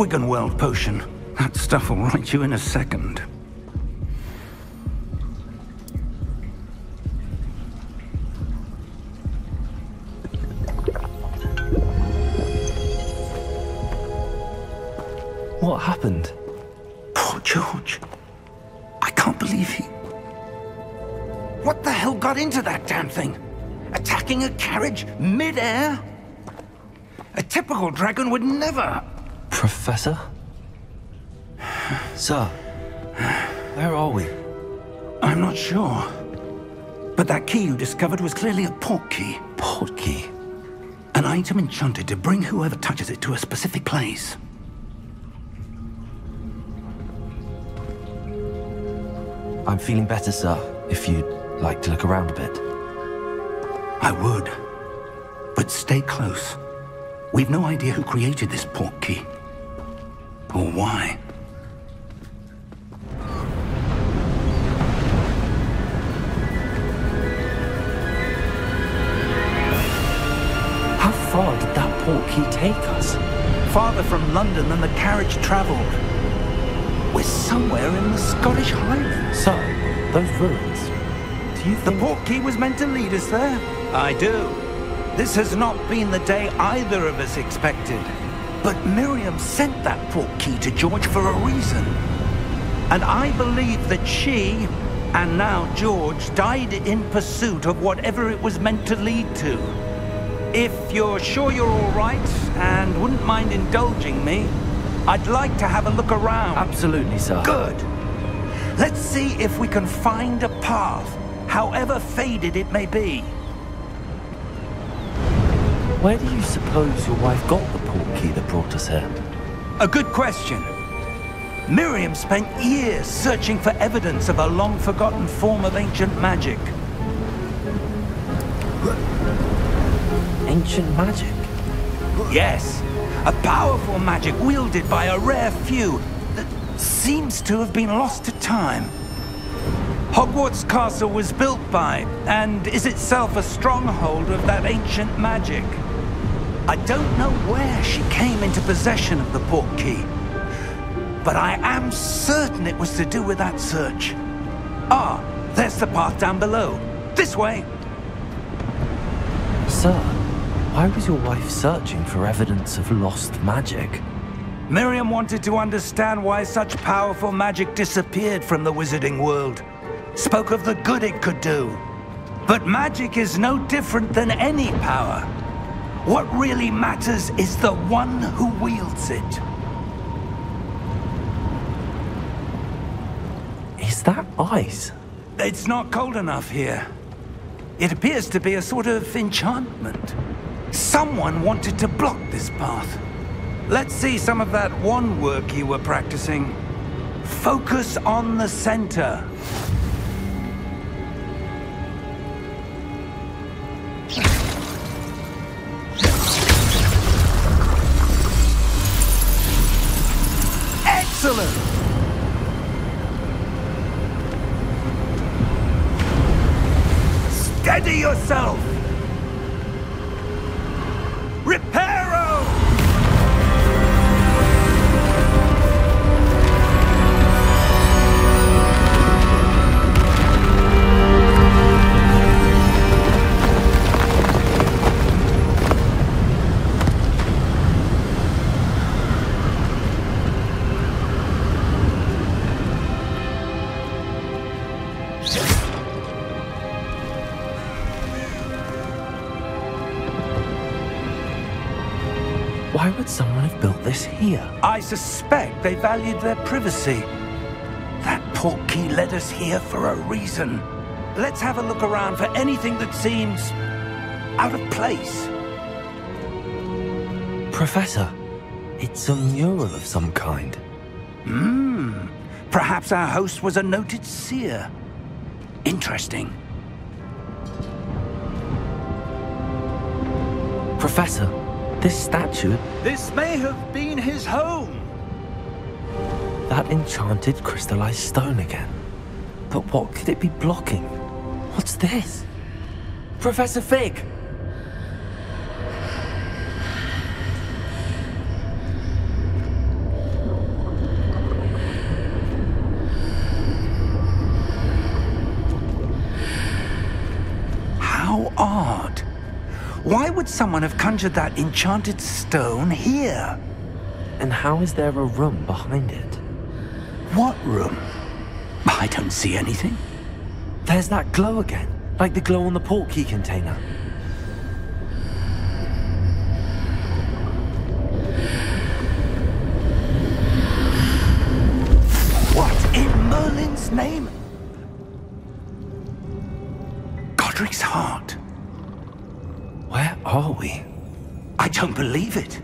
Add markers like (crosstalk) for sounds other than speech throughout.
Wiggenweld potion. That stuff will right you in a second. Clearly a port key. Port key? An item enchanted to bring whoever touches it to a specific place. I'm feeling better, sir, if you'd like to look around a bit. I would. But stay close. We've no idea who created this port key. Or why. Did that port key take us? Farther from London than the carriage travelled. We're somewhere in the Scottish Highlands. So, those ruins. Do you The think... port key was meant to lead us there? I do. This has not been the day either of us expected. But Miriam sent that port key to George for a reason. And I believe that she, and now George, died in pursuit of whatever it was meant to lead to. If you're sure you're all right and wouldn't mind indulging me, I'd like to have a look around. Absolutely, sir. Good. Let's see if we can find a path, however faded it may be. Where do you suppose your wife got the port key that brought us here? A good question. Miriam spent years searching for evidence of a long-forgotten form of ancient magic. Ancient magic? Yes, a powerful magic wielded by a rare few that seems to have been lost to time. Hogwarts Castle was built by, and is itself a stronghold of that ancient magic. I don't know where she came into possession of the port key, but I am certain it was to do with that search. Ah, there's the path down below. This way. Sir, why was your wife searching for evidence of lost magic? Miriam wanted to understand why such powerful magic disappeared from the wizarding world. Spoke of the good it could do. But magic is no different than any power. What really matters is the one who wields it. Is that ice? It's not cold enough here. It appears to be a sort of enchantment. Someone wanted to block this path. Let's see some of that one work you were practicing. Focus on the center. They valued their privacy. That port key led us here for a reason. Let's have a look around for anything that seems out of place. Professor, it's a mural of some kind. Hmm. Perhaps our host was a noted seer. Interesting. Professor, this statue, This may have been his home. That enchanted crystallized stone again. But what could it be blocking? What's this? Professor Fig! How odd. Why would someone have conjured that enchanted stone here? And how is there a room behind it? What room? I don't see anything. There's that glow again, like the glow on the portkey container. What in Merlin's name? Godric's heart. Where are we? I don't believe it.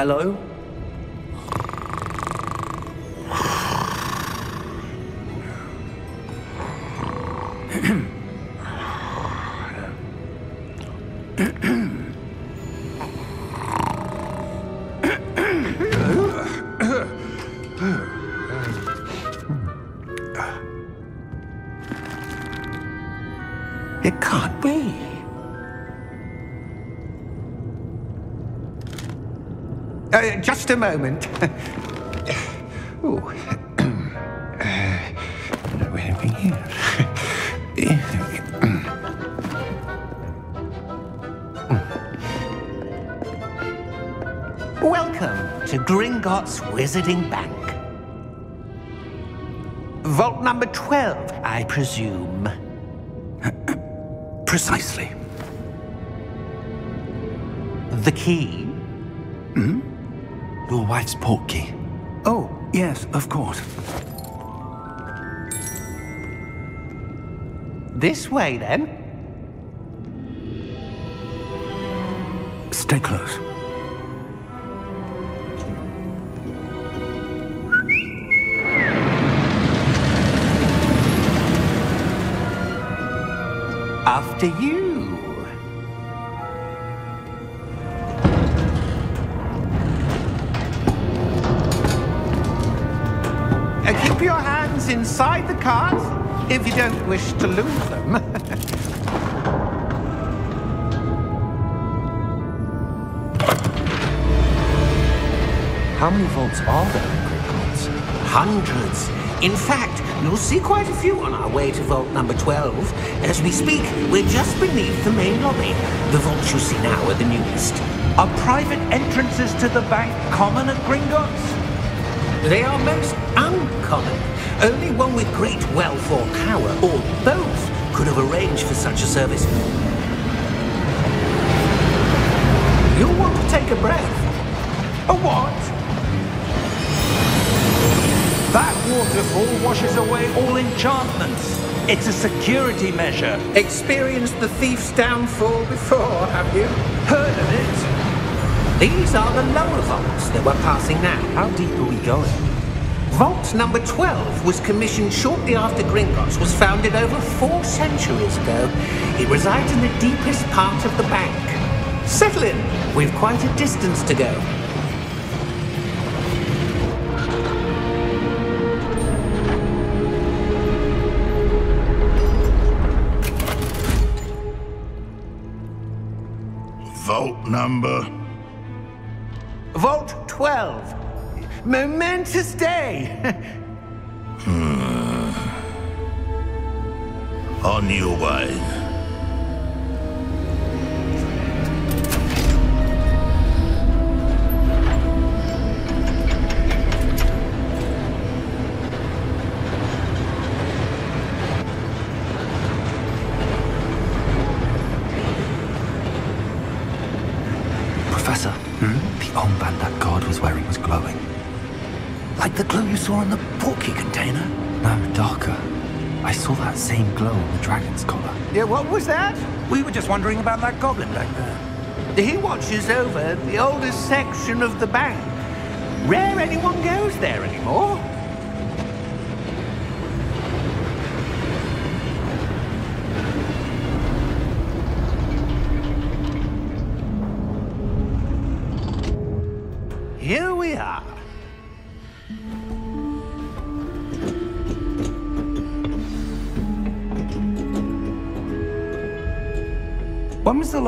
Hello? Just a moment. (laughs) Ooh. Uh, where are here? Welcome to Gringotts Wizarding Bank. Vault number 12, I presume. Precisely. The key? Your wife's portkey. Oh, yes, of course. This way, then. Stay close. After you. Hands inside the cards if you don't wish to lose them. (laughs) How many vaults are there in Gringotts? Hundreds. In fact, you'll see quite a few on our way to vault number 12. As we speak, we're just beneath the main lobby. The vaults you see now are the newest. Are private entrances to the bank common at Gringotts? They are most uncommon. Only one with great wealth or power, or both, could have arranged for such a service. You'll want to take a breath. A what? That waterfall washes away all enchantments. It's a security measure. Experienced the thief's downfall before, have you? Heard of it? These are the lower vaults that we're passing now. How deep are we going? Vault number 12 was commissioned shortly after Gringotts was founded over four centuries ago. It resides in the deepest part of the bank. Settle in. We've quite a distance to go. Vault number. Vault 12. Momentous day. Hmm. On your way. Wondering about that goblin back there. He watches over the oldest section of the bank. Rare anyone goes there anymore.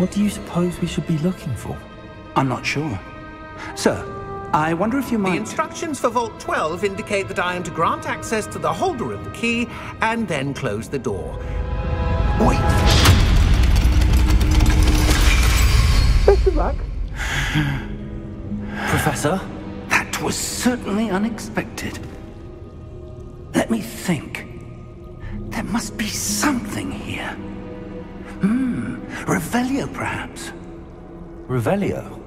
What do you suppose we should be looking for? I'm not sure. Sir, I wonder if you might... The instructions for Vault 12 indicate that I am to grant access to the holder of the key and then close the door. Wait! Professor? That was certainly unexpected. Let me think. There must be something here. Hmm, Revelio perhaps? Revelio?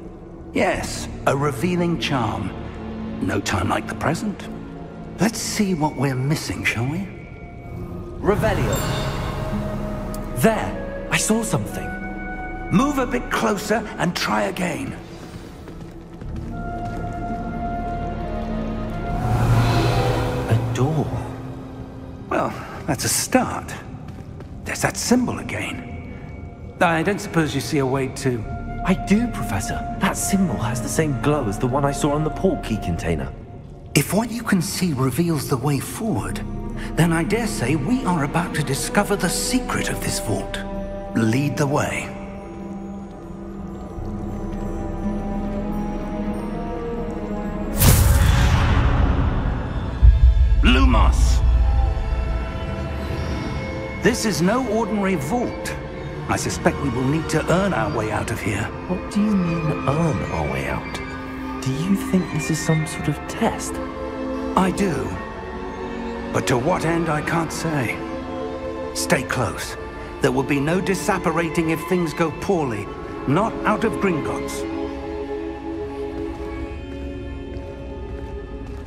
Yes, a revealing charm. No time like the present. Let's see what we're missing, shall we? Revelio. There! I saw something. Move a bit closer and try again. A door. Well, that's a start. There's that symbol again. I don't suppose you see a way to... I do, Professor. That symbol has the same glow as the one I saw on the port key container. If what you can see reveals the way forward, then I dare say we are about to discover the secret of this vault. Lead the way. Lumos! This is no ordinary vault. I suspect we will need to earn our way out of here. What do you mean, earn our way out? Do you think this is some sort of test? I do. But to what end, I can't say. Stay close. There will be no disapparating if things go poorly. Not out of Gringotts.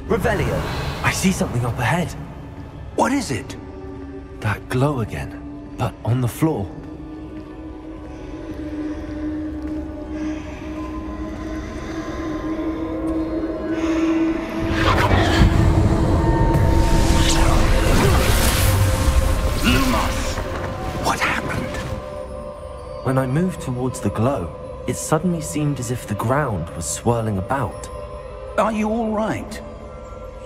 Revelio! I see something up ahead. What is it? That glow again, but on the floor. When I moved towards the glow, it suddenly seemed as if the ground was swirling about. Are you all right?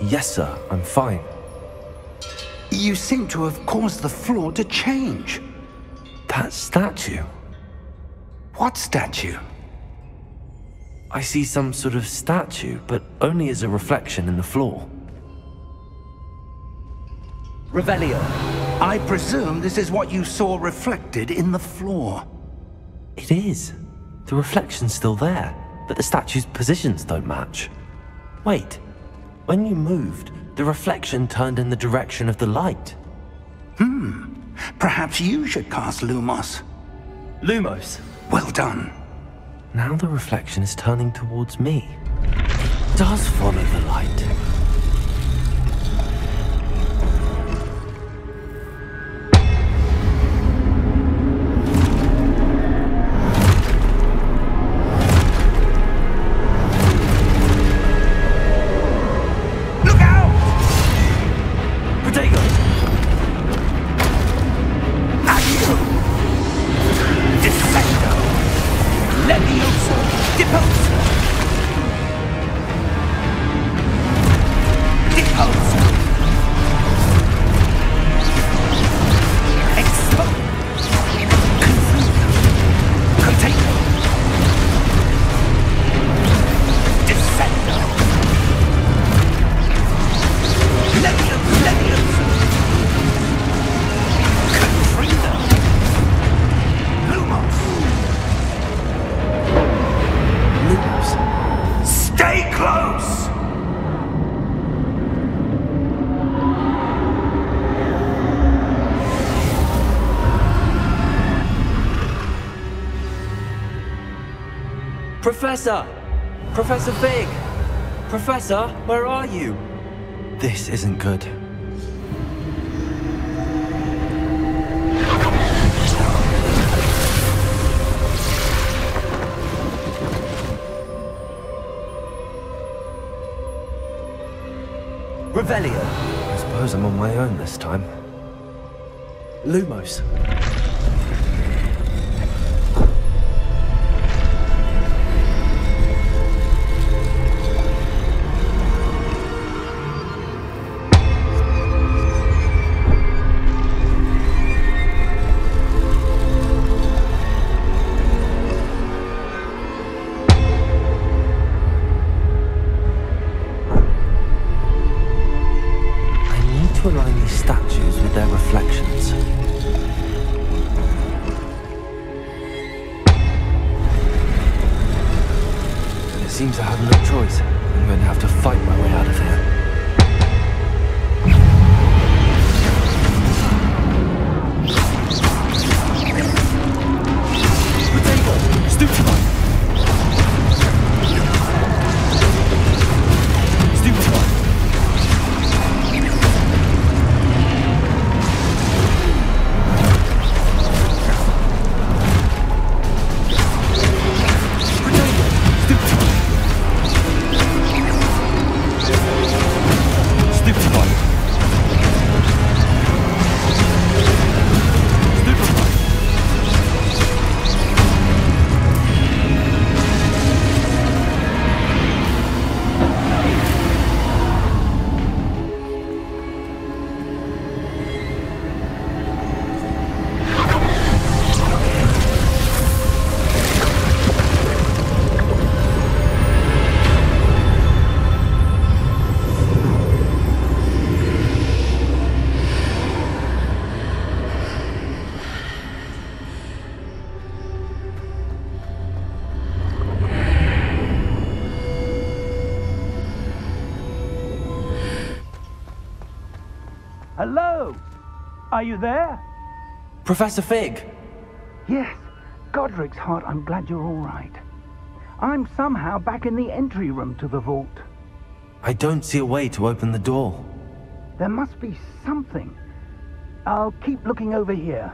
Yes, sir, I'm fine. You seem to have caused the floor to change. That statue. What statue? I see some sort of statue, but only as a reflection in the floor. Revelio. I presume this is what you saw reflected in the floor. It is. The reflection's still there, but the statue's positions don't match. Wait. When you moved, the reflection turned in the direction of the light. Hmm. Perhaps you should cast Lumos. Lumos. Well done. Now the reflection is turning towards me. It does follow the light. Sir, where are you? This isn't good. Revelio. I suppose I'm on my own this time. Lumos. Are you there? Professor Fig! Yes. Godric's heart, I'm glad you're all right. I'm somehow back in the entry room to the vault. I don't see a way to open the door. There must be something. I'll keep looking over here.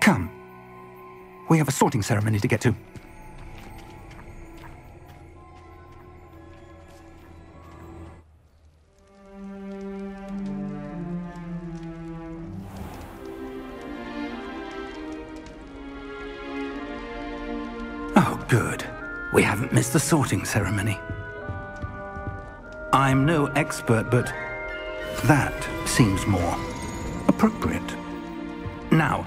Come. We have a sorting ceremony to get to. Oh, good. We haven't missed the sorting ceremony. I'm no expert, but that seems more appropriate. Now,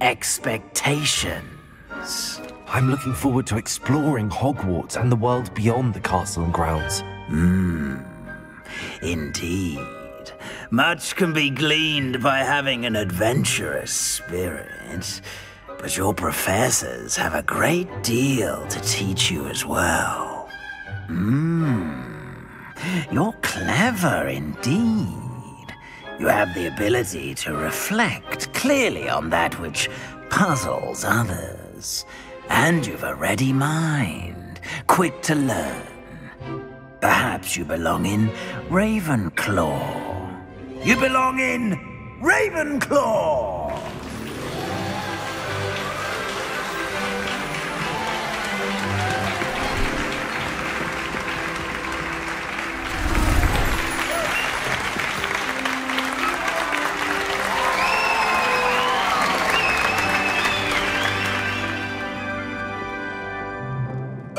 expectations. I'm looking forward to exploring Hogwarts and the world beyond the castle and grounds. Hmm. Indeed. Much can be gleaned by having an adventurous spirit. But your professors have a great deal to teach you as well. Hmm. You're clever indeed. You have the ability to reflect clearly on that which puzzles others. And you've a ready mind, quick to learn. Perhaps you belong in Ravenclaw. You belong in Ravenclaw!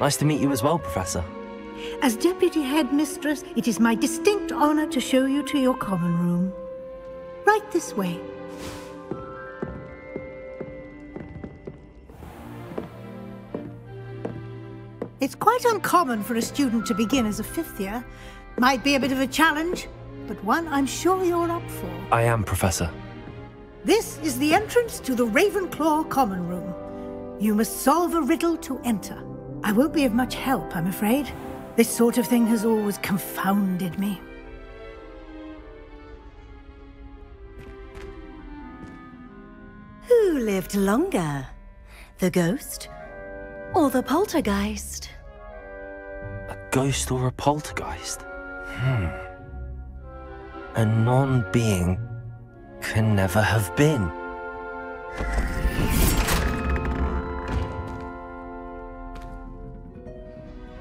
Nice to meet you as well, Professor. As Deputy Headmistress, it is my distinct honor to show you to your common room. Right this way. It's quite uncommon for a student to begin as a fifth year. Might be a bit of a challenge, but one I'm sure you're up for. I am, Professor. This is the entrance to the Ravenclaw Common Room. You must solve a riddle to enter. I won't be of much help, I'm afraid. This sort of thing has always confounded me. Who lived longer? The ghost or the poltergeist? A ghost or a poltergeist? Hmm. A non being can never have been.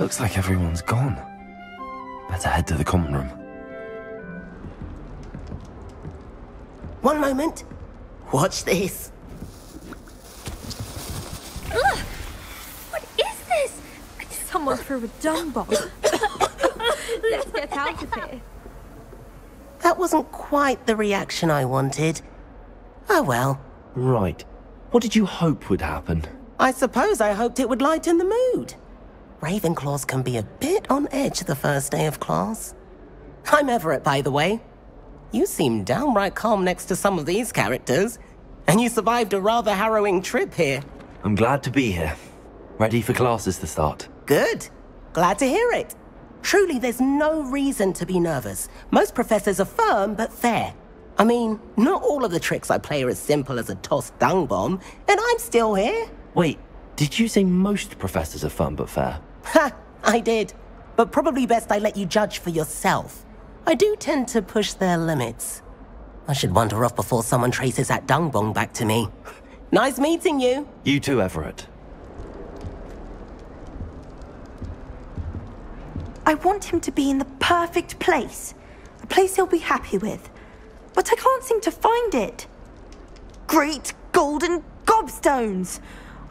Looks like everyone's gone. Better head to the common room. one moment. Watch this. Ugh! What is this? Someone threw a dung bomb. (coughs) Let's get out of here. That wasn't quite the reaction I wanted. Oh well. Right. What did you hope would happen? I suppose I hoped it would lighten the mood. Ravenclaws can be a bit on edge the first day of class. I'm Everett, by the way. You seem downright calm next to some of these characters, and you survived a rather harrowing trip here. I'm glad to be here. Ready for classes to start. Good. Glad to hear it. Truly, there's no reason to be nervous. Most professors are firm but fair. I mean, not all of the tricks I play are as simple as a tossed dung bomb, and I'm still here. Wait, did you say most professors are firm but fair? Ha! I did. But probably best I let you judge for yourself. I do tend to push their limits. I should wander off before someone traces that dung bomb back to me. Nice meeting you. You too, Everett. I want him to be in the perfect place. A place he'll be happy with. But I can't seem to find it. Great golden gobstones!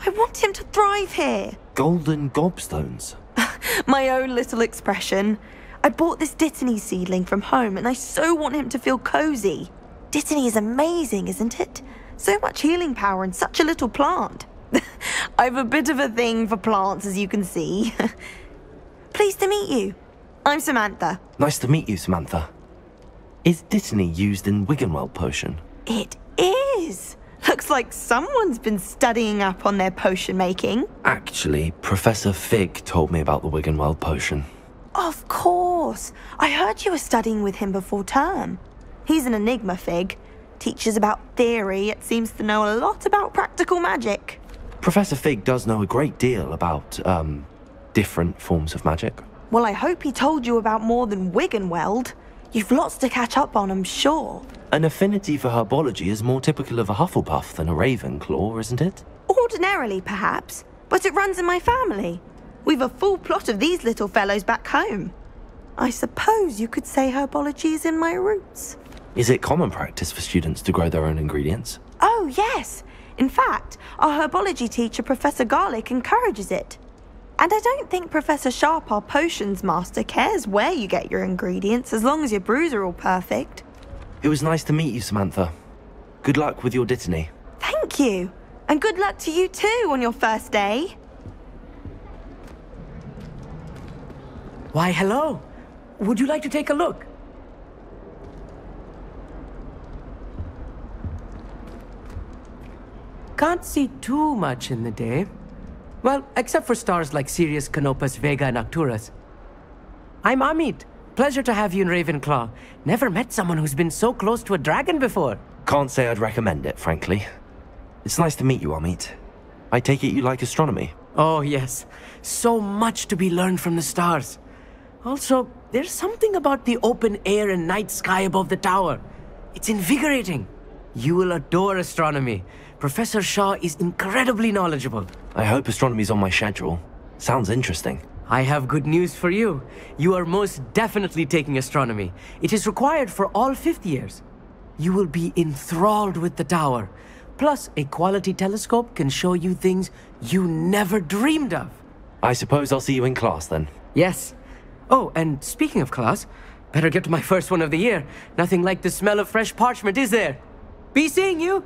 I want him to thrive here. Golden gobstones? (laughs) My own little expression. I bought this Dittany seedling from home and I so want him to feel cozy. Dittany is amazing, isn't it? So much healing power in such a little plant. (laughs) I've a bit of a thing for plants, as you can see. (laughs) Pleased to meet you. I'm Samantha. Nice to meet you, Samantha. Is Dittany used in Wiggenweld potion? It is. (laughs) Looks like someone's been studying up on their potion making. Actually, Professor Fig told me about the Wiggenweld potion. Of course. I heard you were studying with him before term. He's an enigma, Fig. Teaches about theory, yet seems to know a lot about practical magic. Professor Fig does know a great deal about, um, different forms of magic. Well, I hope he told you about more than Wiggenweld. You've lots to catch up on, I'm sure. An affinity for herbology is more typical of a Hufflepuff than a Ravenclaw, isn't it? Ordinarily, perhaps, but it runs in my family. We've a full plot of these little fellows back home. I suppose you could say herbology is in my roots. Is it common practice for students to grow their own ingredients? Oh, yes. In fact, our herbology teacher, Professor Garlick, encourages it. And I don't think Professor Sharp, our potions master, cares where you get your ingredients as long as your brews are all perfect. It was nice to meet you, Samantha. Good luck with your Dittany. Thank you. And good luck to you too on your first day. Why, hello. Would you like to take a look? Can't see too much in the day. Well, except for stars like Sirius, Canopus, Vega, and Arcturus. I'm Amit. Pleasure to have you in Ravenclaw. Never met someone who's been so close to a dragon before. Can't say I'd recommend it, frankly. It's nice to meet you, Amit. I take it you like astronomy. Oh, yes. So much to be learned from the stars. Also, there's something about the open air and night sky above the tower. It's invigorating. You will adore astronomy. Professor Shah is incredibly knowledgeable. I hope astronomy's on my schedule. Sounds interesting. I have good news for you. You are most definitely taking astronomy. It is required for all fifth years. You will be enthralled with the tower. Plus, a quality telescope can show you things you never dreamed of. I suppose I'll see you in class then. Yes. Oh, and speaking of class, better get to my first one of the year. Nothing like the smell of fresh parchment, is there? Be seeing you!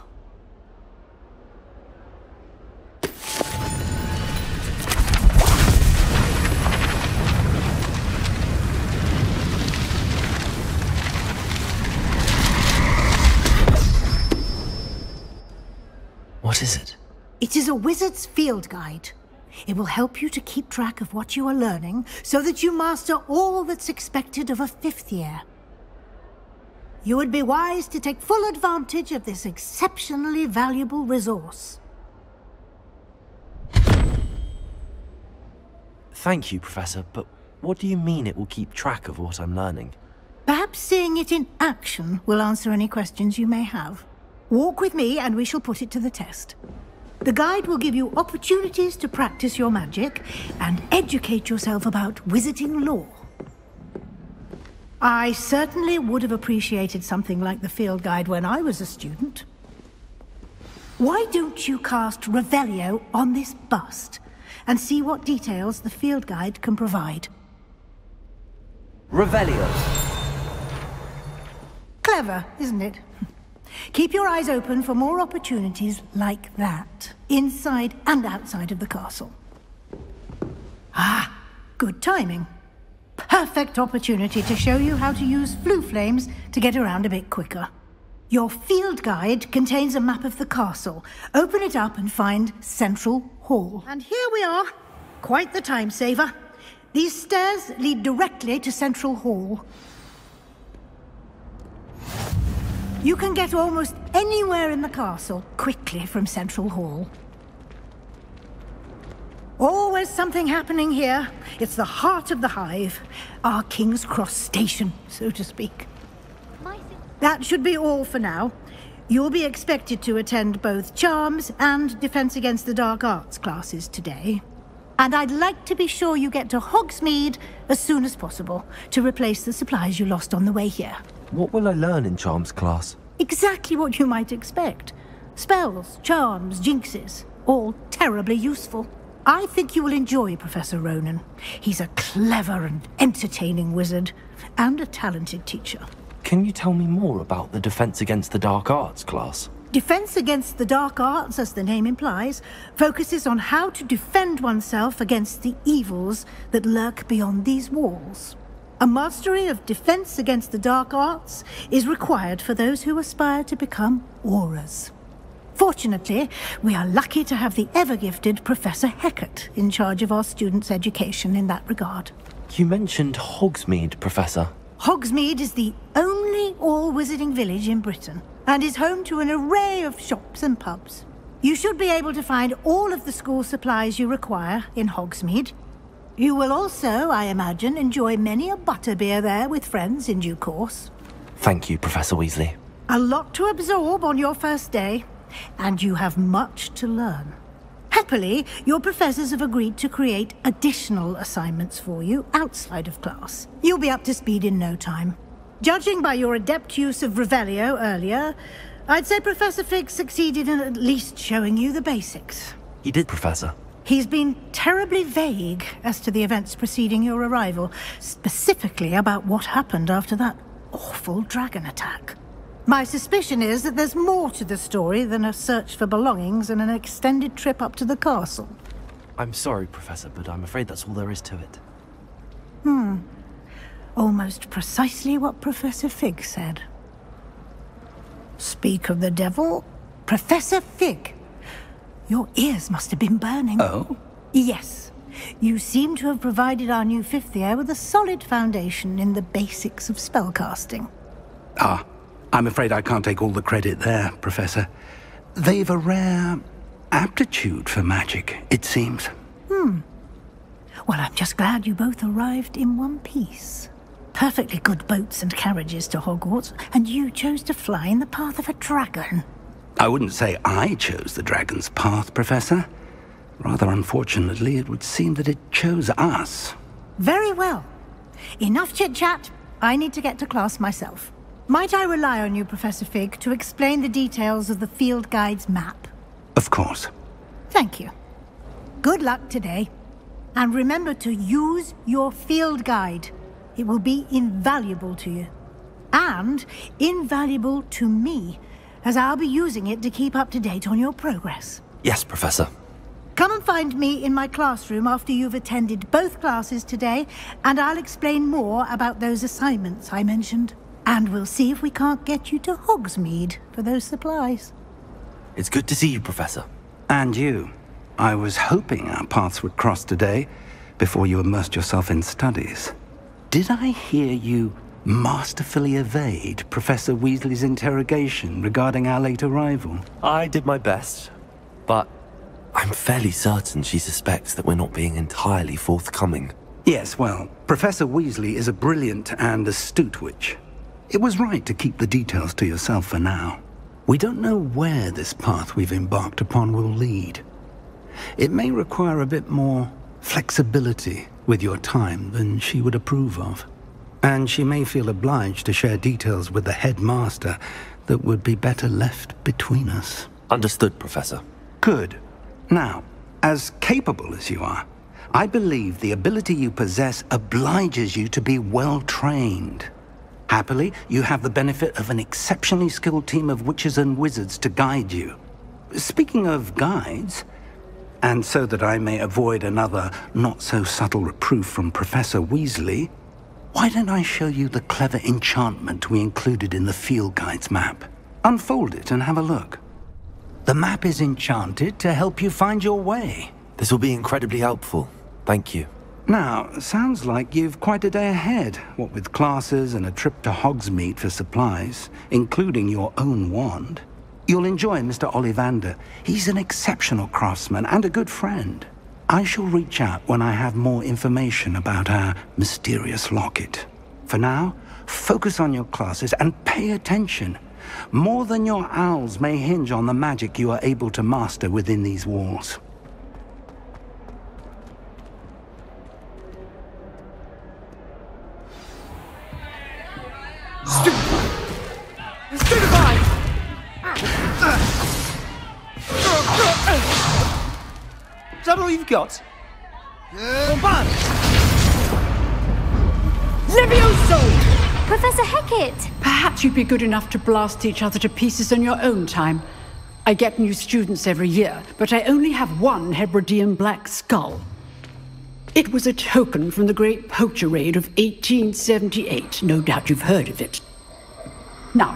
What is it? It is a wizard's field guide. It will help you to keep track of what you are learning so that you master all that's expected of a fifth year. You would be wise to take full advantage of this exceptionally valuable resource. Thank you, Professor, but what do you mean it will keep track of what I'm learning? Perhaps seeing it in action will answer any questions you may have. Walk with me and we shall put it to the test. The guide will give you opportunities to practice your magic and educate yourself about wizarding lore. I certainly would have appreciated something like the field guide when I was a student. Why don't you cast Revelio on this bust and see what details the field guide can provide? Revelio. Clever, isn't it? Keep your eyes open for more opportunities like that, inside and outside of the castle. Ah, good timing. Perfect opportunity to show you how to use Floo flames to get around a bit quicker. Your field guide contains a map of the castle. Open it up and find Central Hall. And here we are. Quite the time saver. These stairs lead directly to Central Hall. You can get almost anywhere in the castle quickly from Central Hall. Always something happening here. It's the heart of the hive. Our King's Cross station, so to speak. That should be all for now. You'll be expected to attend both Charms and Defense Against the Dark Arts classes today. And I'd like to be sure you get to Hogsmeade as soon as possible to replace the supplies you lost on the way here. What will I learn in Charms class? Exactly what you might expect. Spells, charms, jinxes, all terribly useful. I think you will enjoy Professor Ronen. He's a clever and entertaining wizard, and a talented teacher. Can you tell me more about the Defense Against the Dark Arts class? Defense against the dark arts, as the name implies, focuses on how to defend oneself against the evils that lurk beyond these walls. A mastery of defense against the dark arts is required for those who aspire to become Aurors. Fortunately, we are lucky to have the ever-gifted Professor Hecat in charge of our students' education in that regard. You mentioned Hogsmeade, Professor. Hogsmeade is the only all-wizarding village in Britain and is home to an array of shops and pubs. You should be able to find all of the school supplies you require in Hogsmeade. You will also, I imagine, enjoy many a butterbeer there with friends in due course. Thank you, Professor Weasley. A lot to absorb on your first day, and you have much to learn. Happily, your professors have agreed to create additional assignments for you outside of class. You'll be up to speed in no time. Judging by your adept use of Revelio earlier, I'd say Professor Fig succeeded in at least showing you the basics. He did, Professor. He's been terribly vague as to the events preceding your arrival, specifically about what happened after that awful dragon attack. My suspicion is that there's more to the story than a search for belongings and an extended trip up to the castle. I'm sorry, Professor, but I'm afraid that's all there is to it. Hmm. Almost precisely what Professor Fig said. Speak of the devil, Professor Fig. Your ears must have been burning. Oh? Yes. You seem to have provided our new fifth year with a solid foundation in the basics of spellcasting. Ah, I'm afraid I can't take all the credit there, Professor. They've a rare aptitude for magic, it seems. Hmm. Well, I'm just glad you both arrived in one piece. Perfectly good boats and carriages to Hogwarts, and you chose to fly in the path of a dragon. I wouldn't say I chose the dragon's path, Professor. Rather unfortunately, it would seem that it chose us. Very well. Enough chit-chat. I need to get to class myself. Might I rely on you, Professor Fig, to explain the details of the field guide's map? Of course. Thank you. Good luck today. And remember to use your field guide. It will be invaluable to you. And invaluable to me, as I'll be using it to keep up to date on your progress. Yes, Professor. Come and find me in my classroom after you've attended both classes today, and I'll explain more about those assignments I mentioned. And we'll see if we can't get you to Hogsmeade for those supplies. It's good to see you, Professor. And you. I was hoping our paths would cross today, before you immersed yourself in studies. Did I hear you masterfully evade Professor Weasley's interrogation regarding our late arrival? I did my best, but I'm fairly certain she suspects that we're not being entirely forthcoming. Yes, well, Professor Weasley is a brilliant and astute witch. It was right to keep the details to yourself for now. We don't know where this path we've embarked upon will lead. It may require a bit more flexibility with your time than she would approve of. And she may feel obliged to share details with the headmaster that would be better left between us. Understood, Professor. Good. Now, as capable as you are, I believe the ability you possess obliges you to be well trained. Happily, you have the benefit of an exceptionally skilled team of witches and wizards to guide you. Speaking of guides, and so that I may avoid another not-so-subtle reproof from Professor Weasley, why don't I show you the clever enchantment we included in the field guide's map? Unfold it and have a look. The map is enchanted to help you find your way. This will be incredibly helpful. Thank you. Now, sounds like you've quite a day ahead, what with classes and a trip to Hogsmeade for supplies, including your own wand. You'll enjoy Mr. Ollivander. He's an exceptional craftsman and a good friend. I shall reach out when I have more information about our mysterious locket. For now, focus on your classes and pay attention. More than your owls may hinge on the magic you are able to master within these walls. Stupefy! Is that all you've got? Bombard! Levioso! Professor Hecat! Perhaps you'd be good enough to blast each other to pieces in your own time. I get new students every year, but I only have one Hebridean black skull. It was a token from the Great Poacher Raid of 1878. No doubt you've heard of it. Now,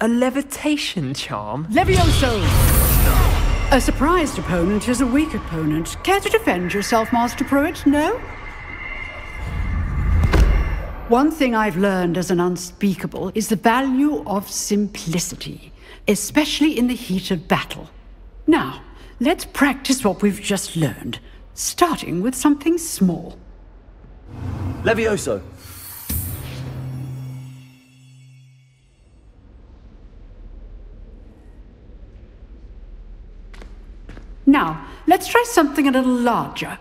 A levitation charm? Levioso! A surprised opponent is a weak opponent. Care to defend yourself, Master Prewett? No? One thing I've learned as an unspeakable is the value of simplicity, especially in the heat of battle. Now, let's practice what we've just learned, starting with something small. Levioso! Now, let's try something a little larger.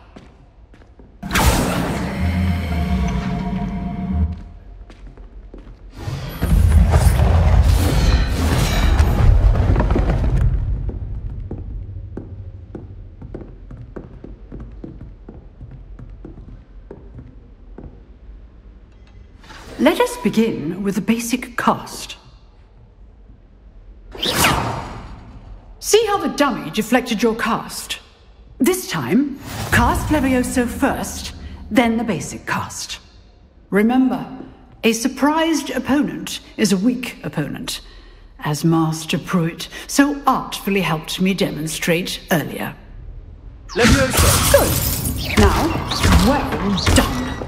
Let us begin with the basic cast. See how the dummy deflected your cast? This time, cast Levioso first, then the basic cast. Remember, a surprised opponent is a weak opponent, as Master Prewett so artfully helped me demonstrate earlier. Levioso! Good. Now, well done.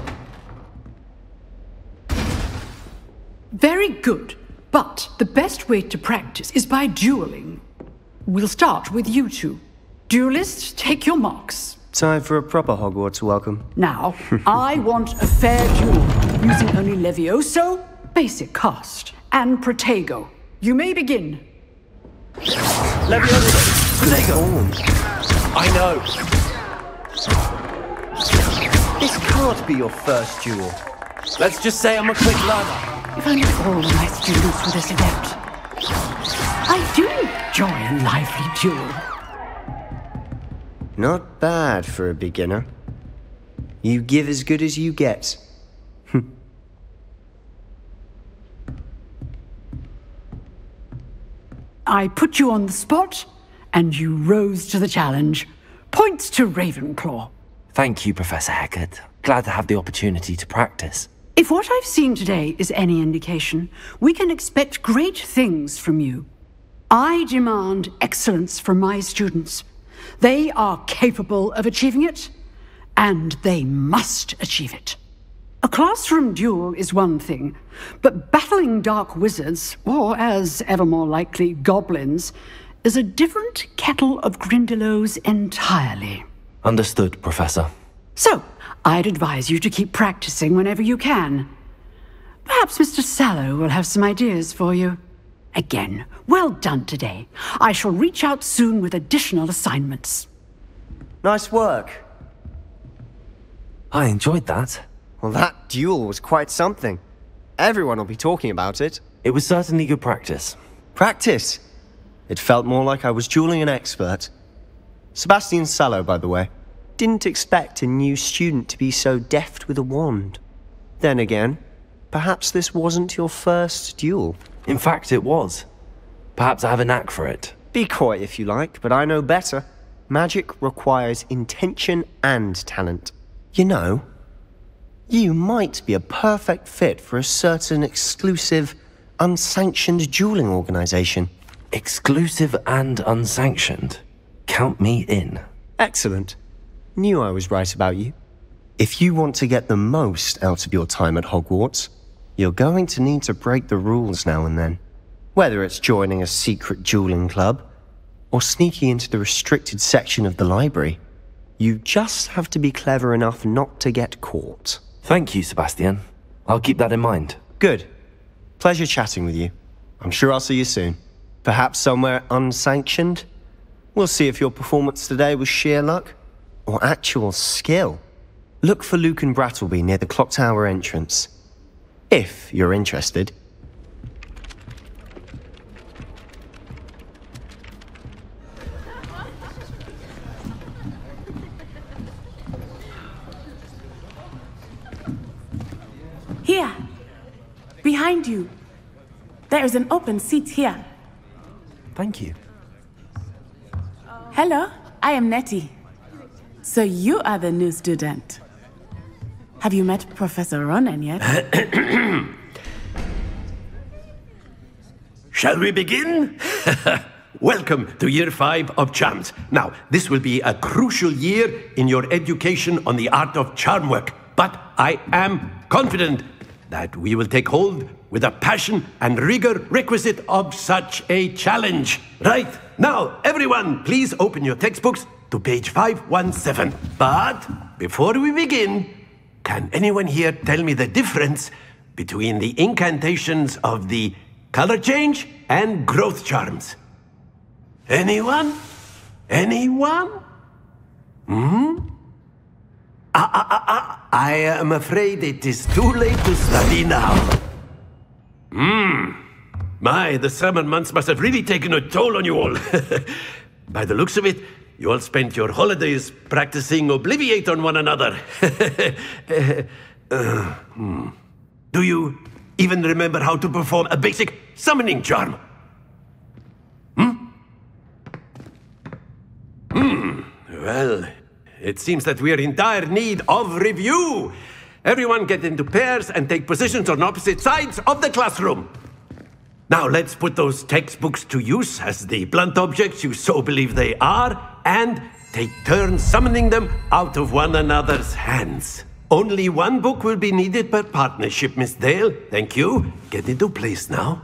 Very good. But the best way to practice is by dueling. We'll start with you two. Duelists, take your marks. Time for a proper Hogwarts welcome. Now, (laughs) I want a fair duel, using only Levioso, basic cast, and Protego. You may begin. Levioso! Protego! Oh. I know. This can't be your first duel. Let's just say I'm a quick learner. If only all my students were this adept. I do enjoy a lively duel. Not bad for a beginner. You give as good as you get. (laughs) I put you on the spot, and you rose to the challenge. Points to Ravenclaw. Thank you, Professor Hecat. Glad to have the opportunity to practice. If what I've seen today is any indication, we can expect great things from you. I demand excellence from my students. They are capable of achieving it, and they must achieve it. A classroom duel is one thing, but battling dark wizards, or as ever more likely, goblins, is a different kettle of Grindylows entirely. Understood, Professor. So, I'd advise you to keep practicing whenever you can. Perhaps Mr. Sallow will have some ideas for you. Again, well done today. I shall reach out soon with additional assignments. Nice work. I enjoyed that. Well, that duel was quite something. Everyone will be talking about it. It was certainly good practice. Practice? It felt more like I was dueling an expert. Sebastian Sallow, by the way. Didn't expect a new student to be so deft with a wand. Then again, perhaps this wasn't your first duel. In fact, it was. Perhaps I have a knack for it. Be coy if you like, but I know better. Magic requires intention and talent. You know, you might be a perfect fit for a certain exclusive, unsanctioned dueling organization. Exclusive and unsanctioned? Count me in. Excellent. Knew I was right about you. If you want to get the most out of your time at Hogwarts, you're going to need to break the rules now and then. Whether it's joining a secret dueling club, or sneaking into the restricted section of the library, you just have to be clever enough not to get caught. Thank you, Sebastian. I'll keep that in mind. Good. Pleasure chatting with you. I'm sure I'll see you soon. Perhaps somewhere unsanctioned? We'll see if your performance today was sheer luck or actual skill. Look for Lucan Brattleby near the clock tower entrance. If you're interested. Here. Behind you. There is an open seat here. Thank you. Hello, I am Natty. So you are the new student. Have you met Professor Ronen yet? (clears throat) Shall we begin? (laughs) Welcome to year five of charms. Now, this will be a crucial year in your education on the art of charm work, but I am confident that we will take hold with the passion and rigor requisite of such a challenge. Right, now, everyone, please open your textbooks to page 517. But before we begin, can anyone here tell me the difference between the incantations of the color change and growth charms? Anyone? Anyone? Hmm? Ah, ah, ah, ah. I am afraid it is too late to study now. Hmm. My, the summer months must have really taken a toll on you all. (laughs) By the looks of it, you all spent your holidays practicing Obliviate on one another. (laughs) Uh, hmm. Do you even remember how to perform a basic summoning charm? Hmm? Hmm. Well, it seems that we are in dire need of review. Everyone get into pairs and take positions on opposite sides of the classroom. Now let's put those textbooks to use as the blunt objects you so believe they are, and take turns summoning them out of one another's hands. Only one book will be needed per partnership, Miss Dale. Thank you. Get into place now.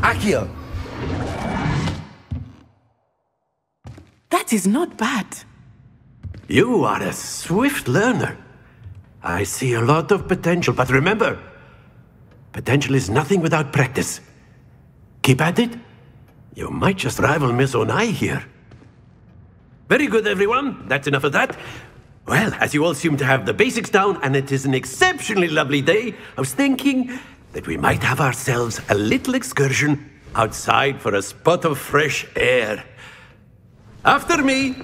Accio. That is not bad. You are a swift learner. I see a lot of potential, but remember, potential is nothing without practice. Keep at it. You might just rival Miss Onai here. Very good, everyone. That's enough of that. Well, as you all seem to have the basics down, and it is an exceptionally lovely day, I was thinking that we might have ourselves a little excursion outside for a spot of fresh air. After me!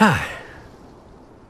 Ah.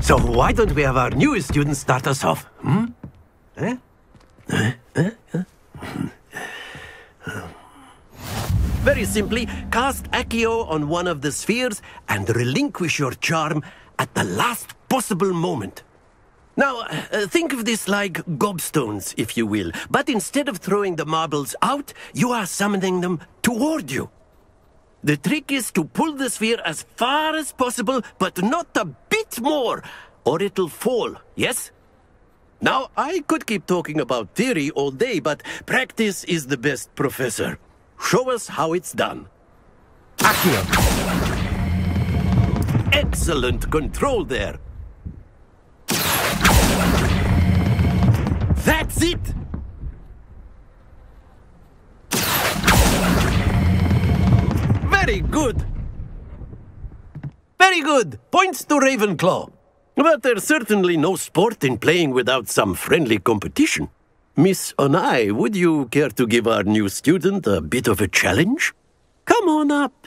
so why don't we have our newest student start us off? Hmm? Eh? Eh? Eh? Eh? Very simply, cast Accio on one of the spheres and relinquish your charm at the last possible moment. Now, uh, think of this like gobstones, if you will, but instead of throwing the marbles out, you are summoning them toward you. The trick is to pull the sphere as far as possible, but not a bit more, or it'll fall, yes? Now, I could keep talking about theory all day, but practice is the best professor. Show us how it's done. Accio. Excellent control there. That's it! Very good! Very good! Points to Ravenclaw. But there's certainly no sport in playing without some friendly competition. Miss Onai, would you care to give our new student a bit of a challenge? Come on up.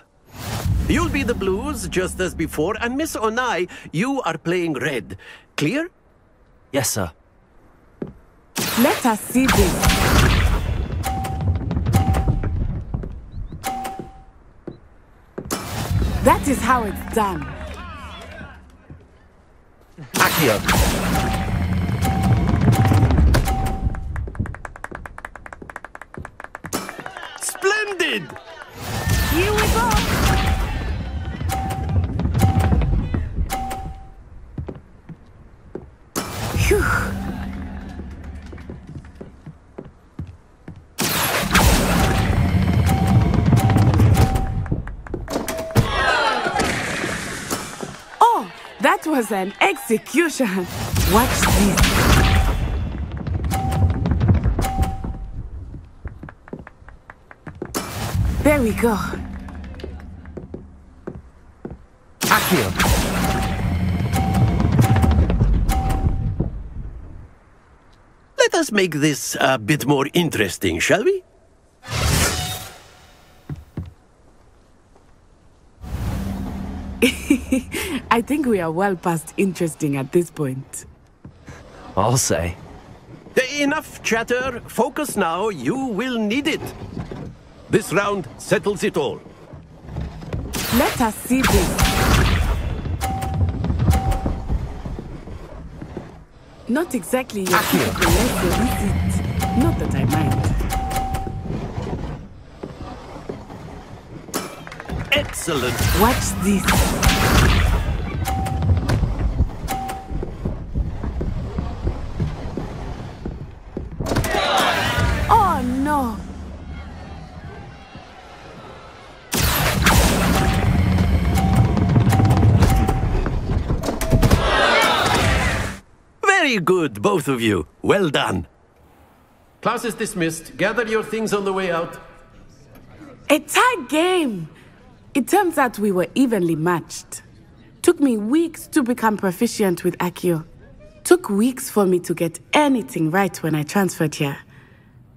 You'll be the blues, just as before, and Miss Onai, you are playing red. Clear? Yes, sir. Let us see this. That is how it's done. Accio. Splendid! Here we go. Was an execution. Watch this. There we go. Accio. Let us make this a bit more interesting, shall we? (laughs) I think we are well past interesting at this point. I'll say. Enough chatter. Focus now. You will need it. This round settles it all. Let us see this. Not exactly your typical lesson, is it? Not that I mind. Excellent. Watch this. Oh no! Very good, both of you. Well done. Class is dismissed. Gather your things on the way out. A tight game! It turns out we were evenly matched. Took me weeks to become proficient with Accio. Took weeks for me to get anything right when I transferred here.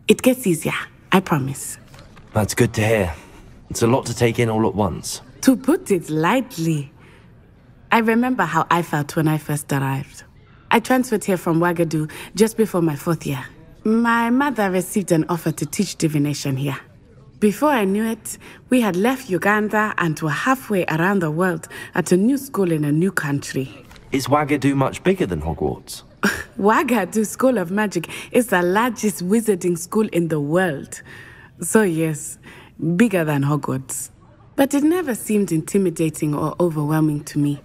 It gets easier, I promise. That's good to hear. It's a lot to take in all at once. To put it lightly, I remember how I felt when I first arrived. I transferred here from Wagadu just before my fourth year. My mother received an offer to teach divination here. Before I knew it, we had left Uganda and were halfway around the world at a new school in a new country. Is Wagadu much bigger than Hogwarts? (laughs) Wagadu School of Magic is the largest wizarding school in the world. So, yes, bigger than Hogwarts. But it never seemed intimidating or overwhelming to me.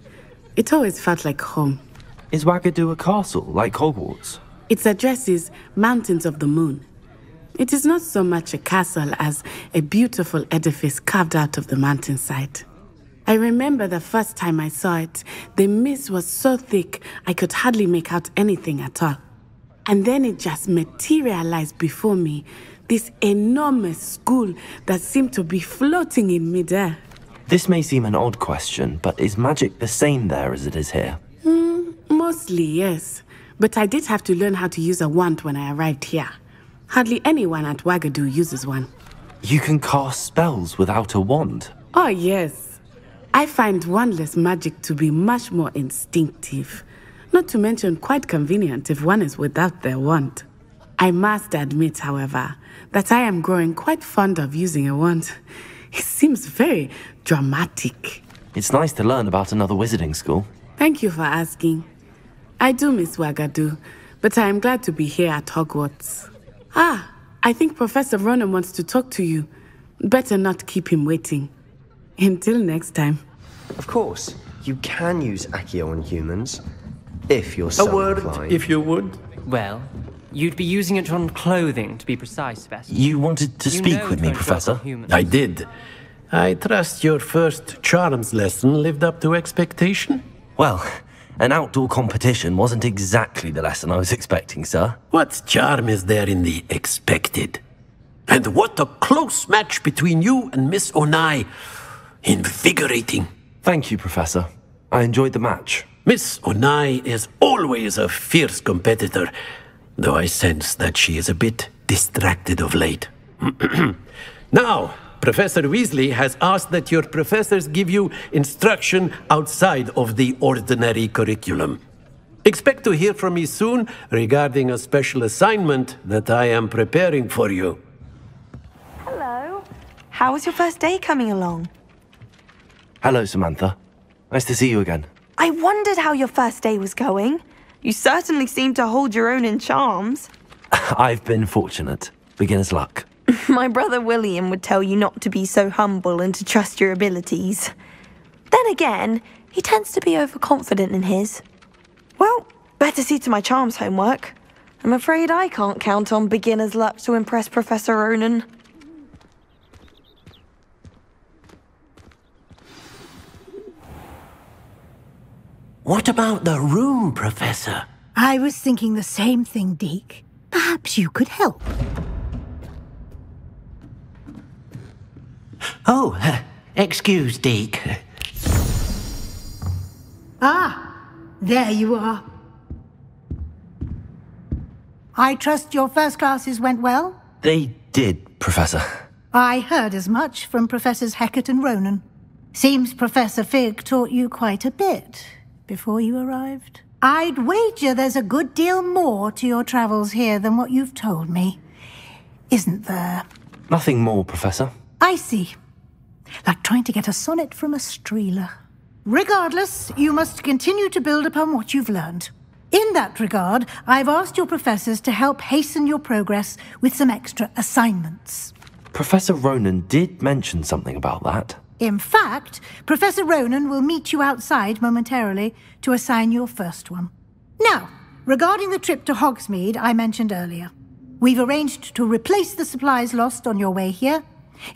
It always felt like home. Is Wagadu a castle, like Hogwarts? Its address is Mountains of the Moon. It is not so much a castle as a beautiful edifice carved out of the mountainside. I remember the first time I saw it, the mist was so thick I could hardly make out anything at all. And then it just materialized before me this enormous school that seemed to be floating in midair. This may seem an odd question, but is magic the same there as it is here? Hmm, mostly, yes. But I did have to learn how to use a wand when I arrived here. Hardly anyone at Wagadu uses one. You can cast spells without a wand. Oh, yes. I find wandless magic to be much more instinctive. Not to mention quite convenient if one is without their wand. I must admit, however, that I am growing quite fond of using a wand. It seems very dramatic. It's nice to learn about another wizarding school. Thank you for asking. I do miss Wagadu, but I am glad to be here at Hogwarts. Ah, I think Professor Ronen wants to talk to you. Better not keep him waiting. Until next time. Of course, you can use Accio on humans, if you're so A word, inclined. if you would. Well, you'd be using it on clothing, to be precise, Sebastian. You wanted to You speak with me, Professor? I did. I trust your first charms lesson lived up to expectation. Well, an outdoor competition wasn't exactly the lesson I was (laughs) expecting, sir. What charm is there in the expected? And what a close match between you and Miss Onai. Invigorating. Thank you, Professor. I enjoyed the match. Miss Onai is always a fierce competitor, though I sense that she is a bit distracted of late. (clears throat) now, Professor Weasley has asked that your professors give you instruction outside of the ordinary curriculum. Expect to hear from me soon regarding a special assignment that I am preparing for you. Hello. How was your first day coming along? Hello, Samantha. Nice to see you again. I wondered how your first day was going. You certainly seem to hold your own in charms. (laughs) I've been fortunate. Beginner's luck. (laughs) My brother William would tell you not to be so humble and to trust your abilities. Then again, he tends to be overconfident in his. Well, better see to my charms homework. I'm afraid I can't count on beginner's luck to impress Professor Ronen. What about the room, Professor? I was thinking the same thing, Deek. Perhaps you could help. Oh, uh, excuse, Deek. Ah, there you are. I trust your first classes went well? They did, Professor. I heard as much from Professors Hecat and Ronen. Seems Professor Fig taught you quite a bit before you arrived. I'd wager there's a good deal more to your travels here than what you've told me. Isn't there? Nothing more, Professor. I see. Like trying to get a sonnet from a streeler. Regardless, you must continue to build upon what you've learned. In that regard, I've asked your professors to help hasten your progress with some extra assignments. Professor Ronen did mention something about that. In fact, Professor Ronen will meet you outside momentarily to assign your first one. Now, regarding the trip to Hogsmeade I mentioned earlier, we've arranged to replace the supplies lost on your way here,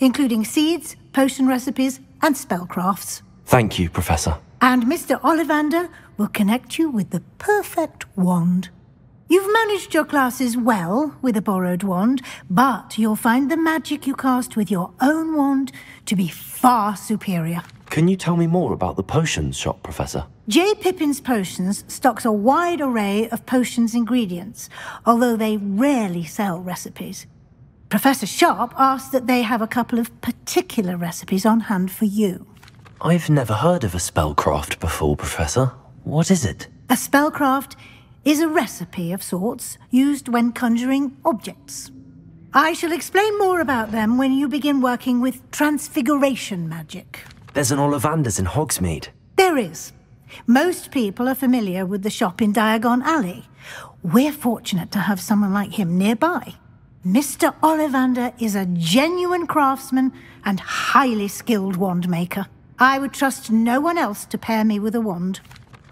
including seeds, potion recipes, and spellcrafts. Thank you, Professor. And Mr. Ollivander will connect you with the perfect wand. You've managed your classes well with a borrowed wand, but you'll find the magic you cast with your own wand to be far superior. Can you tell me more about the potions shop, Professor? J. Pippin's Potions stocks a wide array of potions ingredients, although they rarely sell recipes. Professor Sharp asked that they have a couple of particular recipes on hand for you. I've never heard of a spellcraft before, Professor. What is it? A spellcraft is a recipe of sorts used when conjuring objects. I shall explain more about them when you begin working with transfiguration magic. There's an Ollivanders in Hogsmeade. There is. Most people are familiar with the shop in Diagon Alley. We're fortunate to have someone like him nearby. Mr. Ollivander is a genuine craftsman and highly skilled wand maker. I would trust no one else to pair me with a wand.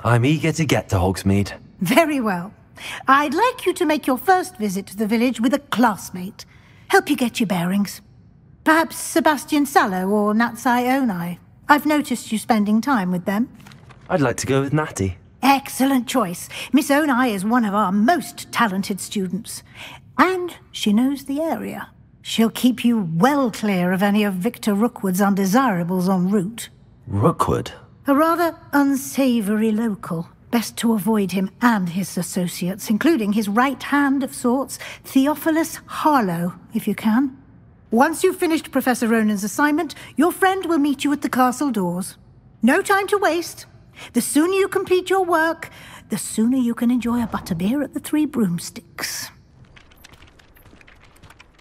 I'm eager to get to Hogsmeade. Very well. I'd like you to make your first visit to the village with a classmate. help you get your bearings. Perhaps Sebastian Sallow or Natsai Onai. I've noticed you spending time with them. I'd like to go with Natty. Excellent choice. Miss Onai is one of our most talented students. And she knows the area. She'll keep you well clear of any of Victor Rookwood's undesirables en route. Rookwood? A rather unsavory local. Best to avoid him and his associates, including his right hand of sorts, Theophilus Harlow, if you can. Once you've finished Professor Ronen's assignment, your friend will meet you at the castle doors. No time to waste. The sooner you complete your work, the sooner you can enjoy a butterbeer at the Three Broomsticks.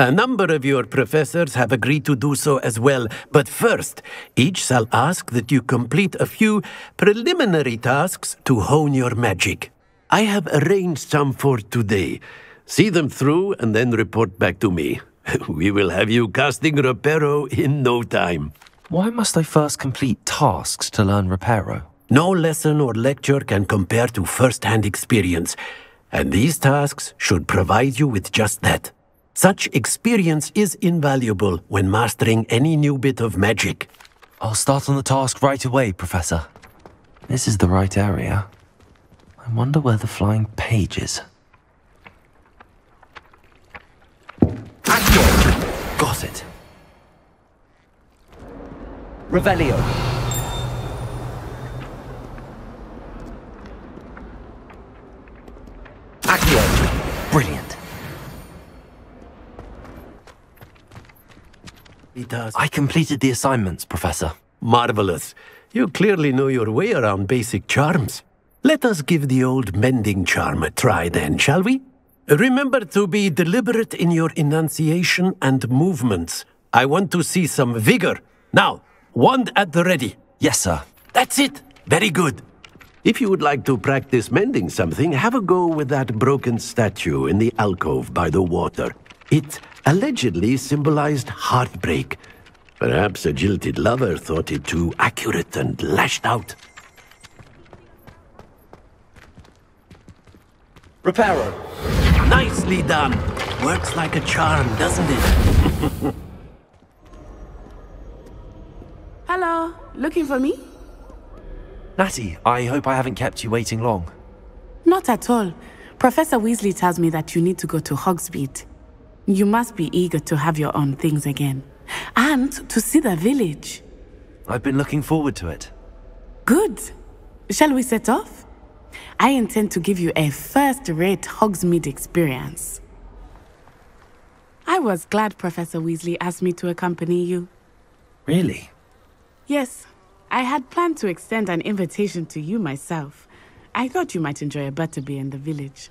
A number of your professors have agreed to do so as well, but first, each shall ask that you complete a few preliminary tasks to hone your magic. I have arranged some for today. See them through and then report back to me. (laughs) we will have you casting Reparo in no time. Why must I first complete tasks to learn Reparo? No lesson or lecture can compare to first-hand experience, and these tasks should provide you with just that. Such experience is invaluable when mastering any new bit of magic. I'll start on the task right away, Professor. This is the right area. I wonder where the flying page is. Got it. Revelio. Accio. Brilliant. He does. I completed the assignments, Professor. Marvelous. You clearly know your way around basic charms. Let us give the old mending charm a try then, shall we? Remember to be deliberate in your enunciation and movements. I want to see some vigor. Now, wand at the ready. Yes, sir. That's it. Very good. If you would like to practice mending something, have a go with that broken statue in the alcove by the water. It allegedly symbolized heartbreak. Perhaps a jilted lover thought it too accurate and lashed out. Reparo. Nicely done. Works like a charm, doesn't it? (laughs) Hello, looking for me? Natty, I hope I haven't kept you waiting long. Not at all. Professor Weasley tells me that you need to go to Hogsmeade. You must be eager to have your own things again. And to see the village. I've been looking forward to it. Good. Shall we set off? I intend to give you a first-rate Hogsmeade experience. I was glad Professor Weasley asked me to accompany you. Really? Yes, I had planned to extend an invitation to you myself. I thought you might enjoy a butterbeer in the village.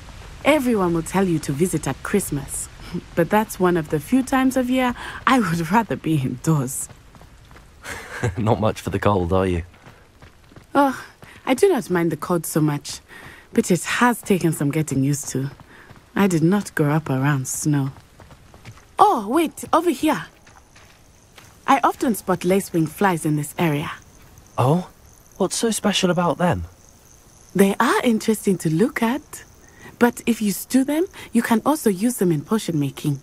Everyone will tell you to visit at Christmas. (laughs) But that's one of the few times of year I would (laughs) rather be indoors. (laughs) not much for the cold, are you? Oh, I do not mind the cold so much, but it has taken some getting used to. I did not grow up around snow. Oh, wait, over here. I often spot lacewing flies in this area. Oh? What's so special about them? They are interesting to look at. But if you stew them, you can also use them in potion making.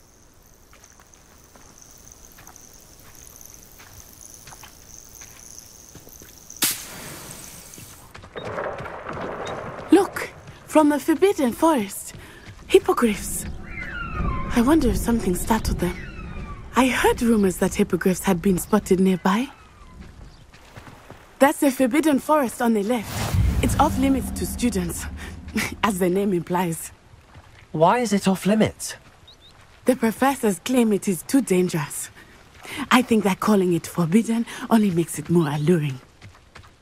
Look, from the Forbidden Forest. Hippogriffs. I wonder if something startled them. I heard rumors that hippogriffs had been spotted nearby. That's the Forbidden Forest on the left. It's off limits to students, (laughs) as the name implies. Why is it off limits? The professors claim it is too dangerous. I think that calling it forbidden only makes it more alluring.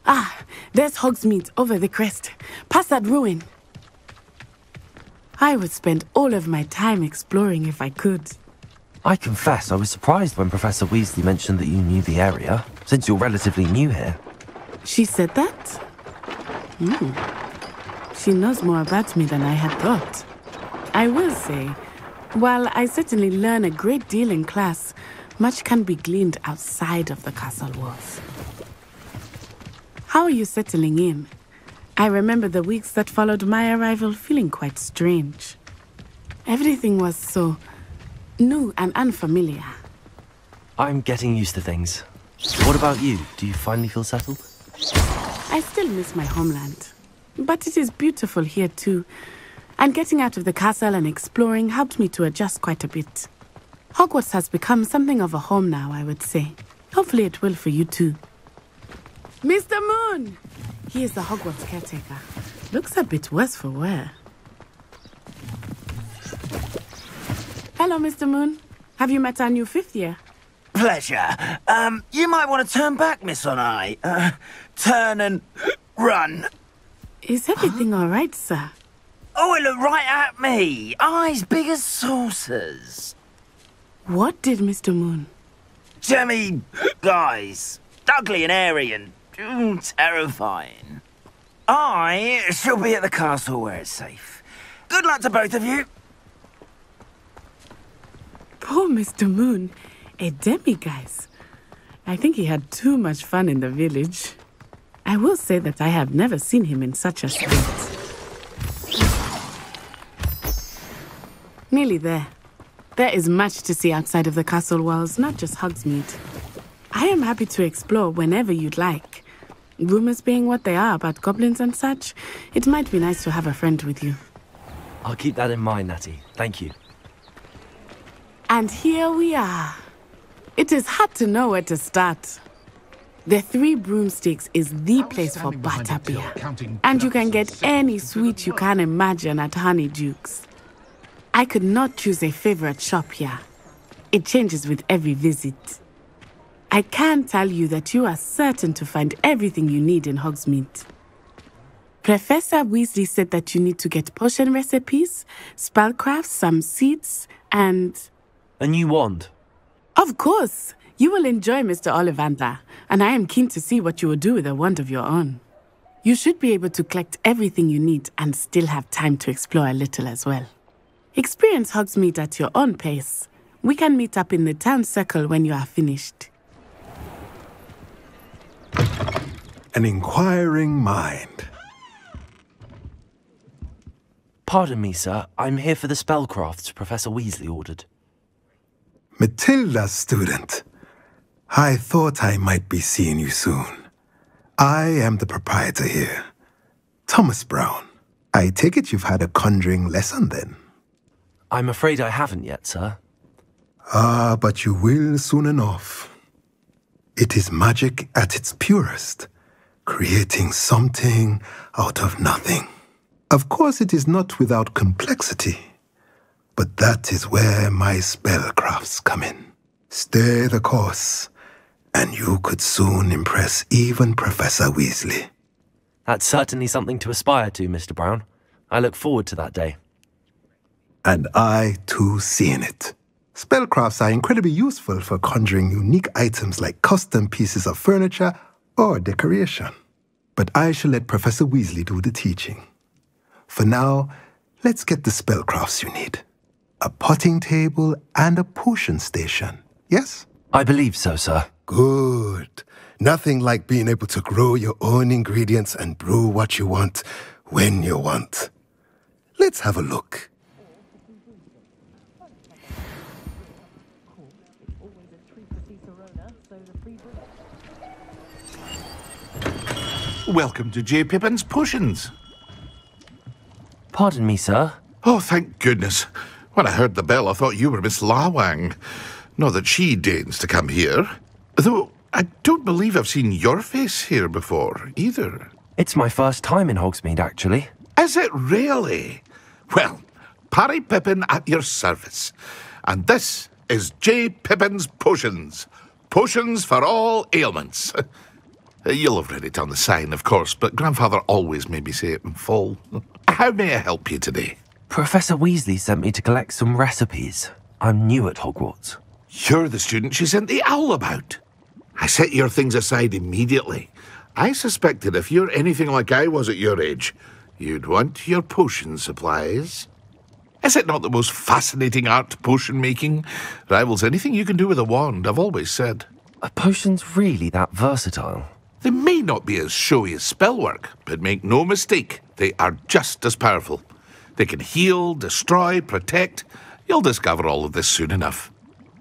Ah, there's Hogsmeade over the crest, past that ruin. I would spend all of my time exploring if I could. I confess I was surprised when Professor Weasley mentioned that you knew the area, since you're relatively new here. She said that? Hmm. She knows more about me than I had thought. I will say, while I certainly learn a great deal in class, much can be gleaned outside of the castle walls. How are you settling in? I remember the weeks that followed my arrival feeling quite strange. Everything was so new and unfamiliar. I'm getting used to things. What about you? Do you finally feel settled? I still miss my homeland. But it is beautiful here too. And getting out of the castle and exploring helped me to adjust quite a bit. Hogwarts has become something of a home now, I would say. Hopefully it will for you too. Mr. Moon! He is the Hogwarts caretaker. Looks a bit worse for wear. Hello, Mr. Moon. Have you met our new fifth year? Pleasure. Um, you might want to turn back, Miss Onai. Uh, turn and run. Is everything all right, sir? Oh, it looked right at me. Eyes big as saucers. What did Mr. Moon? Jemmy guys. Ugly and airy and mm, terrifying. I shall be at the castle where it's safe. Good luck to both of you. Poor Mr. Moon. A demiguise. I think he had too much fun in the village. I will say that I have never seen him in such a state. Nearly there. There is much to see outside of the castle walls, not just Hogsmeade. I am happy to explore whenever you'd like. Rumors being what they are about goblins and such, it might be nice to have a friend with you. I'll keep that in mind, Natty. Thank you. And here we are. It is hard to know where to start. The Three Broomsticks is the place for butterbeer. And you can get any sweet you can imagine at Honeydukes. I could not choose a favorite shop here. It changes with every visit. I can tell you that you are certain to find everything you need in Hogsmeade. Professor Weasley said that you need to get potion recipes, spellcrafts, some seeds, and... A new wand? Of course! You will enjoy Mr. Ollivander, and I am keen to see what you will do with a wand of your own. You should be able to collect everything you need and still have time to explore a little as well. Experience Hogsmeade at your own pace. We can meet up in the town circle when you are finished. An inquiring mind. Pardon me, sir. I'm here for the spellcrafts Professor Weasley ordered. Matilda, student. I thought I might be seeing you soon. I am the proprietor here, Thomas Brown. I take it you've had a conjuring lesson then? I'm afraid I haven't yet, sir. Ah, but you will soon enough. It is magic at its purest, creating something out of nothing. Of course, it is not without complexity, but that is where my spellcrafts come in. Stay the course, and you could soon impress even Professor Weasley. That's certainly something to aspire to, Mr. Brown. I look forward to that day. And I, too, see in it. Spellcrafts are incredibly useful for conjuring unique items like custom pieces of furniture or decoration. But I shall let Professor Weasley do the teaching. For now, let's get the spellcrafts you need. A potting table and a potion station, yes? I believe so, sir. Good. Nothing like being able to grow your own ingredients and brew what you want when you want. Let's have a look. Welcome to J. Pippin's Potions. Pardon me, sir. Oh, thank goodness. When I heard the bell, I thought you were Miss Lawang. Not that she deigns to come here. Though I don't believe I've seen your face here before, either. It's my first time in Hogsmeade, actually. Is it really? Well, Parry Pippin at your service. And this is J. Pippin's Potions. Potions for all ailments. (laughs) You'll have read it on the sign, of course, but Grandfather always made me say it in full. (laughs) How may I help you today? Professor Weasley sent me to collect some recipes. I'm new at Hogwarts. You're the student she sent the owl about. I set your things aside immediately. I suspected if you're anything like I was at your age, you'd want your potion supplies. Is it not the most fascinating art, potion making? Rivals anything you can do with a wand, I've always said. Are potions really that versatile? They may not be as showy as spellwork, but make no mistake, they are just as powerful. They can heal, destroy, protect. You'll discover all of this soon enough.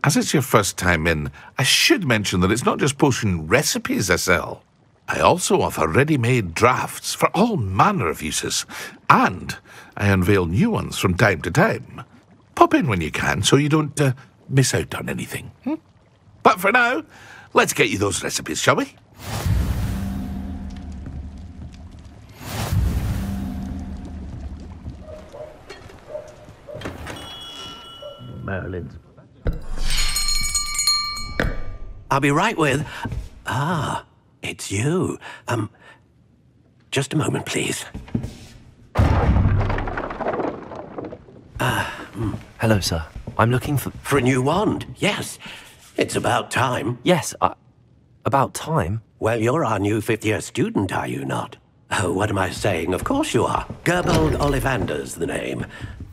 As it's your first time in, I should mention that it's not just potion recipes I sell. I also offer ready-made drafts for all manner of uses, and I unveil new ones from time to time. Pop in when you can so you don't uh, miss out on anything. Hmm? But for now, let's get you those recipes, shall we? Merlin's I'll be right with. Ah, it's you. Um, just a moment, please. Ah, mm. hello, sir. I'm looking for. For a new wand, yes. It's about time. Yes, uh, about time? Well, you're our new fifth year student, are you not? Oh, what am I saying? Of course you are. Gerbold Ollivander's the name.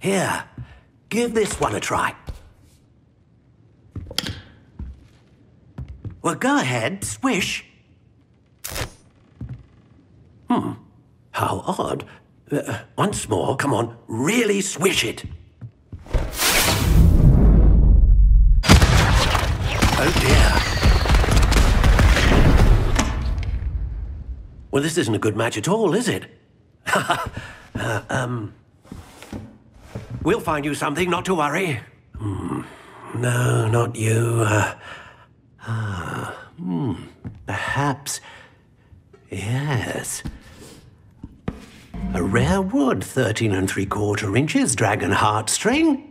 Here, give this one a try. Well, go ahead, swish. Hmm, how odd. Uh, once more, come on, really swish it. Oh dear. Well, this isn't a good match at all, is it? (laughs) uh, um, We'll find you something, not to worry. Hmm. No, not you. Uh, ah, hmm. Perhaps. Yes. A rare wood, 13 and three quarter inches, dragon heartstring.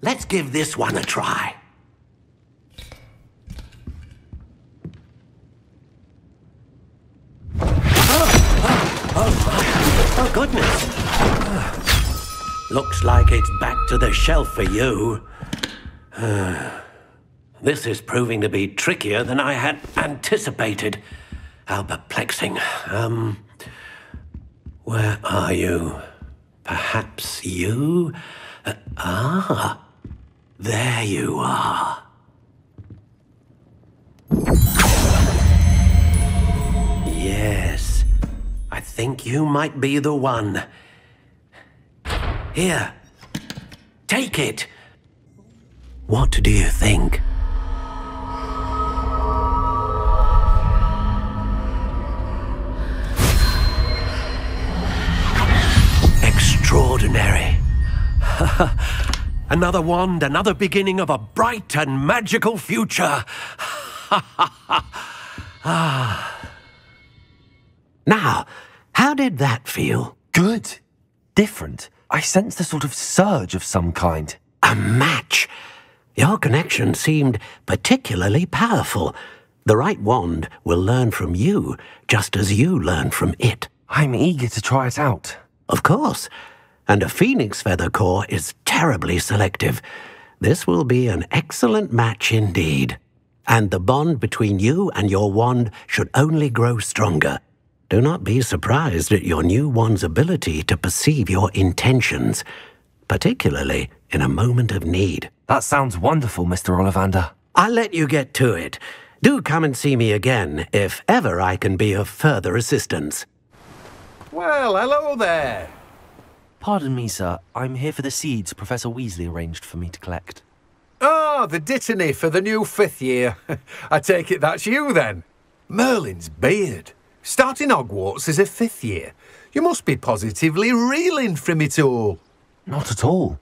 Let's give this one a try. Oh, oh, oh, oh goodness. Looks like it's back to the shelf for you. this is proving to be trickier than I had anticipated. How perplexing. Um, where are you? Perhaps you? Uh, ah, there you are. Yes, I think you might be the one. Here. Take it. What do you think? Extraordinary. (laughs) another wand, another beginning of a bright and magical future. (laughs) ah. now, how did that feel? Good. Different. I sensed a sort of surge of some kind. A match? Your connection seemed particularly powerful. The right wand will learn from you, just as you learn from it. I'm eager to try it out. Of course. And a phoenix feather core is terribly selective. This will be an excellent match indeed. And the bond between you and your wand should only grow stronger. Do not be surprised at your new one's ability to perceive your intentions, particularly in a moment of need. That sounds wonderful, Mr. Ollivander. I'll let you get to it. Do come and see me again if ever I can be of further assistance. Well, hello there. Pardon me, sir. I'm here for the seeds Professor Weasley arranged for me to collect. Ah, the Dittany for the new fifth year. (laughs) I take it that's you then. Merlin's beard. Starting Hogwarts as a fifth year. You must be positively reeling from it all. Not at all.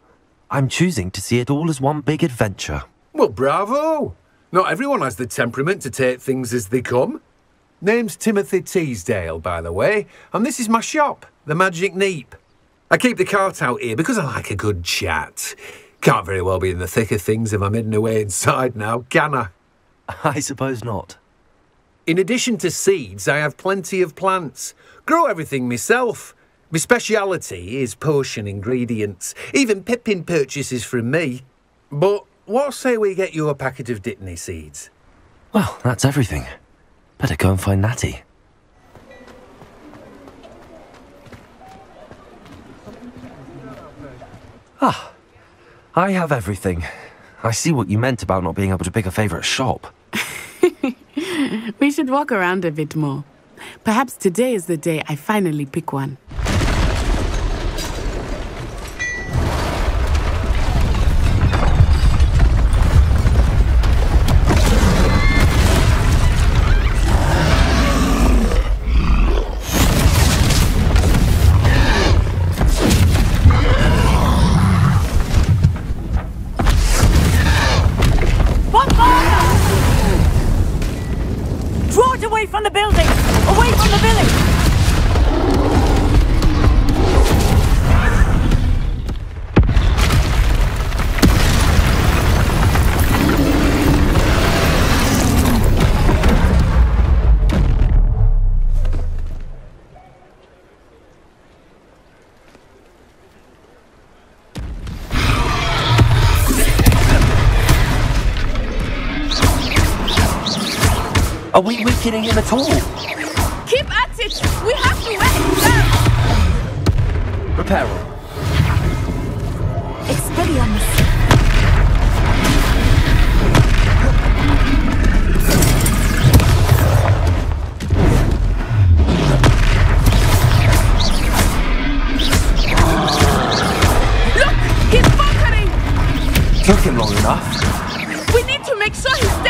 I'm choosing to see it all as one big adventure. Well, bravo. Not everyone has the temperament to take things as they come. Name's Timothy Teasdale, by the way, and this is my shop, the Magic Neep. I keep the cart out here because I like a good chat. Can't very well be in the thick of things if I'm hidden away inside now, can I? (laughs) I suppose not. In addition to seeds, I have plenty of plants. Grow everything myself. My speciality is potion ingredients. Even Pippin purchases from me. But what say we get you a packet of Dittany seeds? Well, that's everything. Better go and find Natty. Ah, I have everything. I see what you meant about not being able to pick a favourite shop. (laughs) (laughs) we should walk around a bit more. Perhaps today is the day I finally pick one. We him at all? Keep at it! We have to wear him down! Reparo. Expelliarmus. Look! He's bunkering! Took him long enough. We need to make sure he's stays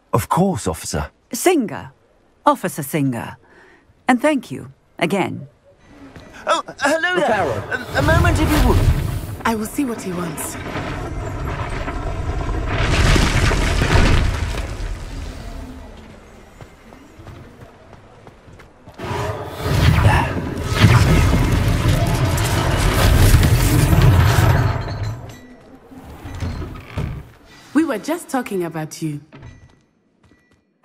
Of course, officer. Singer. Officer Singer. And thank you, again. Oh, hello there. A, a moment if you would. I will see what he wants. We were just talking about you.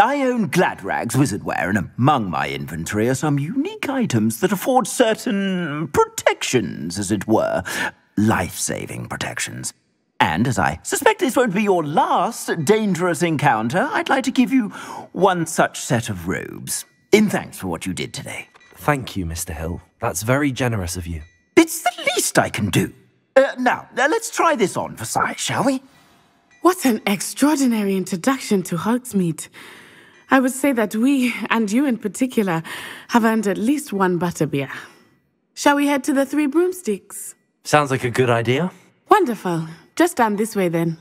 I own Gladrags Wizardwear, and among my inventory are some unique items that afford certain protections, as it were. Life saving protections. And as I suspect this won't be your last dangerous encounter, I'd like to give you one such set of robes. In thanks for what you did today. Thank you, Mr. Hill. That's very generous of you. It's the least I can do. Uh, now, uh, let's try this on for size, shall we? What an extraordinary introduction to Hogsmeade. I would say that we, and you in particular, have earned at least one butterbeer. Shall we head to the Three Broomsticks? Sounds like a good idea. Wonderful. Just down this way then.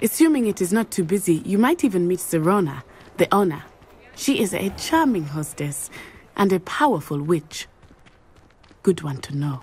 Assuming it is not too busy, you might even meet Sirona, the owner. She is a charming hostess and a powerful witch. Good one to know.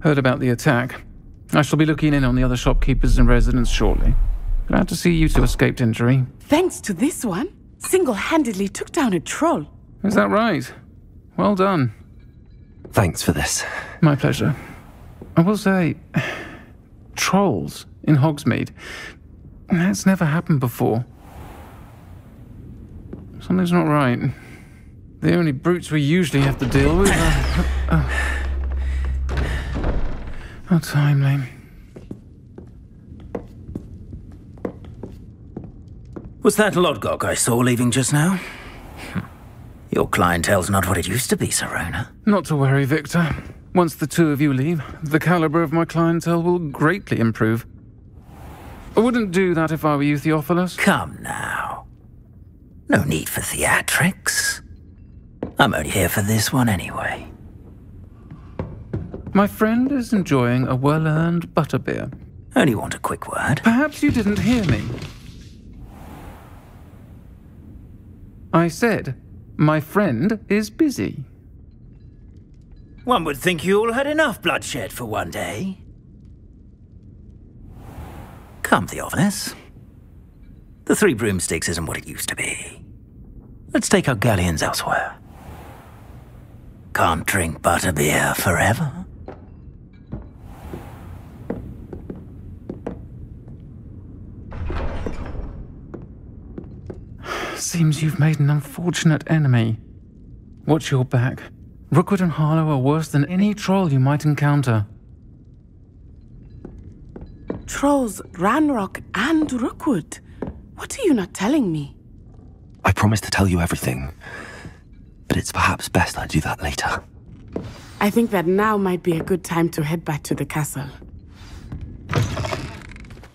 Heard about the attack. I shall be looking in on the other shopkeepers and residents shortly. Glad to see you two escaped injury. Thanks to this one, single-handedly took down a troll. Is that right? Well done. Thanks for this. My pleasure. I will say, trolls in Hogsmeade. That's never happened before. Something's not right. The only brutes we usually have to deal with are. Oh, oh timely. Was that Lodgok I saw leaving just now? Your clientele's not what it used to be, Sirona. Not to worry, Victor. Once the two of you leave, the caliber of my clientele will greatly improve. I wouldn't do that if I were you, Theophilus. Come now. No need for theatrics. I'm only here for this one anyway. My friend is enjoying a well-earned butterbeer. Only want a quick word. Perhaps you didn't hear me. I said, my friend is busy. One would think you all had enough bloodshed for one day. Come, Theophilus. The Three Broomsticks isn't what it used to be. Let's take our galleons elsewhere. Can't drink butterbeer forever. Seems you've made an unfortunate enemy. Watch your back. Rookwood and Harlow are worse than any troll you might encounter. Trolls, Ranrock, and Rookwood. What are you not telling me? I promised to tell you everything, but it's perhaps best I do that later. I think that now might be a good time to head back to the castle.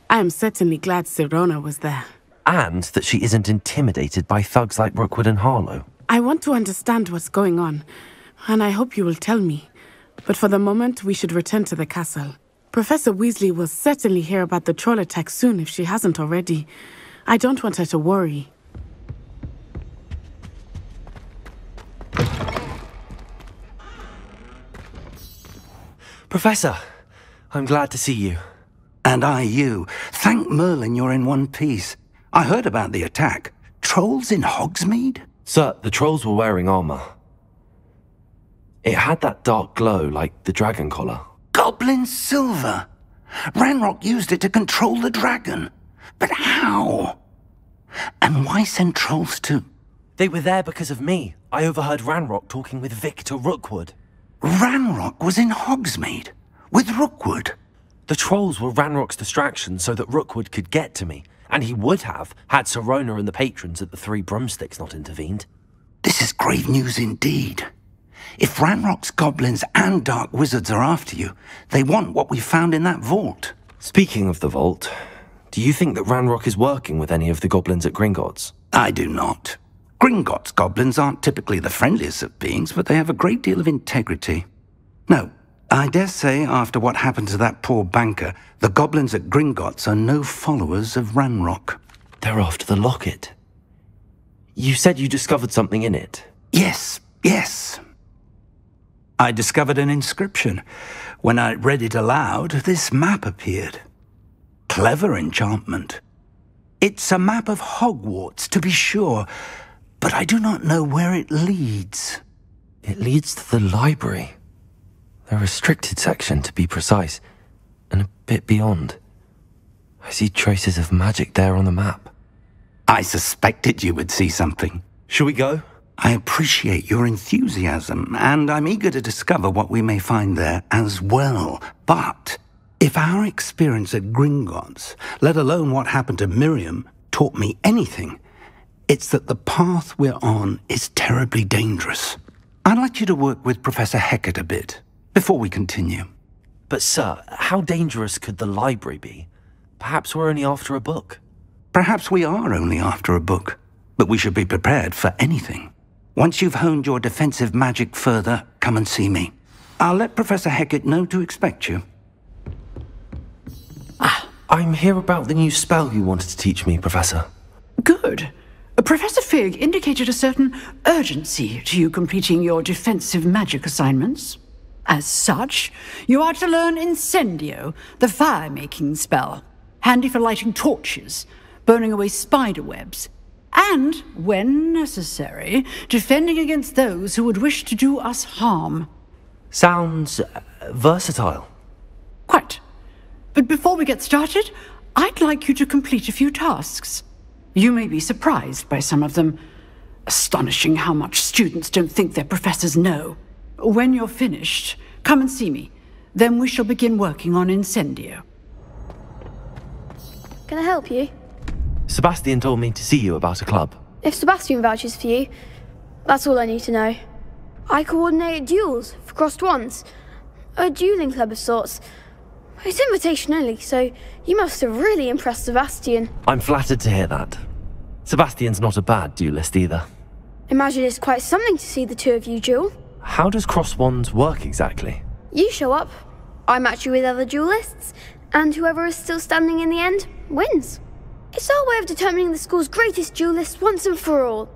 I am certainly glad Sirona was there. And that she isn't intimidated by thugs like Rookwood and Harlow. I want to understand what's going on, and I hope you will tell me. But for the moment, we should return to the castle. Professor Weasley will certainly hear about the troll attack soon if she hasn't already. I don't want her to worry. Professor, I'm glad to see you. And I you. Thank Merlin you're in one piece. I heard about the attack. Trolls in Hogsmeade? Sir, the trolls were wearing armor. It had that dark glow like the dragon collar. Goblin silver. Ranrock used it to control the dragon. But how? And why send trolls to... They were there because of me. I overheard Ranrock talking with Victor Rookwood. Ranrock was in Hogsmeade? With Rookwood? The trolls were Ranrock's distraction so that Rookwood could get to me. And he would have, had Sirona and the patrons at the Three Broomsticks not intervened. This is grave news indeed. If Ranrock's goblins and dark wizards are after you, they want what we found in that vault. Speaking of the vault, do you think that Ranrock is working with any of the goblins at Gringotts? I do not. Gringotts goblins aren't typically the friendliest of beings, but they have a great deal of integrity. No, I dare say after what happened to that poor banker, the goblins at Gringotts are no followers of Ranrock. They're after the locket. You said you discovered something in it. Yes, yes. I discovered an inscription. When I read it aloud, this map appeared. Clever enchantment. It's a map of Hogwarts, to be sure, but I do not know where it leads. It leads to the library. The restricted section, to be precise, and a bit beyond. I see traces of magic there on the map. I suspected you would see something. Shall we go? I appreciate your enthusiasm, and I'm eager to discover what we may find there as well. But if our experience at Gringotts, let alone what happened to Miriam, taught me anything, it's that the path we're on is terribly dangerous. I'd like you to work with Professor Hecat a bit before we continue. But, sir, how dangerous could the library be? Perhaps we're only after a book. Perhaps we are only after a book, but we should be prepared for anything. Once you've honed your defensive magic further, come and see me. I'll let Professor Hecat know to expect you. Ah, I'm here about the new spell you wanted to teach me, Professor. Good. Professor Fig indicated a certain urgency to you completing your defensive magic assignments. As such, you are to learn Incendio, the fire-making spell, handy for lighting torches, burning away spider webs, and, when necessary, defending against those who would wish to do us harm. Sounds uh, versatile. Quite. But before we get started, I'd like you to complete a few tasks. You may be surprised by some of them. Astonishing how much students don't think their professors know. When you're finished, come and see me. Then we shall begin working on Incendio. Can I help you? Sebastian told me to see you about a club. If Sebastian vouches for you, that's all I need to know. I coordinate duels for crossed wands. A dueling club of sorts. It's invitation only, so you must have really impressed Sebastian. I'm flattered to hear that. Sebastian's not a bad duelist either. Imagine it's quite something to see the two of you duel. How does crosswands work exactly? You show up, I match you with other duelists, and whoever is still standing in the end wins. It's our way of determining the school's greatest duelist once and for all.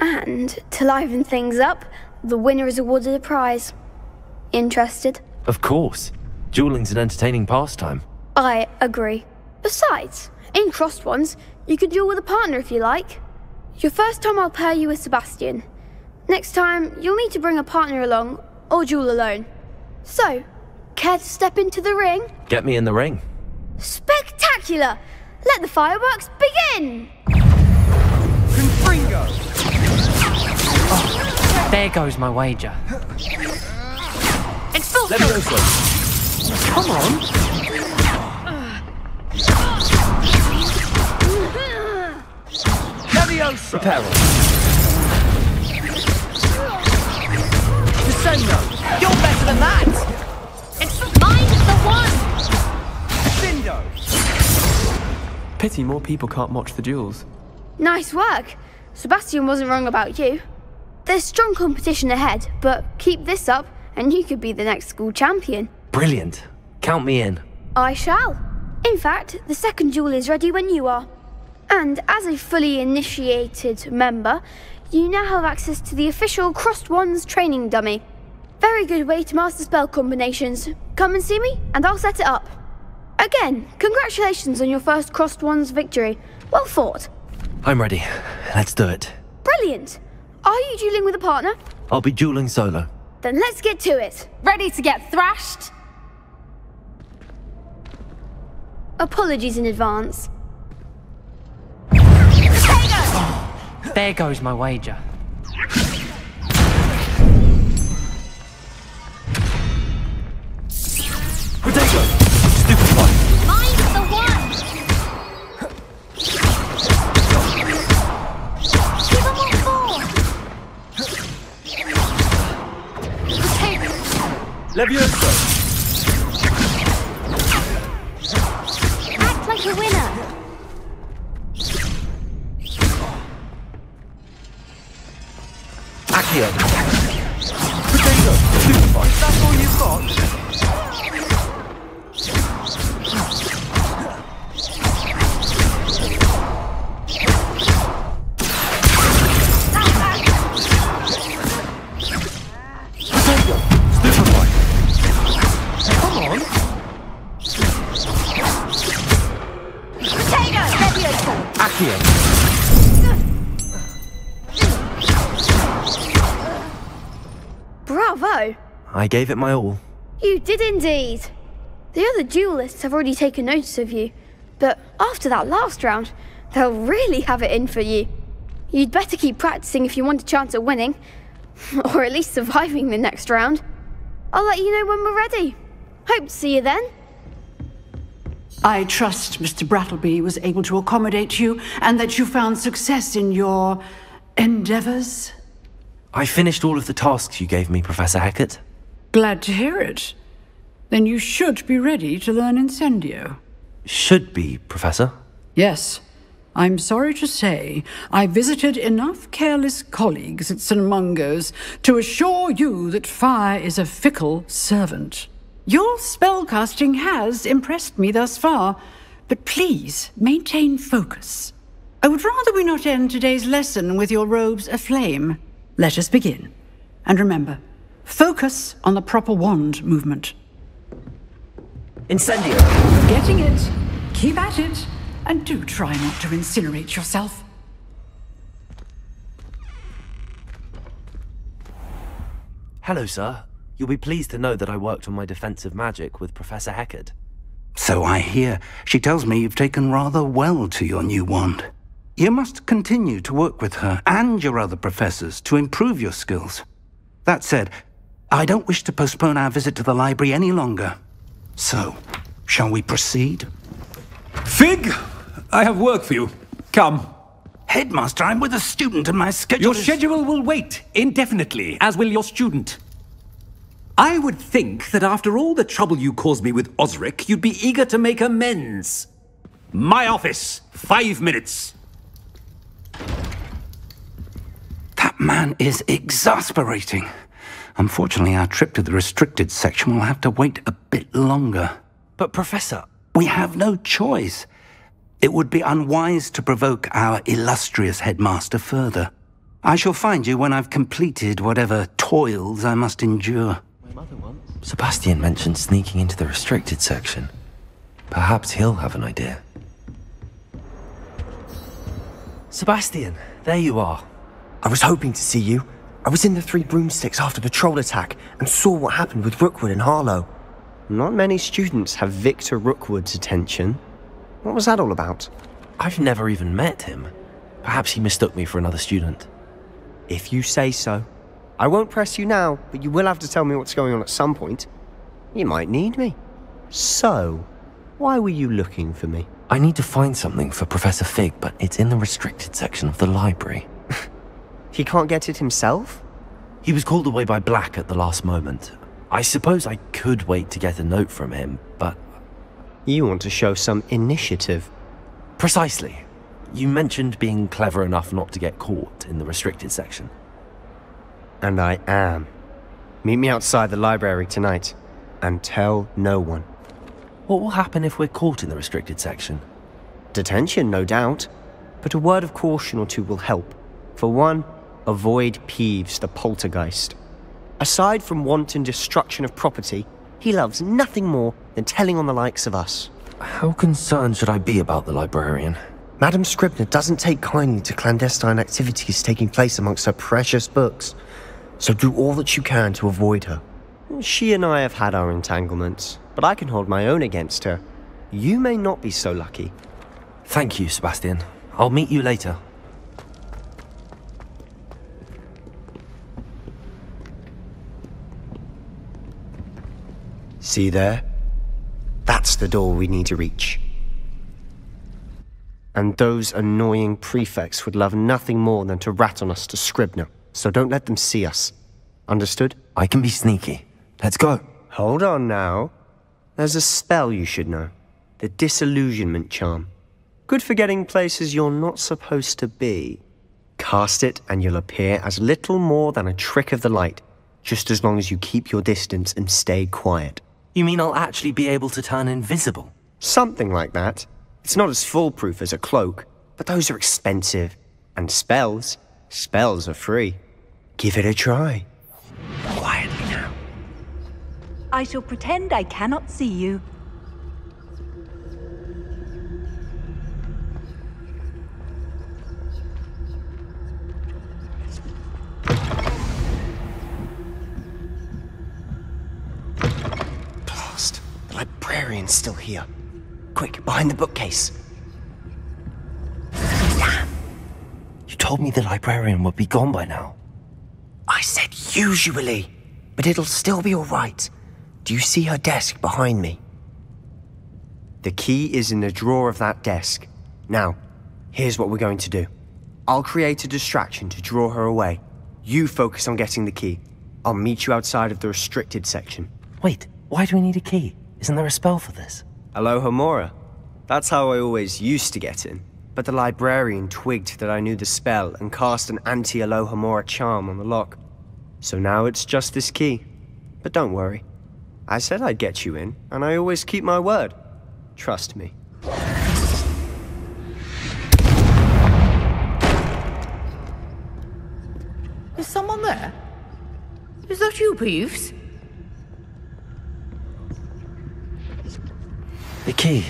And, to liven things up, the winner is awarded a prize. Interested? Of course. Dueling's an entertaining pastime. I agree. Besides, in crossed wands, you could duel with a partner if you like. Your first time I'll pair you with Sebastian. Next time, you'll need to bring a partner along, or duel alone. So, care to step into the ring? Get me in the ring. Spectacular! Let the fireworks begin! Confringo! Oh, there goes my wager. (laughs) Expulso! Let me go first. Come on. Levioso! Reparo. Descendo! You're better than that! It's mine the one! Cindo! Pity more people can't watch the duels. Nice work. Sebastian wasn't wrong about you. There's strong competition ahead, but keep this up and you could be the next school champion. Brilliant. Count me in. I shall. In fact, the second duel is ready when you are. And as a fully initiated member, you now have access to the official Crossed Wands training dummy. Very good way to master spell combinations. Come and see me, and I'll set it up. Again, congratulations on your first Crossed Wands victory. Well fought. I'm ready. Let's do it. Brilliant. Are you dueling with a partner? I'll be dueling solo. Then let's get to it. Ready to get thrashed? Apologies in advance. There goes my wager. Protego! Stupefy! Mine's the one! Give him what for! Levioso! Act like a winner! Accio! Protego! Stupefy! That's all you've got? Bravo! I gave it my all. You did indeed. The other duelists have already taken notice of you, but after that last round, they'll really have it in for you. You'd better keep practicing if you want a chance at winning, (laughs) or at least surviving the next round. I'll let you know when we're ready. Hope to see you then. I trust Mr. Brattleby was able to accommodate you and that you found success in your endeavors. I finished all of the tasks you gave me, Professor Hecat. Glad to hear it. Then you should be ready to learn Incendio. Should be, Professor. Yes. I'm sorry to say, I visited enough careless colleagues at St. Mungo's to assure you that fire is a fickle servant. Your spellcasting has impressed me thus far, but please maintain focus. I would rather we not end today's lesson with your robes aflame. Let us begin. And remember, focus on the proper wand movement. Incendio! Getting it. Keep at it. And do try not to incinerate yourself. Hello, sir. You'll be pleased to know that I worked on my defensive magic with Professor Hecat. So I hear. She tells me you've taken rather well to your new wand. You must continue to work with her and your other professors to improve your skills. That said, I don't wish to postpone our visit to the library any longer. So, shall we proceed? Fig, I have work for you. Come. Headmaster, I'm with a student and my schedule Your is- schedule will wait indefinitely, as will your student. I would think that after all the trouble you caused me with Osric, you'd be eager to make amends. My office, five minutes. That man is exasperating. Unfortunately, our trip to the restricted section will have to wait a bit longer. But, Professor. We have no choice. It would be unwise to provoke our illustrious headmaster further. I shall find you when I've completed whatever toils I must endure. Sebastian mentioned sneaking into the restricted section. Perhaps he'll have an idea. Sebastian, there you are. I was hoping to see you. I was in the Three Broomsticks after the troll attack and saw what happened with Rookwood and Harlow. Not many students have Victor Rookwood's attention. What was that all about? I've never even met him. Perhaps he mistook me for another student. If you say so. I won't press you now, but you will have to tell me what's going on at some point. You might need me. So, why were you looking for me? I need to find something for Professor Fig, but it's in the restricted section of the library. (laughs) he can't get it himself? He was called away by Black at the last moment. I suppose I could wait to get a note from him, but. You want to show some initiative. Precisely. You mentioned being clever enough not to get caught in the restricted section. And I am. Meet me outside the library tonight, and tell no one. What will happen if we're caught in the restricted section? Detention, no doubt. But a word of caution or two will help. For one, avoid Peeves, the poltergeist. Aside from wanton destruction of property, he loves nothing more than telling on the likes of us. How concerned should I be about the librarian? Madam Scribner doesn't take kindly to clandestine activities taking place amongst her precious books, so do all that you can to avoid her. She and I have had our entanglements, but I can hold my own against her. You may not be so lucky. Thank you, Sebastian. I'll meet you later. See there? That's the door we need to reach. And those annoying prefects would love nothing more than to rat on us to Scribner, so don't let them see us. Understood? I can be sneaky. Let's go. Hold on now. There's a spell you should know. The Disillusionment Charm. Good for getting places you're not supposed to be. Cast it and you'll appear as little more than a trick of the light, just as long as you keep your distance and stay quiet. You mean I'll actually be able to turn invisible? Something like that. It's not as foolproof as a cloak, but those are expensive. And spells, spells are free. Give it a try. Quietly now. I shall pretend I cannot see you. Blast. The librarian's still here. Quick, behind the bookcase. Damn. You told me the librarian would be gone by now. I said usually, but it'll still be alright. Do you see her desk behind me? The key is in the drawer of that desk. Now, here's what we're going to do. I'll create a distraction to draw her away. You focus on getting the key. I'll meet you outside of the restricted section. Wait, why do we need a key? Isn't there a spell for this? Alohomora. That's how I always used to get in. But the librarian twigged that I knew the spell and cast an anti-Alohomora charm on the lock. So now it's just this key. But don't worry. I said I'd get you in, and I always keep my word. Trust me. Is someone there? Is that you, Peeves? The key.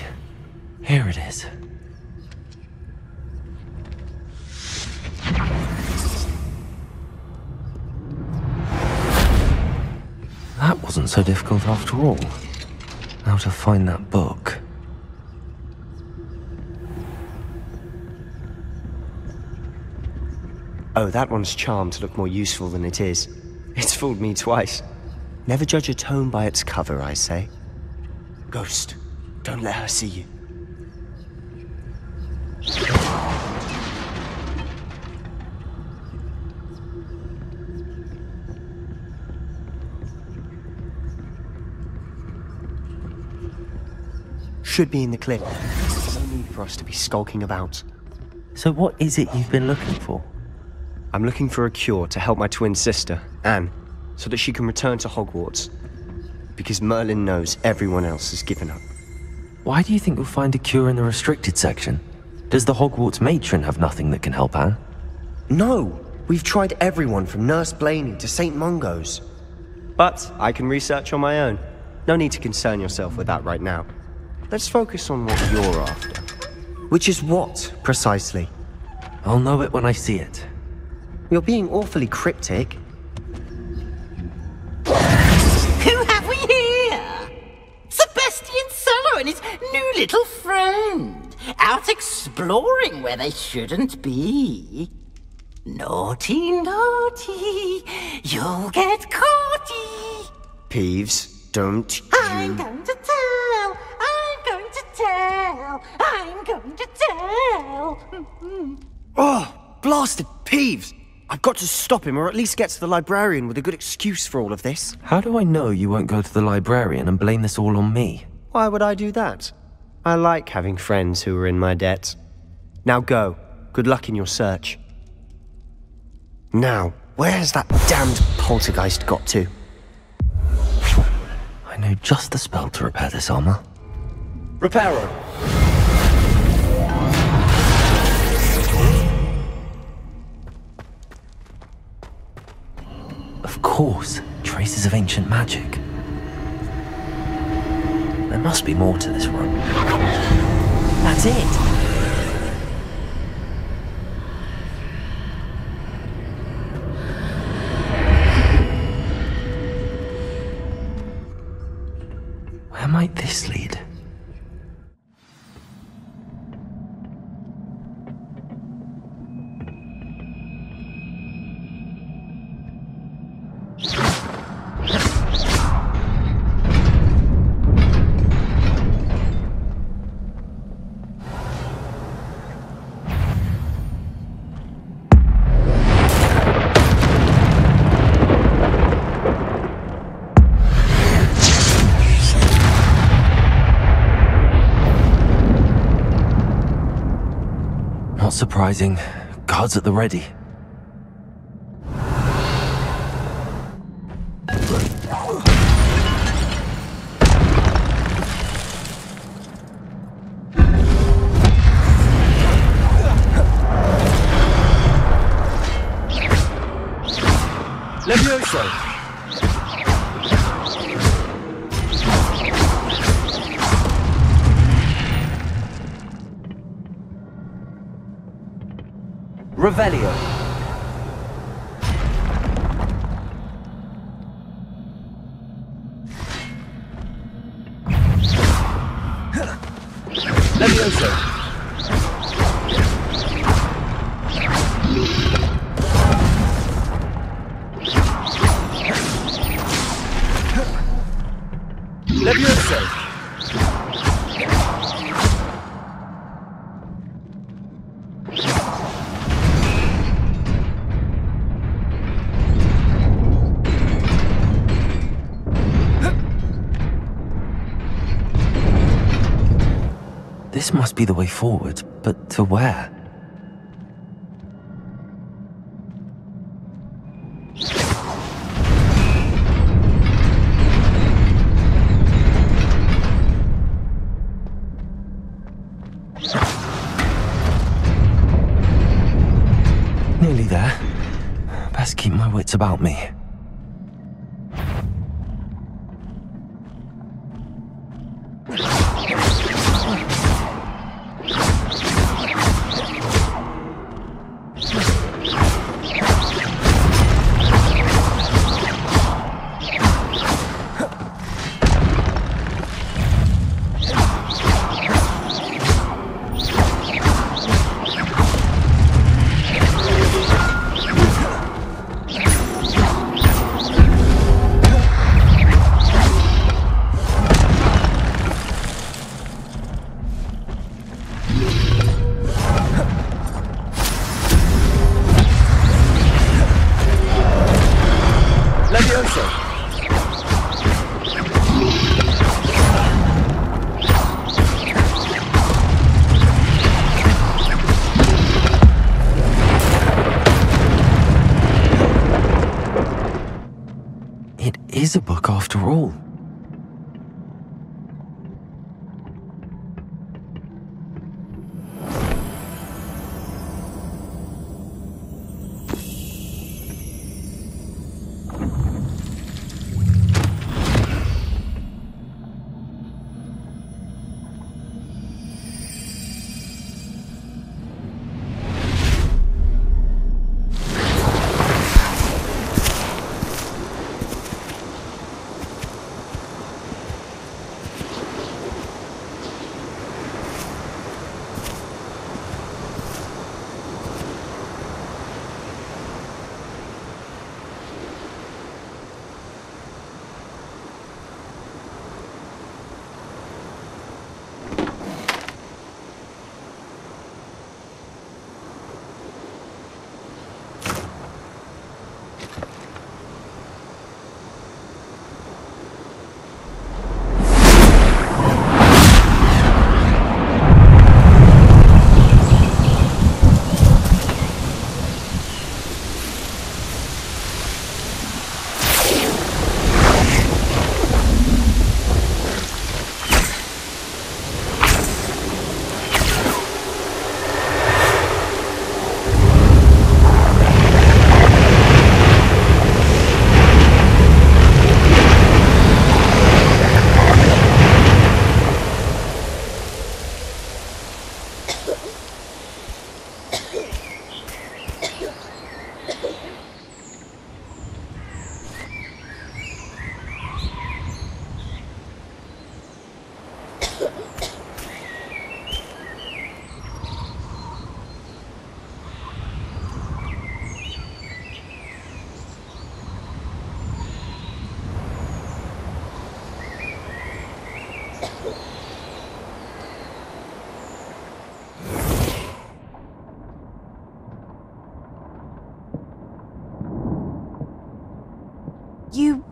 Here it is. Wasn't so difficult after all. How to find that book. Oh, that one's charmed to look more useful than it is. It's fooled me twice. Never judge a tome by its cover, I say. Ghost, don't let her see you. Should be in the clip. There's no need for us to be skulking about. So what is it you've been looking for? I'm looking for a cure to help my twin sister, Anne, so that she can return to Hogwarts. Because Merlin knows everyone else has given up. Why do you think you'll find a cure in the restricted section? Does the Hogwarts matron have nothing that can help Anne? No! We've tried everyone from Nurse Blainey to St. Mungo's. But I can research on my own. No need to concern yourself with that right now. Let's focus on what you're after. Which is what, precisely? I'll know it when I see it. You're being awfully cryptic. Who have we here? Sebastian Sallow and his new little friend. Out exploring where they shouldn't be. Naughty, naughty. You'll get caughty. Peeves, don't I'm you... going to tell. I'm going to tell. I'm going to tell. Oh, blasted Peeves! I've got to stop him or at least get to the librarian with a good excuse for all of this. How do I know you won't go to the librarian and blame this all on me? Why would I do that? I like having friends who are in my debt. Now go. Good luck in your search. Now, where's that damned poltergeist got to? I know just the spell to repair this armor. Reparo. Of course, traces of ancient magic. There must be more to this room. That's it. Where might this lead? Surprising. Guards at the ready. This must be the way forward, but to where?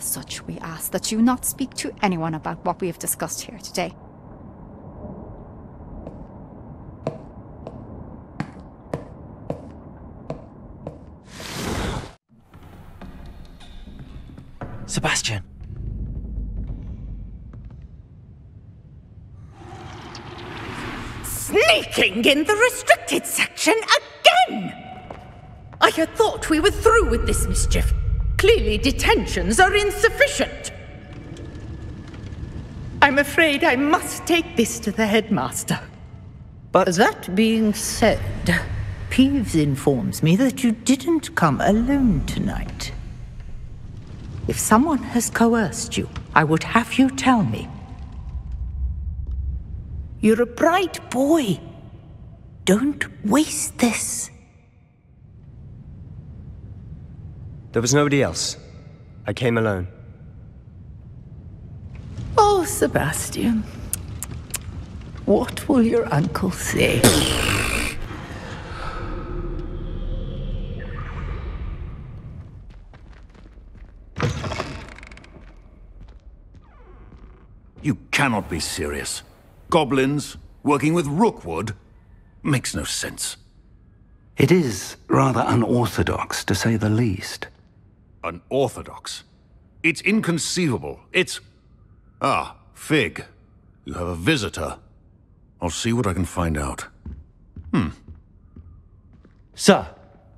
As such, we ask that you not speak to anyone about what we have discussed here today. Sebastian. Sneaking in the restricted section again! I had thought we were through with this mischief. Clearly, detentions are insufficient. I'm afraid I must take this to the headmaster. But that being said, Peeves informs me that you didn't come alone tonight. If someone has coerced you, I would have you tell me. You're a bright boy. Don't waste this. There was nobody else. I came alone. Oh, Sebastian. What will your uncle say? You cannot be serious. Goblins working with Rookwood makes no sense. It is rather unorthodox, to say the least. Unorthodox? It's inconceivable. It's. Ah, Fig. You have a visitor. I'll see what I can find out. Hmm. Sir,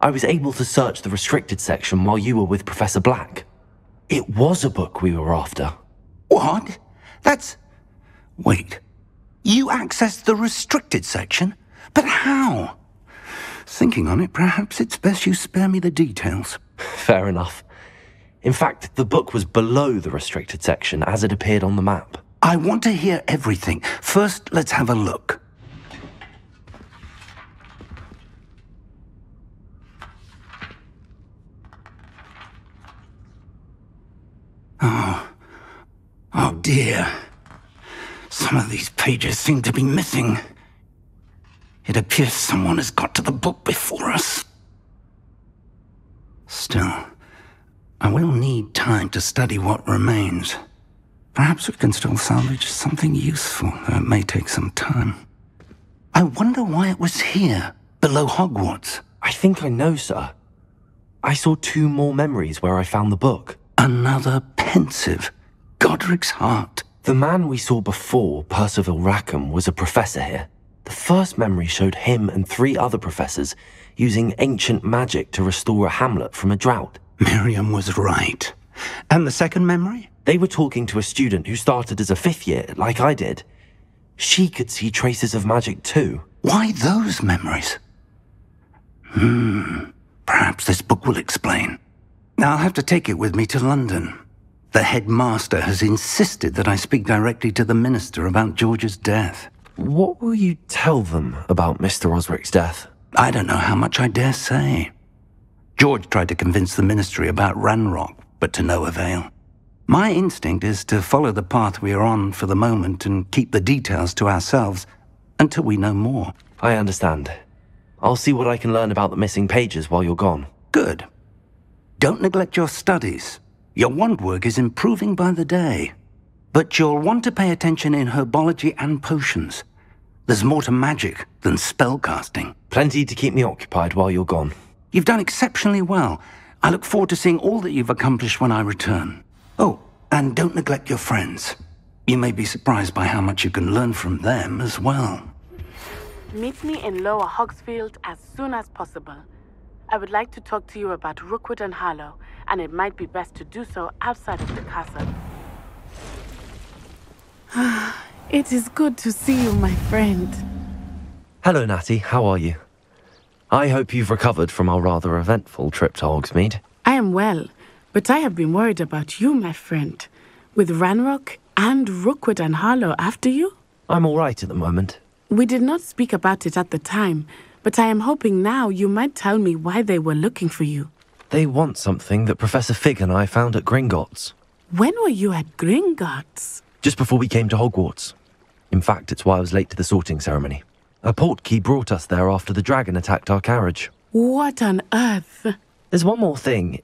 I was able to search the restricted section while you were with Professor Black. It was a book we were after. What? That's. Wait. You accessed the restricted section? But how? Thinking on it, perhaps it's best you spare me the details. Fair enough. In fact, the book was below the restricted section as it appeared on the map. I want to hear everything. First, let's have a look. Oh. Oh dear. Some of these pages seem to be missing. It appears someone has got to the book before us. Still, I will need time to study what remains. Perhaps we can still salvage something useful, though it may take some time. I wonder why it was here, below Hogwarts. I think I know, sir. I saw two more memories where I found the book. Another Pensieve. Godric's heart. The man we saw before, Percival Rackham, was a professor here. The first memory showed him and three other professors using ancient magic to restore a hamlet from a drought. Miriam was right. And the second memory? They were talking to a student who started as a fifth year, like I did. She could see traces of magic too. Why those memories? Hmm. Perhaps this book will explain. Now I'll have to take it with me to London. The headmaster has insisted that I speak directly to the minister about George's death. What will you tell them about Mr. Osric's death? I don't know how much I dare say. George tried to convince the ministry about Ranrock, but to no avail. My instinct is to follow the path we are on for the moment and keep the details to ourselves until we know more. I understand. I'll see what I can learn about the missing pages while you're gone. Good. Don't neglect your studies. Your wand work is improving by the day. But you'll want to pay attention in herbology and potions. There's more to magic than spellcasting. Plenty to keep me occupied while you're gone. You've done exceptionally well. I look forward to seeing all that you've accomplished when I return. Oh, and don't neglect your friends. You may be surprised by how much you can learn from them as well. Meet me in Lower Hogsfield as soon as possible. I would like to talk to you about Rookwood and Harlow, and it might be best to do so outside of the castle. (sighs) it is good to see you, my friend. Hello, Natty. How are you? I hope you've recovered from our rather eventful trip to Hogsmeade. I am well, but I have been worried about you, my friend. With Ranrock and Rookwood and Harlow after you? I'm all right at the moment. We did not speak about it at the time, but I am hoping now you might tell me why they were looking for you. They want something that Professor Fig and I found at Gringotts. When were you at Gringotts? Just before we came to Hogwarts. In fact, it's why I was late to the sorting ceremony. A portkey brought us there after the dragon attacked our carriage. What on earth? There's one more thing.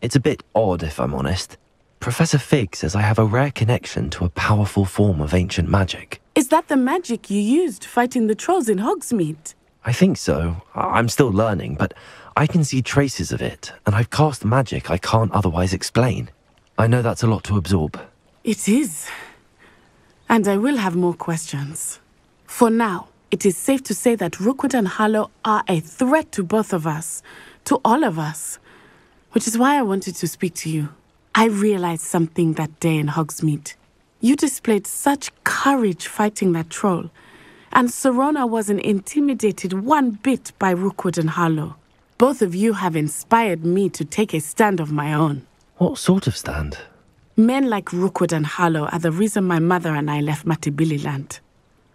It's a bit odd, if I'm honest. Professor Fig says I have a rare connection to a powerful form of ancient magic. Is that the magic you used fighting the trolls in Hogsmeade? I think so. I'm still learning, but I can see traces of it, and I've cast magic I can't otherwise explain. I know that's a lot to absorb. It is. And I will have more questions. For now, it is safe to say that Rookwood and Harlow are a threat to both of us, to all of us. Which is why I wanted to speak to you. I realized something that day in Hogsmeade. You displayed such courage fighting that troll, and Sirona wasn't intimidated one bit by Rookwood and Harlow. Both of you have inspired me to take a stand of my own. What sort of stand? Men like Rookwood and Harlow are the reason my mother and I left Matabeleland.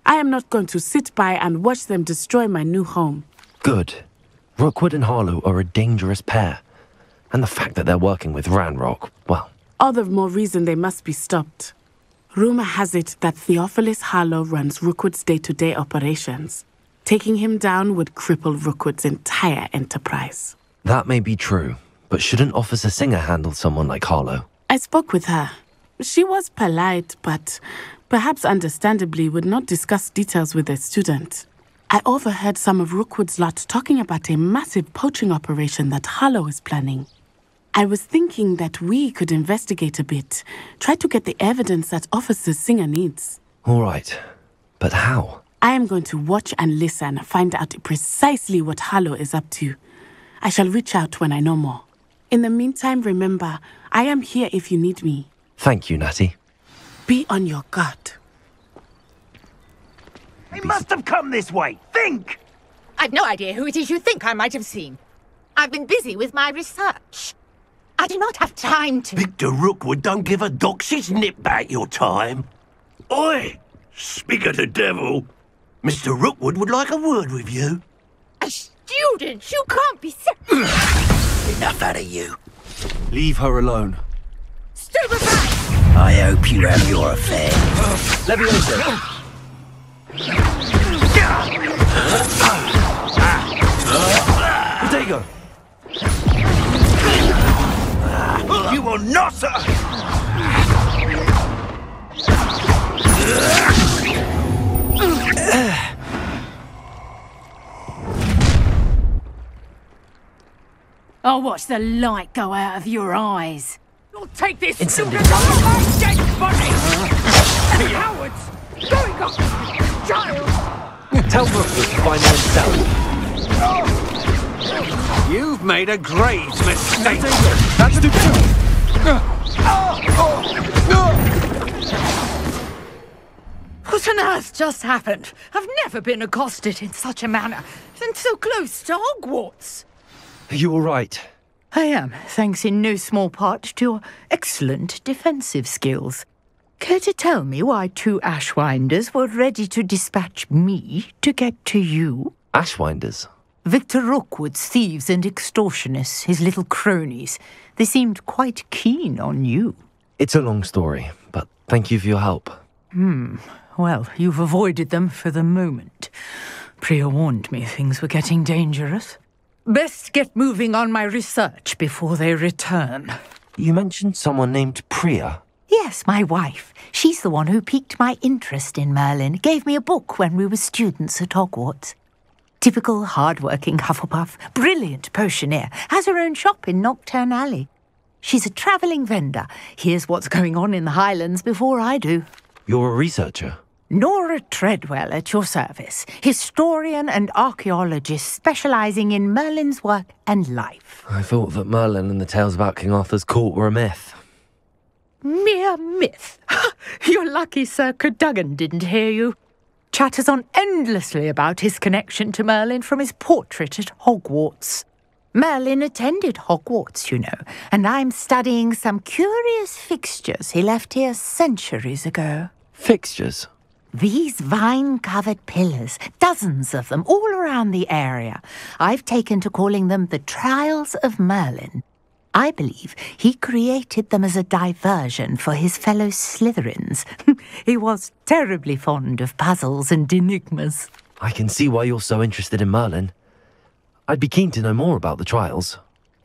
I am not going to sit by and watch them destroy my new home. Good. Rookwood and Harlow are a dangerous pair. And the fact that they're working with Ranrock, well, All the more reason they must be stopped. Rumor has it that Theophilus Harlow runs Rookwood's day to day operations. Taking him down would cripple Rookwood's entire enterprise. that may be true. But shouldn't Officer Singer handle someone like Harlow? I spoke with her. She was polite, but perhaps understandably would not discuss details with a student. I overheard some of Rookwood's lot talking about a massive poaching operation that Harlow is planning. I was thinking that we could investigate a bit, try to get the evidence that Officer Singer needs. All right. But how? I am going to watch and listen, find out precisely what Harlow is up to. I shall reach out when I know more. In the meantime, remember, I am here if you need me. Thank you, Natty. Be on your guard. They must have come this way. Think! I've no idea who it is you think I might have seen. I've been busy with my research. I do not have time to. Victor Rookwood don't give a doxy's nip back your time. Oi! Speak of the devil. Mr. Rookwood would like a word with you. A student? You can't be. (coughs) Enough out of you. Leave her alone. I hope you have your affair. Levioso! Protego! You will not, sir! I'll watch the light go out of your eyes. You'll take this Incendiary. student off my dead body! Cowards! Going off! Child! Tell Rookwood to find me himself. You've made a grave mistake. That's the truth! What on earth just happened? I've never been accosted in such a manner, and so close to Hogwarts. Are you all right? I am, thanks in no small part to your excellent defensive skills. Care to tell me why two Ashwinders were ready to dispatch me to get to you? Ashwinders? Victor Rookwood's thieves and extortionists, his little cronies. They seemed quite keen on you. It's a long story, but thank you for your help. Hmm. Well, you've avoided them for the moment. Priya warned me things were getting dangerous. Best get moving on my research before they return. You mentioned someone named Priya. Yes, my wife. She's the one who piqued my interest in Merlin. Gave me a book when we were students at Hogwarts. Typical hard-working Hufflepuff, brilliant potioneer, has her own shop in Knockturn Alley. She's a travelling vendor. Hears what's going on in the Highlands before I do. You're a researcher? Nora Treadwell at your service, historian and archaeologist specialising in Merlin's work and life. I thought that Merlin and the tales about King Arthur's court were a myth. Mere myth. (laughs) You're lucky Sir Cadogan didn't hear you. Chatters on endlessly about his connection to Merlin from his portrait at Hogwarts. Merlin attended Hogwarts, you know, and I'm studying some curious fixtures he left here centuries ago. Fixtures? These vine covered pillars, dozens of them all around the area. I've taken to calling them the Trials of Merlin. I believe he created them as a diversion for his fellow Slytherins. (laughs) he was terribly fond of puzzles and enigmas. I can see why you're so interested in Merlin. I'd be keen to know more about the trials.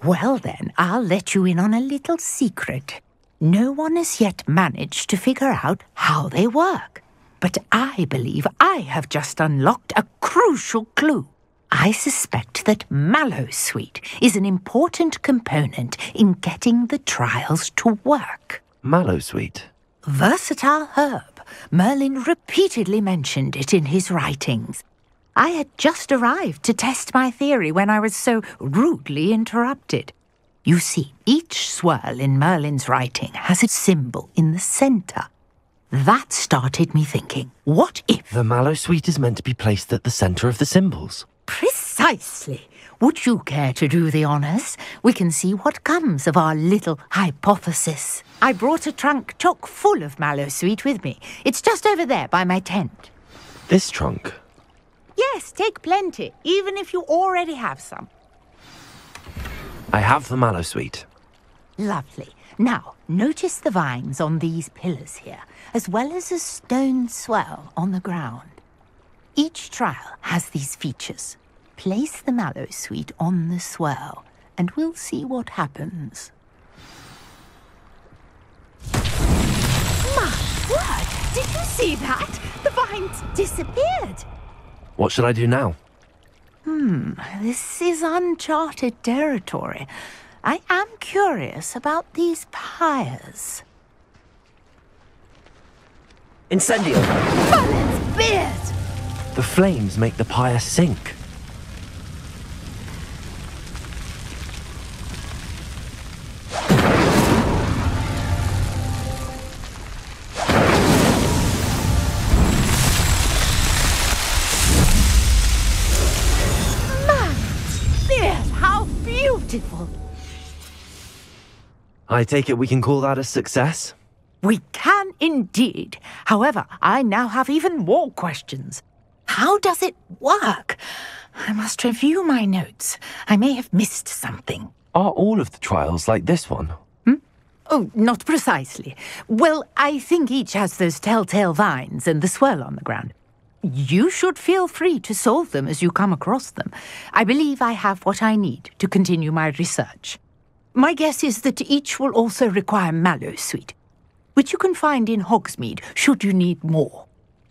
Well, then, I'll let you in on a little secret. No one has yet managed to figure out how they work. But I believe I have just unlocked a crucial clue. I suspect that Mallowsweet is an important component in getting the trials to work. Mallowsweet? Versatile herb. Merlin repeatedly mentioned it in his writings. I had just arrived to test my theory when I was so rudely interrupted. You see, each swirl in Merlin's writing has a symbol in the centre. That started me thinking, what if... The mallowsweet is meant to be placed at the centre of the symbols. Precisely. Would you care to do the honours? We can see what comes of our little hypothesis. I brought a trunk chock full of mallowsweet with me. It's just over there by my tent. This trunk? Yes, take plenty, even if you already have some. I have the mallowsweet. Lovely. Now, notice the vines on these pillars here, as well as a stone swell on the ground. Each trial has these features. Place the Mallowsweet on the swell, and we'll see what happens. My word! Did you see that? The vines disappeared. What should I do now? Hmm, this is uncharted territory. I am curious about these pyres. Incendio! Merlin's beard! The flames make the pyre sink. Merlin's beard! How beautiful! I take it we can call that a success? We can indeed. However, I now have even more questions. How does it work? I must review my notes. I may have missed something. Are all of the trials like this one? Hmm? Oh, not precisely. Well, I think each has those telltale vines and the swirl on the ground. You should feel free to solve them as you come across them. I believe I have what I need to continue my research. My guess is that each will also require mallowsweet, which you can find in Hogsmeade should you need more.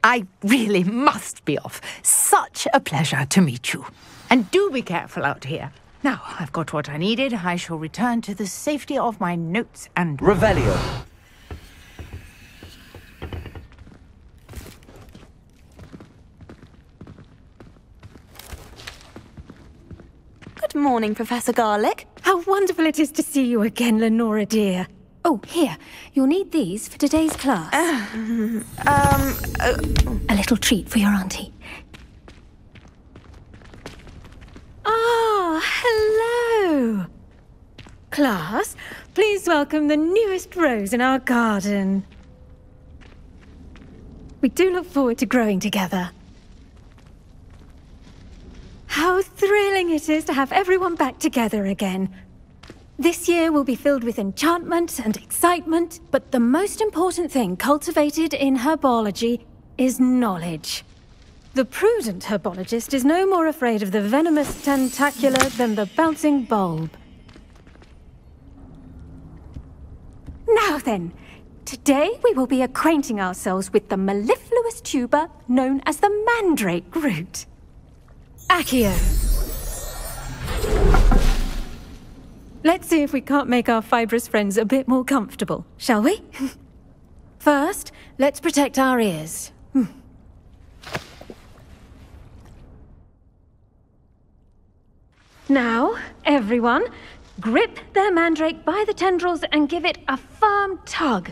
I really must be off. Such a pleasure to meet you. And do be careful out here. Now, I've got what I needed. I shall return to the safety of my notes and... Revelio. Good morning, Professor Garlick. How wonderful it is to see you again, Lenora dear. Oh, Oh, here. You'll need these for today's class. um. A little treat for your auntie. Ah, hello. Class, please welcome the newest rose in our garden. We do look forward to growing together. How thrilling it is to have everyone back together again. This year will be filled with enchantment and excitement, but the most important thing cultivated in herbology is knowledge. The prudent herbologist is no more afraid of the venomous Tentacula than the bouncing bulb. Now then, today we will be acquainting ourselves with the mellifluous tuber known as the mandrake root. Accio. Let's see if we can't make our fibrous friends a bit more comfortable, shall we? (laughs) First, let's protect our ears. Hmm. Now, everyone, grip their mandrake by the tendrils and give it a firm tug.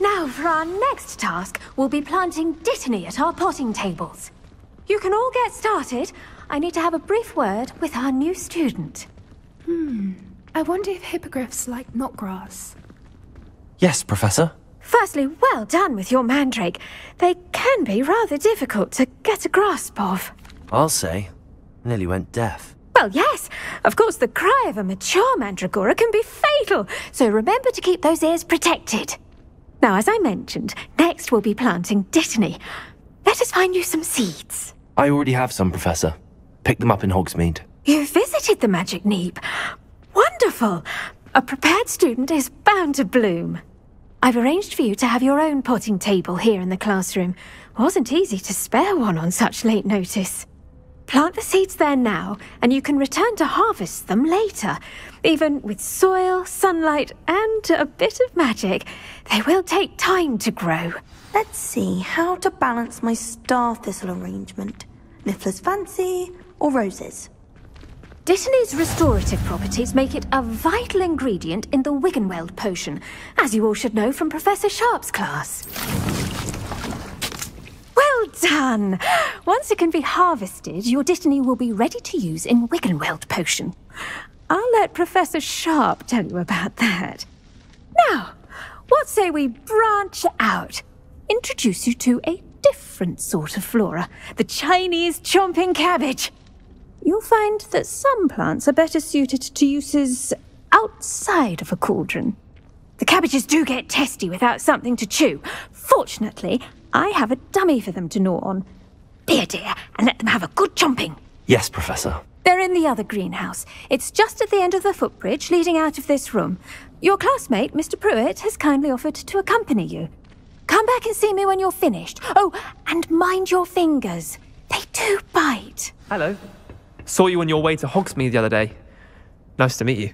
Now, for our next task, we'll be planting dittany at our potting tables. You can all get started. I need to have a brief word with our new student. Hmm. I wonder if hippogriffs like knotgrass. Yes, Professor. Firstly, well done with your mandrake. They can be rather difficult to get a grasp of. I'll say. Nearly went deaf. Well, yes. Of course, the cry of a mature mandragora can be fatal, so remember to keep those ears protected. Now, as I mentioned, next we'll be planting dittany. Let us find you some seeds. I already have some, Professor. Picked them up in Hogsmeade. You visited the Magic Neep. Wonderful! A prepared student is bound to bloom. I've arranged for you to have your own potting table here in the classroom. Wasn't easy to spare one on such late notice. Plant the seeds there now, and you can return to harvest them later. Even with soil, sunlight, and a bit of magic, they will take time to grow. Let's see how to balance my star thistle arrangement. Niffler's fancy or roses? Dittany's restorative properties make it a vital ingredient in the Wiggenweld potion, as you all should know from Professor Sharp's class. Well done! Once it can be harvested, your Dittany will be ready to use in Wiggenweld potion. I'll let Professor Sharp tell you about that. Now, what say we branch out? Introduce you to a different sort of flora, the Chinese chomping cabbage. You'll find that some plants are better suited to uses outside of a cauldron. The cabbages do get testy without something to chew. Fortunately, I have a dummy for them to gnaw on. Be a dear and let them have a good chomping. Yes, Professor. They're in the other greenhouse. It's just at the end of the footbridge leading out of this room. Your classmate, Mr. Prewett, has kindly offered to accompany you. Come back and see me when you're finished. Oh, and mind your fingers. They do bite. Hello. Saw you on your way to Hogsmeade the other day. Nice to meet you.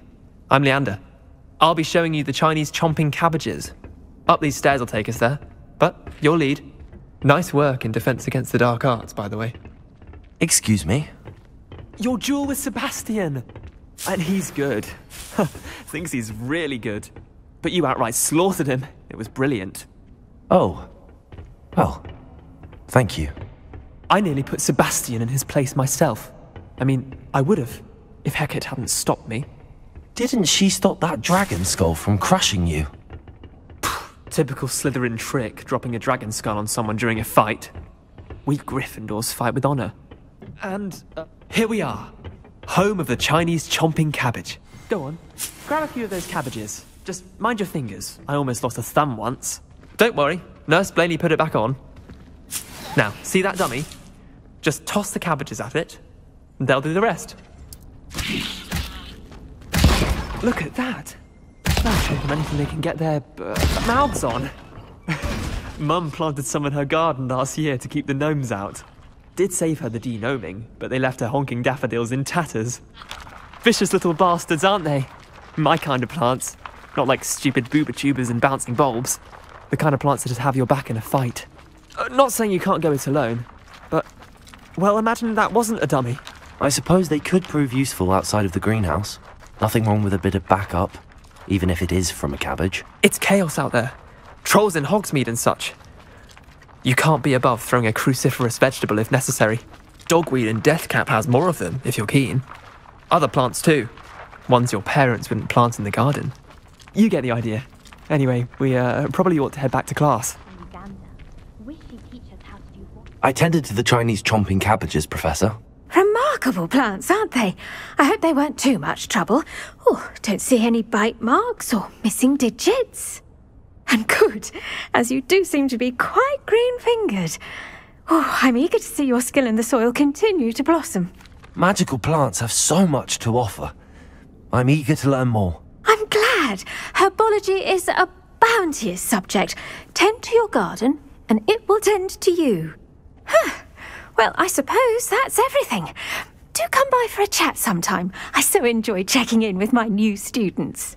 I'm Leander. I'll be showing you the Chinese chomping cabbages. Up these stairs will take us there. But your lead. Nice work in Defense Against the Dark Arts, by the way. Excuse me? Your duel with Sebastian! And he's good. (laughs) Thinks he's really good. But you outright slaughtered him. It was brilliant. Oh. Well, thank you. I nearly put Sebastian in his place myself. I mean, I would have, if Hecat hadn't stopped me. Didn't she stop that dragon skull from crushing you? (sighs) Typical Slytherin trick, dropping a dragon skull on someone during a fight. We Gryffindors fight with honor. And uh, here we are, home of the Chinese chomping cabbage. Go on, grab a few of those cabbages. Just mind your fingers. I almost lost a thumb once. Don't worry, Nurse Blainey put it back on. Now, see that dummy? Just toss the cabbages at it, and they'll do the rest. Look at that. That'll show them anything they can get their uh, mouths on. (laughs) Mum planted some in her garden last year to keep the gnomes out. Did save her the degnoming, but they left her honking daffodils in tatters. Vicious little bastards, aren't they? My kind of plants. Not like stupid bubotubers and bouncing bulbs. The kind of plants that just have your back in a fight. Uh, not saying you can't go it alone, but, well, imagine that wasn't a dummy. I suppose they could prove useful outside of the greenhouse. Nothing wrong with a bit of backup, even if it is from a cabbage. It's chaos out there. Trolls in Hogsmeade and such. You can't be above throwing a cruciferous vegetable if necessary. Dogweed and deathcap has more of them, if you're keen. Other plants too. Ones your parents wouldn't plant in the garden. You get the idea. Anyway, we uh, probably ought to head back to class. I tended to the Chinese chomping cabbages, Professor. Remarkable plants, aren't they? I hope they weren't too much trouble. Oh, don't see any bite marks or missing digits. (laughs) And good, as you do seem to be quite green fingered. Oh, I'm eager to see your skill in the soil continue to blossom. Magical plants have so much to offer. I'm eager to learn more. I'm glad. Herbology is a bounteous subject. Tend to your garden, and it will tend to you. Huh. Well, I suppose that's everything. Do come by for a chat sometime. I so enjoy checking in with my new students.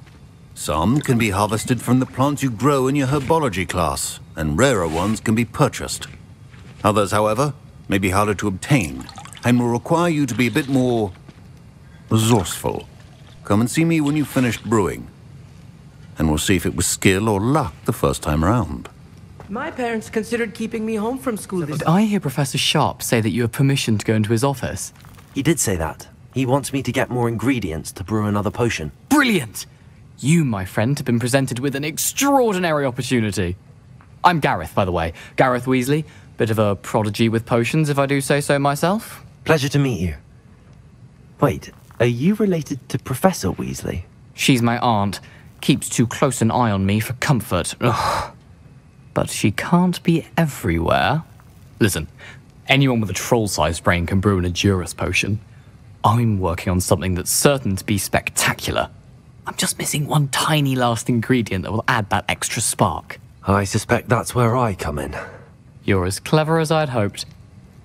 Some can be harvested from the plants you grow in your herbology class, and rarer ones can be purchased. Others, however, may be harder to obtain, and will require you to be a bit more resourceful. Come and see me when you've finished brewing, and we'll see if it was skill or luck the first time around. My parents considered keeping me home from school this Did I hear Professor Sharp say that you have permission to go into his office? He did say that. He wants me to get more ingredients to brew another potion. Brilliant! You, my friend, have been presented with an extraordinary opportunity. I'm Gareth, by the way. Gareth Weasley. Bit of a prodigy with potions, if I do say so myself. Pleasure to meet you. Wait, are you related to Professor Weasley? She's my aunt. keeps too close an eye on me for comfort. Ugh. But she can't be everywhere. Listen, anyone with a troll sized brain can brew an Edurus potion. I'm working on something that's certain to be spectacular. I'm just missing one tiny last ingredient that will add that extra spark. I suspect that's where I come in. You're as clever as I'd hoped.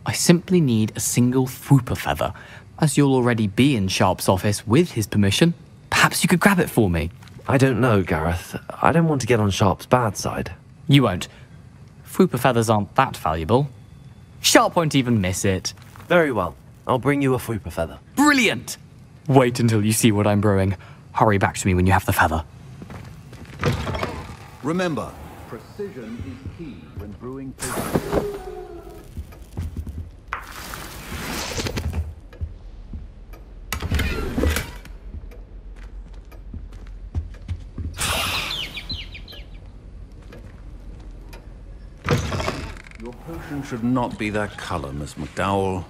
I simply need a single Fwooper feather. As you'll already be in Sharp's office with his permission, perhaps you could grab it for me. I don't know, Gareth. I don't want to get on Sharp's bad side. You won't. Fwooper feathers aren't that valuable. Sharp won't even miss it. Very well. I'll bring you a Fwooper feather. Brilliant! Wait until you see what I'm brewing. Hurry back to me when you have the feather. Remember, precision is key when brewing potions. Your potion should not be that color, Miss McDowell.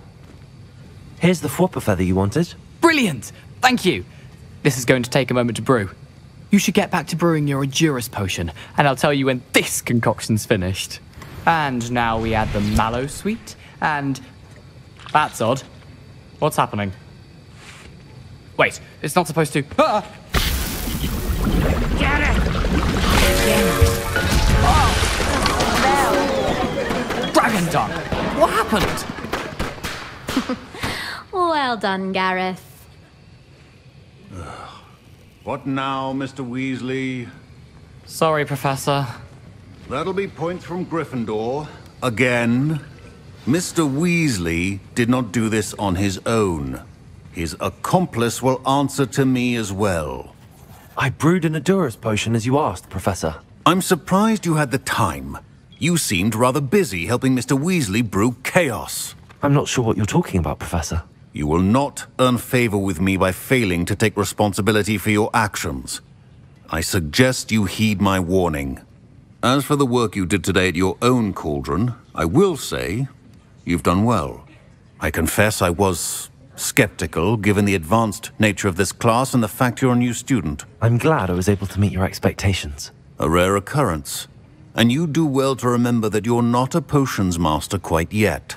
Here's the Fwooper feather you wanted. Brilliant! Thank you. This is going to take a moment to brew. You should get back to brewing your Edurus potion, and I'll tell you when this concoction's finished. And now we add the mallowsweet, and. That's odd. What's happening? Wait, it's not supposed to. Ah! Get it! Dragon Dog! What happened? (laughs) Well done, Gareth. What now, Mr. Weasley? Sorry, Professor. That'll be points from Gryffindor. Again. Mr. Weasley did not do this on his own. His accomplice will answer to me as well. I brewed an Edurus potion as you asked, Professor. I'm surprised you had the time. You seemed rather busy helping Mr. Weasley brew chaos. I'm not sure what you're talking about, Professor. You will not earn favor with me by failing to take responsibility for your actions. I suggest you heed my warning. As for the work you did today at your own cauldron, I will say you've done well. I confess I was skeptical given the advanced nature of this class and the fact you're a new student. I'm glad I was able to meet your expectations. A rare occurrence. And you do well to remember that you're not a potions master quite yet.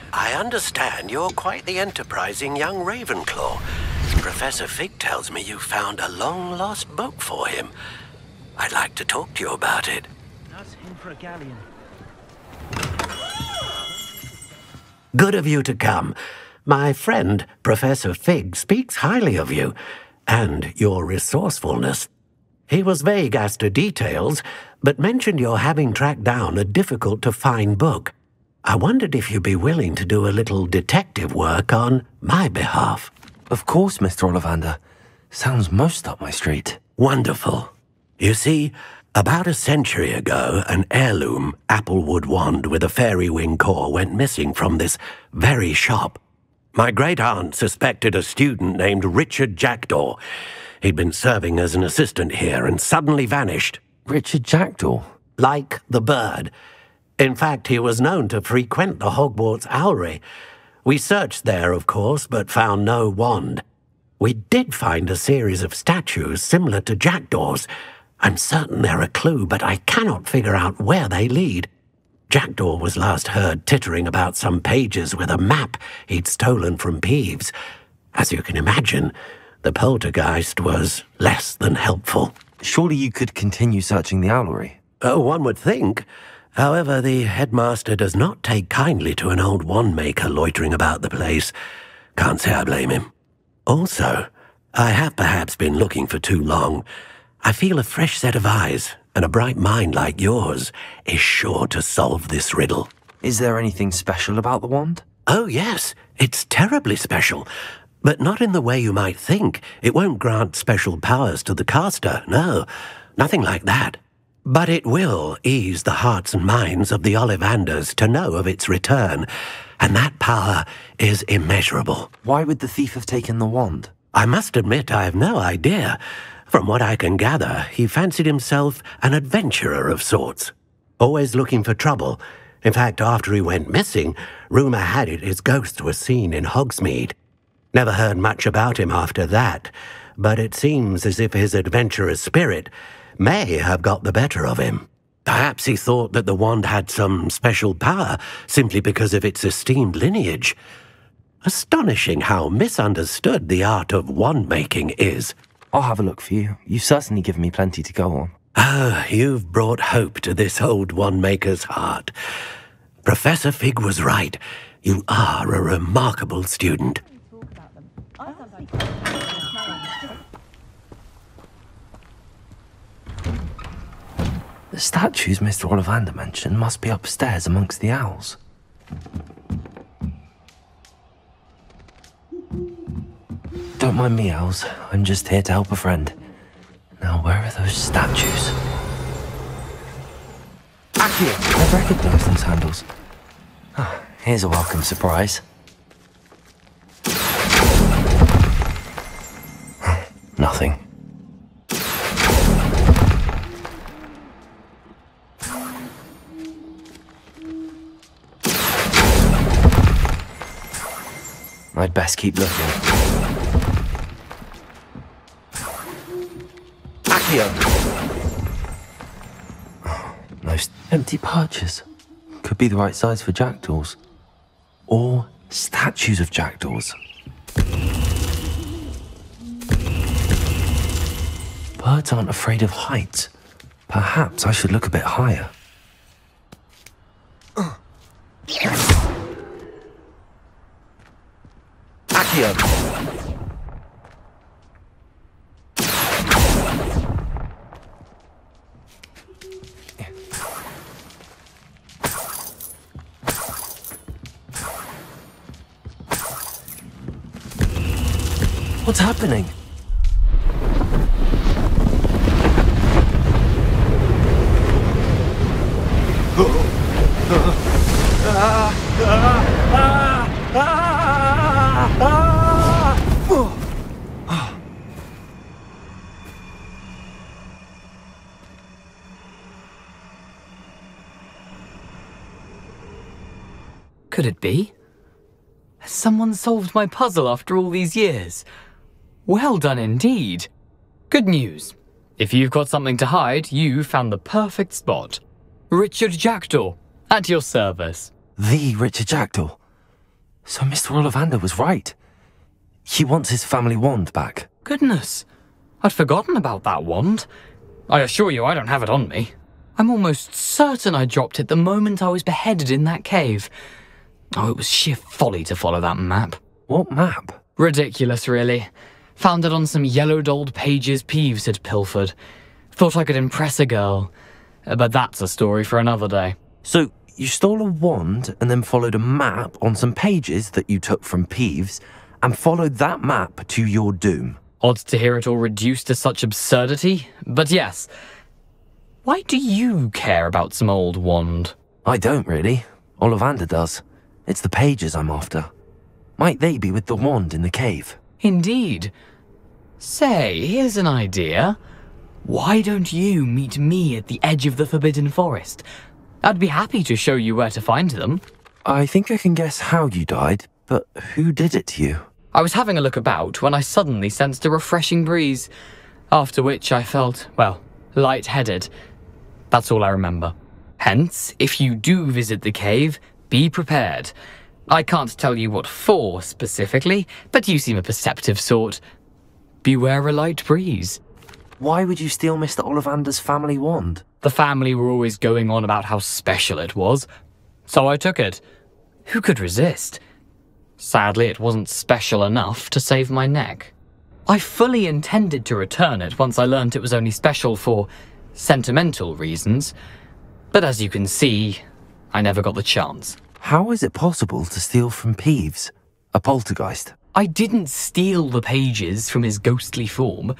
I understand you're quite the enterprising young Ravenclaw. Professor Fig tells me you found a long lost book for him. I'd like to talk to you about it. That's him for a galleon. Good of you to come. My friend, Professor Fig, speaks highly of you and your resourcefulness. He was vague as to details, but mentioned your having tracked down a difficult to find book. I wondered if you'd be willing to do a little detective work on my behalf. Of course, Mr. Ollivander. Sounds most up my street. Wonderful. You see, about a century ago, an heirloom applewood wand with a fairy wing core went missing from this very shop. My great aunt suspected a student named Richard Jackdaw. He'd been serving as an assistant here and suddenly vanished. Richard Jackdaw? Like the bird. In fact, he was known to frequent the Hogwarts Owlery. We searched there, of course, but found no wand. We did find a series of statues similar to Jackdaw's. I'm certain they're a clue, but I cannot figure out where they lead. Jackdaw was last heard tittering about some pages with a map he'd stolen from Peeves. As you can imagine, the poltergeist was less than helpful. Surely you could continue searching the owlery. Oh, one would think. However, the headmaster does not take kindly to an old wand maker loitering about the place. Can't say I blame him. Also, I have perhaps been looking for too long. I feel a fresh set of eyes and a bright mind like yours is sure to solve this riddle. Is there anything special about the wand? Oh, yes. It's terribly special. But not in the way you might think. It won't grant special powers to the caster, no. nothing like that. But it will ease the hearts and minds of the Ollivanders to know of its return, and that power is immeasurable. Why would the thief have taken the wand? I must admit I have no idea. From what I can gather, he fancied himself an adventurer of sorts. Always looking for trouble. In fact, after he went missing, rumour had it his ghost was seen in Hogsmeade. Never heard much about him after that, but it seems as if his adventurous spirit may have got the better of him. Perhaps he thought that the wand had some special power simply because of its esteemed lineage. Astonishing how misunderstood the art of wand making is. I'll have a look for you. You've certainly given me plenty to go on. Ah, you've brought hope to this old wand maker's heart. Professor Fig was right. You are a remarkable student. The statues Mr. Ollivander mentioned must be upstairs amongst the owls. Don't mind me, owls. I'm just here to help a friend. Now, where are those statues? Accio! I recognize those handles. Ah, here's a welcome surprise. Nothing. I'd best keep looking. Accio! Oh, Those empty perches. Could be the right size for jackdaws. Or statues of jackdaws. Birds aren't afraid of heights. Perhaps I should look a bit higher. Accio! What's happening? Could it be? Has someone solved my puzzle after all these years? Well done indeed. Good news. If you've got something to hide, you found the perfect spot. Richard Jackdaw, at your service. The Richard Jackdaw. So Mr. Ollivander was right. He wants his family wand back. Goodness, I'd forgotten about that wand. I assure you I don't have it on me. I'm almost certain I dropped it the moment I was beheaded in that cave. Oh, it was sheer folly to follow that map. What map? Ridiculous, really. Found it on some yellowed old pages Peeves had pilfered. Thought I could impress a girl. Uh, But that's a story for another day. So you stole a wand and then followed a map on some pages that you took from Peeves and followed that map to your doom. Odd to hear it all reduced to such absurdity, but yes. Why do you care about some old wand? I don't really. Ollivander does. It's the pages I'm after. Might they be with the wand in the cave? Indeed. Say, here's an idea. Why don't you meet me at the edge of the Forbidden Forest? I'd be happy to show you where to find them. I think I can guess how you died, but who did it to you? I was having a look about when I suddenly sensed a refreshing breeze, after which I felt, well, light-headed. That's all I remember. Hence, if you do visit the cave, be prepared. I can't tell you what for specifically, but you seem a perceptive sort. Beware a light breeze. Why would you steal Mr. Ollivander's family wand? The family were always going on about how special it was, so I took it. Who could resist? Sadly, it wasn't special enough to save my neck. I fully intended to return it once I learnt it was only special for sentimental reasons, but as you can see, I never got the chance. How is it possible to steal from Peeves, a poltergeist? I didn't steal the pages from his ghostly form.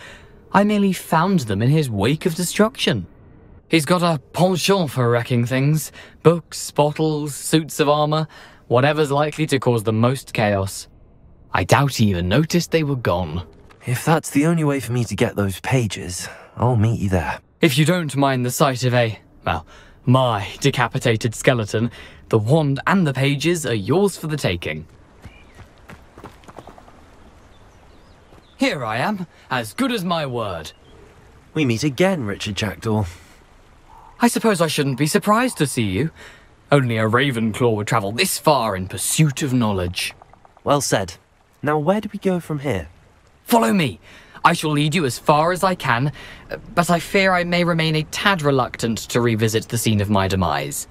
I merely found them in his wake of destruction. He's got a penchant for wrecking things books, bottles, suits of armor, whatever's likely to cause the most chaos. I doubt he even noticed they were gone. If that's the only way for me to get those pages, I'll meet you there. If you don't mind the sight of a, well, my decapitated skeleton, the wand and the pages are yours for the taking. Here I am, as good as my word. We meet again, Richard Jackdaw. I suppose I shouldn't be surprised to see you. Only a Ravenclaw would travel this far in pursuit of knowledge. Well said. Now, where do we go from here? Follow me. I shall lead you as far as I can, but I fear I may remain a tad reluctant to revisit the scene of my demise.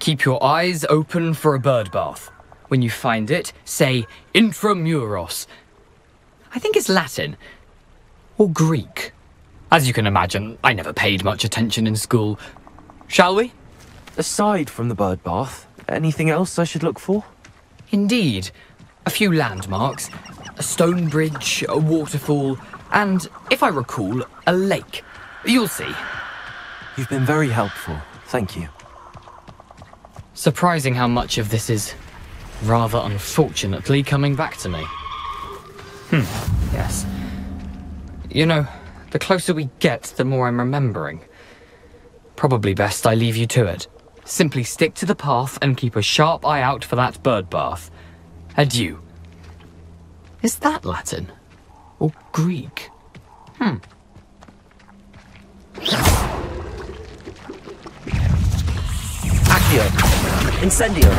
Keep your eyes open for a bird bath. When you find it, say intramuros. I think it's Latin. Or Greek. As you can imagine, I never paid much attention in school. Shall we? Aside from the bird bath, anything else I should look for? Indeed. A few landmarks, a stone bridge, a waterfall, and, if I recall, a lake. You'll see. You've been very helpful. Thank you. Surprising how much of this is, rather unfortunately, coming back to me. Hmm, yes. You know, the closer we get, the more I'm remembering. Probably best I leave you to it. Simply stick to the path and keep a sharp eye out for that bird bath. Adieu. Is that Latin? Or Greek? Hmm. Accio. Incendio.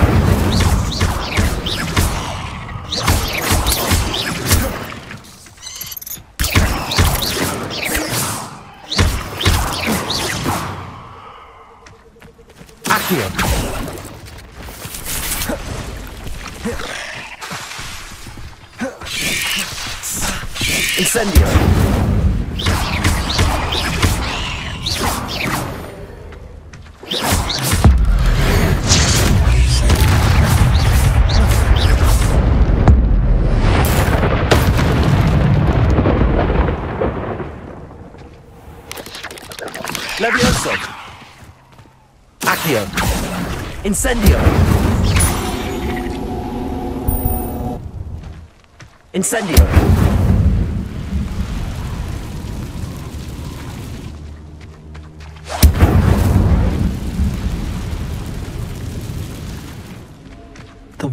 Accio. Incendio. Levioso. Accio. Incendio. Incendio.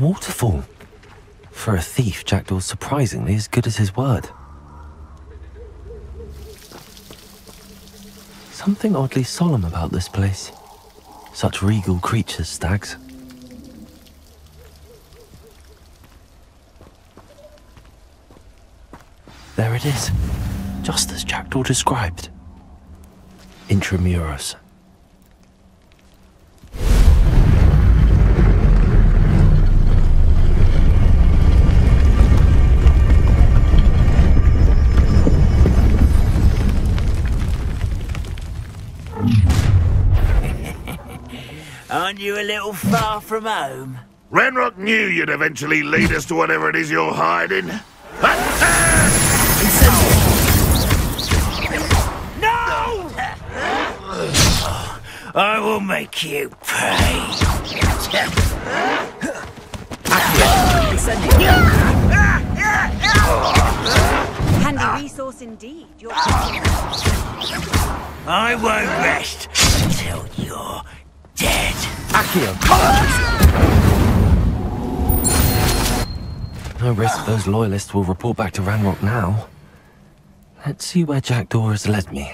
Waterfall. For a thief, Jackdaw's surprisingly as good as his word. Something oddly solemn about this place. Such regal creatures, stags. There it is, just as Jackdaw described. Intramuros. (laughs) Aren't you a little far from home? Ranrock knew you'd eventually lead us to whatever it is you're hiding. Uh, no! (laughs) I will make you pay. (laughs) Handy ah. resource indeed. Your ah. I won't rest until you're dead. Accio. No risk those loyalists will report back to Ranrock now. Let's see where Jackdaw has led me.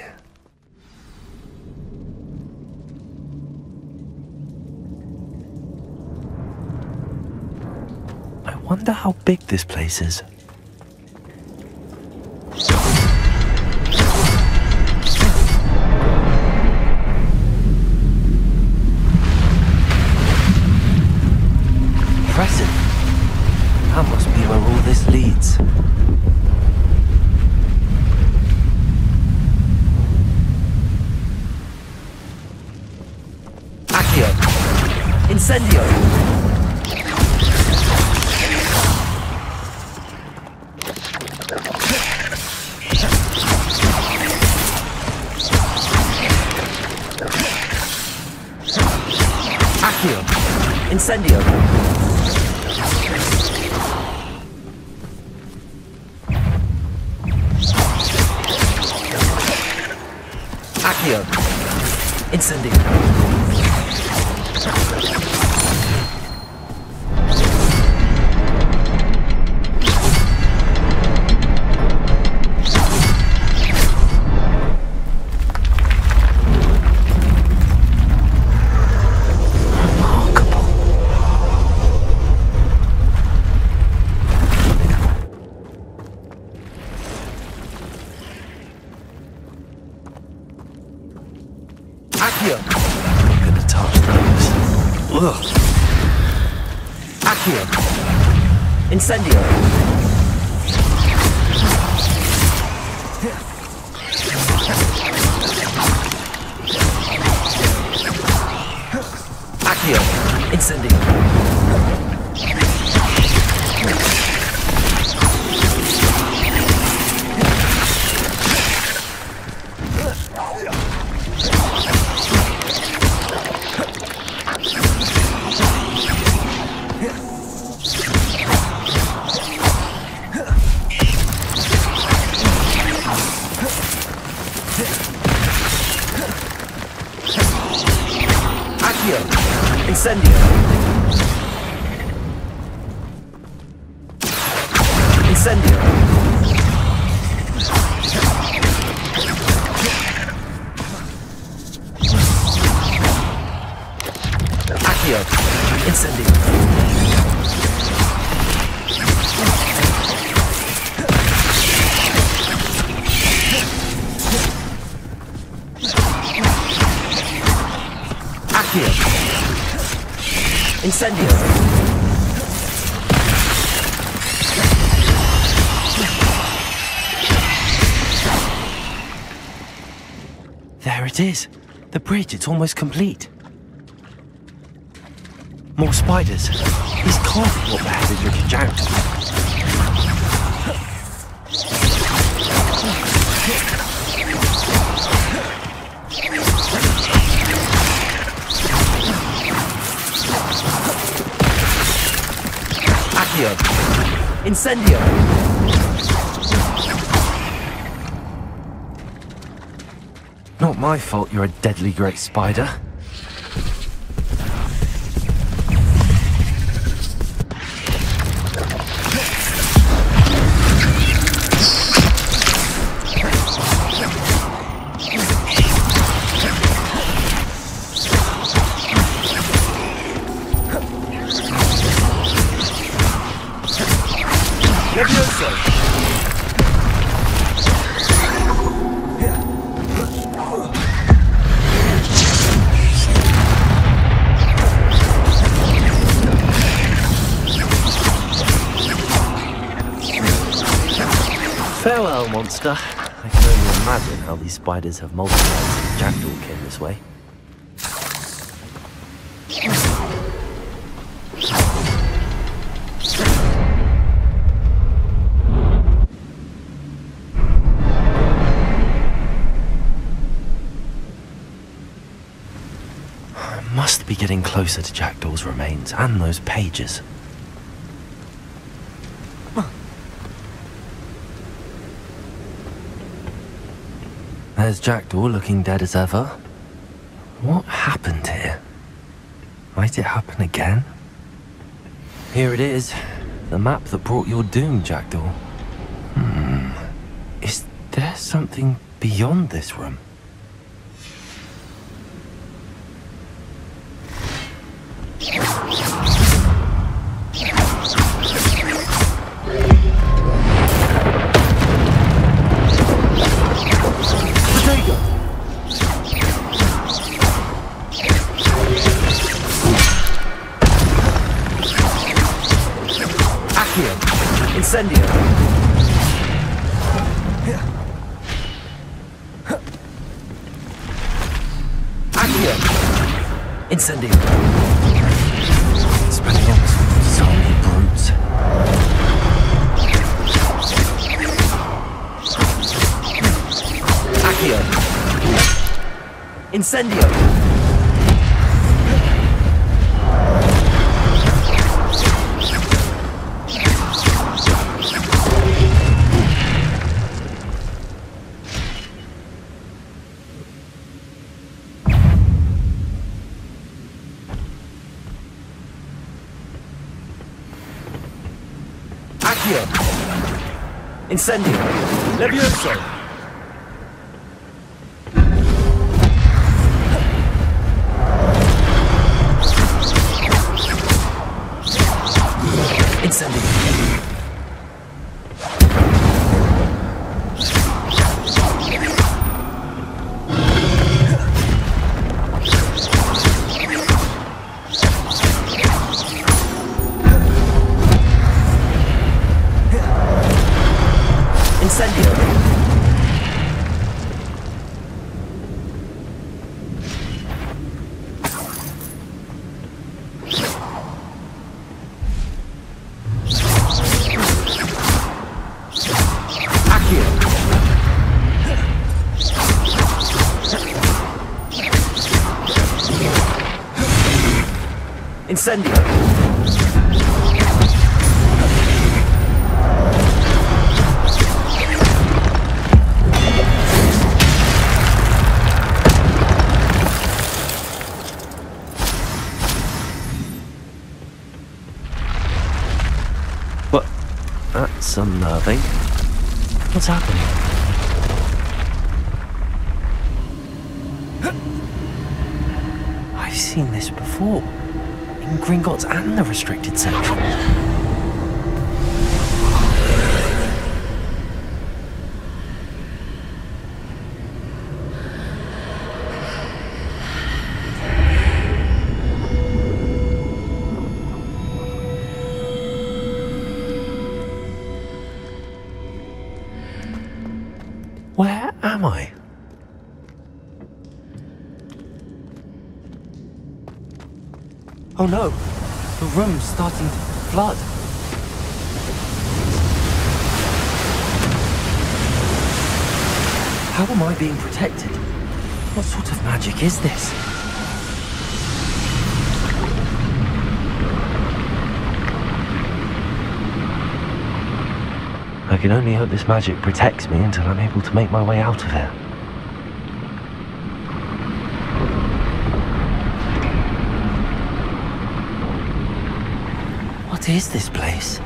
I wonder how big this place is. Impressive. That must be where all this leads. Accio. Incendio. Incendio. Incendio. Accio. Incendio. Bridge, it's almost complete. More spiders. This what beheaded Richard Jack. Accio. Incendio. My fault you're a deadly great spider. Spiders have multiplied Jackdaw came this way. I must be getting closer to Jackdaw's remains and those pages. There's Jackdaw looking dead as ever. What happened here? Might it happen again? Here it is. The map that brought your doom, Jackdaw. Hmm. Is there something beyond this room? Incendio. Spellions. So many brutes. Accio. Incendio. Incendio! Levioso! Oh no! The room's starting to flood. How am I being protected? What sort of magic is this? I can only hope this magic protects me until I'm able to make my way out of here. What is this place?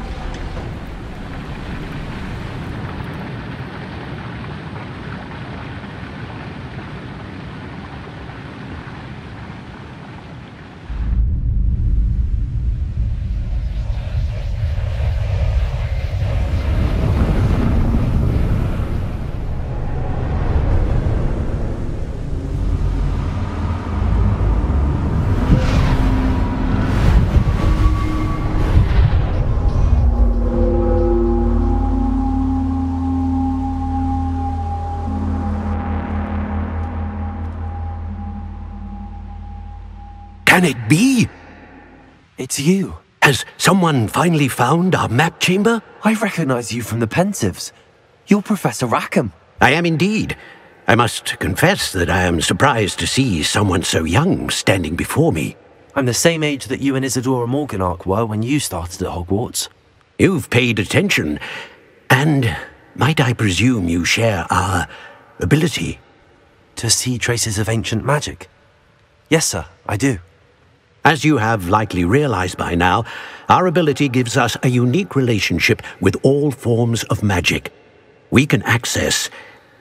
It's you. Has someone finally found our map chamber? I recognize you from the Pensieves. You're Professor Rackham. I am indeed. I must confess that I am surprised to see someone so young standing before me. I'm the same age that you and Isidora Morganach were when you started at Hogwarts. You've paid attention. And might I presume you share our ability? To see traces of ancient magic? Yes, sir, I do. As you have likely realized by now, our ability gives us a unique relationship with all forms of magic. We can access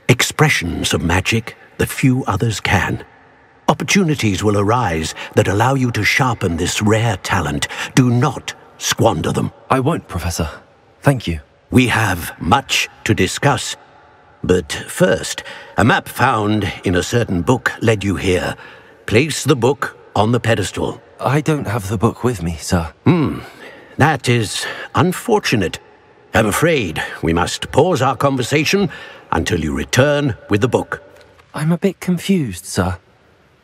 expressions of magic that few others can. Opportunities will arise that allow you to sharpen this rare talent. Do not squander them. I won't, Professor. Thank you. We have much to discuss. But first, a map found in a certain book led you here. Place the book on the pedestal. I don't have the book with me, sir. Hmm. That is unfortunate. I'm afraid we must pause our conversation until you return with the book. I'm a bit confused, sir.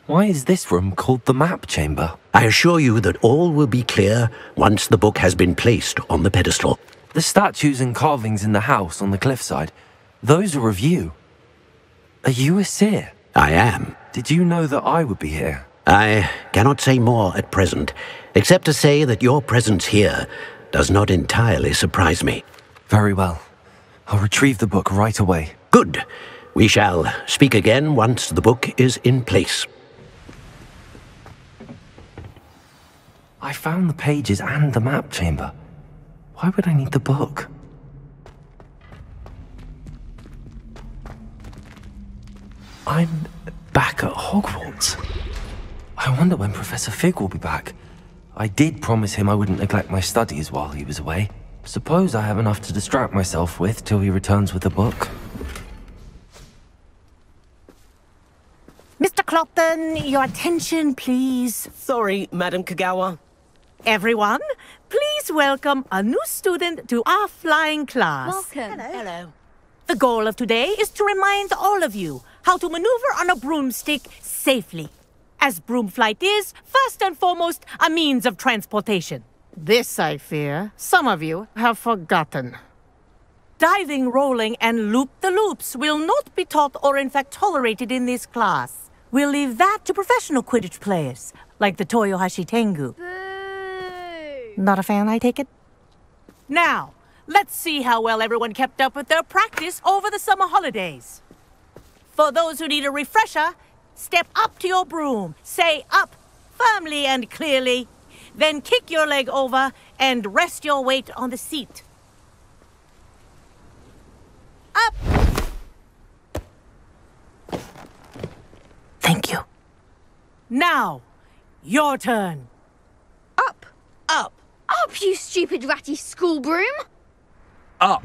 Why is this room called the map chamber? I assure you that all will be clear once the book has been placed on the pedestal. The statues and carvings in the house on the cliffside, those are of you. Are you a seer? I am. Did you know that I would be here? I cannot say more at present, except to say that your presence here does not entirely surprise me. Very well. I'll retrieve the book right away. Good. We shall speak again once the book is in place. I found the pages and the map chamber. Why would I need the book? I'm back at Hogwarts. I wonder when Professor Fig will be back. I did promise him I wouldn't neglect my studies while he was away. Suppose I have enough to distract myself with till he returns with the book. Mr. Clopton, your attention, please. Sorry, Madam Kagawa. Everyone, please welcome a new student to our flying class. Welcome. Hello. Hello. The goal of today is to remind all of you how to maneuver on a broomstick safely. As broom flight is, first and foremost, a means of transportation. This, I fear, some of you have forgotten. Diving, rolling, and loop-the-loops will not be taught or in fact tolerated in this class. We'll leave that to professional Quidditch players, like the Toyohashi Tengu. Not a fan, I take it? Now, let's see how well everyone kept up with their practice over the summer holidays. For those who need a refresher, step up to your broom, say up firmly and clearly, then kick your leg over and rest your weight on the seat. Up! Thank you. Now, your turn. Up. Up. Up, you stupid ratty school broom. Up.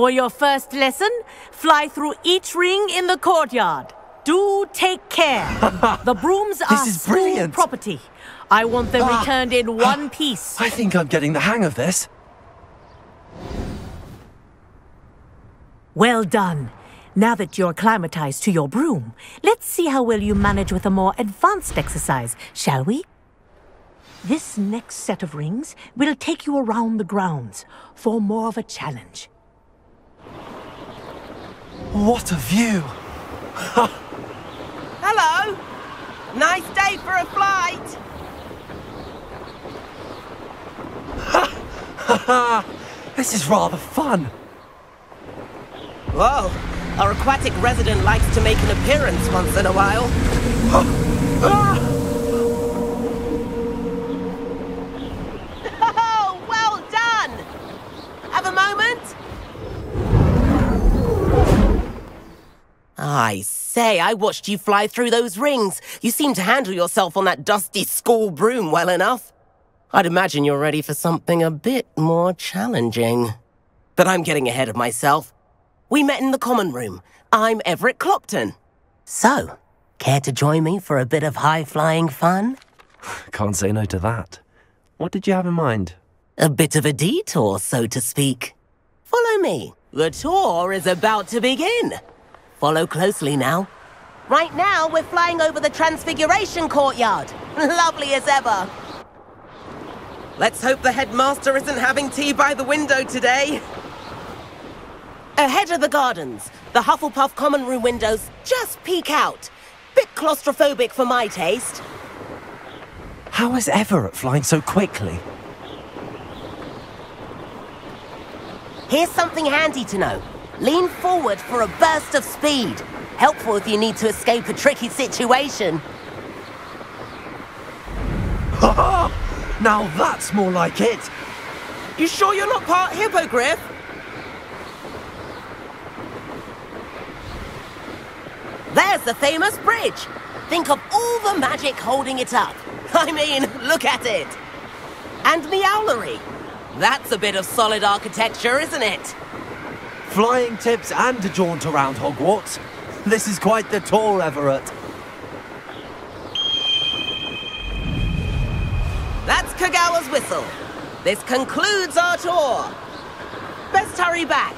for your first lesson, fly through each ring in the courtyard. Do take care. (laughs) the brooms are school brilliant. property. I want them Ah. returned in one piece. I think I'm getting the hang of this. Well done. Now that you're acclimatized to your broom, let's see how well you manage with a more advanced exercise, shall we? This next set of rings will take you around the grounds for more of a challenge. What a view! (laughs) Hello! Nice day for a flight! (laughs) this is rather fun. Whoa, our aquatic resident likes to make an appearance once in a while. (laughs) Oh, well done! Have a moment? I say, I watched you fly through those rings. You seem to handle yourself on that dusty school broom well enough. I'd imagine you're ready for something a bit more challenging. But I'm getting ahead of myself. We met in the common room. I'm Everett Clopton. So, care to join me for a bit of high-flying fun? (sighs) Can't say no to that. What did you have in mind? A bit of a detour, so to speak. Follow me. The tour is about to begin. Follow closely now. Right now, we're flying over the Transfiguration Courtyard. (laughs) Lovely as ever. Let's hope the headmaster isn't having tea by the window today. Ahead of the gardens, the Hufflepuff common room windows just peek out. Bit claustrophobic for my taste. How is Everett flying so quickly? Here's something handy to know. Lean forward for a burst of speed. Helpful if you need to escape a tricky situation. (laughs) now that's more like it. You sure you're not part hippogriff? There's the famous bridge. Think of all the magic holding it up. (laughs) I mean, look at it. And the owlery. That's a bit of solid architecture, isn't it? Flying tips and a jaunt around Hogwarts. This is quite the tour, Everett. That's Kagawa's whistle. This concludes our tour. Best hurry back.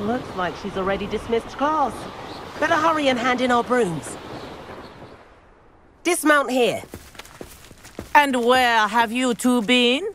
Looks like she's already dismissed class. Better hurry and hand in our brooms. Dismount here. And where have you two been?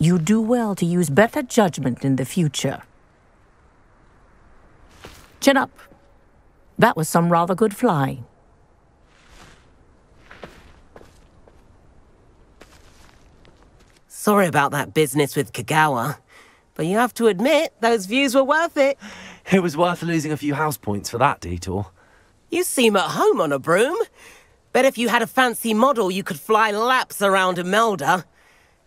you do well to use better judgment in the future. Chin up. That was some rather good flying. Sorry about that business with Kagawa. But you have to admit, those views were worth it. (laughs) It was worth losing a few house points for that detour. You seem at home on a broom. Bet if you had a fancy model, you could fly laps around Imelda.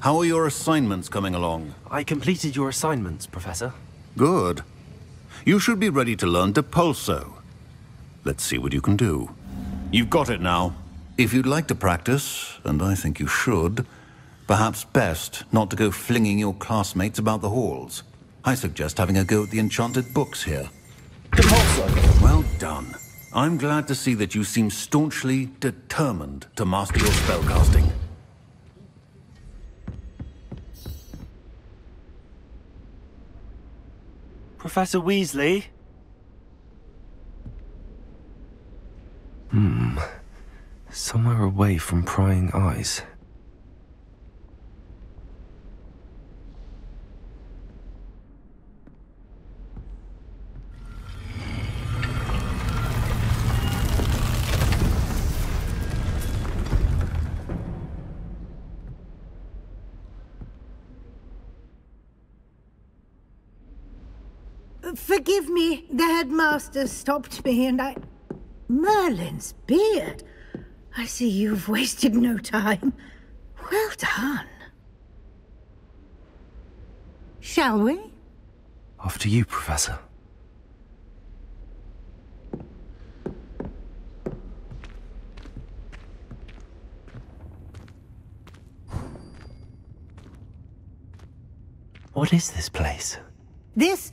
How are your assignments coming along? I completed your assignments, Professor. Good. You should be ready to learn Depulso. Let's see what you can do. You've got it now. If you'd like to practice, and I think you should, perhaps best not to go flinging your classmates about the halls. I suggest having a go at the enchanted books here. Pulso. Well done. I'm glad to see that you seem staunchly determined to master your spellcasting. Professor Weasley? Hmm. Somewhere away from prying eyes. Forgive me, the headmaster stopped me and I. Merlin's beard. I see you've wasted no time. Well done. Shall we? After you, Professor. What is this place? This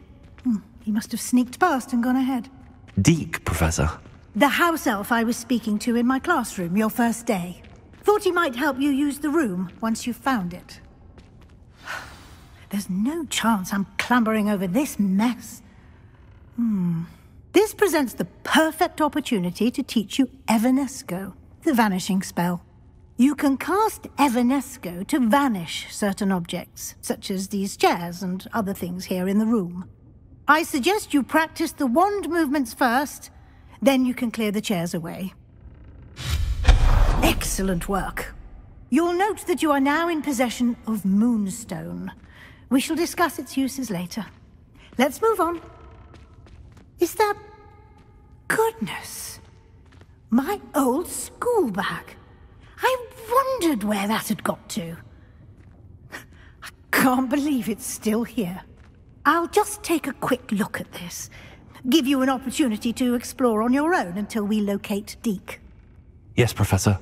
He must have sneaked past and gone ahead. Deek, Professor. The house elf I was speaking to in my classroom your first day. Thought he might help you use the room once you found it. There's no chance I'm clambering over this mess. Hmm. This presents the perfect opportunity to teach you Evanesco, the vanishing spell. You can cast Evanesco to vanish certain objects, such as these chairs and other things here in the room. I suggest you practice the wand movements first, then you can clear the chairs away. Excellent work. You'll note that you are now in possession of Moonstone. We shall discuss its uses later. Let's move on. Is that... Goodness. My old school bag. I wondered where that had got to. (laughs) I can't believe it's still here. I'll just take a quick look at this. give you an opportunity to explore on your own until we locate Deek. Yes, Professor.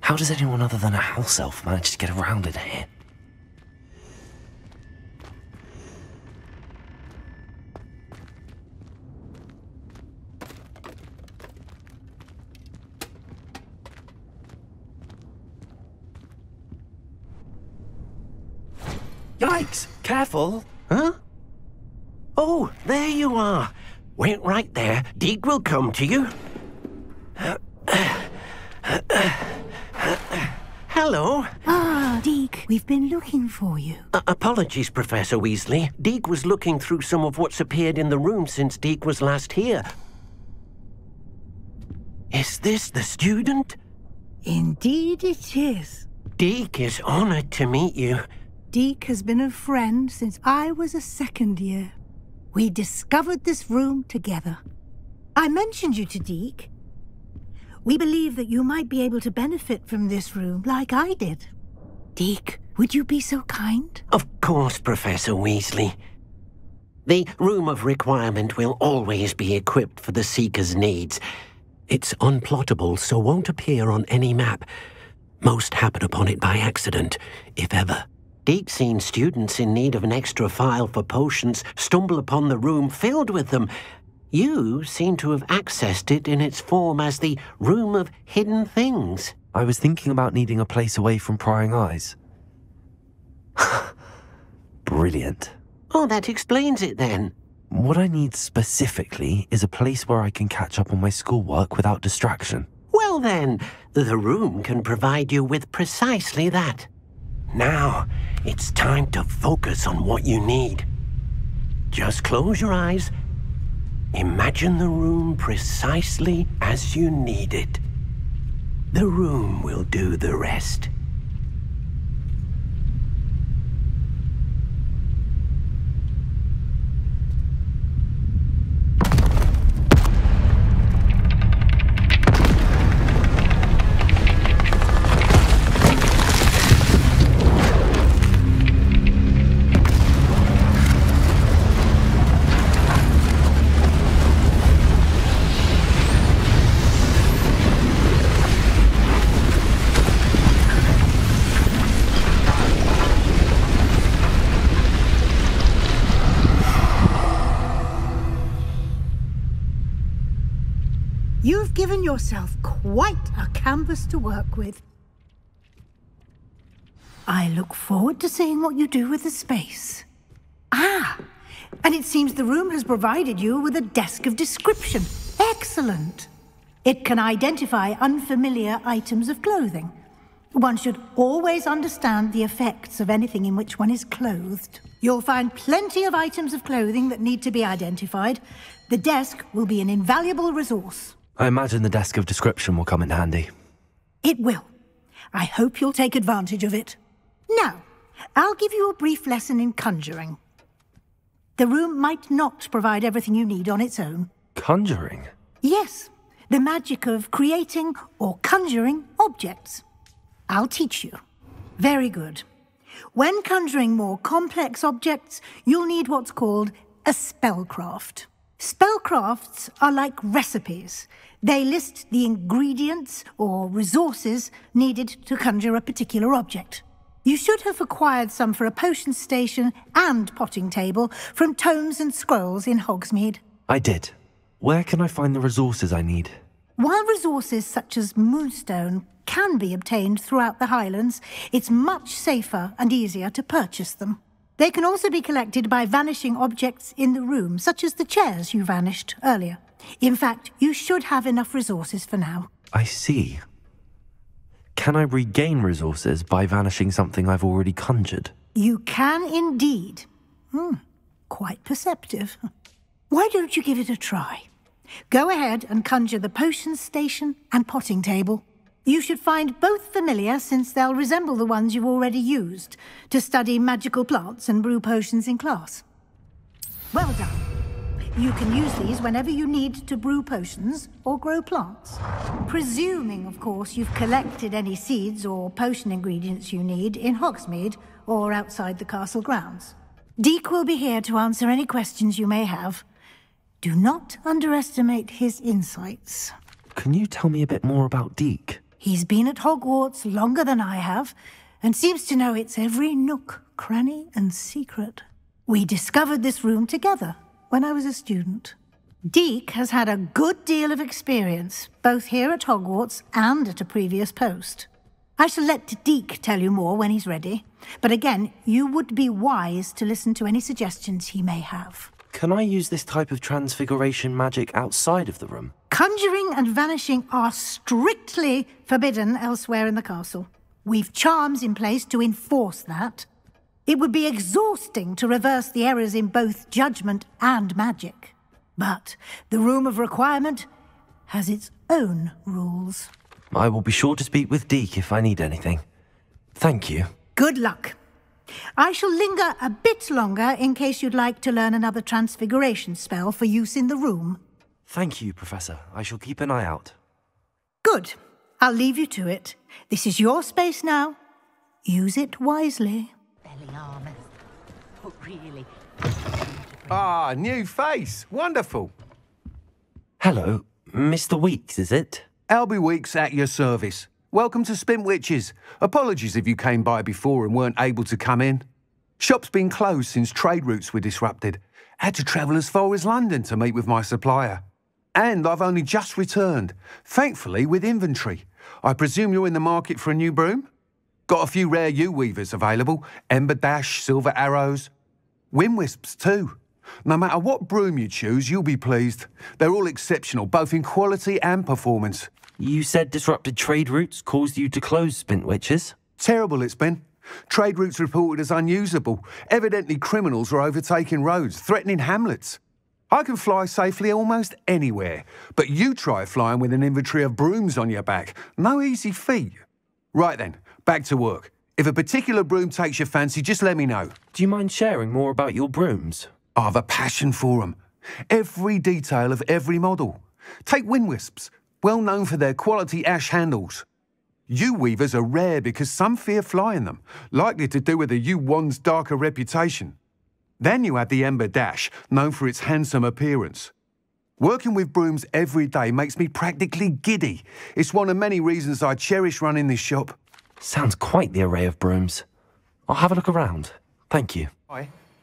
How does anyone other than a house elf manage to get around in here? Yikes! Careful! Huh? Oh, there you are. Wait right there. Deek will come to you. Hello. Ah, Deek, we've been looking for you. Uh, apologies, Professor Weasley. Deek was looking through some of what's appeared in the room since Deek was last here. Is this the student? Indeed it is. Deek is honored to meet you. Deek has been a friend since I was a second year. We discovered this room together. I mentioned you to Deek. We believe that you might be able to benefit from this room like I did. Deek, would you be so kind? Of course, Professor Weasley. The Room of Requirement will always be equipped for the Seeker's needs. It's unplottable, so won't appear on any map. Most happen upon it by accident, if ever. Deek seen students in need of an extra file for potions stumble upon the room filled with them. You seem to have accessed it in its form as the Room of Hidden Things. I was thinking about needing a place away from prying eyes. (laughs) Brilliant. Oh, that explains it then. What I need specifically is a place where I can catch up on my schoolwork without distraction. Well then, the room can provide you with precisely that. Now, it's time to focus on what you need. Just close your eyes. Imagine the room precisely as you need it. The room will do the rest. Yourself quite a canvas to work with. I look forward to seeing what you do with the space. Ah, and it seems the room has provided you with a desk of description. Excellent. It can identify unfamiliar items of clothing. One should always understand the effects of anything in which one is clothed. You'll find plenty of items of clothing that need to be identified. The desk will be an invaluable resource. I imagine the desk of description will come in handy. It will. I hope you'll take advantage of it. Now, I'll give you a brief lesson in conjuring. The room might not provide everything you need on its own. Conjuring? Yes, the magic of creating or conjuring objects. I'll teach you. Very good. When conjuring more complex objects, you'll need what's called a spellcraft. Spellcrafts are like recipes. They list the ingredients or resources needed to conjure a particular object. You should have acquired some for a potion station and potting table from tomes and scrolls in Hogsmeade. I did. Where can I find the resources I need? While resources such as Moonstone can be obtained throughout the Highlands, it's much safer and easier to purchase them. They can also be collected by vanishing objects in the room, such as the chairs you vanished earlier. In fact, you should have enough resources for now. I see. Can I regain resources by vanishing something I've already conjured? You can indeed. Hmm, quite perceptive. Why don't you give it a try? Go ahead and conjure the potion station and potting table. You should find both familiar since they'll resemble the ones you've already used to study magical plants and brew potions in class. Well done. You can use these whenever you need to brew potions or grow plants. Presuming, of course, you've collected any seeds or potion ingredients you need in Hogsmeade or outside the castle grounds. Deek will be here to answer any questions you may have. Do not underestimate his insights. Can you tell me a bit more about Deek? He's been at Hogwarts longer than I have, and seems to know its every nook, cranny, and secret. We discovered this room together when I was a student. Deek has had a good deal of experience, both here at Hogwarts and at a previous post. I shall let Deek tell you more when he's ready, but again, you would be wise to listen to any suggestions he may have. Can I use this type of transfiguration magic outside of the room? Conjuring and vanishing are strictly forbidden elsewhere in the castle. We've charms in place to enforce that. It would be exhausting to reverse the errors in both judgment and magic. But the Room of Requirement has its own rules. I will be sure to speak with Deek if I need anything. Thank you. Good luck. I shall linger a bit longer in case you'd like to learn another transfiguration spell for use in the room. Thank you, Professor. I shall keep an eye out. Good. I'll leave you to it. This is your space now. Use it wisely. Oh, really? Ah, new face. Wonderful. Hello, Mr. Weeks, is it? Albie Weeks at your service. Welcome to Spintwitches. Apologies if you came by before and weren't able to come in. Shop's been closed since trade routes were disrupted. Had to travel as far as London to meet with my supplier. And I've only just returned, thankfully with inventory. I presume you're in the market for a new broom? Got a few rare yew weavers available, Ember Dash, Silver Arrows. Wisps too. No matter what broom you choose, you'll be pleased. They're all exceptional, both in quality and performance. You said disrupted trade routes caused you to close Spintwitches? Terrible it's been. Trade routes reported as unusable. Evidently criminals are overtaking roads, threatening hamlets. I can fly safely almost anywhere, but you try flying with an inventory of brooms on your back. No easy feat. Right then, back to work. If a particular broom takes your fancy, just let me know. Do you mind sharing more about your brooms? I've a passion for them. Every detail of every model. Take Windwisps, well known for their quality ash handles. Yew weavers are rare because some fear flying them, likely to do with the yew wand's darker reputation. Then you add the Ember Dash, known for its handsome appearance. Working with brooms every day makes me practically giddy. It's one of many reasons I cherish running this shop. Sounds quite the array of brooms. I'll have a look around. Thank you.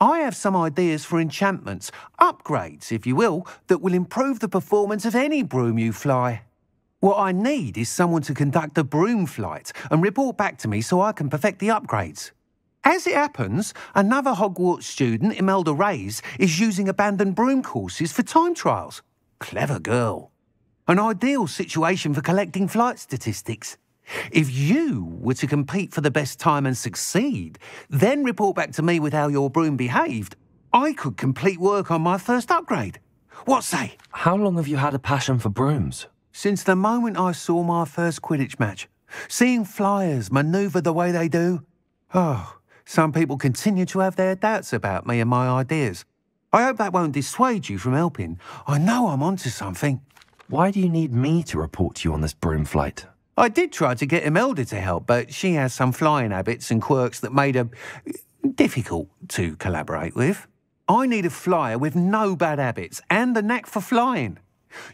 I have some ideas for enchantments, upgrades, if you will, that will improve the performance of any broom you fly. What I need is someone to conduct a broom flight and report back to me so I can perfect the upgrades. As it happens, another Hogwarts student, Imelda Reyes, is using abandoned broom courses for time trials. Clever girl. An ideal situation for collecting flight statistics. If you were to compete for the best time and succeed, then report back to me with how your broom behaved, I could complete work on my first upgrade. What say? How long have you had a passion for brooms? Since the moment I saw my first Quidditch match. Seeing flyers manoeuvre the way they do. Oh, some people continue to have their doubts about me and my ideas. I hope that won't dissuade you from helping. I know I'm onto something. Why do you need me to report to you on this broom flight? I did try to get Imelda to help, but she has some flying habits and quirks that made her difficult to collaborate with. I need a flyer with no bad habits and the knack for flying.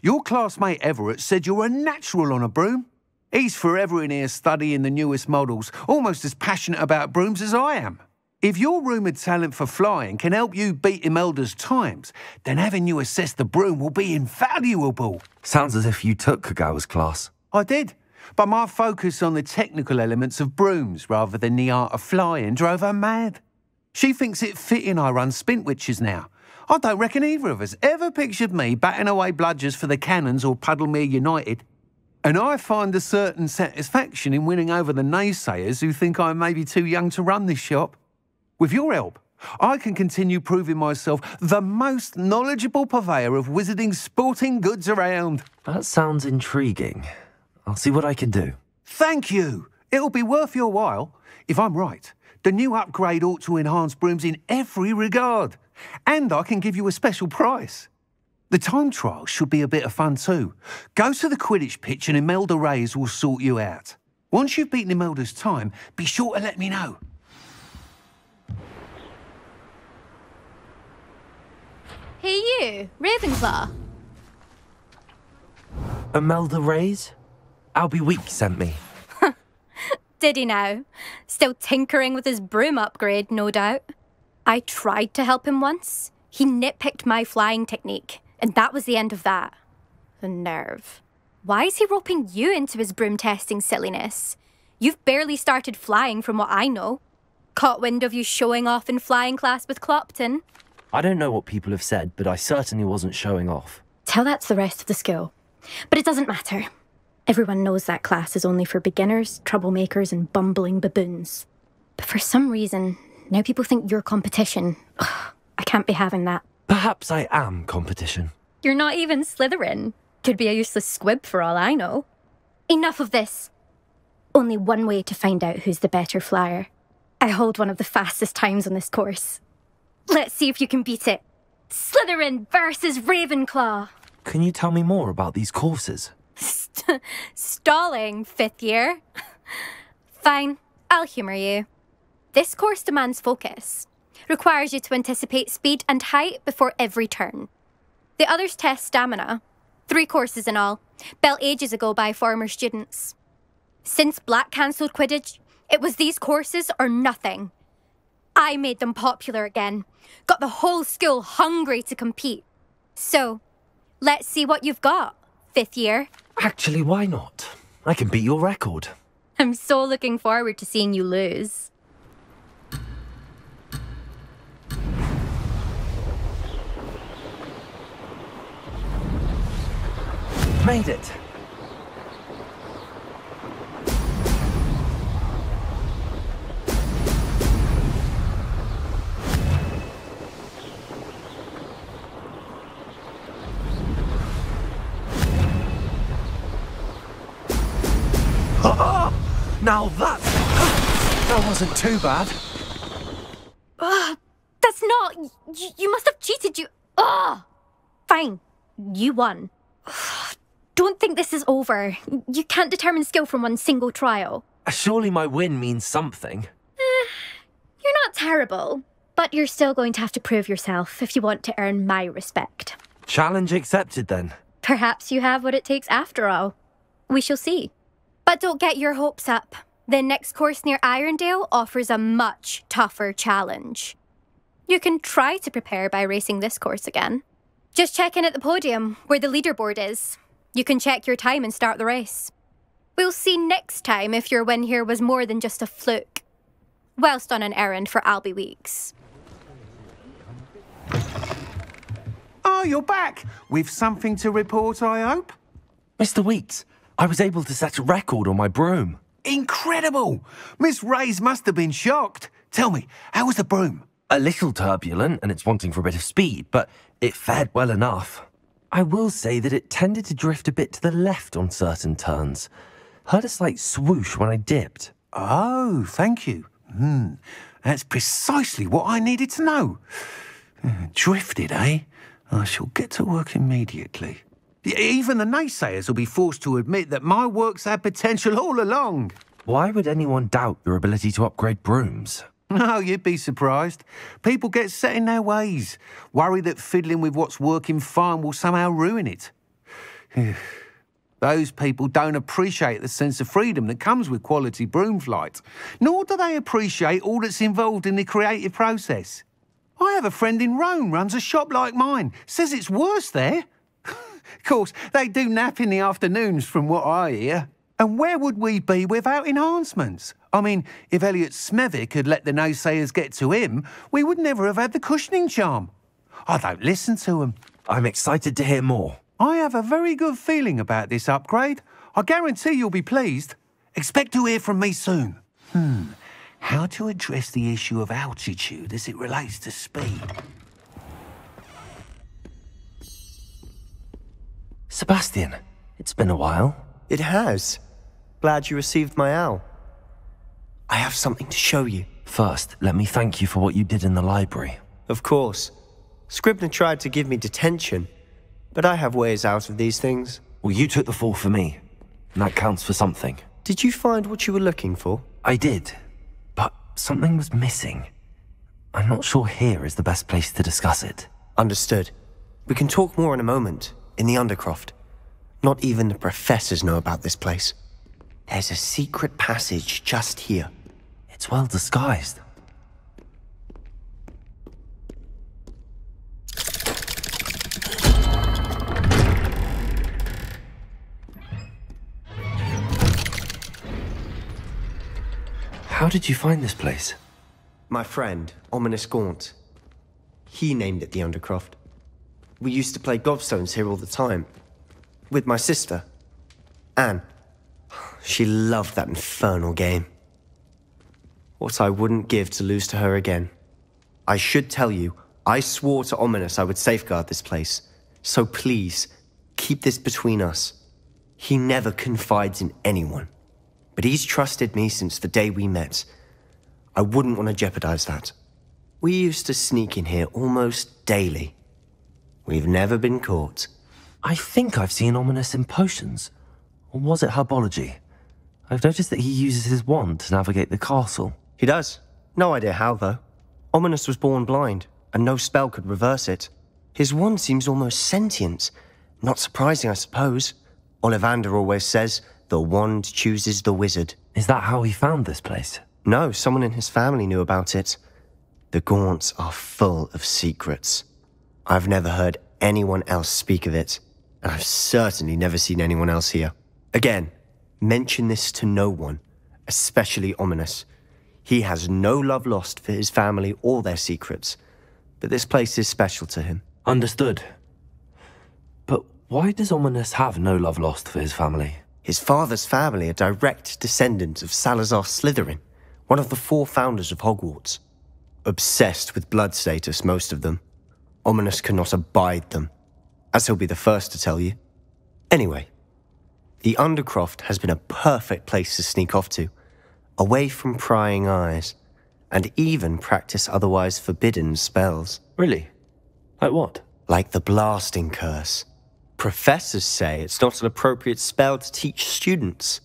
Your classmate Everett said you're a natural on a broom. He's forever in here studying the newest models, almost as passionate about brooms as I am. If your rumoured talent for flying can help you beat Imelda's times, then having you assess the broom will be invaluable. Sounds as if you took Kogawa's class. I did, but my focus on the technical elements of brooms rather than the art of flying drove her mad. She thinks it fitting I run Spintwitches now. I don't reckon either of us ever pictured me batting away bludgers for the Cannons or Puddlemere United. And I find a certain satisfaction in winning over the naysayers who think I may be too young to run this shop. With your help, I can continue proving myself the most knowledgeable purveyor of wizarding sporting goods around. That sounds intriguing. I'll see what I can do. Thank you. It'll be worth your while. If I'm right, the new upgrade ought to enhance brooms in every regard. And I can give you a special price. The time trial should be a bit of fun too. Go to the Quidditch pitch and Imelda Reyes will sort you out. Once you've beaten Imelda's time, be sure to let me know. Hey you, Ravenclaw. Imelda Reyes? Albie Week sent me. Did he now? Still tinkering with his broom upgrade, no doubt. I tried to help him once. He nitpicked my flying technique, and that was the end of that. The nerve. Why is he roping you into his broom testing silliness? You've barely started flying from what I know. Caught wind of you showing off in flying class with Clopton. I don't know what people have said, but I certainly wasn't showing off. Tell that to the rest of the school. But it doesn't matter. Everyone knows that class is only for beginners, troublemakers, and bumbling baboons. But for some reason, now people think you're competition. Ugh, I can't be having that. Perhaps I am competition. You're not even Slytherin. Could be a useless squib for all I know. Enough of this. Only one way to find out who's the better flyer. I hold one of the fastest times on this course. Let's see if you can beat it. Slytherin versus Ravenclaw. Can you tell me more about these courses? St- stalling, fifth year. Fine, I'll humour you. This course demands focus, requires you to anticipate speed and height before every turn. The others test stamina. Three courses in all, built ages ago by former students. Since Black cancelled Quidditch, it was these courses or nothing. I made them popular again, got the whole school hungry to compete. So, let's see what you've got, fifth year. Actually, why not? I can beat your record. I'm so looking forward to seeing you lose. Made it. Now that... (gasps) That wasn't too bad. Ugh, that's not. You, you must have cheated. You. Ugh. Fine. You won. (sighs) Don't think this is over. You can't determine skill from one single trial. Uh, surely my win means something. Eh, you're not terrible, but you're still going to have to prove yourself if you want to earn my respect. Challenge accepted then. Perhaps you have what it takes after all. We shall see. But don't get your hopes up. The next course near Irondale offers a much tougher challenge. You can try to prepare by racing this course again. Just check in at the podium, where the leaderboard is. You can check your time and start the race. We'll see next time if your win here was more than just a fluke. Whilst on an errand for Albie Weeks. Oh, you're back. With something to report, I hope? Mr. Weeks, I was able to set a record on my broom. Incredible! Miss Reyes must have been shocked. Tell me, how was the broom? A little turbulent and it's wanting for a bit of speed, but it fared well enough. I will say that it tended to drift a bit to the left on certain turns. Heard a slight swoosh when I dipped. Oh, thank you. Hmm, that's precisely what I needed to know. Uh, Drifted, eh? I shall get to work immediately. Even the naysayers will be forced to admit that my work's had potential all along. Why would anyone doubt your ability to upgrade brooms? No, (laughs) oh, you'd be surprised. People get set in their ways, worry that fiddling with what's working fine will somehow ruin it. (sighs) Those people don't appreciate the sense of freedom that comes with quality broom flight, nor do they appreciate all that's involved in the creative process. I have a friend in Rome runs a shop like mine, says it's worse there. Of course, they do nap in the afternoons from what I hear. And where would we be without enhancements? I mean, if Elliot Smethwyck had let the naysayers get to him, we would never have had the cushioning charm. I don't listen to them. I'm excited to hear more. I have a very good feeling about this upgrade. I guarantee you'll be pleased. Expect to hear from me soon. Hmm. How to address the issue of altitude as it relates to speed? Sebastian, it's been a while. It has. Glad you received my owl. I have something to show you. First, let me thank you for what you did in the library. Of course. Scribner tried to give me detention, but I have ways out of these things. Well, you took the fall for me, and that counts for something. Did you find what you were looking for? I did, but something was missing. I'm not sure here is the best place to discuss it. Understood. We can talk more in a moment, in the Undercroft. Not even the professors know about this place. There's a secret passage just here. It's well disguised. How did you find this place? My friend, Ominis Gaunt. He named it the Undercroft. We used to play gobstones here all the time. With my sister, Anne. She loved that infernal game. What I wouldn't give to lose to her again. I should tell you, I swore to Ominis I would safeguard this place. So please, keep this between us. He never confides in anyone. But he's trusted me since the day we met. I wouldn't want to jeopardize that. We used to sneak in here almost daily. We've never been caught. I think I've seen Ominis in potions. Or was it herbology? I've noticed that he uses his wand to navigate the castle. He does. No idea how, though. Ominis was born blind, and no spell could reverse it. His wand seems almost sentient. Not surprising, I suppose. Ollivander always says, the wand chooses the wizard. Is that how he found this place? No, someone in his family knew about it. The Gaunts are full of secrets. I've never heard anyone else speak of it, and I've certainly never seen anyone else here. Again, mention this to no one, especially Ominis. He has no love lost for his family or their secrets, but this place is special to him. Understood. But why does Ominis have no love lost for his family? His father's family are direct descendants of Salazar Slytherin, one of the four founders of Hogwarts. Obsessed with blood status, most of them. Ominis cannot abide them, as he'll be the first to tell you. Anyway, the Undercroft has been a perfect place to sneak off to, away from prying eyes, and even practice otherwise forbidden spells. Really? Like what? Like the blasting curse. Professors say it's not an appropriate spell to teach students.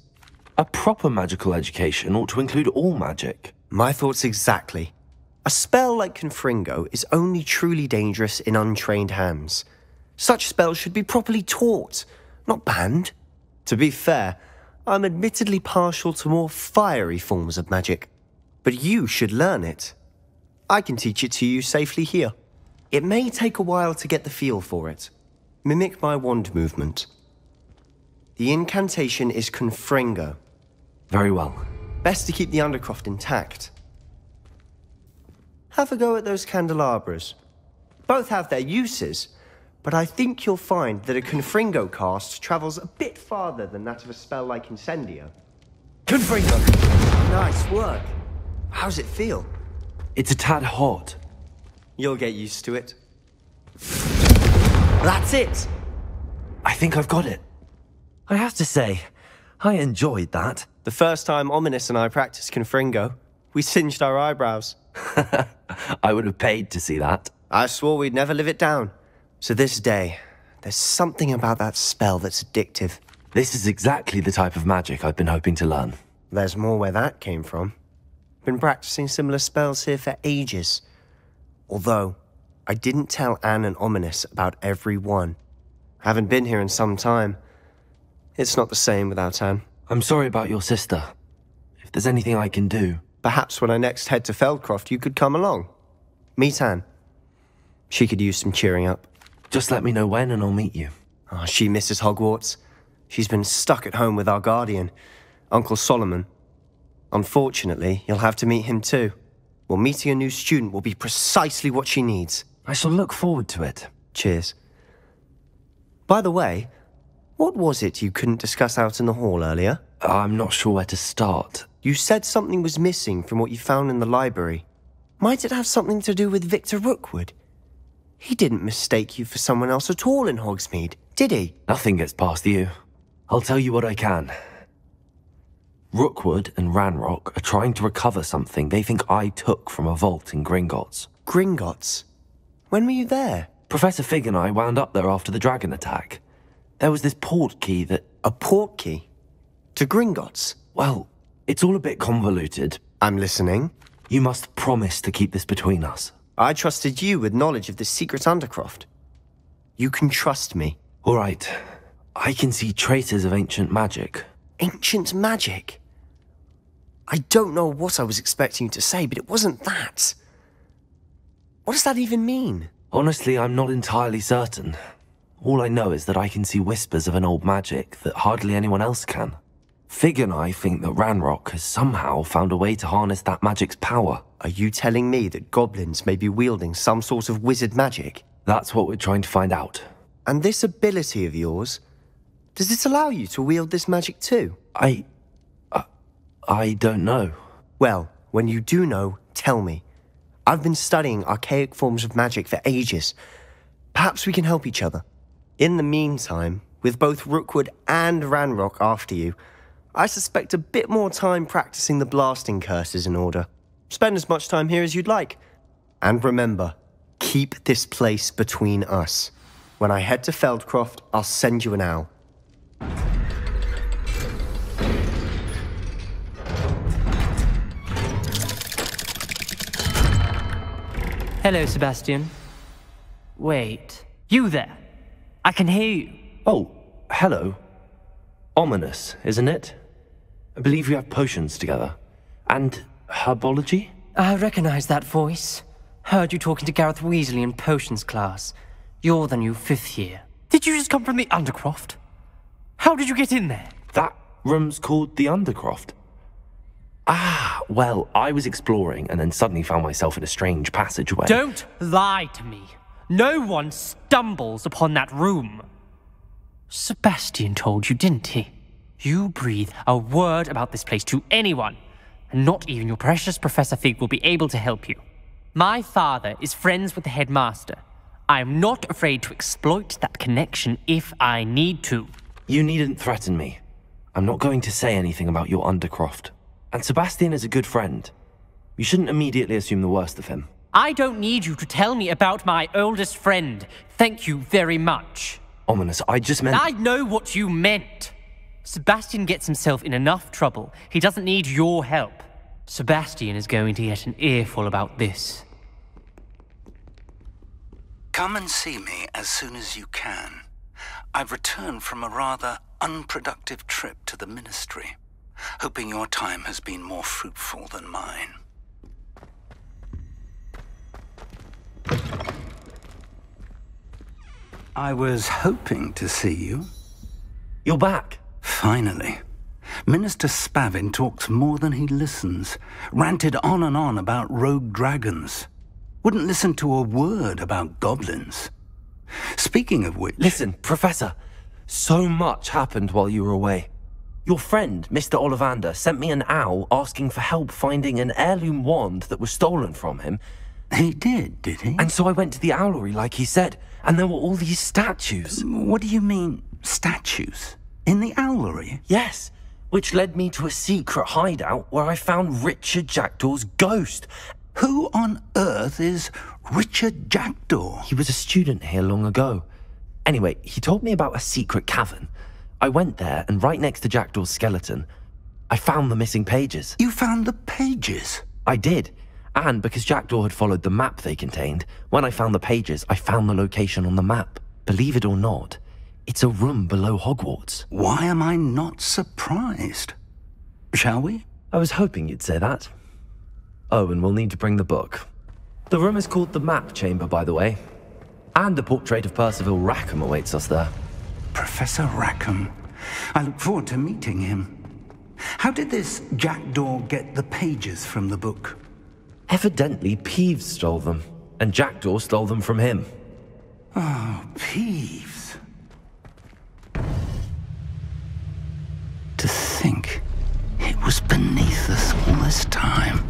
A proper magical education ought to include all magic. My thoughts exactly. A spell like Confringo is only truly dangerous in untrained hands. Such spells should be properly taught, not banned. To be fair, I'm admittedly partial to more fiery forms of magic. But you should learn it. I can teach it to you safely here. It may take a while to get the feel for it. Mimic my wand movement. The incantation is Confringo. Very well. Best to keep the Undercroft intact. Have a go at those candelabras. Both have their uses, but I think you'll find that a Confringo cast travels a bit farther than that of a spell like Incendio. Confringo! Nice work. How's it feel? It's a tad hot. You'll get used to it. That's it! I think I've got it. I have to say, I enjoyed that. The first time Ominis and I practiced Confringo, we singed our eyebrows. (laughs) I would have paid to see that. I swore we'd never live it down. So this day, there's something about that spell that's addictive. This is exactly the type of magic I've been hoping to learn. There's more where that came from. Been practicing similar spells here for ages. Although, I didn't tell Anne and Ominis about every one. Haven't been here in some time. It's not the same without Anne. I'm sorry about your sister. If there's anything I can do. Perhaps when I next head to Feldcroft, you could come along. Meet Anne. She could use some cheering up. Just let me know when and I'll meet you. Oh, she misses Hogwarts. She's been stuck at home with our guardian, Uncle Solomon. Unfortunately, you'll have to meet him too. Well, meeting a new student will be precisely what she needs. I shall look forward to it. Cheers. By the way, what was it you couldn't discuss out in the hall earlier? I'm not sure where to start. You said something was missing from what you found in the library. Might it have something to do with Victor Rookwood? He didn't mistake you for someone else at all in Hogsmeade, did he? Nothing gets past you. I'll tell you what I can. Rookwood and Ranrock are trying to recover something they think I took from a vault in Gringotts. Gringotts? When were you there? Professor Fig and I wound up there after the dragon attack. There was this Portkey that... A Portkey? To Gringotts? Well, it's all a bit convoluted. I'm listening. You must promise to keep this between us. I trusted you with knowledge of this secret Undercroft. You can trust me. All right. I can see traces of ancient magic. Ancient magic? I don't know what I was expecting you to say, but it wasn't that. What does that even mean? Honestly, I'm not entirely certain. All I know is that I can see whispers of an old magic that hardly anyone else can. Fig and I think that Ranrock has somehow found a way to harness that magic's power. Are you telling me that goblins may be wielding some sort of wizard magic? That's what we're trying to find out. And this ability of yours, does it allow you to wield this magic too? I... Uh, I don't know. Well, when you do know, tell me. I've been studying archaic forms of magic for ages. Perhaps we can help each other. In the meantime, with both Rookwood and Ranrock after you, I suspect a bit more time practicing the blasting curse is in order. Spend as much time here as you'd like. And remember, keep this place between us. When I head to Feldcroft, I'll send you an owl. Hello, Sebastian. Wait. You there? I can hear you. Oh, hello. Ominis, isn't it? I believe we have potions together. And herbology? I recognize that voice. Heard you talking to Gareth Weasley in potions class. You're the new fifth year. Did you just come from the Undercroft? How did you get in there? That room's called the Undercroft. Ah, well, I was exploring and then suddenly found myself in a strange passageway. Don't lie to me. No one stumbles upon that room. Sebastian told you, didn't he? You breathe a word about this place to anyone, and not even your precious Professor Fig will be able to help you. My father is friends with the headmaster. I am not afraid to exploit that connection if I need to. You needn't threaten me. I'm not going to say anything about your Undercroft. And Sebastian is a good friend. You shouldn't immediately assume the worst of him. I don't need you to tell me about my oldest friend. Thank you very much. Ominis, I just meant. I know what you meant. Sebastian gets himself in enough trouble. He doesn't need your help. Sebastian is going to get an earful about this. Come and see me as soon as you can. I've returned from a rather unproductive trip to the Ministry, hoping your time has been more fruitful than mine. I was hoping to see you. You're back. Finally. Minister Spavin talks more than he listens, ranted on and on about rogue dragons. Wouldn't listen to a word about goblins. Speaking of which... Listen, Professor. So much happened while you were away. Your friend, Mr. Ollivander, sent me an owl asking for help finding an heirloom wand that was stolen from him. He did, did he? And so I went to the owlery, like he said, and there were all these statues. What do you mean, statues? In the owlery? Yes, which led me to a secret hideout where I found Richard Jackdaw's ghost. Who on earth is Richard Jackdaw? He was a student here long ago. Anyway, he told me about a secret cavern. I went there, and right next to Jackdaw's skeleton, I found the missing pages. You found the pages? I did. And because Jackdaw had followed the map they contained, when I found the pages, I found the location on the map. Believe it or not, it's a room below Hogwarts. Why am I not surprised? Shall we? I was hoping you'd say that. Oh, and we'll need to bring the book. The room is called the Map Chamber, by the way. And a portrait of Percival Rackham awaits us there. Professor Rackham. I look forward to meeting him. How did this Jackdaw get the pages from the book? Evidently, Peeves stole them. and Jackdaw stole them from him. Oh, Peeves. To think it was beneath us all this time.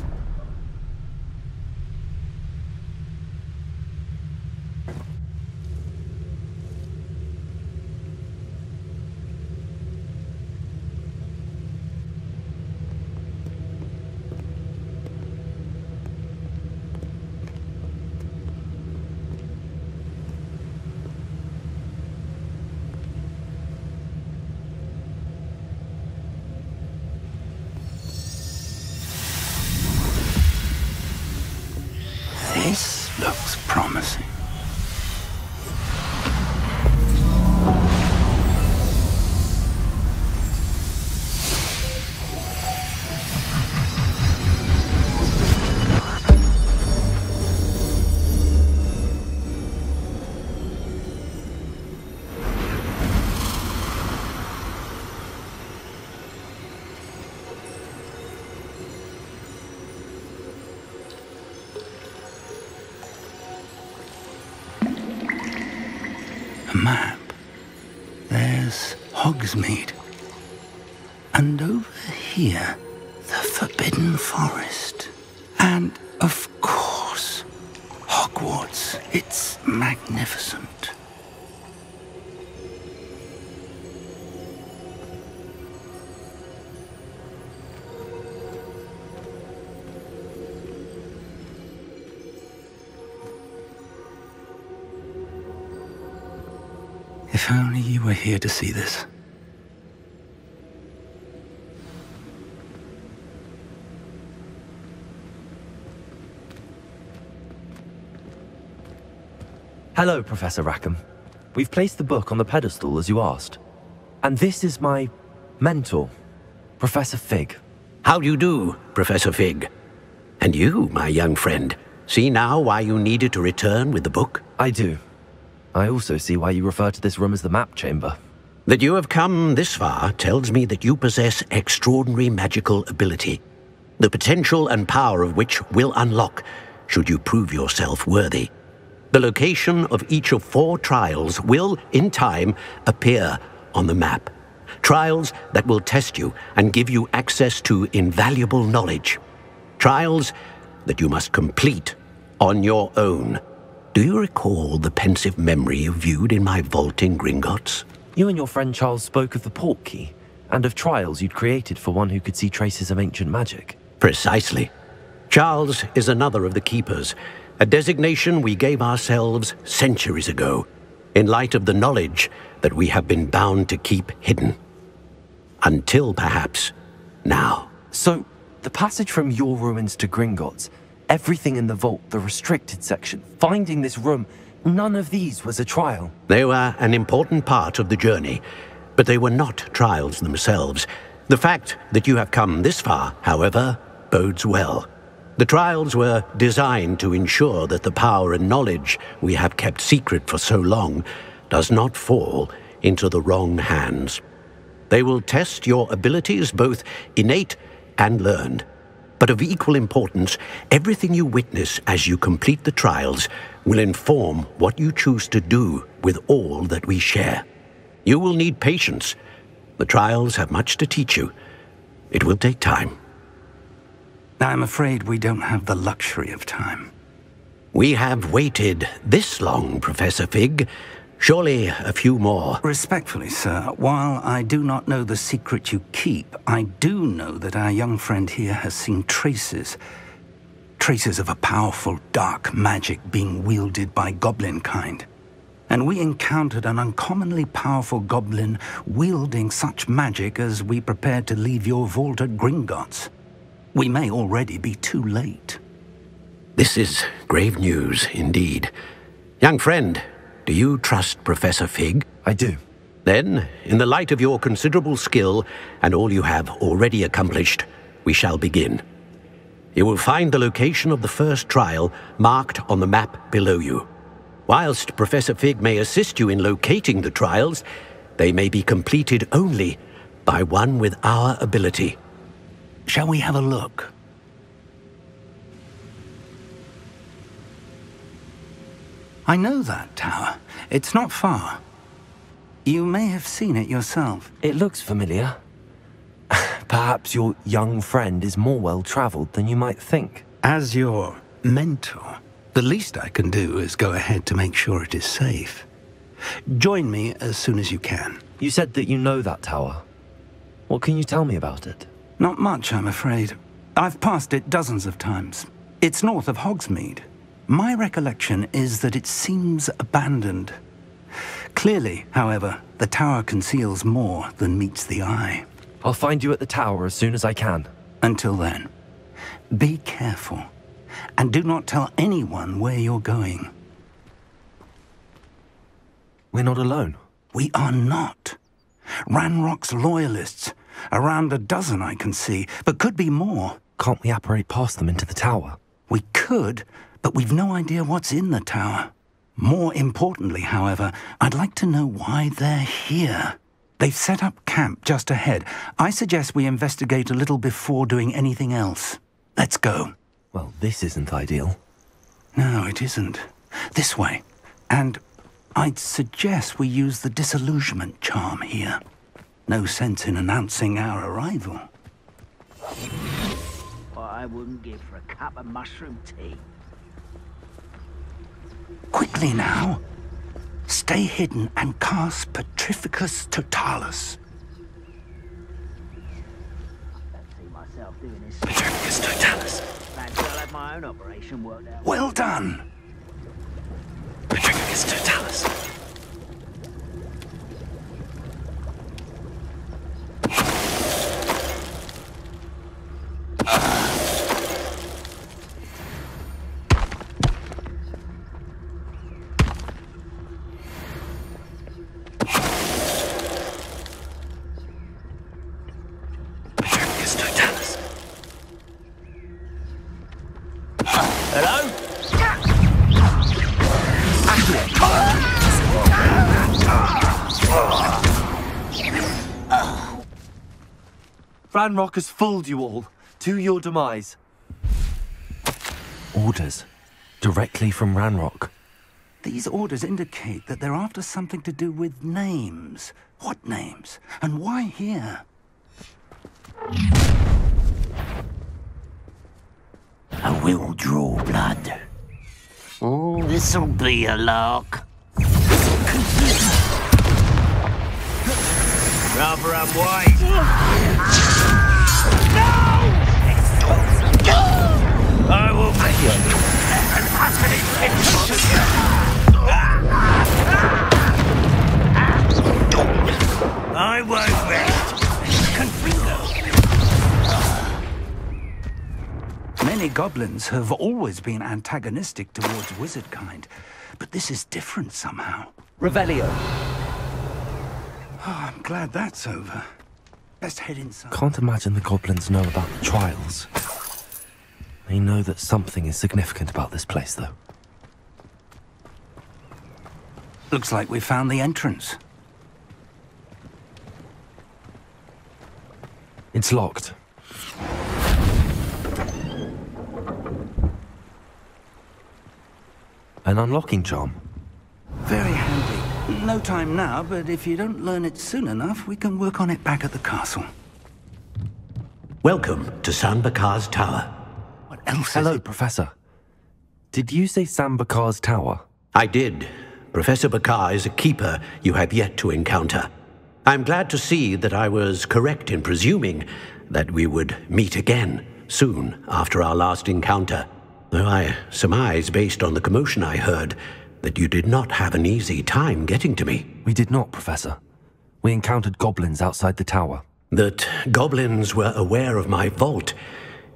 Hogsmeade. And over here, the Forbidden Forest. And, of course, Hogwarts. It's magnificent. If only you were here to see this. Hello, Professor Rackham. We've placed the book on the pedestal as you asked. And this is my mentor, Professor Fig. How do you do, Professor Fig? And you, my young friend, see now why you needed to return with the book? I do. I also see why you refer to this room as the map chamber. That you have come this far tells me that you possess extraordinary magical ability, the potential and power of which will unlock should you prove yourself worthy. The location of each of four trials will, in time, appear on the map. Trials that will test you and give you access to invaluable knowledge. Trials that you must complete on your own. Do you recall the Pensieve memory you viewed in my vault in Gringotts? You and your friend Charles spoke of the Portkey, and of trials you'd created for one who could see traces of ancient magic. Precisely. Charles is another of the keepers, a designation we gave ourselves centuries ago, in light of the knowledge that we have been bound to keep hidden. Until perhaps now. So, the passage from your ruins to Gringotts, everything in the vault, the restricted section, finding this room, none of these was a trial. They were an important part of the journey, but they were not trials themselves. The fact that you have come this far, however, bodes well. The trials were designed to ensure that the power and knowledge we have kept secret for so long does not fall into the wrong hands. They will test your abilities, both innate and learned. But of equal importance, everything you witness as you complete the trials will inform what you choose to do with all that we share. You will need patience. The trials have much to teach you. It will take time. I'm afraid we don't have the luxury of time. We have waited this long, Professor Fig. Surely a few more. Respectfully, sir, while I do not know the secret you keep, I do know that our young friend here has seen traces. Traces of a powerful dark magic being wielded by goblin kind. And we encountered an uncommonly powerful goblin wielding such magic as we prepared to leave your vault at Gringotts. We may already be too late. This is grave news indeed. Young friend, do you trust Professor Fig? I do. Then, in the light of your considerable skill and all you have already accomplished, we shall begin. You will find the location of the first trial marked on the map below you. Whilst Professor Fig may assist you in locating the trials, they may be completed only by one with our ability. Shall we have a look? I know that tower. It's not far. You may have seen it yourself. It looks familiar. (sighs) Perhaps your young friend is more well-traveled than you might think. As your mentor, the least I can do is go ahead to make sure it is safe. Join me as soon as you can. You said that you know that tower. What can you tell me about it? Not much, I'm afraid. I've passed it dozens of times. It's north of Hogsmeade. My recollection is that it seems abandoned. Clearly, however, the tower conceals more than meets the eye. I'll find you at the tower as soon as I can. Until then, be careful. And do not tell anyone where you're going. We're not alone. We are not. Ranrock's loyalists. Around a dozen I can see, but could be more. Can't we apparate past them into the tower? We could, but we've no idea what's in the tower. More importantly, however, I'd like to know why they're here. They've set up camp just ahead. I suggest we investigate a little before doing anything else. Let's go. Well, this isn't ideal. No, it isn't. This way. And I'd suggest we use the disillusionment charm here. No sense in announcing our arrival. What I wouldn't give for a cup of mushroom tea. Quickly now. Stay hidden and cast Petrificus Totalis. Petrificus Totalis. Fancy I'll have my own operation worked out. Well done. Petrificus Totalis. Ranrock has fooled you all. To your demise. Orders. Directly from Ranrock. These orders indicate that they're after something to do with names. What names? And why here? I will draw blood. Oh, this'll be a lark. Rather I'm white. (laughs) I will make you an utterly I won't rest. Many goblins have always been antagonistic towards wizard kind, but this is different somehow. Revelio. Oh, I'm glad that's over. Best head inside. Can't imagine the goblins know about the trials. They know that something is significant about this place, though. Looks like we found the entrance. It's locked. An unlocking charm. Very handy. No time now, but if you don't learn it soon enough, we can work on it back at the castle. Welcome to San Bakar's Tower. Else Hello, Professor. Did you say San Bakar's Tower? I did. Professor Bakar is a keeper you have yet to encounter. I'm glad to see that I was correct in presuming that we would meet again soon after our last encounter. Though I surmise, based on the commotion I heard, that you did not have an easy time getting to me. We did not, Professor. We encountered goblins outside the tower. That goblins were aware of my vault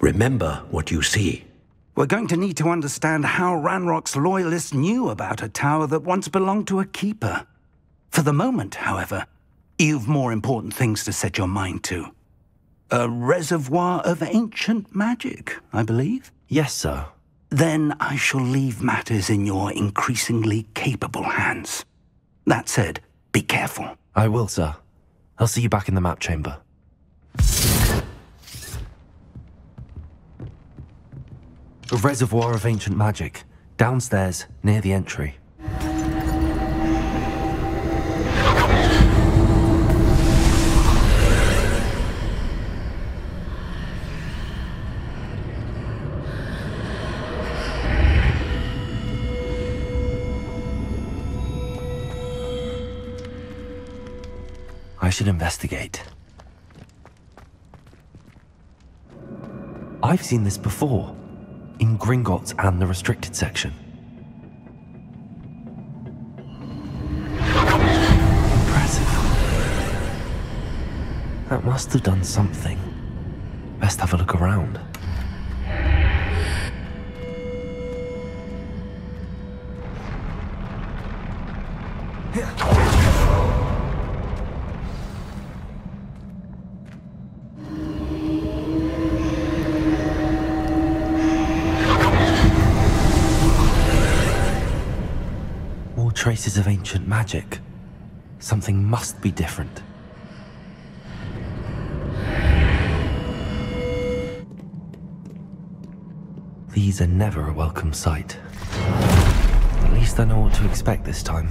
Remember what you see. We're going to need to understand how Ranrock's loyalists knew about a tower that once belonged to a keeper. For the moment, however, you've more important things to set your mind to. A reservoir of ancient magic, I believe? Yes, sir. Then I shall leave matters in your increasingly capable hands. That said, be careful. I will, sir. I'll see you back in the map chamber. A reservoir of ancient magic, downstairs, near the entry. I should investigate. I've seen this before, in Gringotts and the restricted section. Impressive. That must have done something. Best have a look around. Traces of ancient magic. Something must be different. These are never a welcome sight. At least I know what to expect this time.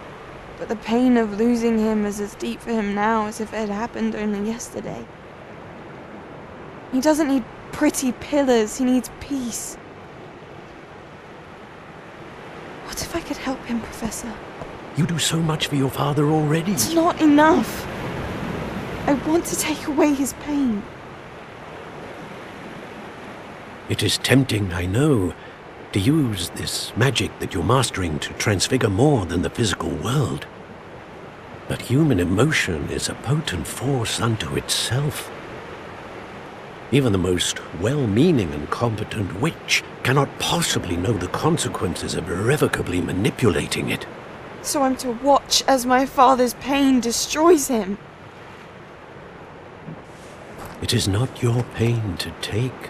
but the pain of losing him is as deep for him now as if it had happened only yesterday. He doesn't need pretty pillars, he needs peace. What if I could help him, Professor? You do so much for your father already. It's not enough. I want to take away his pain. It is tempting, I know, to use this magic that you're mastering to transfigure more than the physical world. But human emotion is a potent force unto itself. Even the most well-meaning and competent witch cannot possibly know the consequences of irrevocably manipulating it. So I'm to watch as my father's pain destroys him. It is not your pain to take.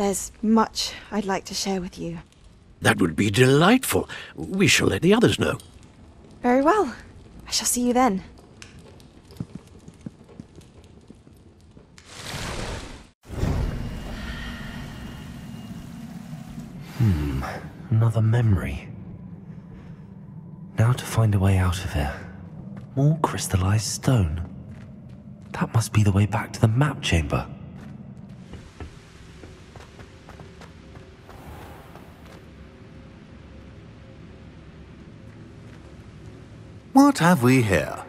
There's much I'd like to share with you. That would be delightful. We shall let the others know. Very well. I shall see you then. Hmm, another memory. Now to find a way out of here. More crystallized stone. That must be the way back to the map chamber. What have we here?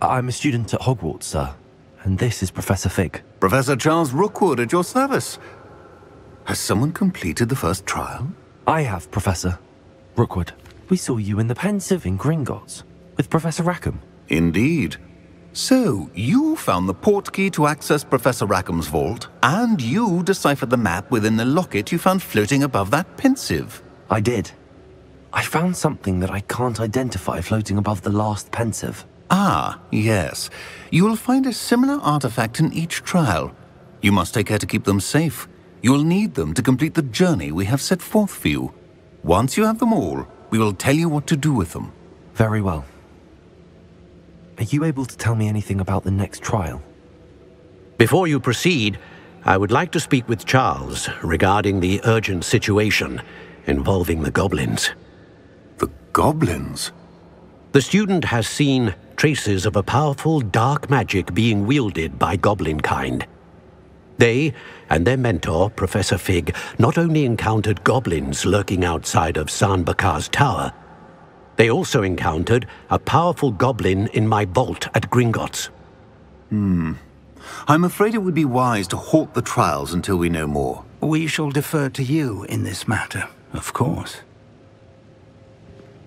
I'm a student at Hogwarts, sir. And this is Professor Fig. Professor Charles Rookwood at your service. Has someone completed the first trial? I have, Professor. Rookwood, we saw you in the Pensieve in Gringotts with Professor Rackham. Indeed. So, you found the portkey to access Professor Rackham's vault, and you deciphered the map within the locket you found floating above that pensieve. I did. I found something that I can't identify floating above the last pensieve. Ah, yes. You will find a similar artifact in each trial. You must take care to keep them safe. You will need them to complete the journey we have set forth for you. Once you have them all, we will tell you what to do with them. Very well. Are you able to tell me anything about the next trial? Before you proceed, I would like to speak with Charles regarding the urgent situation involving the goblins. The goblins? The student has seen traces of a powerful dark magic being wielded by goblin kind. They and their mentor, Professor Fig, not only encountered goblins lurking outside of San Bakar's tower, they also encountered a powerful goblin in my vault at Gringotts. Hmm. I'm afraid it would be wise to halt the trials until we know more. We shall defer to you in this matter, of course.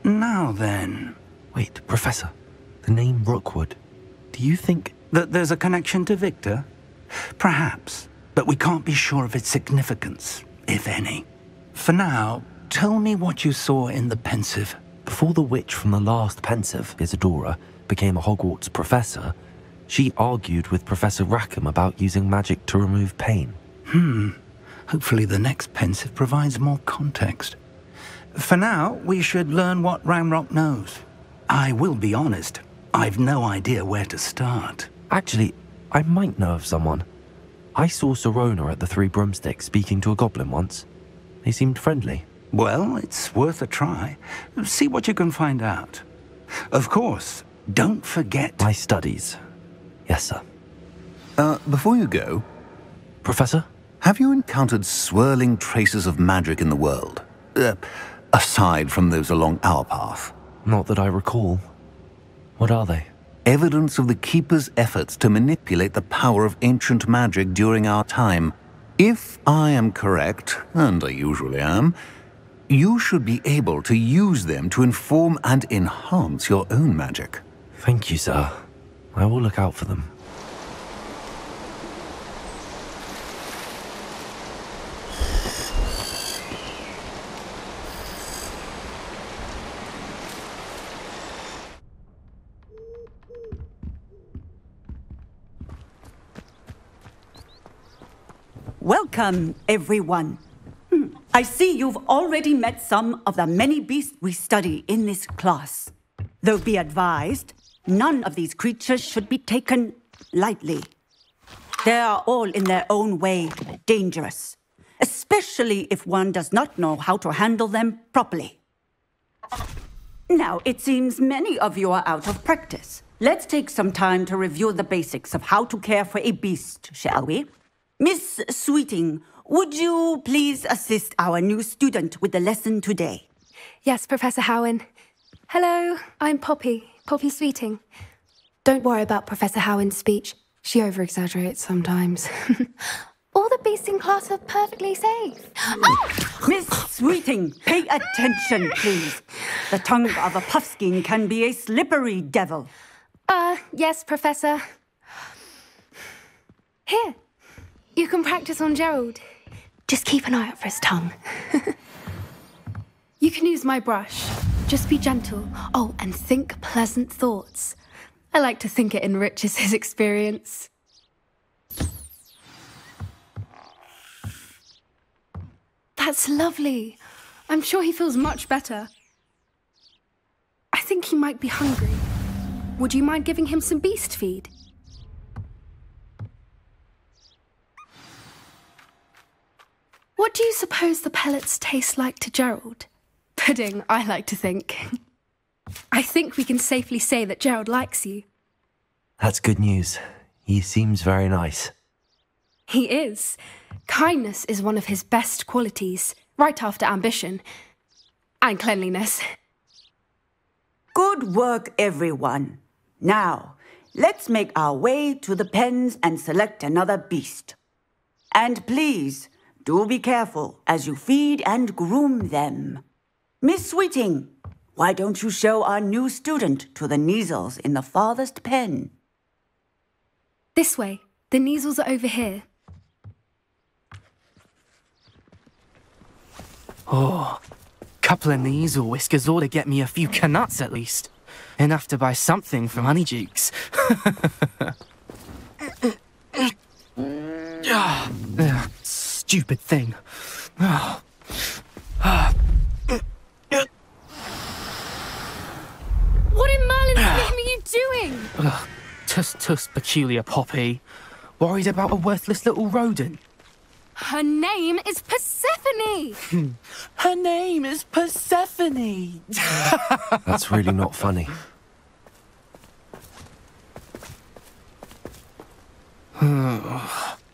Now then. Wait, Professor. The name Rookwood. Do you think... That there's a connection to Victor? Perhaps, but we can't be sure of its significance, if any. For now, tell me what you saw in the Pensieve. Before the witch from the last Pensieve, Isidora, became a Hogwarts professor, she argued with Professor Rackham about using magic to remove pain. Hmm. Hopefully the next Pensieve provides more context. For now, we should learn what Ranrock knows. I will be honest, I've no idea where to start. Actually, I might know of someone. I saw Sirona at the Three Broomsticks speaking to a goblin once. They seemed friendly. Well, it's worth a try. See what you can find out. Of course, don't forget... My studies. Yes, sir. Uh, before you go... Professor? Have you encountered swirling traces of magic in the world? Uh, aside from those along our path? Not that I recall. What are they? Evidence of the Keeper's efforts to manipulate the power of ancient magic during our time. If I am correct, and I usually am, you should be able to use them to inform and enhance your own magic. Thank you, sir. I will look out for them. Welcome, everyone. Hmm, I see you've already met some of the many beasts we study in this class. Though be advised, none of these creatures should be taken lightly. They are all in their own way dangerous, especially if one does not know how to handle them properly. Now, it seems many of you are out of practice. Let's take some time to review the basics of how to care for a beast, shall we? Miss Sweeting, would you please assist our new student with the lesson today? Yes, Professor Howin. Hello, I'm Poppy, Poppy Sweeting. Don't worry about Professor Howin's speech. She over-exaggerates sometimes. (laughs) All the beasts in class are perfectly safe. Oh! (laughs) Miss Sweeting, pay attention, please. The tongue of a puffskein can be a slippery devil. Uh, yes, Professor. Here, you can practice on Gerald. Just keep an eye out for his tongue. (laughs) you can use my brush. Just be gentle. Oh, and think pleasant thoughts. I like to think it enriches his experience. That's lovely. I'm sure he feels much better. I think he might be hungry. Would you mind giving him some beast feed? What do you suppose the pellets taste like to Gerald? Pudding, I like to think. I think we can safely say that Gerald likes you. That's good news. He seems very nice. He is. Kindness is one of his best qualities, right after ambition. And cleanliness. Good work, everyone. Now, let's make our way to the pens and select another beast. And please, do be careful as you feed and groom them. Miss Sweeting, why don't you show our new student to the Kneazles in the farthest pen? This way. The Kneazles are over here. Oh, couple of Kneazle whiskers ought to get me a few Knuts at least. Enough to buy something from Honeydukes. (laughs) Ugh, stupid thing. What in Merlin's name are you doing? Ugh, Tus tus peculiar Poppy. Worried about a worthless little rodent. Her name is Persephone. Hmm. Her name is Persephone. (laughs) That's really not funny. (sighs)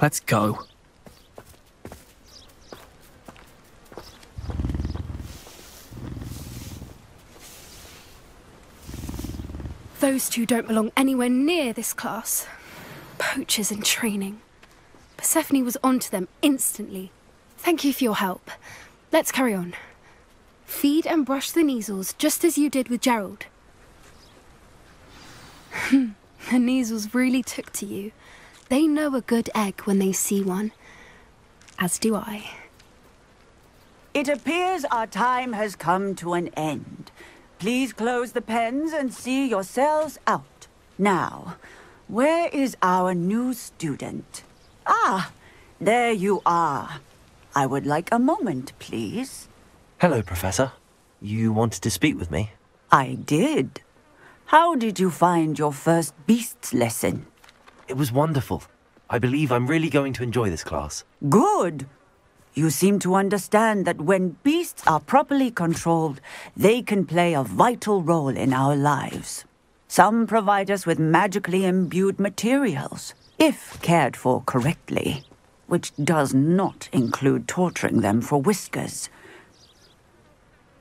Let's go. Those two don't belong anywhere near this class. Poachers in training. Persephone was onto them instantly. Thank you for your help. Let's carry on. Feed and brush the Kneazles just as you did with Gerald. (laughs) the Kneazles really took to you. They know a good egg when they see one. As do I. It appears our time has come to an end. Please close the pens and see yourselves out. Now, where is our new student? Ah, there you are. I would like a moment, please. Hello, Professor. You wanted to speak with me? I did. How did you find your first beasts lesson? It was wonderful. I believe I'm really going to enjoy this class. Good. You seem to understand that when beasts are properly controlled, they can play a vital role in our lives. Some provide us with magically imbued materials, if cared for correctly, which does not include torturing them for whiskers.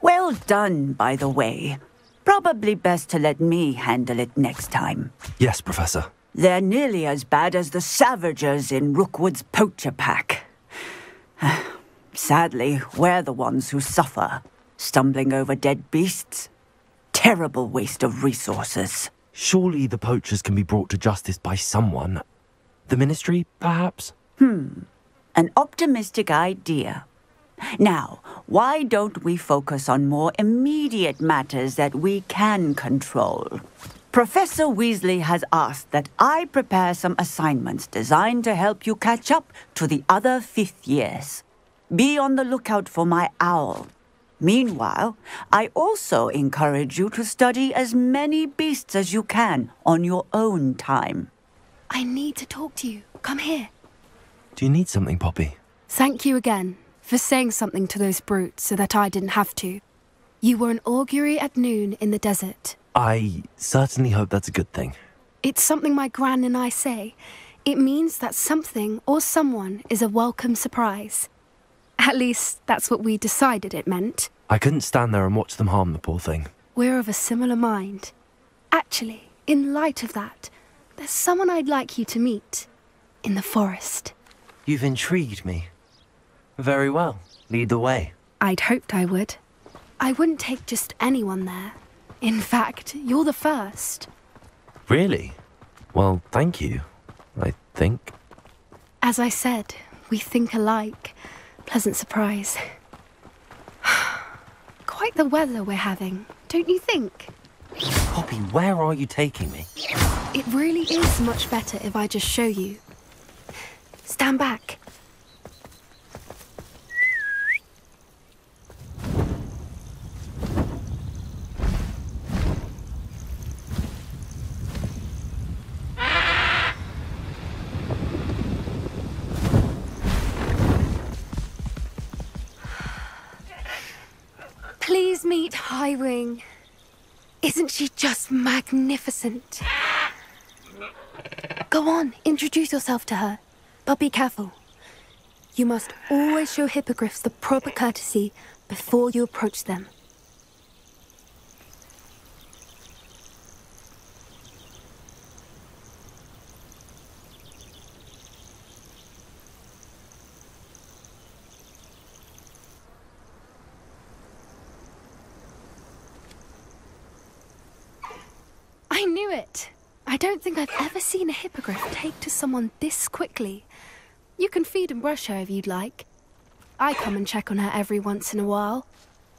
Well done, by the way. Probably best to let me handle it next time. Yes, Professor. They're nearly as bad as the Savagers in Rookwood's poacher pack. (sighs) Sadly, we're the ones who suffer, stumbling over dead beasts. Terrible waste of resources. Surely the poachers can be brought to justice by someone. The Ministry, perhaps? Hmm, an optimistic idea. Now, why don't we focus on more immediate matters that we can control? Professor Weasley has asked that I prepare some assignments designed to help you catch up to the other fifth years. Be on the lookout for my owl. Meanwhile, I also encourage you to study as many beasts as you can on your own time. I need to talk to you. Come here. Do you need something, Poppy? Thank you again for saying something to those brutes so that I didn't have to. You were an Augurey at noon in the desert. I certainly hope that's a good thing. It's something my gran and I say. It means that something or someone is a welcome surprise. At least, that's what we decided it meant. I couldn't stand there and watch them harm the poor thing. We're of a similar mind. Actually, in light of that, there's someone I'd like you to meet. In the forest. You've intrigued me. Very well. Lead the way. I'd hoped I would. I wouldn't take just anyone there. In fact, you're the first. Really? Well, thank you. I think. As I said, we think alike. Pleasant surprise. (sighs) Quite the weather we're having, don't you think? Poppy, where are you taking me? It really is much better if I just show you. Stand back. Meet Highwing. Isn't she just magnificent? Go on, introduce yourself to her. But be careful. You must always show hippogriffs the proper courtesy before you approach them. I knew it. I don't think I've ever seen a hippogriff take to someone this quickly. You can feed and brush her if you'd like. I come and check on her every once in a while.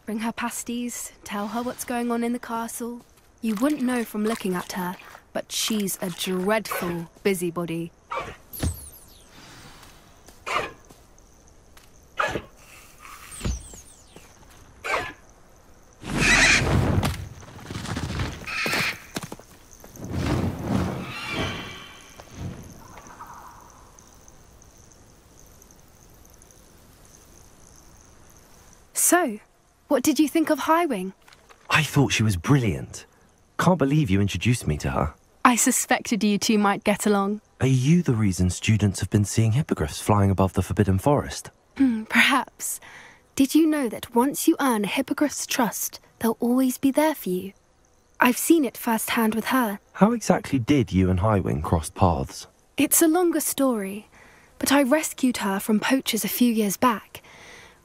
Bring her pasties, tell her what's going on in the castle. You wouldn't know from looking at her, but she's a dreadful busybody. So, what did you think of Highwing? I thought she was brilliant. Can't believe you introduced me to her. I suspected you two might get along. Are you the reason students have been seeing hippogriffs flying above the Forbidden Forest? Hmm, perhaps. Did you know that once you earn a hippogriff's trust, they'll always be there for you? I've seen it firsthand with her. How exactly did you and Highwing cross paths? It's a longer story, but I rescued her from poachers a few years back.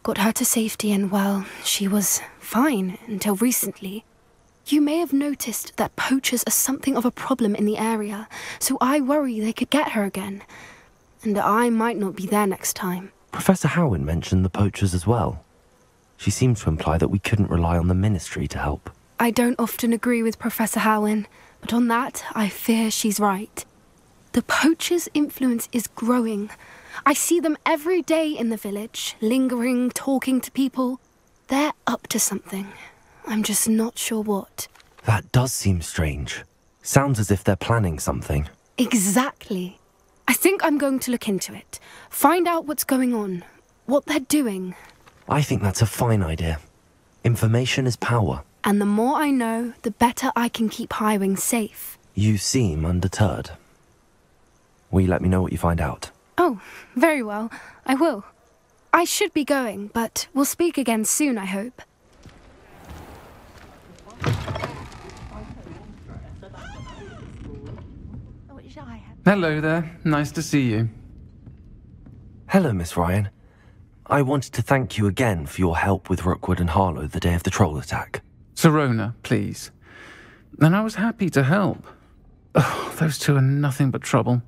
Got her to safety, and well, she was fine until recently. You may have noticed that poachers are something of a problem in the area, so I worry they could get her again. And I might not be there next time. Professor Howin mentioned the poachers as well. She seemed to imply that we couldn't rely on the ministry to help. I don't often agree with Professor Howin, but on that, I fear she's right. The poacher's influence is growing. I see them every day in the village, lingering, talking to people. They're up to something. I'm just not sure what. That does seem strange. Sounds as if they're planning something. Exactly. I think I'm going to look into it. Find out what's going on, what they're doing. I think that's a fine idea. Information is power. And the more I know, the better I can keep Highwing safe. You seem undeterred. Will you let me know what you find out? Oh, very well. I will. I should be going, but we'll speak again soon, I hope. Hello there. Nice to see you. Hello, Miss Ryan. I wanted to thank you again for your help with Rookwood and Harlow the day of the troll attack. Sirona, please. And I was happy to help. Oh, those two are nothing but trouble.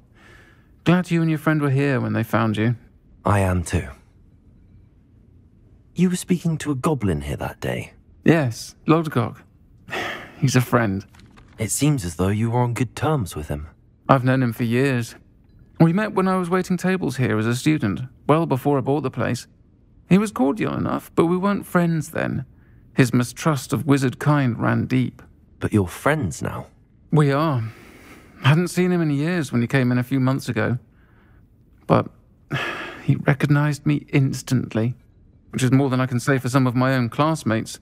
Glad you and your friend were here when they found you. I am too. You were speaking to a goblin here that day. Yes, Lodgok. (sighs) He's a friend. It seems as though you were on good terms with him. I've known him for years. We met when I was waiting tables here as a student, well before I bought the place. He was cordial enough, but we weren't friends then. His mistrust of wizard kind ran deep. But you're friends now? We are. I hadn't seen him in years when he came in a few months ago. But he recognized me instantly, which is more than I can say for some of my own classmates.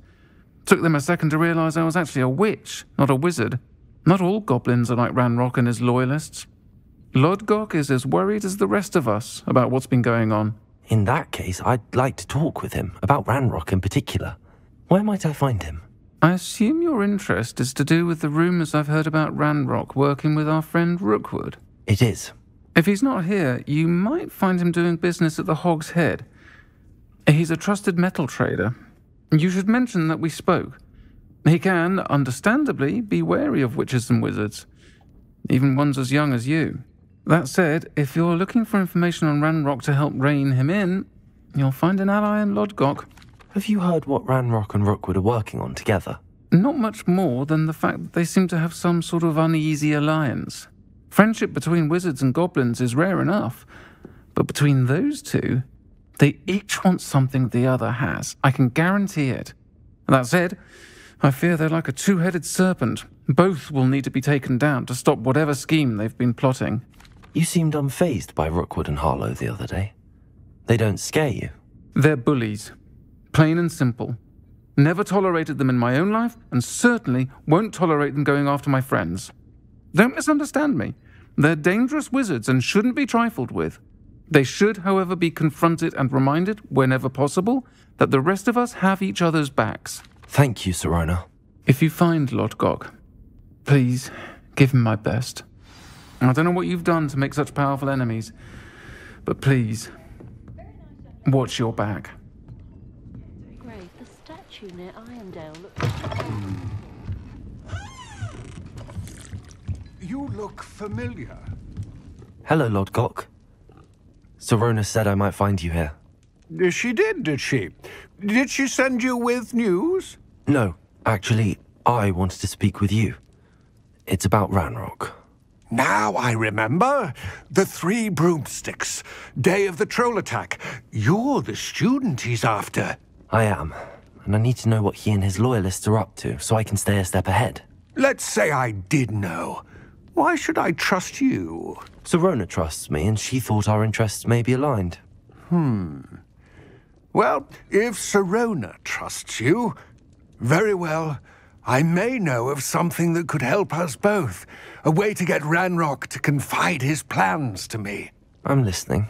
Took them a second to realize I was actually a witch, not a wizard. Not all goblins are like Ranrock and his loyalists. Lodgok is as worried as the rest of us about what's been going on. In that case, I'd like to talk with him, about Ranrock in particular. Where might I find him? I assume your interest is to do with the rumours I've heard about Ranrock working with our friend Rookwood. It is. If he's not here, you might find him doing business at the Hog's Head. He's a trusted metal trader. You should mention that we spoke. He can, understandably, be wary of witches and wizards, even ones as young as you. That said, if you're looking for information on Ranrock to help rein him in, you'll find an ally in Lodgok. Have you heard what Ranrock and Rookwood are working on together? Not much more than the fact that they seem to have some sort of uneasy alliance. Friendship between wizards and goblins is rare enough, but between those two, they each want something the other has. I can guarantee it. That said, I fear they're like a two headed serpent. Both will need to be taken down to stop whatever scheme they've been plotting. You seemed unfazed by Rookwood and Harlow the other day. They don't scare you. They're bullies. Plain and simple. Never tolerated them in my own life, and certainly won't tolerate them going after my friends. Don't misunderstand me. They're dangerous wizards and shouldn't be trifled with. They should, however, be confronted and reminded, whenever possible, that the rest of us have each other's backs. Thank you, Sirona. If you find Lodgok, please give him my best. I don't know what you've done to make such powerful enemies, but please, watch your back. Great, the statue near Irondale You look familiar. Hello, Lord Lodgok. Sirona said I might find you here. She did, did she? Did she send you with news? No, actually, I wanted to speak with you. It's about Ranrock. Now I remember. The three broomsticks. Day of the troll attack. You're the student he's after. I am, and I need to know what he and his loyalists are up to so I can stay a step ahead. Let's say I did know. Why should I trust you? Sirona trusts me, and she thought our interests may be aligned. Hmm. Well, if Sirona trusts you, very well. I may know of something that could help us both. A way to get Ranrock to confide his plans to me. I'm listening.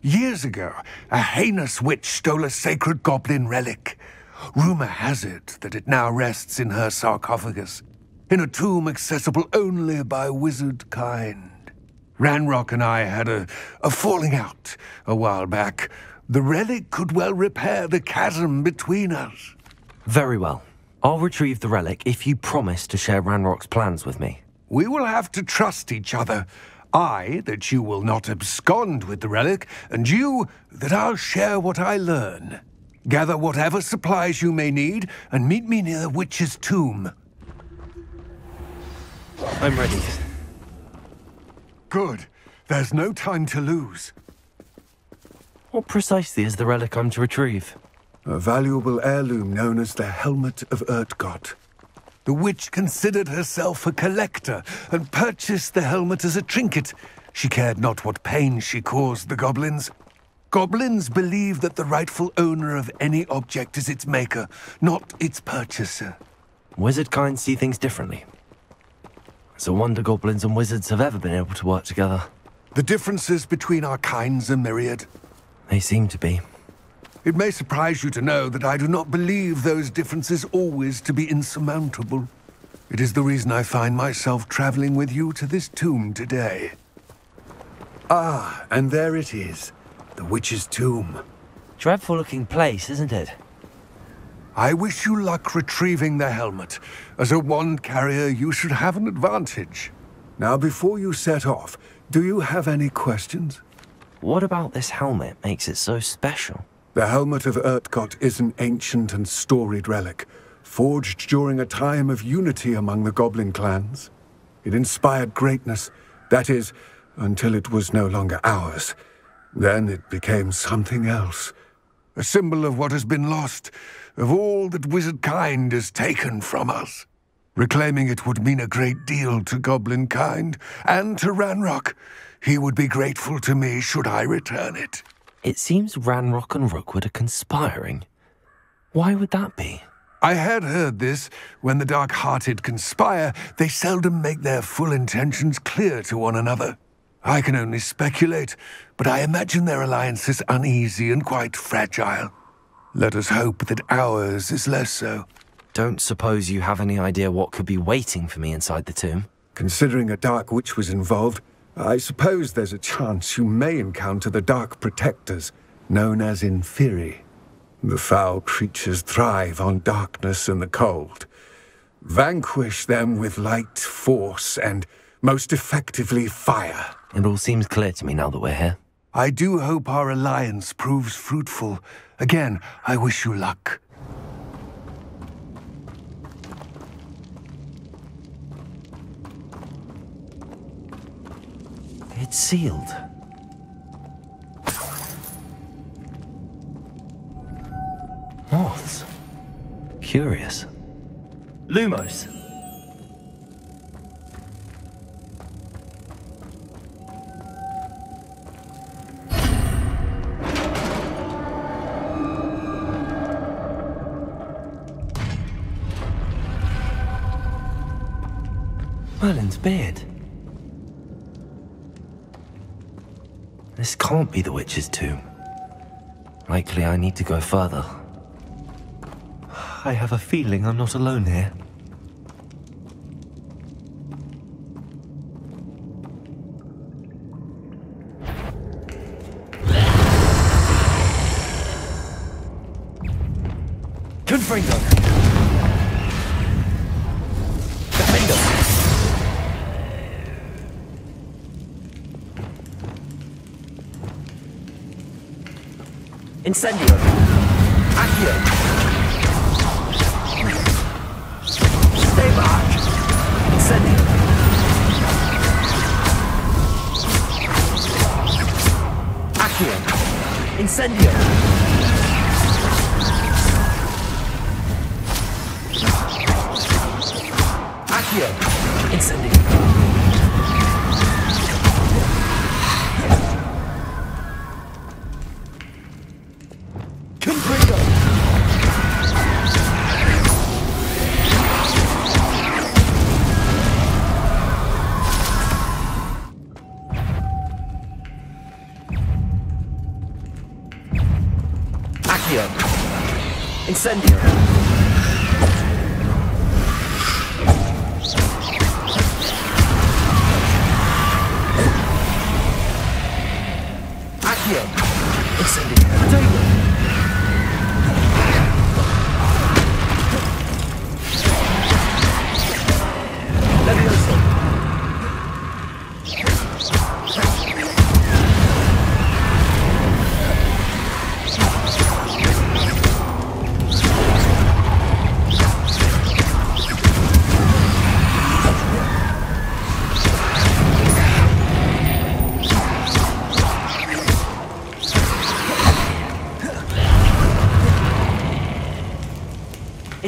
Years ago, a heinous witch stole a sacred goblin relic. Rumor has it that it now rests in her sarcophagus, in a tomb accessible only by wizard kind. Ranrock and I had a, a falling out a while back. The relic could well repair the chasm between us. Very well. I'll retrieve the relic if you promise to share Ranrock's plans with me. We will have to trust each other. I, that you will not abscond with the relic, and you, that I'll share what I learn. Gather whatever supplies you may need, and meet me near the witch's tomb. I'm ready. Good. There's no time to lose. What precisely is the relic I'm to retrieve? A valuable heirloom known as the Helmet of Urtkot. The witch considered herself a collector and purchased the helmet as a trinket. She cared not what pain she caused the goblins. Goblins believe that the rightful owner of any object is its maker, not its purchaser. Wizard kind see things differently. It's a wonder goblins and wizards have ever been able to work together. The differences between our kinds are myriad. They seem to be. It may surprise you to know that I do not believe those differences always to be insurmountable. It is the reason I find myself traveling with you to this tomb today. Ah, and there it is. The witch's tomb. Dreadful looking place, isn't it? I wish you luck retrieving the helmet. As a wand carrier, you should have an advantage. Now, before you set off, do you have any questions? What about this helmet makes it so special? The Helmet of Urtkot is an ancient and storied relic, forged during a time of unity among the goblin clans. It inspired greatness, that is, until it was no longer ours. Then it became something else. A symbol of what has been lost, of all that wizard kind has taken from us. Reclaiming it would mean a great deal to goblin kind, and to Ranrock. He would be grateful to me should I return it. It seems Ranrock and Rookwood are conspiring. Why would that be? I had heard this. When the dark-hearted conspire, they seldom make their full intentions clear to one another. I can only speculate, but I imagine their alliance is uneasy and quite fragile. Let us hope that ours is less so. Don't suppose you have any idea what could be waiting for me inside the tomb? Considering a Dark Witch was involved, I suppose there's a chance you may encounter the Dark Protectors, known as Inferi. The foul creatures thrive on darkness and the cold. Vanquish them with light, force, and most effectively fire. It all seems clear to me now that we're here. I do hope our alliance proves fruitful. Again, I wish you luck. It's sealed. Moths. Curious. Lumos. Merlin's beard. This can't be the witch's tomb. Likely I need to go further. I have a feeling I'm not alone here. Incendio!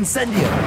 Incendio.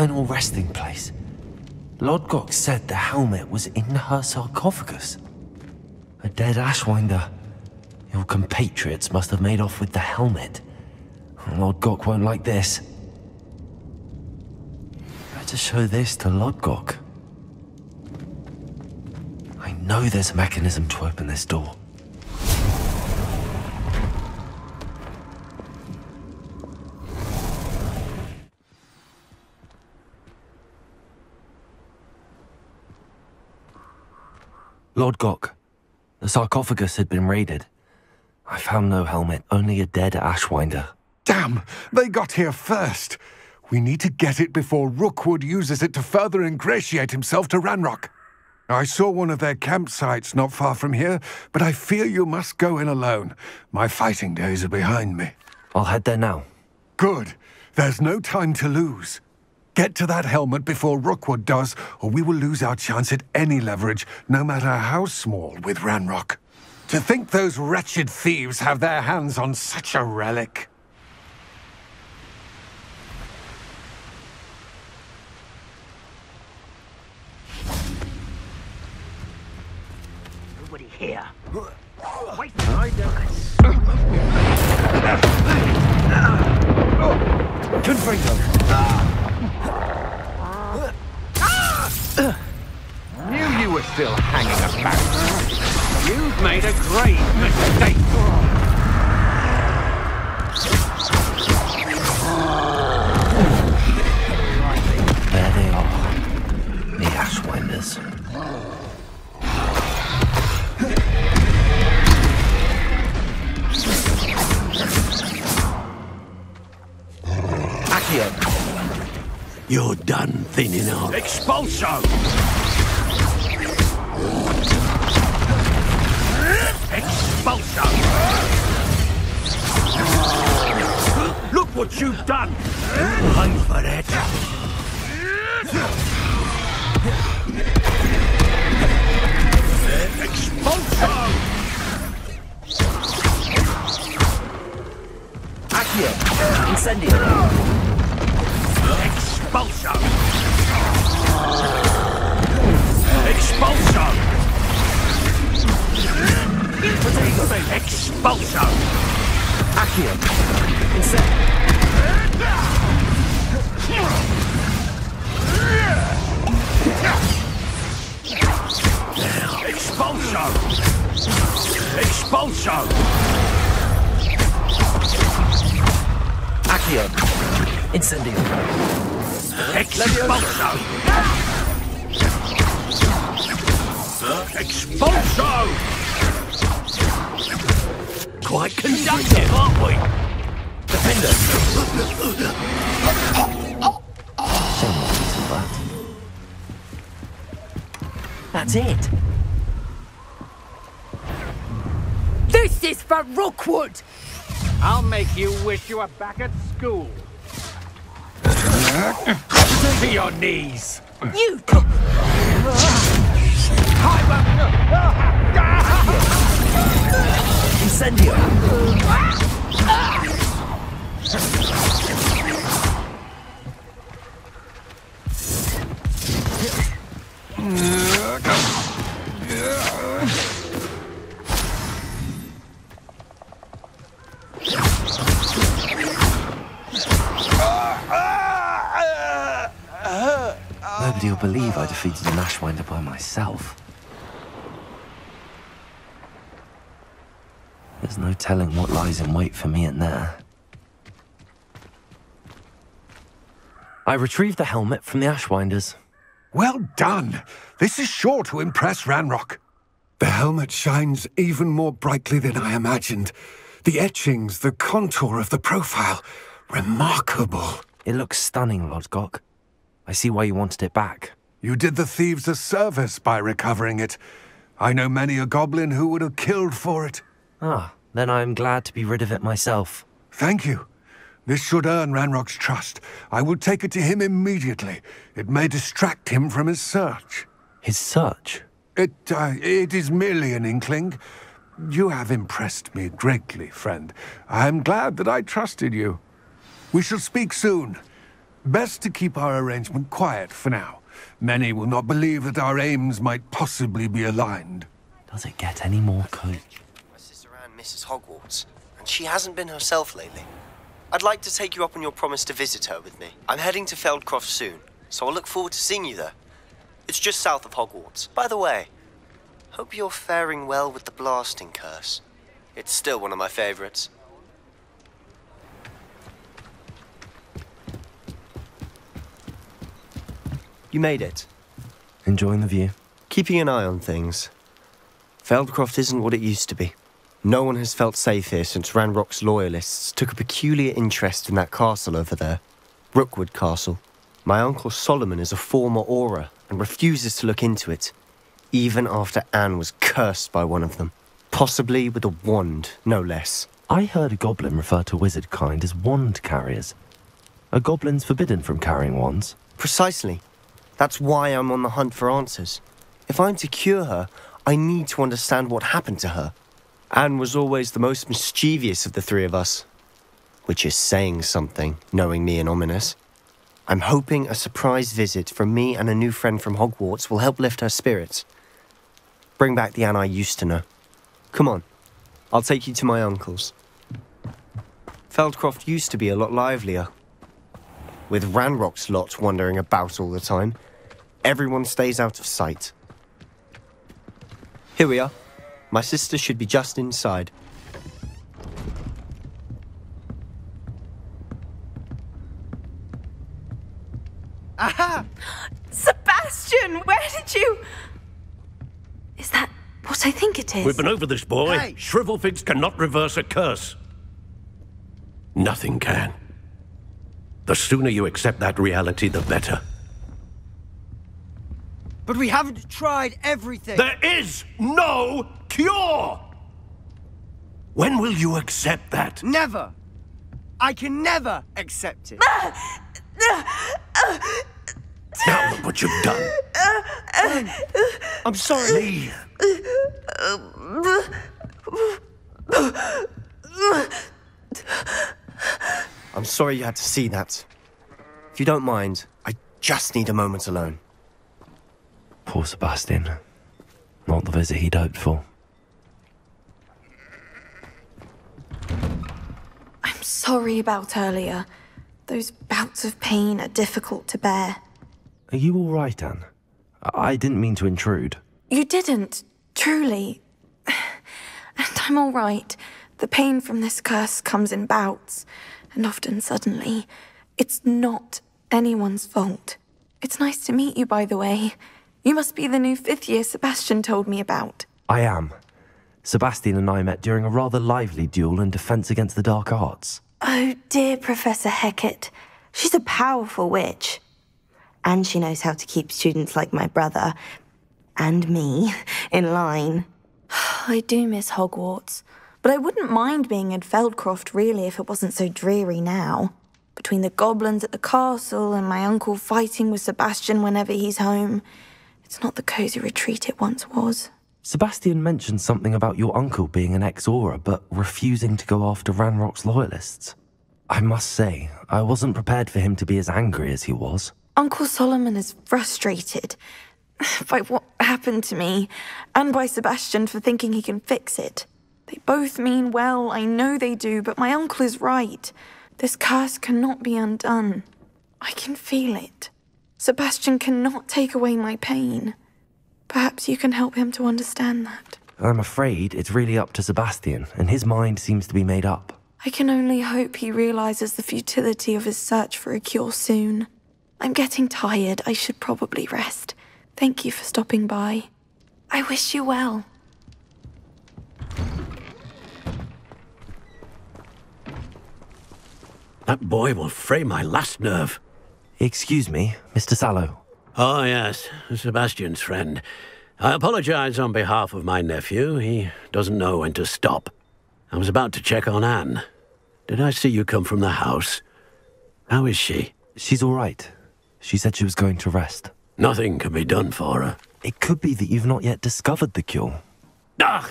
Final resting place. Lodgok said the helmet was in her sarcophagus. A dead Ashwinder. Your compatriots must have made off with the helmet. Lodgok won't like this. Better show this to Lodgok. I know there's a mechanism to open this door. Lodgok, the sarcophagus had been raided. I found no helmet, only a dead Ashwinder. Damn! They got here first. We need to get it before Rookwood uses it to further ingratiate himself to Ranrock. I saw one of their campsites not far from here, but I fear you must go in alone. My fighting days are behind me. I'll head there now. Good. There's no time to lose. Get to that helmet before Rookwood does, or we will lose our chance at any leverage, no matter how small, with Ranrock. To think those wretched thieves have their hands on such a relic. Nobody here. Wait I do this. Confringo. Knew you were still hanging about. You've made a great mistake. There they are. The Ashwinders. Accio. You're done thinning out. Expulso! Expulso! Look what you've done! Run for it! Expulso! Accio. Incendio. Expulso! Expulso! Expulso! Accio. Incendio. Expulso! Expulso! Accio. Incendio. Expulso! Expulso! Quite conductive, aren't we? Defender. That's it. This is for Rookwood! I'll make you wish you were back at school. To your knees. You! Incendio. Nobody will believe I defeated an Ashwinder by myself. There's no telling what lies in wait for me in there. I retrieved the helmet from the Ashwinders. Well done. This is sure to impress Ranrock. The helmet shines even more brightly than I imagined. The etchings, the contour of the profile, remarkable. It looks stunning, Lodgok. I see why you wanted it back. You did the thieves a service by recovering it. I know many a goblin who would have killed for it. Ah, then I'm glad to be rid of it myself. Thank you. This should earn Ranrock's trust. I will take it to him immediately. It may distract him from his search. His search? It, uh, it is merely an inkling. You have impressed me greatly, friend. I am glad that I trusted you. We shall speak soon. Best to keep our arrangement quiet for now. Many will not believe that our aims might possibly be aligned. Does it get any more cozy? My sister Anne misses Hogwarts, and she hasn't been herself lately. I'd like to take you up on your promise to visit her with me. I'm heading to Feldcroft soon, so I'll look forward to seeing you there. It's just south of Hogwarts. By the way, hope you're faring well with the blasting curse. It's still one of my favorites. You made it. Enjoying the view? Keeping an eye on things. Feldcroft isn't what it used to be. No one has felt safe here since Ranrock's loyalists took a peculiar interest in that castle over there. Rookwood Castle. My uncle Solomon is a former Auror and refuses to look into it, even after Anne was cursed by one of them. Possibly with a wand, no less. I heard a goblin refer to wizard kind as wand carriers. Are goblins forbidden from carrying wands? Precisely. That's why I'm on the hunt for answers. If I'm to cure her, I need to understand what happened to her. Anne was always the most mischievous of the three of us. Which is saying something, knowing me and Ominis. I'm hoping a surprise visit from me and a new friend from Hogwarts will help lift her spirits. Bring back the Anne I used to know. Come on, I'll take you to my uncle's. Feldcroft used to be a lot livelier. With Ranrock's lot wandering about all the time, everyone stays out of sight. Here we are. My sister should be just inside. Aha! Sebastian, where did you. Is that what I think it is? We've been over this, boy. Hey. Shrivelfigs cannot reverse a curse. Nothing can. The sooner you accept that reality, the better. But we haven't tried everything. There is no cure! When will you accept that? Never. I can never accept it. Ah! Ah! Now look what you've done. I'm sorry. Leave. I'm sorry you had to see that. If you don't mind, I just need a moment alone. Poor Sebastian. Not the visit he'd hoped for. I'm sorry about earlier. Those bouts of pain are difficult to bear. Are you all right, Anne? I I didn't mean to intrude. You didn't. Truly. (sighs) And I'm all right. The pain from this curse comes in bouts, and often suddenly. It's not anyone's fault. It's nice to meet you, by the way. You must be the new fifth year Sebastian told me about. I am. Sebastian and I met during a rather lively duel in Defense Against the Dark Arts. Oh, dear Professor Hecat. She's a powerful witch. And she knows how to keep students like my brother and me (laughs) in line. (sighs) I do miss Hogwarts, but I wouldn't mind being in Feldcroft really if it wasn't so dreary now. Between the goblins at the castle and my uncle fighting with Sebastian whenever he's home, it's not the cozy retreat it once was. Sebastian mentioned something about your uncle being an ex-Auror, but refusing to go after Ranrock's loyalists. I must say, I wasn't prepared for him to be as angry as he was. Uncle Solomon is frustrated (laughs) by what happened to me, and by Sebastian for thinking he can fix it. They both mean well, I know they do, but my uncle is right. This curse cannot be undone. I can feel it. Sebastian cannot take away my pain. Perhaps you can help him to understand that. I'm afraid it's really up to Sebastian, and his mind seems to be made up. I can only hope he realizes the futility of his search for a cure soon. I'm getting tired. I should probably rest. Thank you for stopping by. I wish you well. That boy will fray my last nerve. Excuse me, Mr. Sallow. Oh, yes, Sebastian's friend. I apologize on behalf of my nephew. He doesn't know when to stop. I was about to check on Anne. Did I see you come from the house? How is she? She's all right. She said she was going to rest. Nothing can be done for her. It could be that you've not yet discovered the cure. Ah,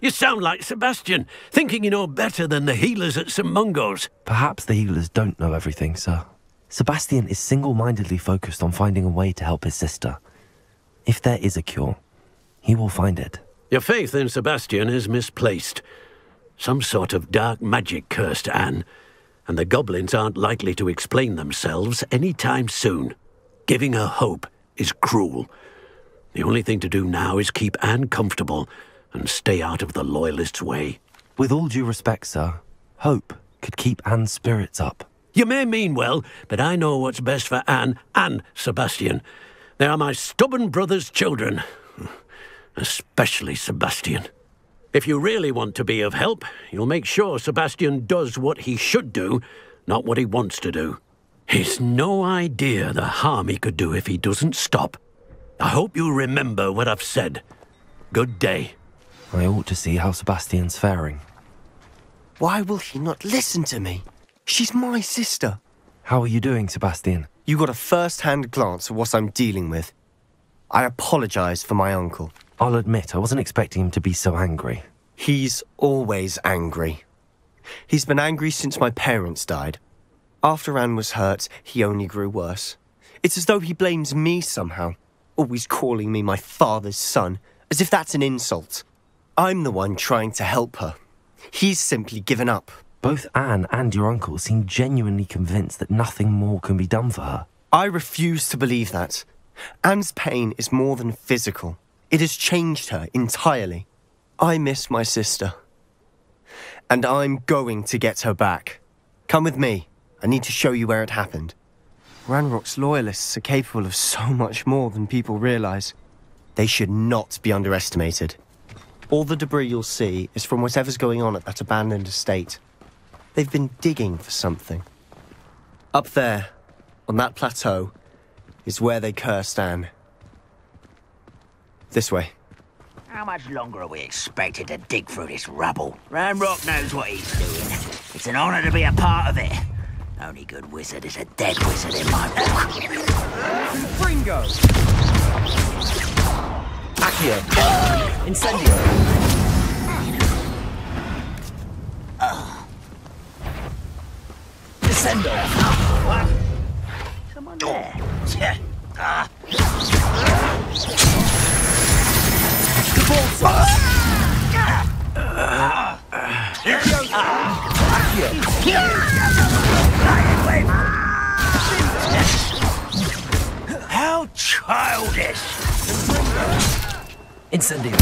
you sound like Sebastian, thinking you know better than the healers at St. Mungo's. Perhaps the healers don't know everything, sir. Sebastian is single-mindedly focused on finding a way to help his sister. If there is a cure, he will find it. Your faith in Sebastian is misplaced. Some sort of dark magic cursed Anne, and the goblins aren't likely to explain themselves any time soon. Giving her hope is cruel. The only thing to do now is keep Anne comfortable and stay out of the Loyalists' way. With all due respect, sir, hope could keep Anne's spirits up. You may mean well, but I know what's best for Anne and Sebastian. They are my stubborn brother's children. Especially Sebastian. If you really want to be of help, you'll make sure Sebastian does what he should do, not what he wants to do. He's no idea the harm he could do if he doesn't stop. I hope you remember what I've said. Good day. I ought to see how Sebastian's faring. Why will he not listen to me? She's my sister. How are you doing, Sebastian? You got a first-hand glance at what I'm dealing with. I apologize for my uncle. I'll admit, I wasn't expecting him to be so angry. He's always angry. He's been angry since my parents died. After Anne was hurt, he only grew worse. It's as though he blames me somehow, always calling me my father's son, as if that's an insult. I'm the one trying to help her. He's simply given up. Both Anne and your uncle seem genuinely convinced that nothing more can be done for her. I refuse to believe that. Anne's pain is more than physical. It has changed her entirely. I miss my sister. And I'm going to get her back. Come with me. I need to show you where it happened. Ranrock's loyalists are capable of so much more than people realize. They should not be underestimated. All the debris you'll see is from whatever's going on at that abandoned estate. They've been digging for something. Up there, on that plateau, is where they cursed Anne. This way. How much longer are we expected to dig through this rubble? Ranrock knows what he's doing. It's an honor to be a part of it. Only good wizard is a dead wizard in my book. Fringo! Accio! Incendio! Descendo! What? Someone there. Yeah. Ah. How childish! Incendio.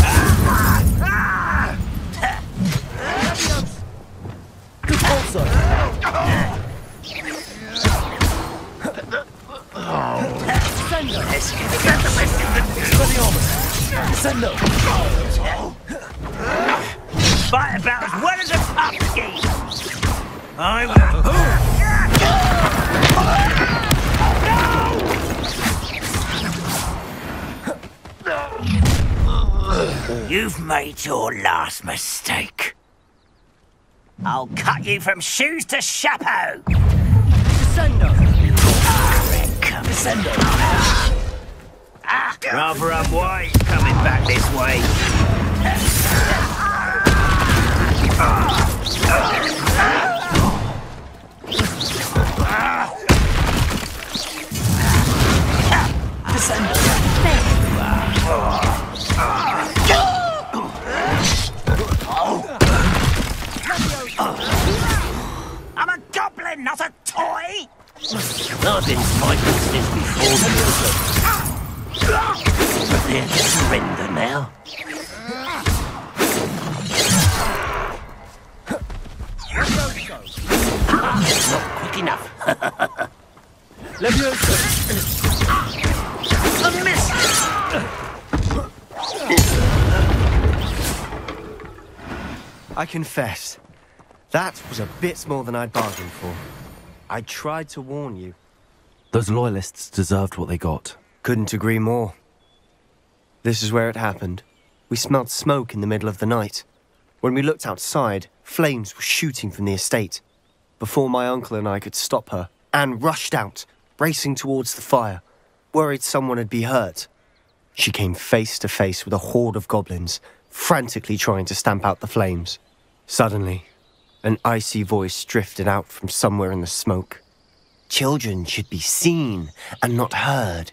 Sendo! As a pumpkin! I will. You've made your last mistake. I'll cut you from shoes to chapeau. Descendo. Descendo. Ah, rather unwise coming back this way. I'm goblin, not a toy! I've been fighting this before. Prepare to surrender now. Not quick enough. (laughs) Levioso. A miss! I confess, that was a bit more than I'd bargained for. I tried to warn you. Those loyalists deserved what they got. Couldn't agree more. This is where it happened. We smelled smoke in the middle of the night. When we looked outside, flames were shooting from the estate. Before my uncle and I could stop her, Anne rushed out, racing towards the fire, worried someone had be hurt. She came face to face with a horde of goblins, frantically trying to stamp out the flames. Suddenly, an icy voice drifted out from somewhere in the smoke. Children should be seen and not heard.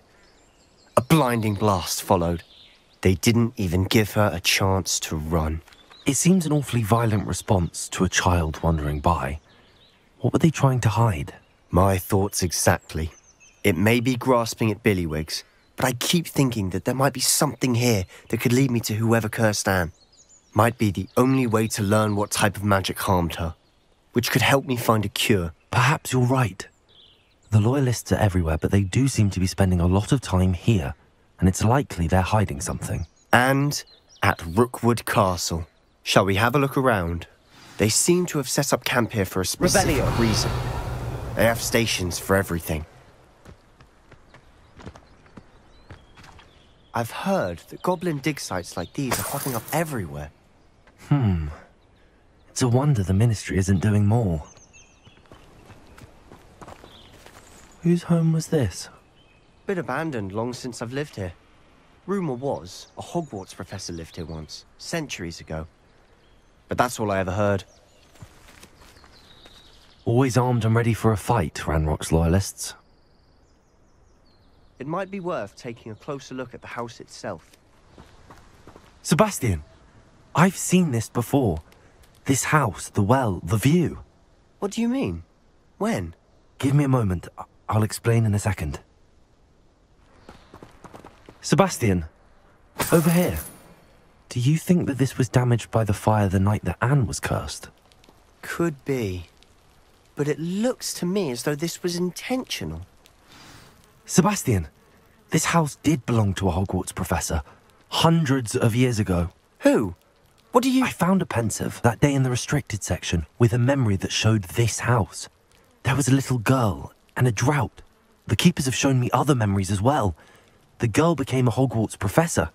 A blinding blast followed. They didn't even give her a chance to run. It seems an awfully violent response to a child wandering by. What were they trying to hide? My thoughts exactly. It may be grasping at Billywigs, but I keep thinking that there might be something here that could lead me to whoever cursed Anne. Might be the only way to learn what type of magic harmed her, which could help me find a cure. Perhaps you're right. The Loyalists are everywhere, but they do seem to be spending a lot of time here, and it's likely they're hiding something. And at Rookwood Castle. Shall we have a look around? They seem to have set up camp here for a specific Revelio. reason. They have stations for everything. I've heard that goblin dig sites like these are popping up everywhere. Hmm. It's a wonder the Ministry isn't doing more. Whose home was this? Been abandoned long since I've lived here. Rumour was a Hogwarts professor lived here once, centuries ago. But that's all I ever heard. Always armed and ready for a fight, Ranrock's loyalists. It might be worth taking a closer look at the house itself. Sebastian! I've seen this before. This house, the well, the view. What do you mean? When? Give me a moment. I'll explain in a second. Sebastian, over here. Do you think that this was damaged by the fire the night that Anne was cursed? Could be. But it looks to me as though this was intentional. Sebastian, this house did belong to a Hogwarts professor. Hundreds of years ago. Who? What do you... I found a pensieve that day in the restricted section with a memory that showed this house. There was a little girl and a drought. The keepers have shown me other memories as well. The girl became a Hogwarts professor.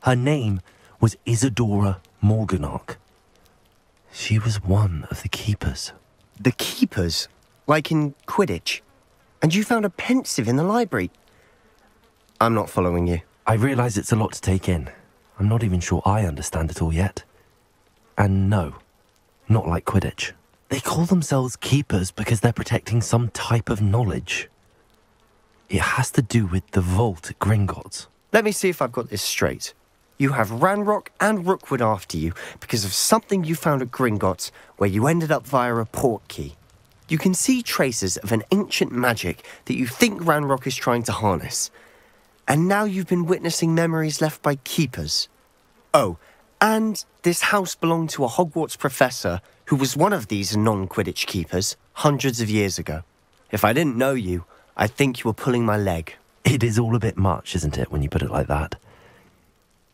Her name was Isidora Morganach. She was one of the keepers. The keepers? Like in Quidditch? And you found a pensieve in the library? I'm not following you. I realise it's a lot to take in. I'm not even sure I understand it all yet. And no, not like Quidditch. They call themselves keepers because they're protecting some type of knowledge. It has to do with the vault at Gringotts. Let me see if I've got this straight. You have Ranrock and Rookwood after you because of something you found at Gringotts where you ended up via a Portkey. You can see traces of an ancient magic that you think Ranrock is trying to harness. And now you've been witnessing memories left by keepers. Oh, and this house belonged to a Hogwarts professor who was one of these non Quidditch keepers hundreds of years ago. If I didn't know you, I'd think you were pulling my leg. It is all a bit much, isn't it, when you put it like that?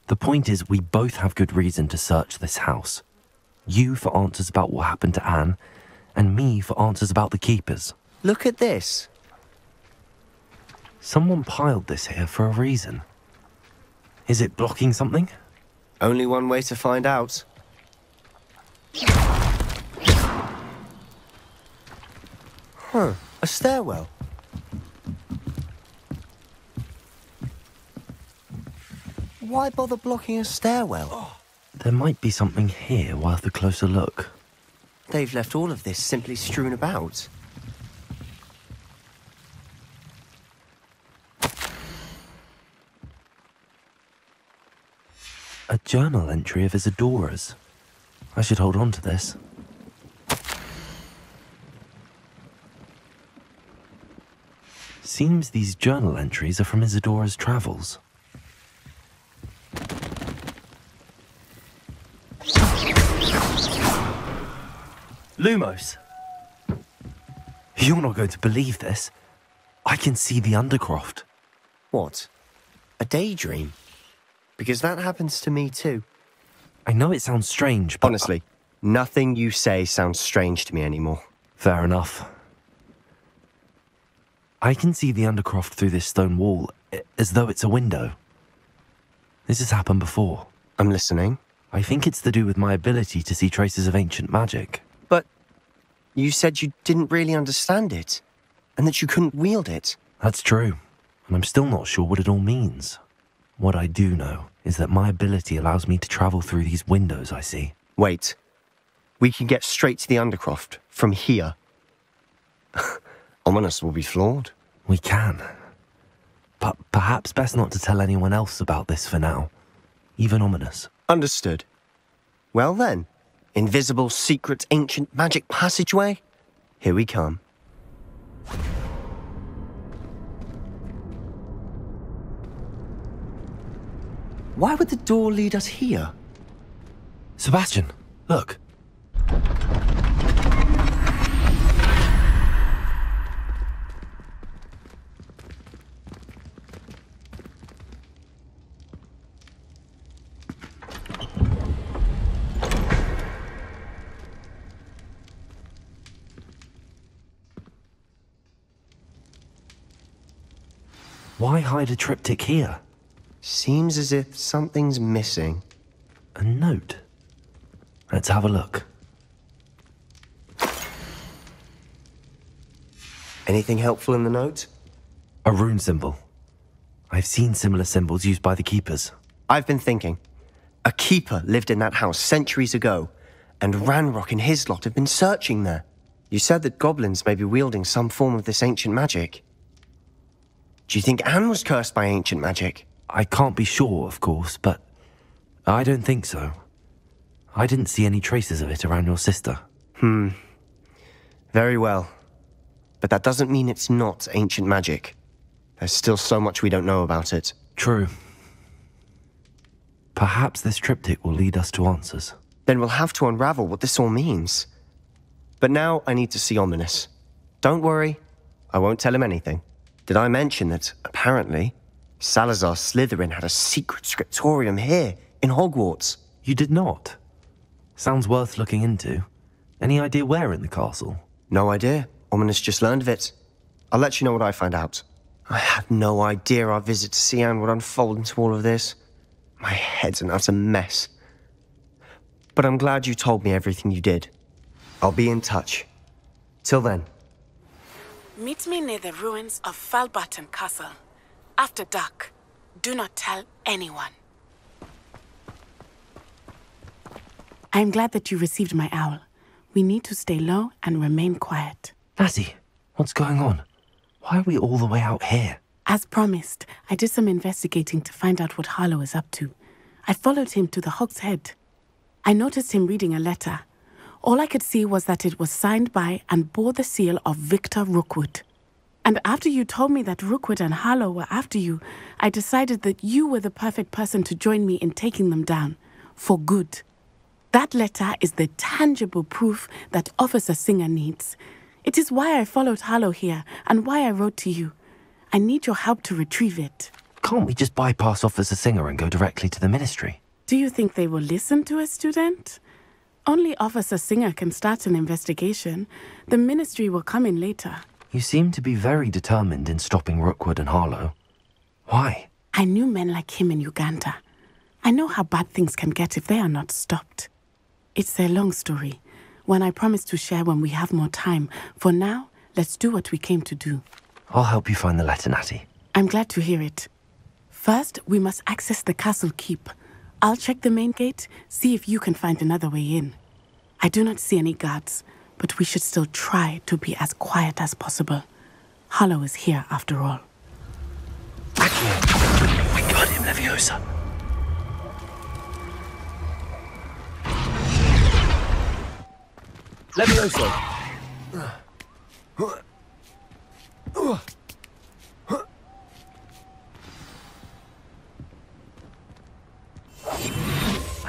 The point is, we both have good reason to search this house. You for answers about what happened to Anne, and me for answers about the keepers. Look at this. Someone piled this here for a reason. Is it blocking something? Only one way to find out. Huh, a stairwell. Why bother blocking a stairwell? There might be something here worth a closer look. They've left all of this simply strewn about. A journal entry of Isidora's. I should hold on to this. Seems these journal entries are from Isidora's travels. Lumos! You're not going to believe this. I can see the Undercroft. What? A daydream? Because that happens to me too. I know it sounds strange, but. Honestly, nothing you say sounds strange to me anymore. Fair enough. I can see the Undercroft through this stone wall, eh, as though it's a window. This has happened before. I'm listening. I think it's to do with my ability to see traces of ancient magic. But you said you didn't really understand it, and that you couldn't wield it. That's true, and I'm still not sure what it all means. What I do know is that my ability allows me to travel through these windows I see. Wait. We can get straight to the Undercroft from here. (laughs) Ominis will be floored. We can. But perhaps best not to tell anyone else about this for now. Even Ominis. Understood. Well then, invisible, secret, ancient magic passageway? Here we come. Why would the door lead us here? Sebastian, look. Why hide a triptych here? Seems as if something's missing. A note? Let's have a look. Anything helpful in the note? A rune symbol. I've seen similar symbols used by the keepers. I've been thinking. A keeper lived in that house centuries ago, and Ranrock and his lot have been searching there. You said that goblins may be wielding some form of this ancient magic. Do you think Anne was cursed by ancient magic? I can't be sure, of course, but I don't think so. I didn't see any traces of it around your sister. Hmm. Very well. But that doesn't mean it's not ancient magic. There's still so much we don't know about it. True. Perhaps this triptych will lead us to answers. Then we'll have to unravel what this all means. But now I need to see Ominis. Don't worry, I won't tell him anything. Did I mention that, apparently, Salazar Slytherin had a secret scriptorium here, in Hogwarts? You did not? Sounds worth looking into. Any idea where in the castle? No idea. Ominis just learned of it. I'll let you know what I find out. I had no idea our visit to Cian would unfold into all of this. My head's an utter mess. But I'm glad you told me everything you did. I'll be in touch. Till then. Meet me near the ruins of Falbarton Castle. After dark. Do not tell anyone. I'm glad that you received my owl. We need to stay low and remain quiet. Lassie, what's going on? Why are we all the way out here? As promised, I did some investigating to find out what Harlow is up to. I followed him to the Hog's Head. I noticed him reading a letter. All I could see was that it was signed by and bore the seal of Victor Rookwood. And after you told me that Rookwood and Harlow were after you, I decided that you were the perfect person to join me in taking them down. for good. That letter is the tangible proof that Officer Singer needs. It is why I followed Harlow here and why I wrote to you. I need your help to retrieve it. Can't we just bypass Officer Singer and go directly to the ministry? Do you think they will listen to a student? Only Officer Singer can start an investigation. The ministry will come in later. You seem to be very determined in stopping Rookwood and Harlow. Why? I knew men like him in Uganda. I know how bad things can get if they are not stopped. It's a long story, one I promise to share when we have more time. For now, let's do what we came to do. I'll help you find the letter, Natty. I'm glad to hear it. First, we must access the castle keep. I'll check the main gate, see if you can find another way in. I do not see any guards, but we should still try to be as quiet as possible. Harlow is here after all. Accio! We got him, Levioso. Levioso!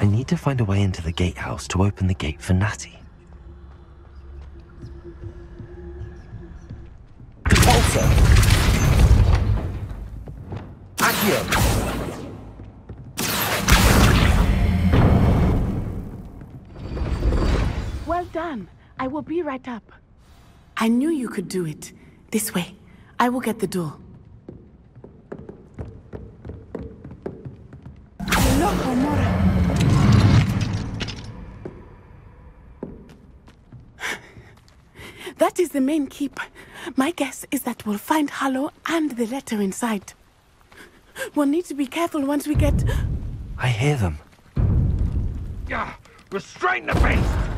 I need to find a way into the gatehouse to open the gate for Natty. Pulsar! Accio! Well done. I will be right up. I knew you could do it. This way. I will get the door. Alohomora. That is the main keep. My guess is that we'll find Harlow and the letter inside. We'll need to be careful once we get... I hear them. Yeah, restrain the beast!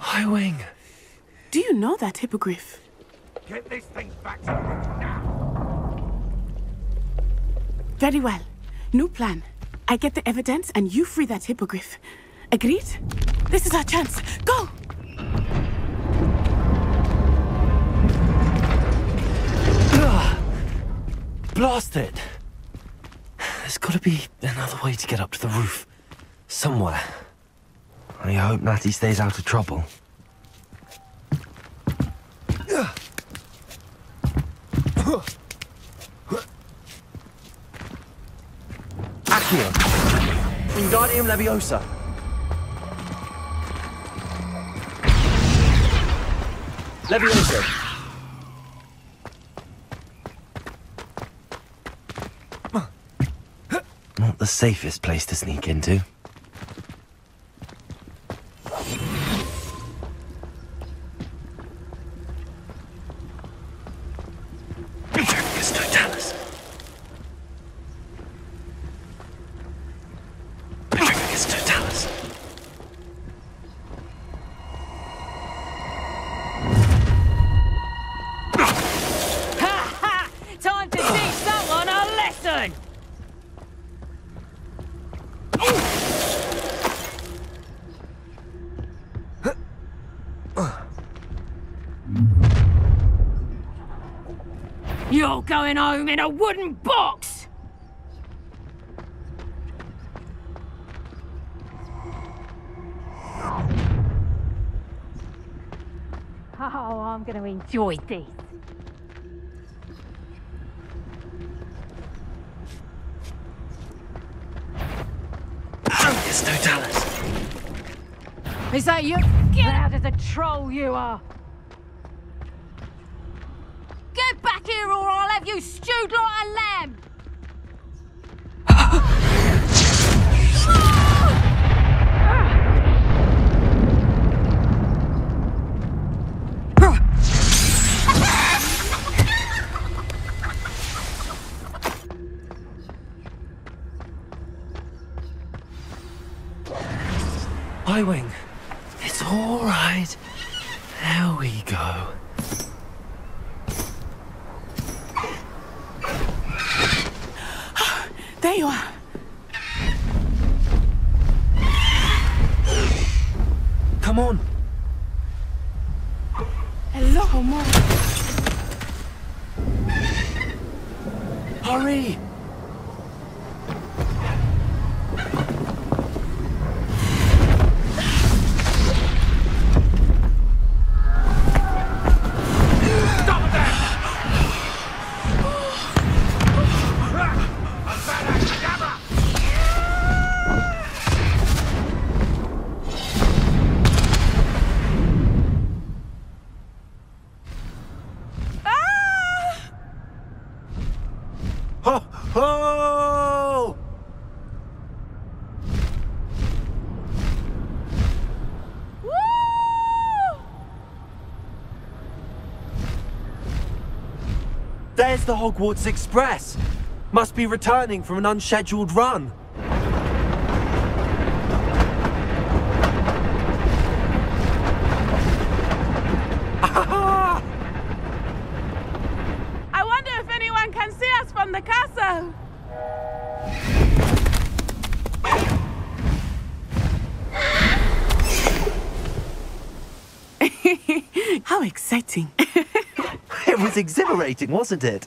Highwing! Do you know that hippogriff? Get this thing back to work now! Very well. New plan. I get the evidence and you free that hippogriff. Agreed? This is our chance. Go! Blast it! There's gotta be another way to get up to the roof. Somewhere. I hope Natty stays out of trouble. Accio! Wingardium Leviosa! Leviosa! Not the safest place to sneak into. Going in a wooden box! Oh, I'm going to enjoy this. Petrificus Totalus. Is that you? Loud as a troll you are. Get back here or I'll have you stewed like a lamb! The Hogwarts Express! Must be returning from an unscheduled run. I wonder if anyone can see us from the castle. (laughs) How exciting. (laughs) It was exhilarating, wasn't it?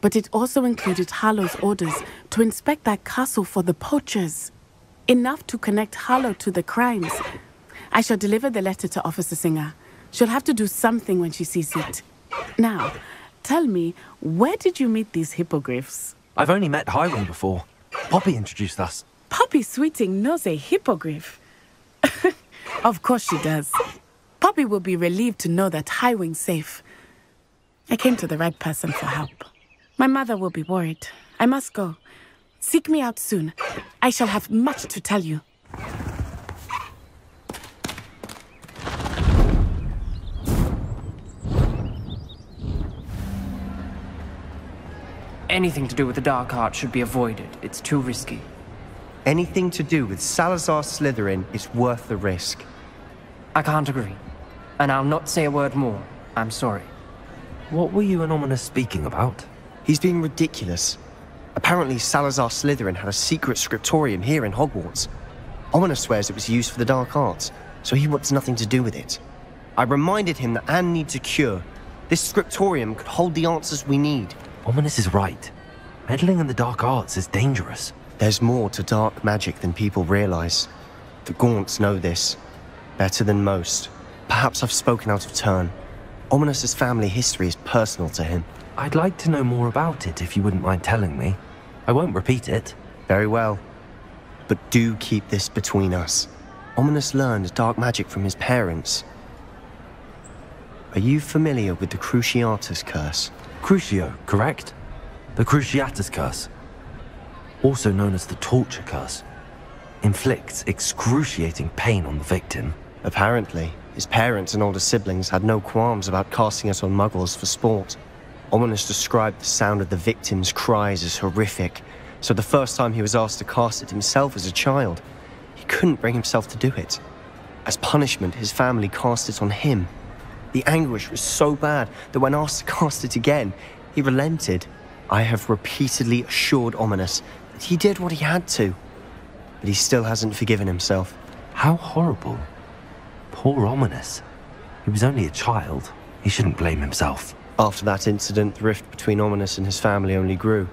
But it also included Harlow's orders to inspect that castle for the poachers. Enough to connect Harlow to the crimes. I shall deliver the letter to Officer Singer. She'll have to do something when she sees it. Now, tell me, where did you meet these hippogriffs? I've only met Highwing before. Poppy introduced us. Poppy Sweeting knows a hippogriff. (laughs) of course she does. Poppy will be relieved to know that Highwing's safe. I came to the right person for help. My mother will be worried. I must go. Seek me out soon. I shall have much to tell you. Anything to do with the Dark Art should be avoided. It's too risky. Anything to do with Salazar Slytherin is worth the risk. I can't agree. And I'll not say a word more. I'm sorry. What were you and Ominis speaking about? He's being ridiculous. Apparently, Salazar Slytherin had a secret scriptorium here in Hogwarts. Ominis swears it was used for the dark arts, so he wants nothing to do with it. I reminded him that Anne needs a cure. This scriptorium could hold the answers we need. Ominis is right. Meddling in the dark arts is dangerous. There's more to dark magic than people realize. The Gaunts know this. Better than most. Perhaps I've spoken out of turn. Ominis's family history is personal to him. I'd like to know more about it if you wouldn't mind telling me. I won't repeat it. Very well. But do keep this between us. Ominis learned dark magic from his parents. Are you familiar with the Cruciatus Curse? Crucio, correct? The Cruciatus Curse. Also known as the Torture Curse. Inflicts excruciating pain on the victim. Apparently, his parents and older siblings had no qualms about casting it on muggles for sport. Ominis described the sound of the victim's cries as horrific, so the first time he was asked to cast it himself as a child, he couldn't bring himself to do it. As punishment, his family cast it on him. The anguish was so bad that when asked to cast it again, he relented. I have repeatedly assured Ominis that he did what he had to, but he still hasn't forgiven himself. How horrible. Poor Ominis. He was only a child. He shouldn't blame himself. After that incident, the rift between Ominis and his family only grew.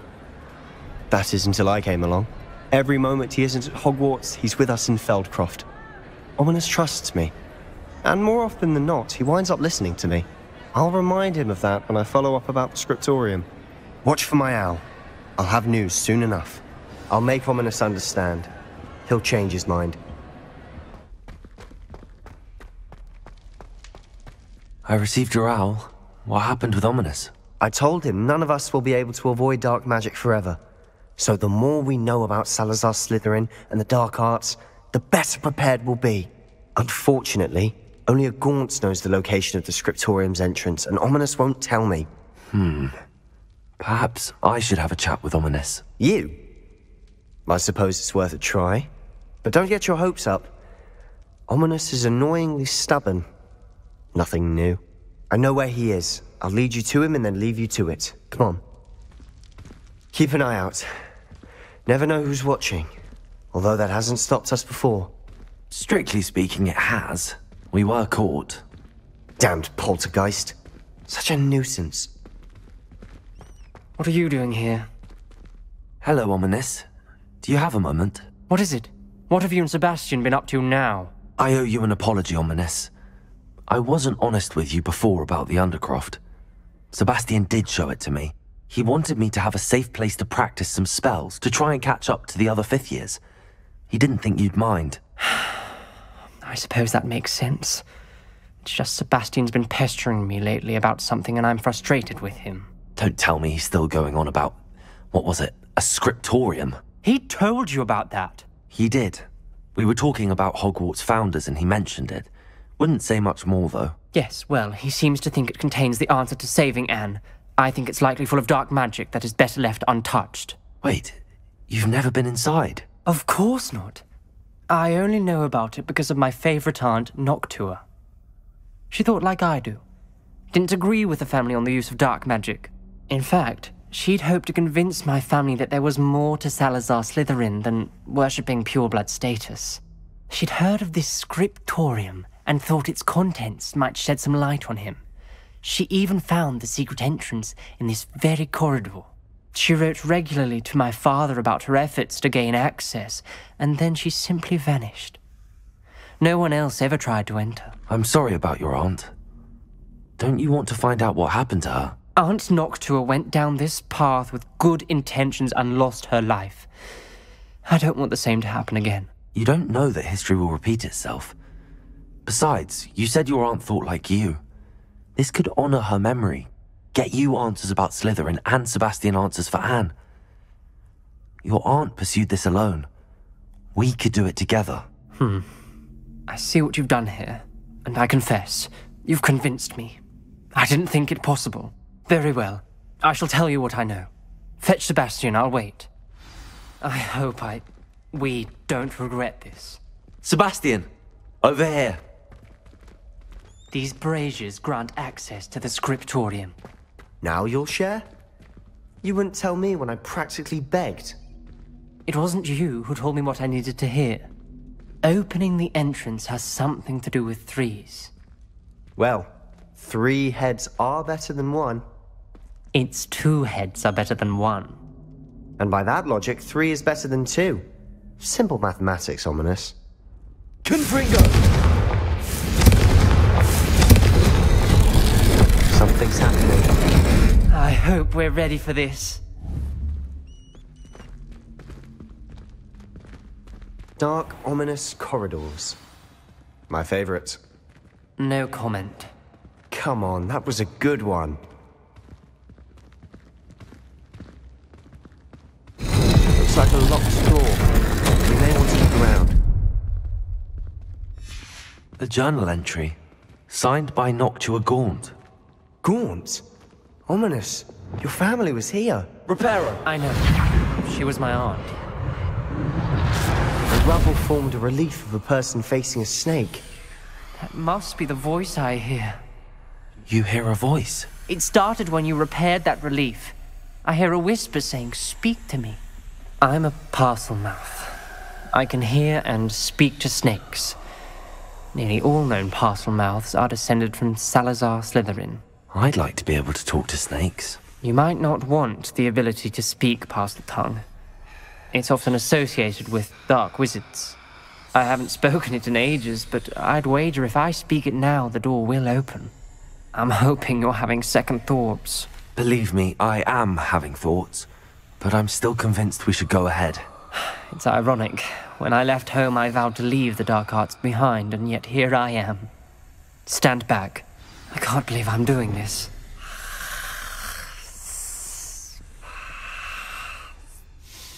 That is until I came along. Every moment he isn't at Hogwarts, he's with us in Feldcroft. Ominis trusts me. And more often than not, he winds up listening to me. I'll remind him of that when I follow up about the scriptorium. Watch for my owl. I'll have news soon enough. I'll make Ominis understand. He'll change his mind. I received your owl. What happened with Ominis? I told him none of us will be able to avoid dark magic forever. So the more we know about Salazar Slytherin and the dark arts, the better prepared we'll be. Unfortunately, Only a Gaunt knows the location of the Scriptorium's entrance, and Ominis won't tell me. Hmm. Perhaps I should have a chat with Ominis. You? I suppose it's worth a try. But don't get your hopes up. Ominis is annoyingly stubborn. Nothing new. I know where he is. I'll lead you to him and then leave you to it. Come on. Keep an eye out. Never know who's watching. Although that hasn't stopped us before. Strictly speaking, it has. We were caught. Damned poltergeist. Such a nuisance. What are you doing here? Hello, Ominis. Do you have a moment? What is it? What have you and Sebastian been up to now? I owe you an apology, Ominis. I wasn't honest with you before about the Undercroft. Sebastian did show it to me. He wanted me to have a safe place to practice some spells, to try and catch up to the other fifth years. He didn't think you'd mind. (sighs) I suppose that makes sense. It's just Sebastian's been pestering me lately about something and I'm frustrated with him. Don't tell me he's still going on about, what was it, a scriptorium? He told you about that. He did. We were talking about Hogwarts founders and he mentioned it. Wouldn't say much more, though. Yes, well, he seems to think it contains the answer to saving Anne. I think it's likely full of dark magic that is better left untouched. Wait, you've never been inside? Of course not. I only know about it because of my favorite aunt, Noctua. She thought like I do. Didn't agree with the family on the use of dark magic. In fact, she'd hoped to convince my family that there was more to Salazar Slytherin than worshipping pureblood status. She'd heard of this scriptorium and thought its contents might shed some light on him. She even found the secret entrance in this very corridor. She wrote regularly to my father about her efforts to gain access, and then she simply vanished. No one else ever tried to enter. I'm sorry about your aunt. Don't you want to find out what happened to her? Aunt Noctua went down this path with good intentions and lost her life. I don't want the same to happen again. You don't know that history will repeat itself. Besides, you said your aunt thought like you. This could honor her memory, get you answers about Slytherin and Sebastian answers for Anne. Your aunt pursued this alone. We could do it together. Hmm. I see what you've done here, and I confess, you've convinced me. I didn't think it possible. Very well. I shall tell you what I know. Fetch Sebastian, I'll wait. I hope I... we don't regret this. Sebastian! Over here! These braziers grant access to the scriptorium. Now you'll share? You wouldn't tell me when I practically begged. It wasn't you who told me what I needed to hear. Opening the entrance has something to do with threes. Well, three heads are better than one. Its two heads are better than one. And by that logic, three is better than two. Simple mathematics, Ominis. Confringo! Hope we're ready for this. Dark, ominous corridors. My favorite. No comment. Come on, that was a good one. Looks like a locked door. We may want to look around. A journal entry, signed by Noctua Gaunt. Gaunt? Ominis. Your family was here. Reparo! I know. She was my aunt. The rubble formed a relief of a person facing a snake. That must be the voice I hear. You hear a voice? It started when you repaired that relief. I hear a whisper saying, Speak to me. I'm a Parselmouth. I can hear and speak to snakes. Nearly all known Parselmouths are descended from Salazar Slytherin. I'd like to be able to talk to snakes. You might not want the ability to speak Parseltongue. It's often associated with dark wizards. I haven't (laughs) spoken it in ages, but I'd wager if I speak it now, the door will open. I'm hoping you're having second thoughts. Believe me, I am having thoughts, but I'm still convinced we should go ahead. (sighs) It's ironic. When I left home, I vowed to leave the dark arts behind, and yet here I am. Stand back. I can't believe I'm doing this.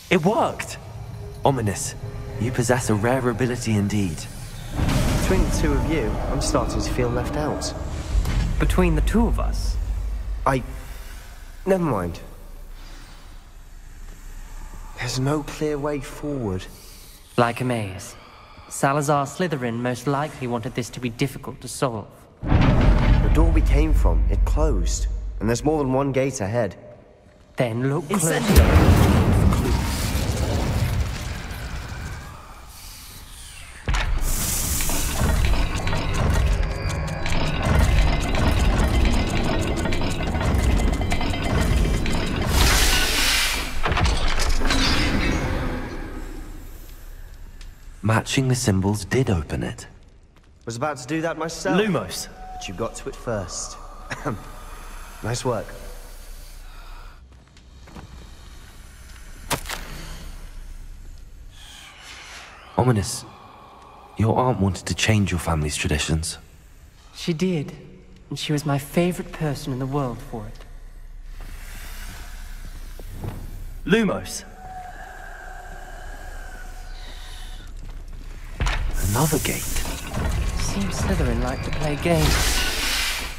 It worked! Ominis, you possess a rare ability indeed. Between the two of you, I'm starting to feel left out. Between the two of us? I. Never mind. There's no clear way forward. Like a maze. Salazar Slytherin most likely wanted this to be difficult to solve. The door we came from, it closed. And there's more than one gate ahead. Then look closer. Matching the symbols did open it. Was about to do that myself. Lumos. But you got to it first. (clears throat) nice work. Ominis. Your aunt wanted to change your family's traditions. She did. And she was my favorite person in the world for it. Lumos. Another gate. Seems Slytherin like to play games.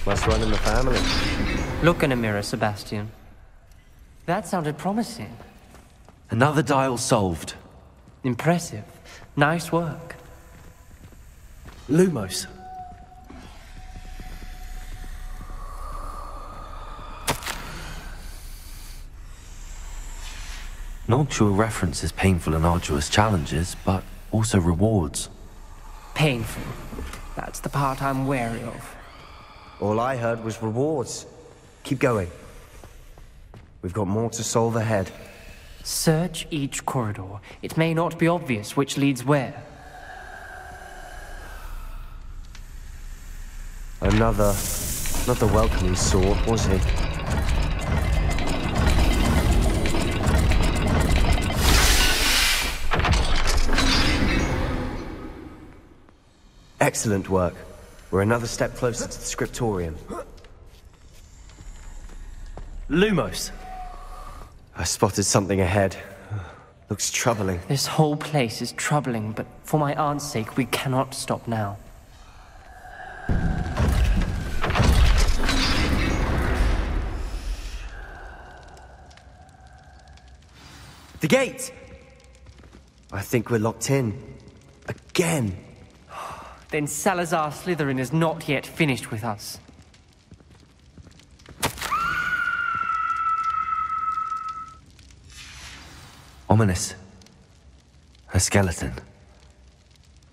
Must run in the family. Look in a mirror, Sebastian. That sounded promising. Another dial solved. Impressive. Nice work. Lumos. Noctua references painful and arduous challenges, but also rewards. Painful. That's the part I'm wary of. All I heard was rewards. Keep going. We've got more to solve ahead. Search each corridor. It may not be obvious which leads where. Another... not the welcoming sort, was it? Excellent work. We're another step closer to the scriptorium. Lumos. I spotted something ahead. Looks troubling. This whole place is troubling, but for my aunt's sake, we cannot stop now. The gate! I think we're locked in. Again. Then Salazar Slytherin is not yet finished with us. Ominis. A skeleton.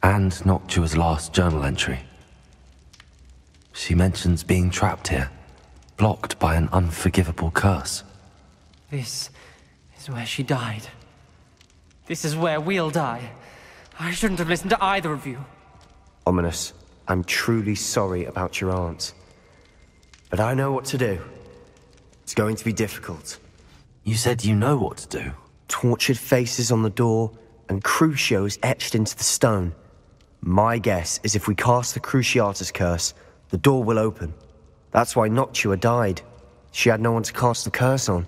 And Noctua's last journal entry. She mentions being trapped here, blocked by an unforgivable curse. This is where she died. This is where we'll die. I shouldn't have listened to either of you. Ominis, I'm truly sorry about your aunt. But I know what to do. It's going to be difficult. You said you know what to do. Tortured faces on the door, and Crucios etched into the stone. My guess is if we cast the Cruciatus curse, the door will open. That's why Noctua died. She had no one to cast the curse on.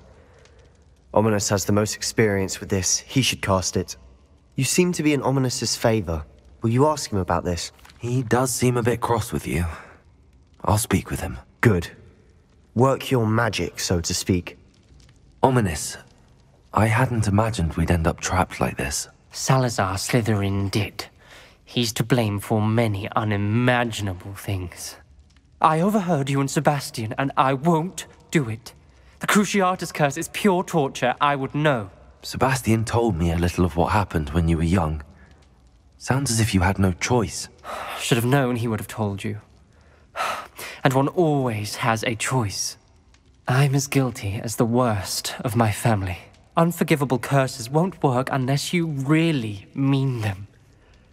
Ominis has the most experience with this. He should cast it. You seem to be in Ominis's favor. Will you ask him about this? He does seem a bit cross with you. I'll speak with him. Good. Work your magic, so to speak. Ominis. I hadn't imagined we'd end up trapped like this. Salazar Slytherin did. He's to blame for many unimaginable things. I overheard you and Sebastian, and I won't do it. The Cruciatus curse is pure torture, I would know. Sebastian told me a little of what happened when you were young. Sounds as if you had no choice. Should have known he would have told you. And one always has a choice. I'm as guilty as the worst of my family. Unforgivable curses won't work unless you really mean them.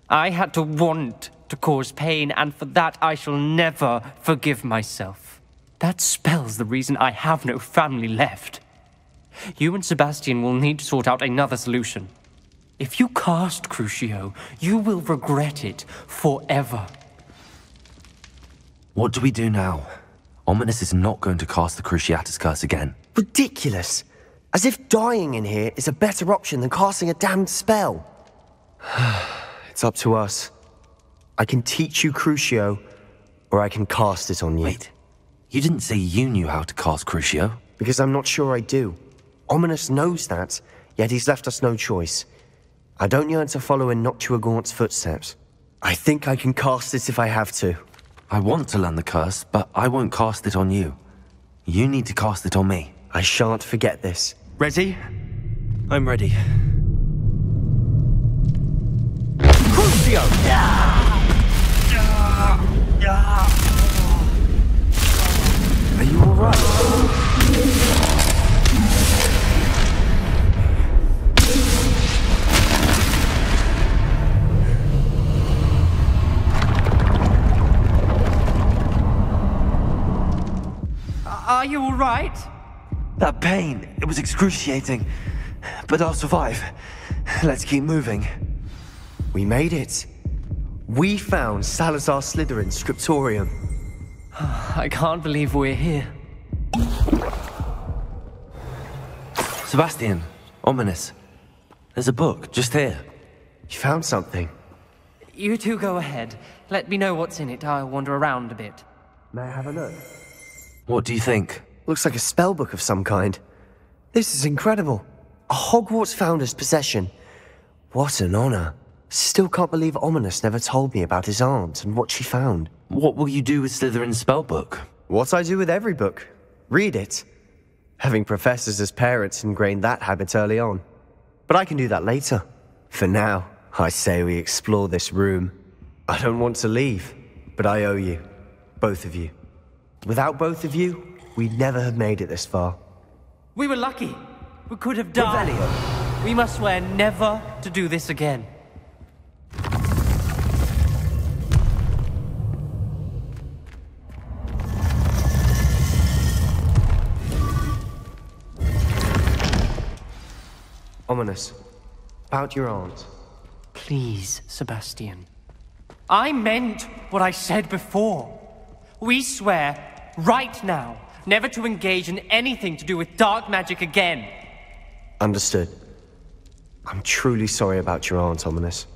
I had to want to cause pain, and for that I shall never forgive myself. That spells the reason I have no family left. You and Sebastian will need to sort out another solution. If you cast Crucio, you will regret it forever. What do we do now? Ominis is not going to cast the Cruciatus curse again. Ridiculous! As if dying in here is a better option than casting a damned spell. (sighs) it's up to us. I can teach you Crucio, or I can cast it on you. Wait, you didn't say you knew how to cast Crucio? Because I'm not sure I do. Ominis knows that, yet he's left us no choice. I don't yearn to follow in Noctua Gaunt's footsteps. I think I can cast it if I have to. I want to learn the curse, but I won't cast it on you. You need to cast it on me. I shan't forget this. Ready? I'm ready. Crucio! Are you alright? Are you all right? That pain, it was excruciating. But I'll survive. Let's keep moving. We made it. We found Salazar Slytherin's scriptorium. (sighs) I can't believe we're here. Sebastian, Ominis. There's a book just here. You found something? You two go ahead. Let me know what's in it. I'll wander around a bit. May I have a look? What do you think? Looks like a spell book of some kind. This is incredible. A Hogwarts founder's possession. What an honor. Still can't believe Ominis never told me about his aunt and what she found. What will you do with Slytherin's spellbook? What I do with every book. Read it. Having professors as parents ingrained that habit early on. But I can do that later. For now, I say we explore this room. I don't want to leave, but I owe you. Both of you. Without both of you, we'd never have made it this far. We were lucky. We could have died. Revelio. We must swear never to do this again. Ominis. About your aunt. Please, Sebastian. I meant what I said before. We swear, right now, never to engage in anything to do with dark magic again. Understood. I'm truly sorry about your aunt, Ominis.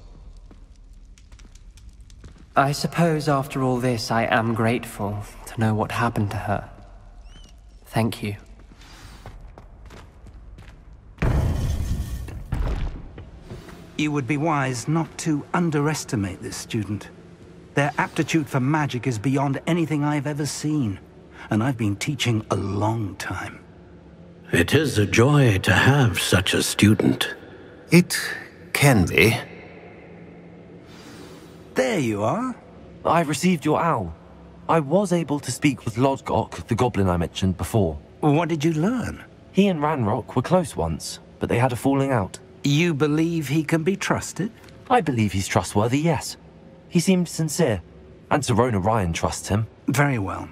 I suppose after all this, I am grateful to know what happened to her. Thank you. You would be wise not to underestimate this student. Their aptitude for magic is beyond anything I've ever seen, and I've been teaching a long time. It is a joy to have such a student. It can be. There you are. I received your owl. I was able to speak with Lodgok, the goblin I mentioned before. What did you learn? He and Ranrock were close once, but they had a falling out. You believe he can be trusted? I believe he's trustworthy, yes. He seemed sincere, and Sirona Ryan trusts him. Very well.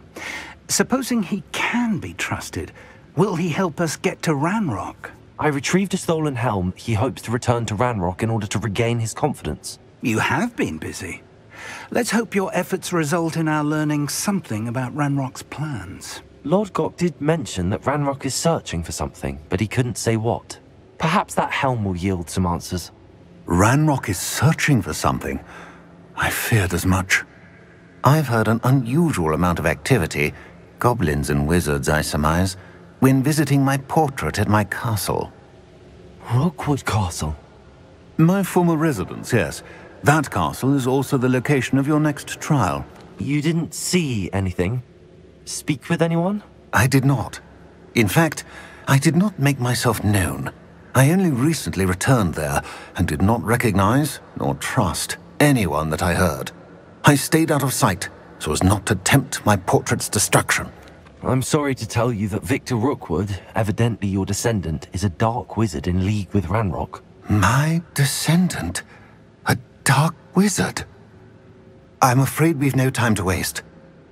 Supposing he can be trusted, will he help us get to Ranrock? I retrieved a stolen helm he hopes to return to Ranrock in order to regain his confidence. You have been busy. Let's hope your efforts result in our learning something about Ranrock's plans. Lodgok did mention that Ranrock is searching for something, but he couldn't say what. Perhaps that helm will yield some answers. Ranrock is searching for something. I feared as much. I've heard an unusual amount of activity, goblins and wizards, I surmise, when visiting my portrait at my castle. Rookwood Castle? My former residence, yes. That castle is also the location of your next trial. You didn't see anything? Speak with anyone? I did not. In fact, I did not make myself known. I only recently returned there and did not recognize nor trust anyone that I heard. I stayed out of sight so as not to tempt my portrait's destruction. I'm sorry to tell you that Victor Rookwood, evidently your descendant, is a dark wizard in league with Ranrock. My descendant? A dark wizard? I'm afraid we've no time to waste.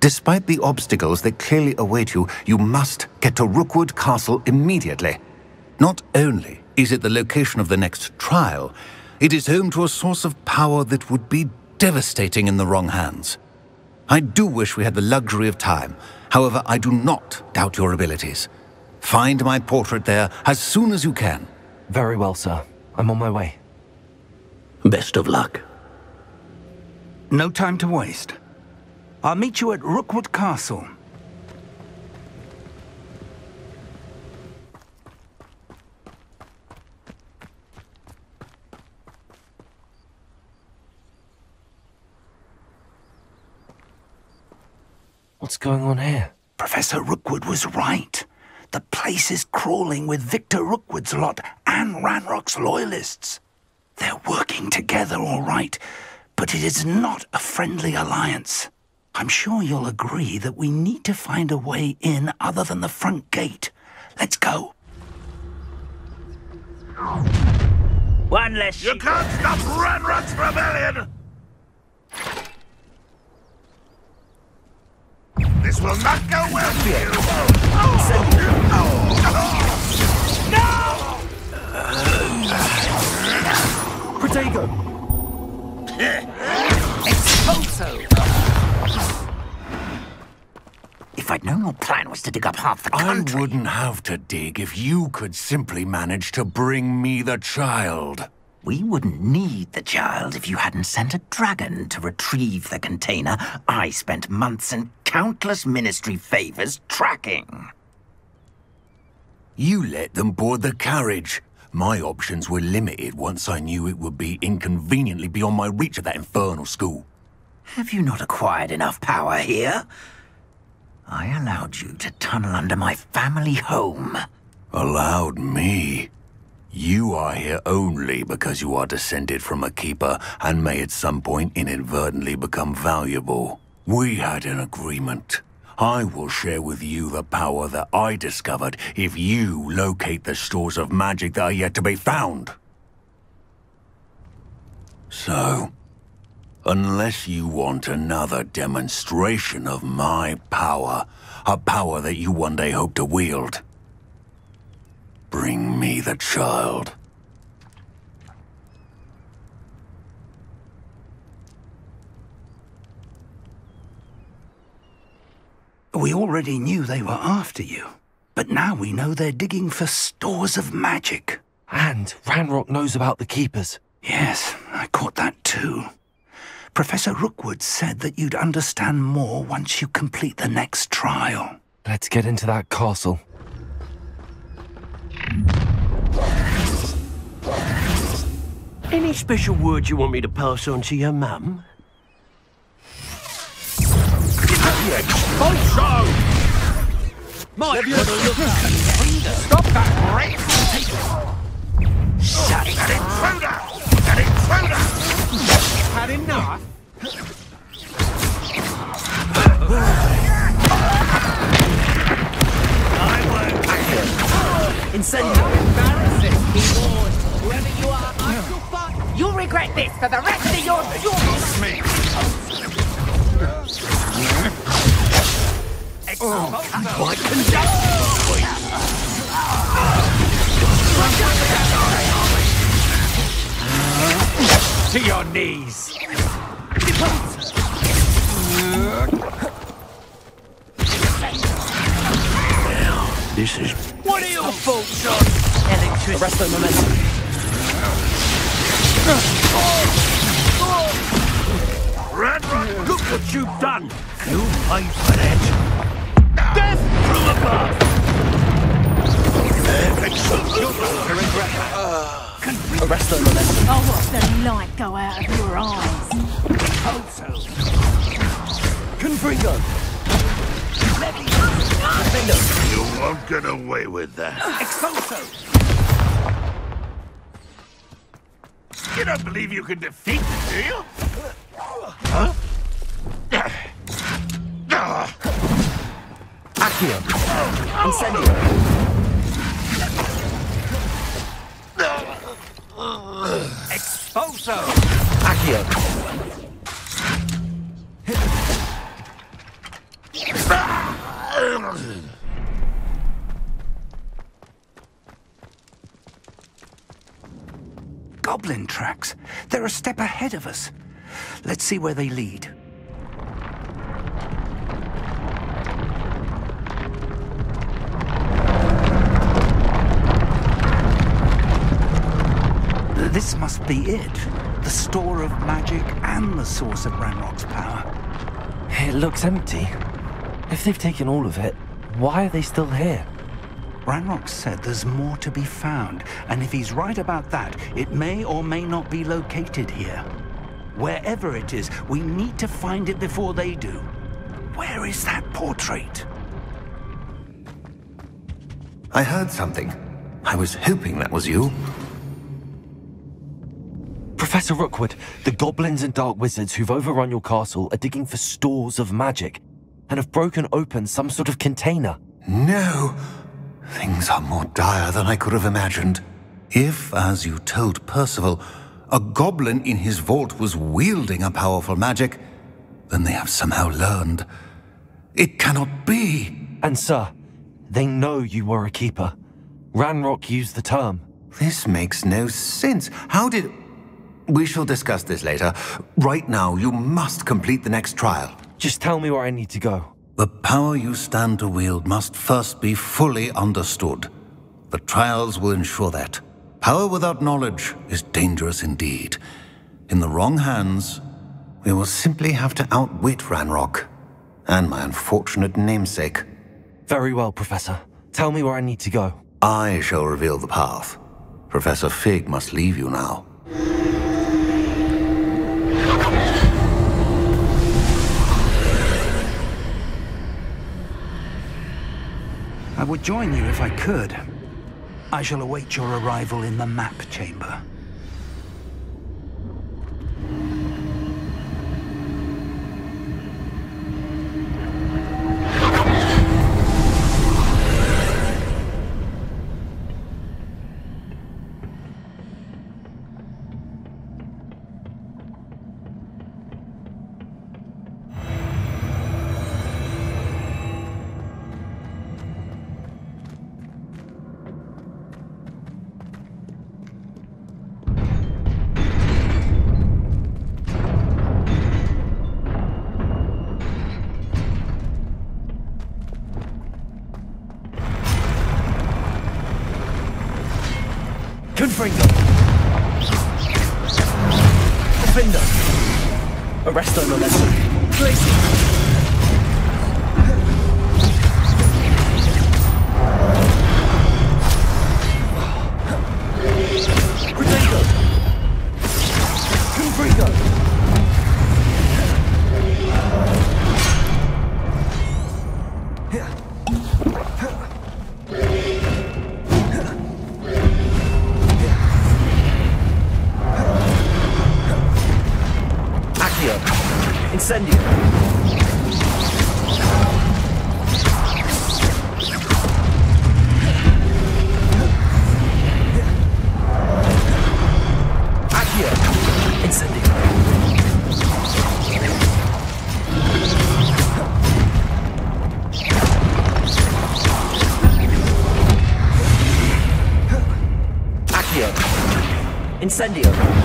Despite the obstacles that clearly await you, you must get to Rookwood Castle immediately. Not only is it the location of the next trial, it is home to a source of power that would be devastating in the wrong hands. I do wish we had the luxury of time. However, I do not doubt your abilities. Find my portrait there as soon as you can. Very well, sir. I'm on my way. Best of luck. No time to waste. I'll meet you at Rookwood Castle. What's going on here? Professor Rookwood was right. The place is crawling with Victor Rookwood's lot and Ranrock's loyalists. They're working together, all right, but it is not a friendly alliance. I'm sure you'll agree that we need to find a way in other than the front gate. Let's go. One less. You can't stop Ranrock's rebellion! This will not go well for you! No! Protego! Expulso! If I'd known your plan was to dig up half the country... I wouldn't have to dig if you could simply manage to bring me the child. We wouldn't need the child if you hadn't sent a dragon to retrieve the container I spent months and countless ministry favors tracking. You let them board the carriage. My options were limited once I knew it would be inconveniently beyond my reach at that infernal school. Have you not acquired enough power here? I allowed you to tunnel under my family home. Allowed me? You are here only because you are descended from a keeper and may at some point inadvertently become valuable. We had an agreement. I will share with you the power that I discovered if you locate the stores of magic that are yet to be found. So, unless you want another demonstration of my power, a power that you one day hope to wield, bring me the child. We already knew they were after you, but now we know they're digging for stores of magic. And Ranrock knows about the Keepers. Yes, I caught that too. Professor Rookwood said that you'd understand more once you complete the next trial. Let's get into that castle. Any special words you want me to pass on to your mum? Expulso! Look Stop that rape! Shut it! An intruder! An intruder! Had enough? I won't Incendio! Embarrassing, keyboard. Whoever you are, I shall. You'll regret this for the rest of your days. Me! Oh, quite conduct! To your knees! This is What are your thoughts on electricity? Arrest the momentum. Ranrock, look what you've done! You pay for that! Death from above! Arrest the momentum. I'll watch the light go out of your eyes. Confringo. You won't get away with that. Expulso! You don't believe you can defeat me, do you? Huh? Accio. Incendio. Expulso! Accio. Ah! Goblin tracks. They're a step ahead of us. Let's see where they lead. This must be it. The store of magic and the source of Ranrock's power. It looks empty. If they've taken all of it, why are they still here? Ranrock said there's more to be found, and if he's right about that, it may or may not be located here. Wherever it is, we need to find it before they do. Where is that portrait? I heard something. I was hoping that was you. Professor Rookwood, the goblins and dark wizards who've overrun your castle are digging for stores of magic and have broken open some sort of container. No! Things are more dire than I could have imagined. If, as you told Percival, a goblin in his vault was wielding a powerful magic, then they have somehow learned. It cannot be! And sir, they know you were a keeper. Ranrock used the term. This makes no sense. How did... We shall discuss this later. Right now, you must complete the next trial. Just tell me where I need to go. The power you stand to wield must first be fully understood. The trials will ensure that. Power without knowledge is dangerous indeed. In the wrong hands, we will simply have to outwit Ranrock and my unfortunate namesake. Very well, Professor. Tell me where I need to go. I shall reveal the path. Professor Fig must leave you now. I would join you if I could. I shall await your arrival in the map chamber. Incendio!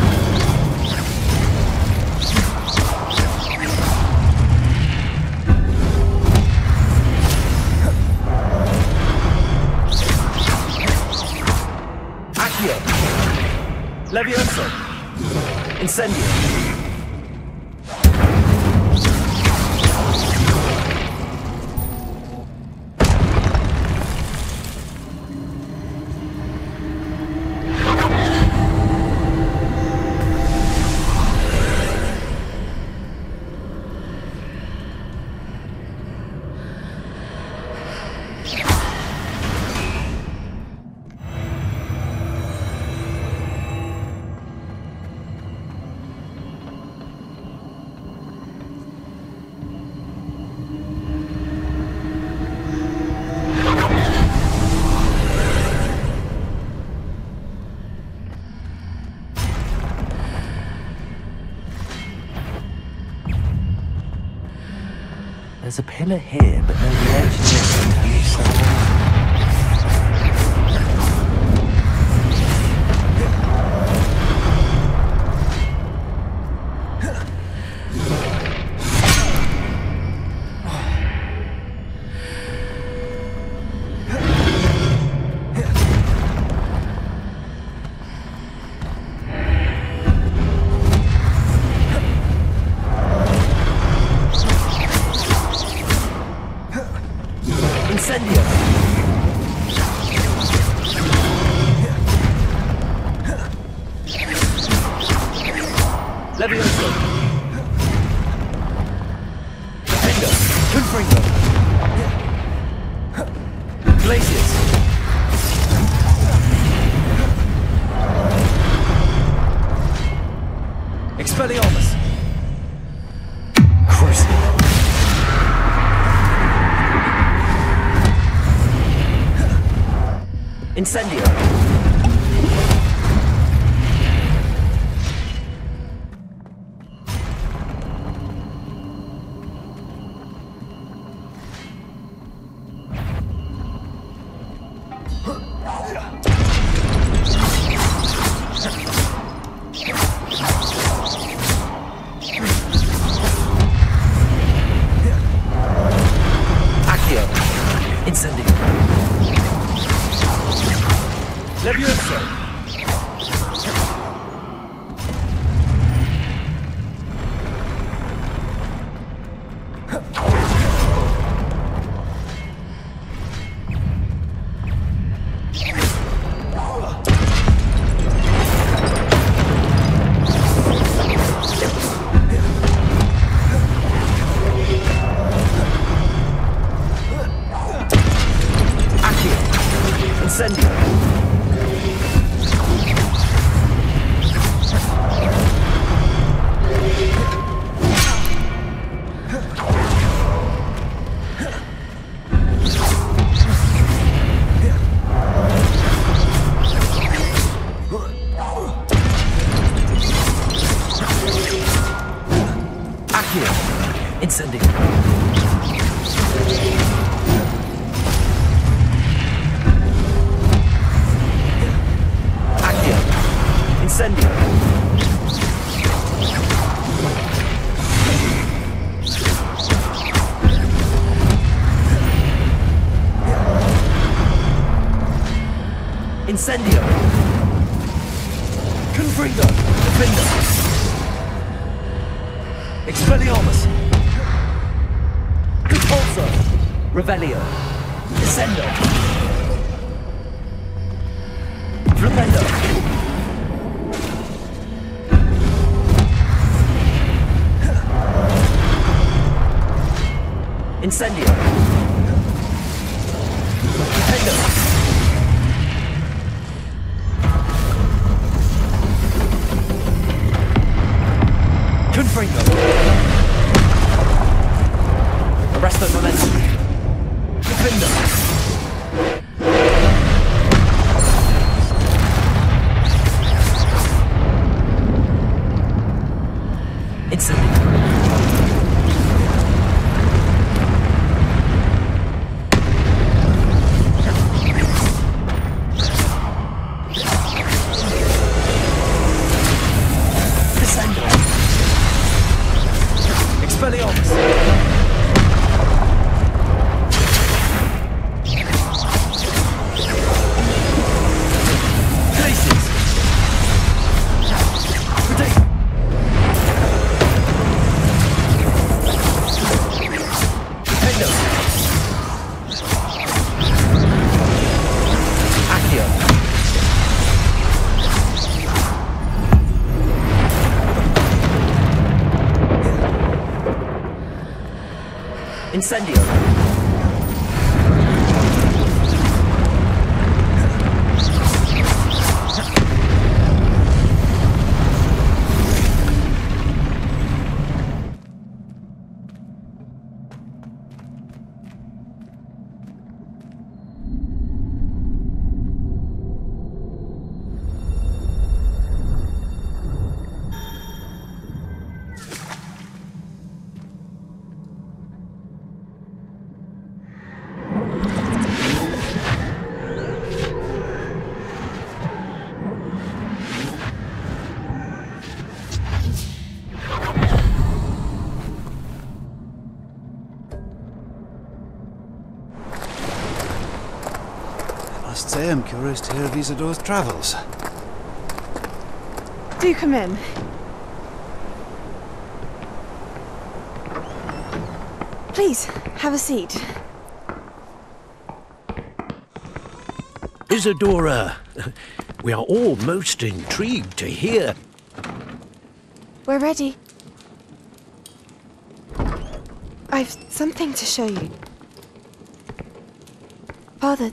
There's a Incendio! Incendio! Confringo! Diffindo! Expelliarmus! Repulsor! Revelio! Incendio! To hear of travels. Do come in. Please, have a seat. Isidora, we are all most intrigued to hear. We're ready. I've something to show you. Father,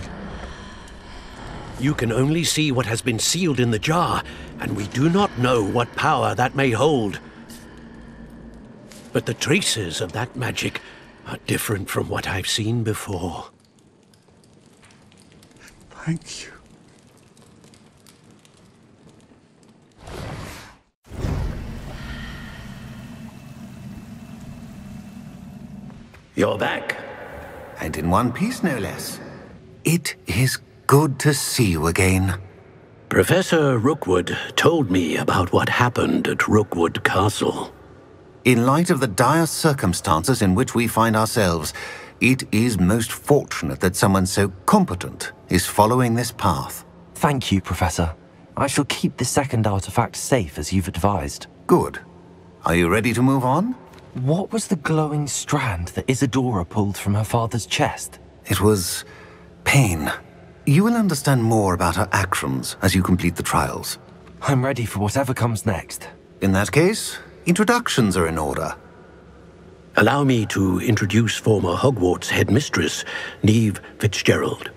You can only see what has been sealed in the jar, and we do not know what power that may hold. But the traces of that magic are different from what I've seen before. Thank you. You're back. And in one piece, no less. It is good to see you again. Professor Rookwood told me about what happened at Rookwood Castle. In light of the dire circumstances in which we find ourselves, it is most fortunate that someone so competent is following this path. Thank you, Professor. I shall keep the second artifact safe as you've advised. Good. Are you ready to move on? What was the glowing strand that Isidora pulled from her father's chest? It was pain. You will understand more about our actions as you complete the trials. I'm ready for whatever comes next. In that case, introductions are in order. Allow me to introduce former Hogwarts headmistress, Niamh Fitzgerald.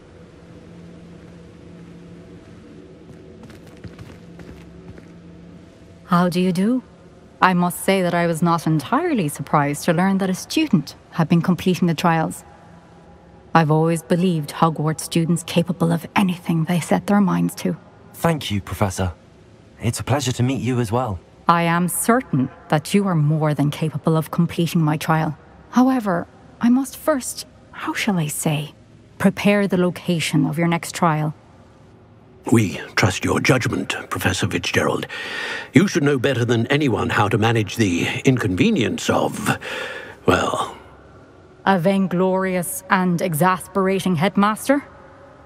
How do you do? I must say that I was not entirely surprised to learn that a student had been completing the trials. I've always believed Hogwarts students capable of anything they set their minds to. Thank you, Professor. It's a pleasure to meet you as well. I am certain that you are more than capable of completing my trial. However, I must first, how shall I say, prepare the location of your next trial. We trust your judgment, Professor Fitzgerald. You should know better than anyone how to manage the inconvenience of, well, A vainglorious and exasperating headmaster?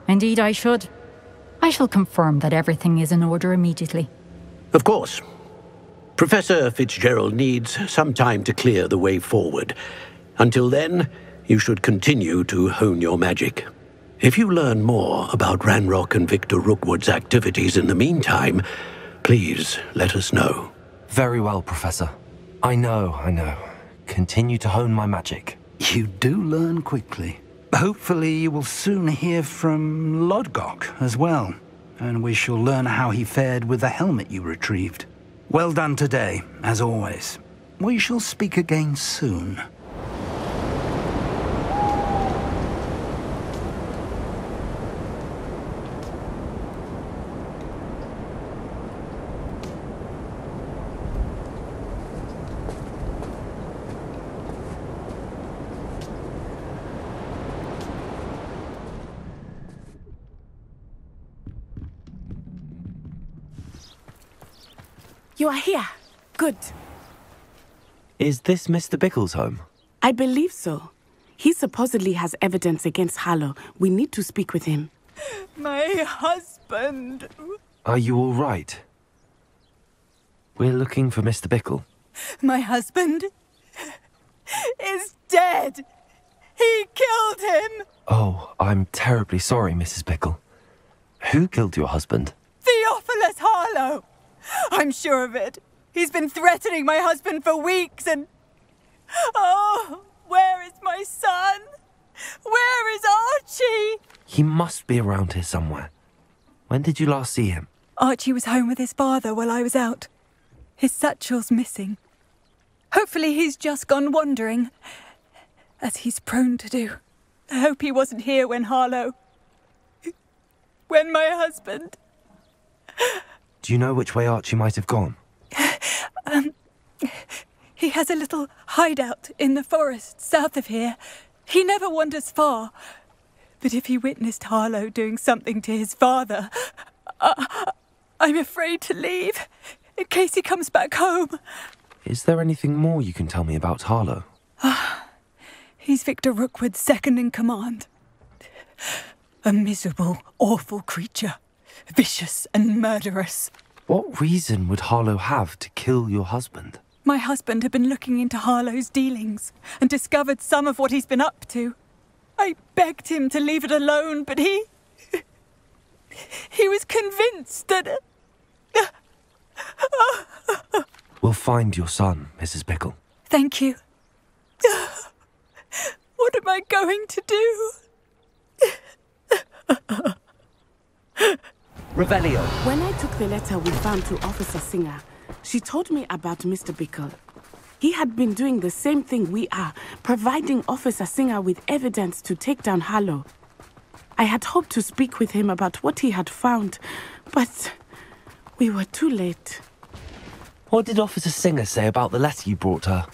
Indeed, I should. I shall confirm that everything is in order immediately. Of course. Professor Fitzgerald needs some time to clear the way forward. Until then, you should continue to hone your magic. If you learn more about Ranrock and Victor Rookwood's activities in the meantime, please let us know. Very well, Professor. I know, I know. Continue to hone my magic. You do learn quickly. Hopefully, you will soon hear from Lodgok as well, and we shall learn how he fared with the helmet you retrieved. Well done today, as always. We shall speak again soon. You are here. Good. Is this Mr. Bickle's home? I believe so. He supposedly has evidence against Harlow. We need to speak with him. My husband. Are you all right? We're looking for Mr. Bickle. My husband is dead. He killed him. Oh, I'm terribly sorry, Mrs. Bickle. Who killed your husband? Theophilus Harlow. I'm sure of it. He's been threatening my husband for weeks and. Oh, where is my son? Where is Archie? He must be around here somewhere. When did you last see him? Archie was home with his father while I was out. His satchel's missing. Hopefully he's just gone wandering, as he's prone to do. I hope he wasn't here when Harlow. when my husband. Do you know which way Archie might have gone? (sighs) Um, he has a little hideout in the forest south of here. He never wanders far. But if he witnessed Harlow doing something to his father, I, I'm afraid to leave in case he comes back home. Is there anything more you can tell me about Harlow? (sighs) He's Victor Rookwood's second in command. A miserable, awful creature. Vicious and murderous. What reason would Harlow have to kill your husband? My husband had been looking into Harlow's dealings and discovered some of what he's been up to. I begged him to leave it alone, but he. (laughs) he was convinced that. (laughs) We'll find your son, Mrs. Bickle. Thank you. (laughs) What am I going to do? Revelio. When I took the letter we found to Officer Singer, she told me about Mr. Bickle. He had been doing the same thing we are, providing Officer Singer with evidence to take down Harlow. I had hoped to speak with him about what he had found, but we were too late. What did Officer Singer say about the letter you brought her?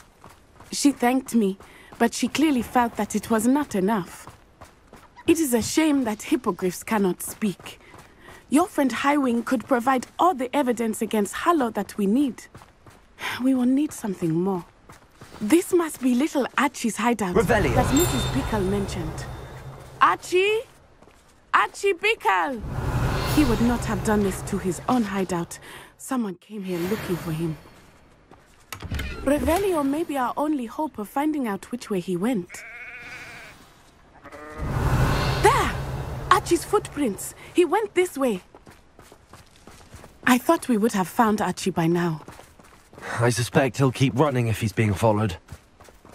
She thanked me, but she clearly felt that it was not enough. It is a shame that hippogriffs cannot speak. Your friend Highwing could provide all the evidence against Harlow that we need. We will need something more. This must be little Archie's hideout Revelio. that Mrs. Bickle mentioned. Archie? Archie Bickle! He would not have done this to his own hideout. Someone came here looking for him. Revelio may be our only hope of finding out which way he went. Archie's footprints. He went this way. I thought we would have found Archie by now. I suspect he'll keep running if he's being followed.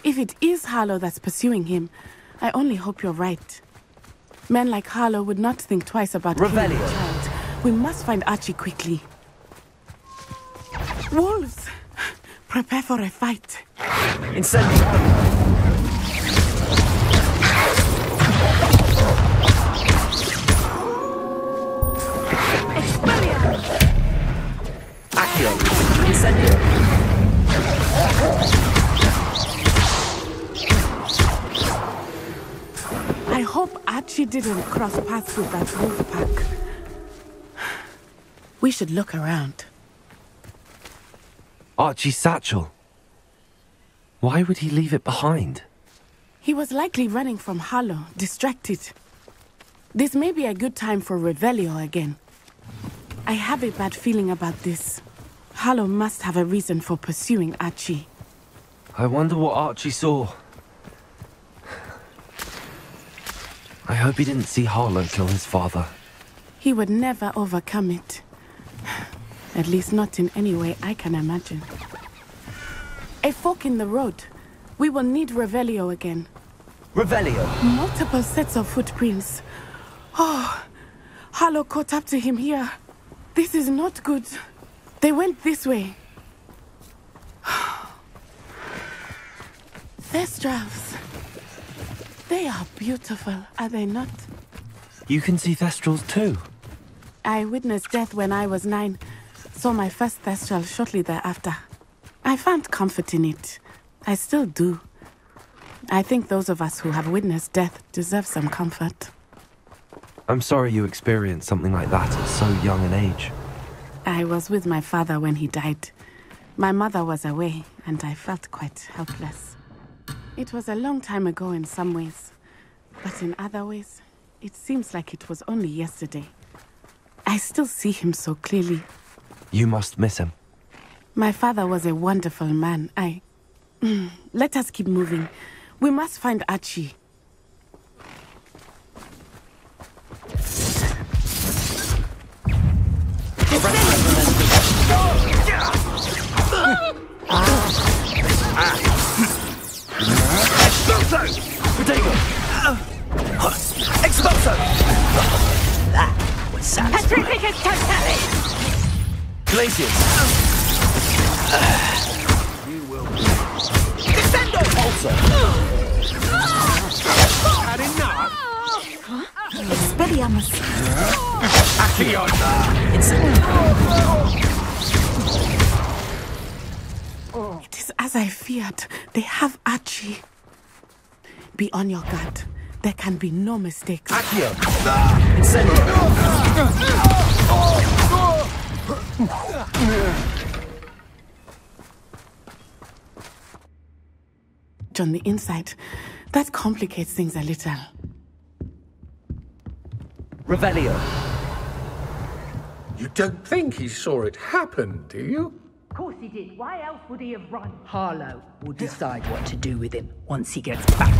If it is Harlow that's pursuing him, I only hope you're right. Men like Harlow would not think twice about killing a child. We must find Archie quickly. Wolves! Prepare for a fight. Incendio. I hope Archie didn't cross paths with that wolf pack. We should look around. Archie's satchel. Why would he leave it behind? He was likely running from Harlow, distracted. This may be a good time for Revelio again. I have a bad feeling about this. Harlow must have a reason for pursuing Archie. I wonder what Archie saw. I hope he didn't see Harlow kill his father. He would never overcome it. At least not in any way I can imagine. A fork in the road. We will need Revelio again. Revelio. Multiple sets of footprints. Oh, Harlow caught up to him here. This is not good. They went this way. (sighs) Thestrals. They are beautiful, are they not? You can see Thestrals too. I witnessed death when I was nine. Saw my first Thestral shortly thereafter. I found comfort in it. I still do. I think those of us who have witnessed death deserve some comfort. I'm sorry you experienced something like that at so young an age. I was with my father when he died. My mother was away, and I felt quite helpless. It was a long time ago in some ways, but in other ways, it seems like it was only yesterday. I still see him so clearly. You must miss him. My father was a wonderful man. I. (clears throat) Let us keep moving. We must find Archie. Will. Descendo! Also. Had enough? Expelliarmus. Accio! It is as I feared. They have Archie. Be on your guard. There can be no mistakes. Accio! On the inside, that complicates things a little. Revelio. You don't think he saw it happen, do you? Of course he did. Why else would he have run? Harlow will decide what to do with him once he gets back.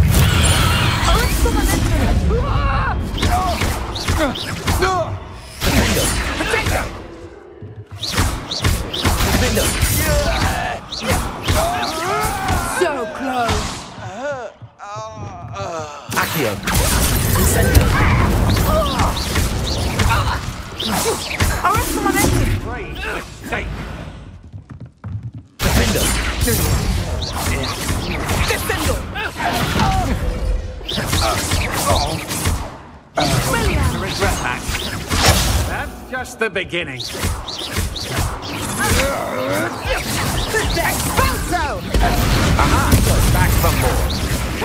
So close. Accio. Hey! The beginning. Aha! Back for more.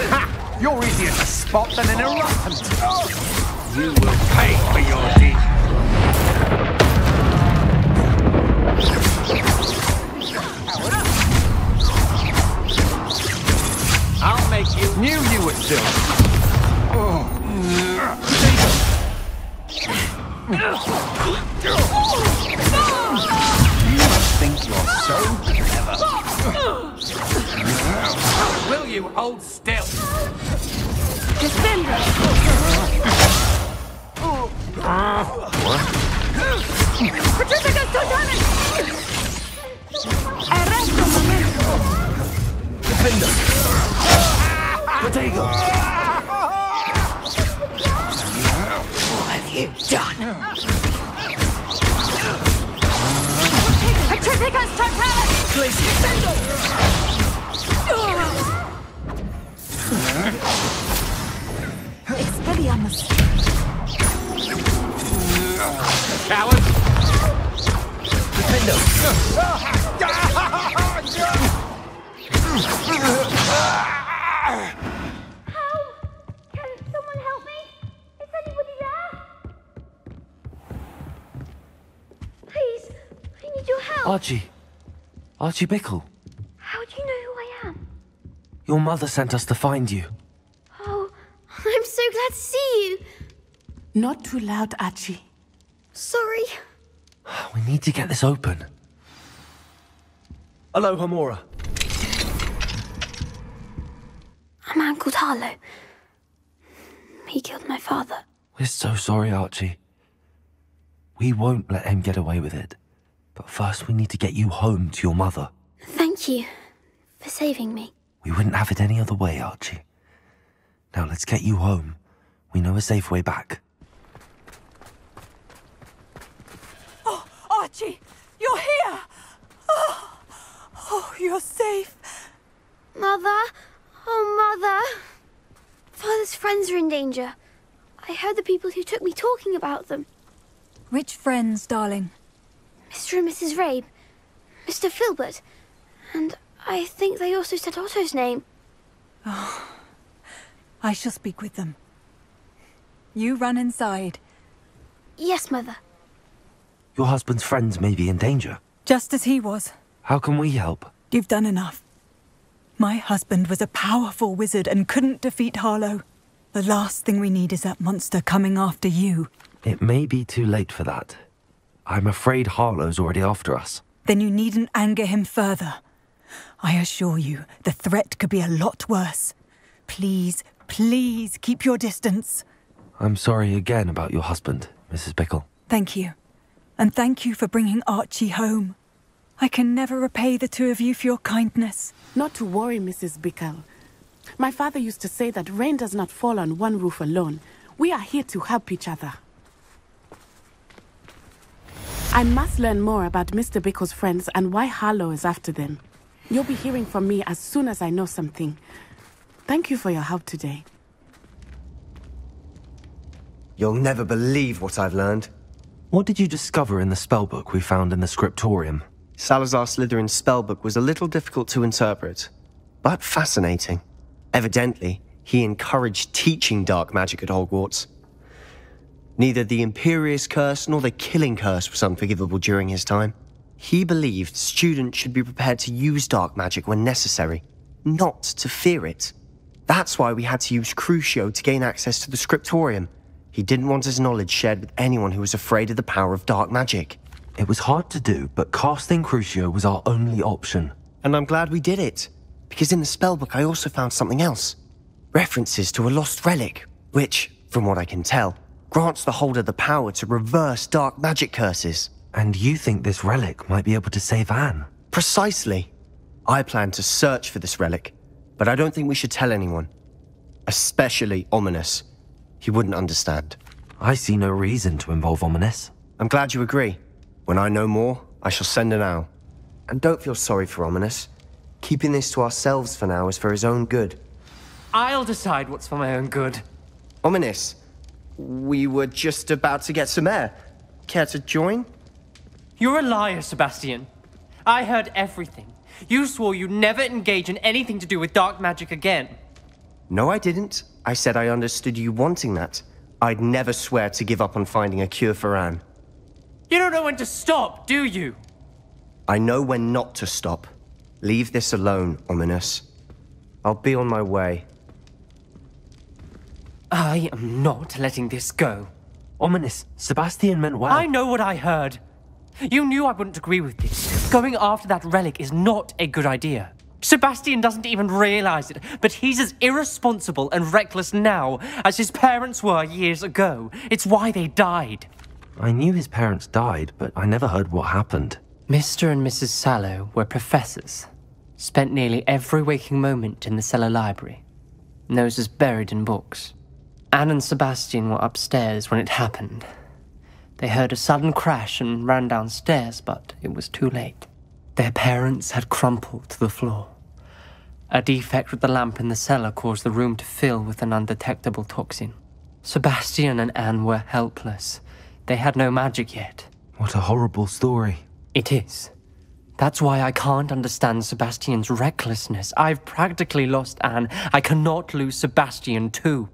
Ha! You're easier to spot than an Erumpent. You will pay for your deeds. I'll make you. Knew you would do it. You must think you're so clever. Will you hold still? (laughs) Petrificus Totalus! Arresto Momentum! Diffindo. Protego. What have you done? Petrificus Totalus! Expelliarmus. Can someone help me? Is anybody there? Please, I need your help. Archie. Archie Bickle. How do you know who I am? Your mother sent us to find you. Oh, I'm so glad to see you. Not too loud, Archie. Sorry. We need to get this open. Alohomora. A man called Harlow. He killed my father. We're so sorry, Archie. We won't let him get away with it. But first, we need to get you home to your mother. Thank you for saving me. We wouldn't have it any other way, Archie. Now let's get you home. We know a safe way back. Oh, Archie, you're here! Oh, oh, you're safe. Mother? Oh, Mother. Father's friends are in danger. I heard the people who took me talking about them. Which friends, darling? Mr. and Mrs. Rabe, Mr. Filbert, and I think they also said Otto's name. Oh, I shall speak with them. You run inside. Yes, Mother. Your husband's friends may be in danger. Just as he was. How can we help? You've done enough. My husband was a powerful wizard and couldn't defeat Harlow. The last thing we need is that monster coming after you. It may be too late for that. I'm afraid Harlow's already after us. Then you needn't anger him further. I assure you, the threat could be a lot worse. Please, please keep your distance. I'm sorry again about your husband, Mrs. Bickle. Thank you. And thank you for bringing Archie home. I can never repay the two of you for your kindness. Not to worry, Mrs. Bickle. My father used to say that rain does not fall on one roof alone. We are here to help each other. I must learn more about Mr. Bickle's friends and why Harlow is after them. You'll be hearing from me as soon as I know something. Thank you for your help today. You'll never believe what I've learned. What did you discover in the spellbook we found in the scriptorium? Salazar Slytherin's spellbook was a little difficult to interpret, but fascinating. Evidently, he encouraged teaching dark magic at Hogwarts. Neither the Imperius Curse nor the Killing Curse was unforgivable during his time. He believed students should be prepared to use dark magic when necessary, not to fear it. That's why we had to use Crucio to gain access to the scriptorium. He didn't want his knowledge shared with anyone who was afraid of the power of dark magic. It was hard to do, but casting Crucio was our only option. And I'm glad we did it, because in the spellbook I also found something else. References to a lost relic, which, from what I can tell, grants the holder the power to reverse dark magic curses. And you think this relic might be able to save Anne? Precisely. I plan to search for this relic, but I don't think we should tell anyone. Especially Ominis. He wouldn't understand. I see no reason to involve Ominis. I'm glad you agree. When I know more, I shall send an owl. And don't feel sorry for Ominis. Keeping this to ourselves for now is for his own good. I'll decide what's for my own good. Ominis, we were just about to get some air. Care to join? You're a liar, Sebastian. I heard everything. You swore you'd never engage in anything to do with dark magic again. No, I didn't. I said I understood you wanting that. I'd never swear to give up on finding a cure for Anne. You don't know when to stop, do you? I know when not to stop. Leave this alone, Ominis. I'll be on my way. I am not letting this go. Ominis, Sebastian meant well. I know what I heard. You knew I wouldn't agree with this. Going after that relic is not a good idea. Sebastian doesn't even realize it, but he's as irresponsible and reckless now as his parents were years ago. It's why they died. I knew his parents died, but I never heard what happened. Mr. and Mrs. Sallow were professors. Spent nearly every waking moment in the cellar library. Noses buried in books. Anne and Sebastian were upstairs when it happened. They heard a sudden crash and ran downstairs, but it was too late. Their parents had crumpled to the floor. A defect with the lamp in the cellar caused the room to fill with an undetectable toxin. Sebastian and Anne were helpless. They had no magic yet. What a horrible story. It is. That's why I can't understand Sebastian's recklessness. I've practically lost Anne. I cannot lose Sebastian too.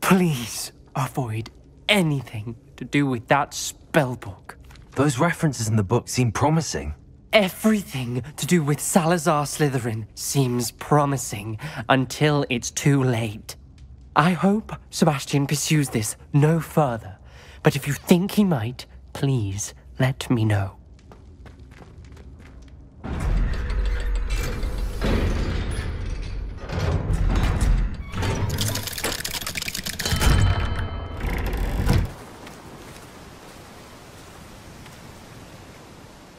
Please avoid anything to do with that spellbook. Those references in the book seem promising. Everything to do with Salazar Slytherin seems promising until it's too late. I hope Sebastian pursues this no further, but if you think he might, please let me know.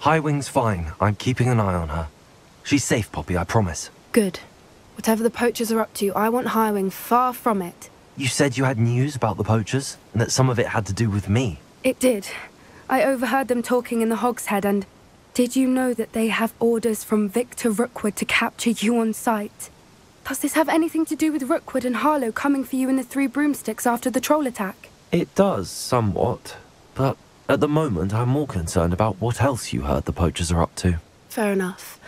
Highwing's fine. I'm keeping an eye on her. She's safe, Poppy, I promise. Good. Whatever the poachers are up to, I want Highwing far from it. You said you had news about the poachers, and that some of it had to do with me. It did. I overheard them talking in the Hogshead, and did you know that they have orders from Victor Rookwood to capture you on sight? Does this have anything to do with Rookwood and Harlow coming for you in the Three Broomsticks after the troll attack? It does, somewhat. But at the moment, I'm more concerned about what else you heard the poachers are up to. Fair enough.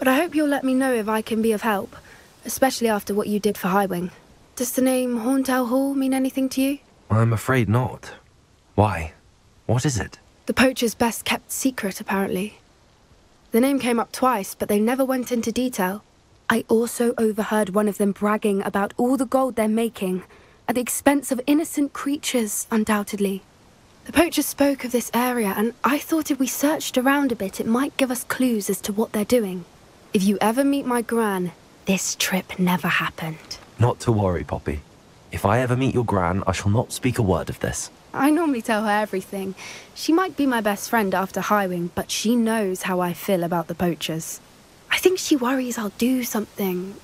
But I hope you'll let me know if I can be of help, especially after what you did for Highwing. Does the name Horntail Hall mean anything to you? I'm afraid not. Why? What is it? The poacher's best kept secret, apparently. The name came up twice, but they never went into detail. I also overheard one of them bragging about all the gold they're making, at the expense of innocent creatures, undoubtedly. The poacher spoke of this area, and I thought if we searched around a bit, it might give us clues as to what they're doing. If you ever meet my gran, this trip never happened. Not to worry, Poppy. If I ever meet your gran, I shall not speak a word of this. I normally tell her everything. She might be my best friend after Highwing, but she knows how I feel about the poachers. I think she worries I'll do something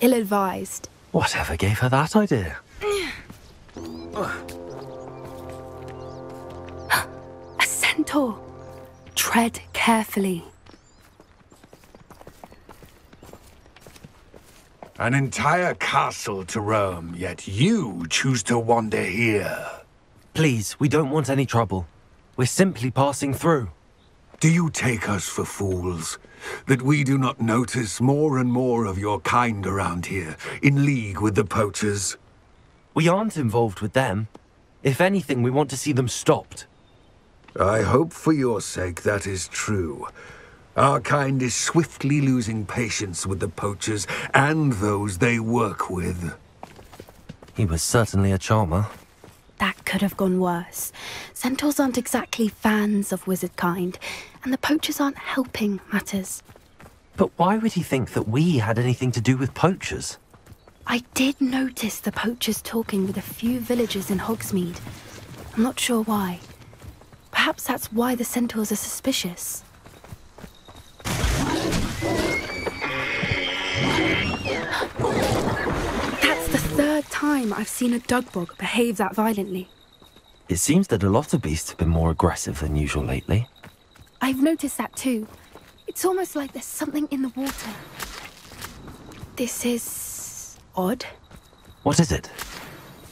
ill advised. Whatever gave her that idea? (sighs) Centaur. Tread carefully. An entire castle to roam, yet you choose to wander here. Please, we don't want any trouble. We're simply passing through. Do you take us for fools? That we do not notice more and more of your kind around here, in league with the poachers? We aren't involved with them. If anything, we want to see them stopped. I hope for your sake that is true. Our kind is swiftly losing patience with the poachers and those they work with. He was certainly a charmer. That could have gone worse. Centaurs aren't exactly fans of wizard kind, and the poachers aren't helping matters. But why would he think that we had anything to do with poachers? I did notice the poachers talking with a few villagers in Hogsmeade. I'm not sure why. Perhaps that's why the centaurs are suspicious. That's the third time I've seen a Dugbog behave that violently. It seems that a lot of beasts have been more aggressive than usual lately. I've noticed that too. It's almost like there's something in the water. This is odd. What is it?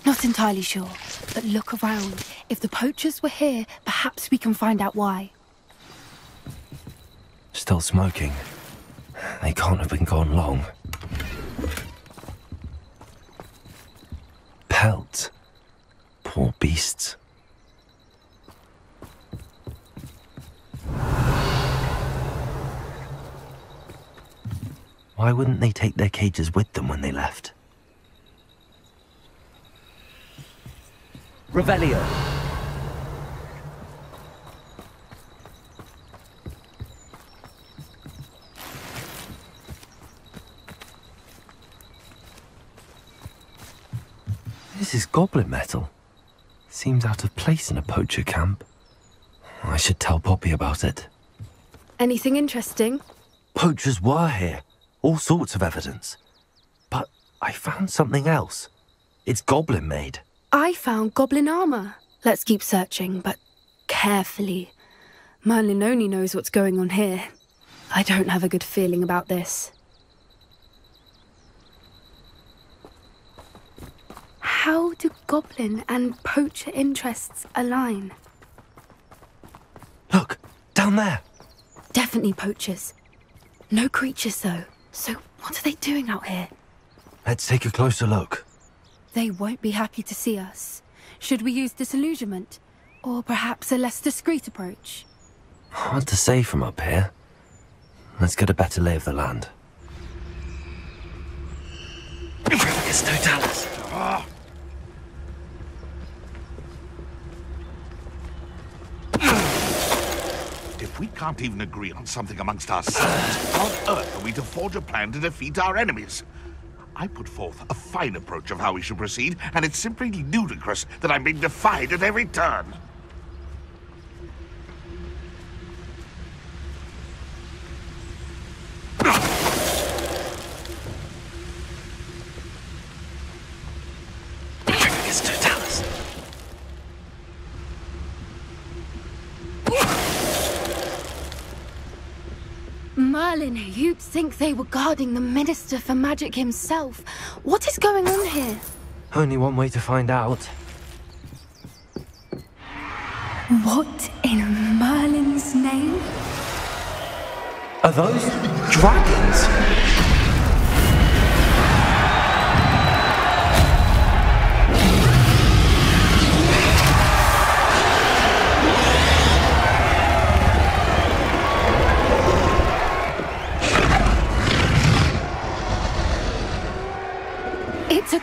Not entirely sure, but look around. If the poachers were here, perhaps we can find out why. Still smoking. They can't have been gone long. Pelt. Poor beasts. Why wouldn't they take their cages with them when they left? Revelio. This is goblin metal. Seems out of place in a poacher camp. I should tell Poppy about it. Anything interesting? Poachers were here. All sorts of evidence. But I found something else. It's goblin made. I found goblin armor. Let's keep searching, but carefully. Merlin only knows what's going on here. I don't have a good feeling about this. How do goblin and poacher interests align? Look, down there. Definitely poachers. No creatures, though. So, what are they doing out here? Let's take a closer look. They won't be happy to see us. Should we use disillusionment? Or perhaps a less discreet approach? Hard to say from up here. Let's get a better lay of the land. It's Totalis. If we can't even agree on something amongst ourselves, how on earth are we to forge a plan to defeat our enemies? I put forth a fine approach of how we should proceed, and it's simply ludicrous that I'm being defied at every turn. It's Totalis. Merlin, you'd think they were guarding the Minister for Magic himself. What is going on here? Only one way to find out. What in Merlin's name? Are those dragons?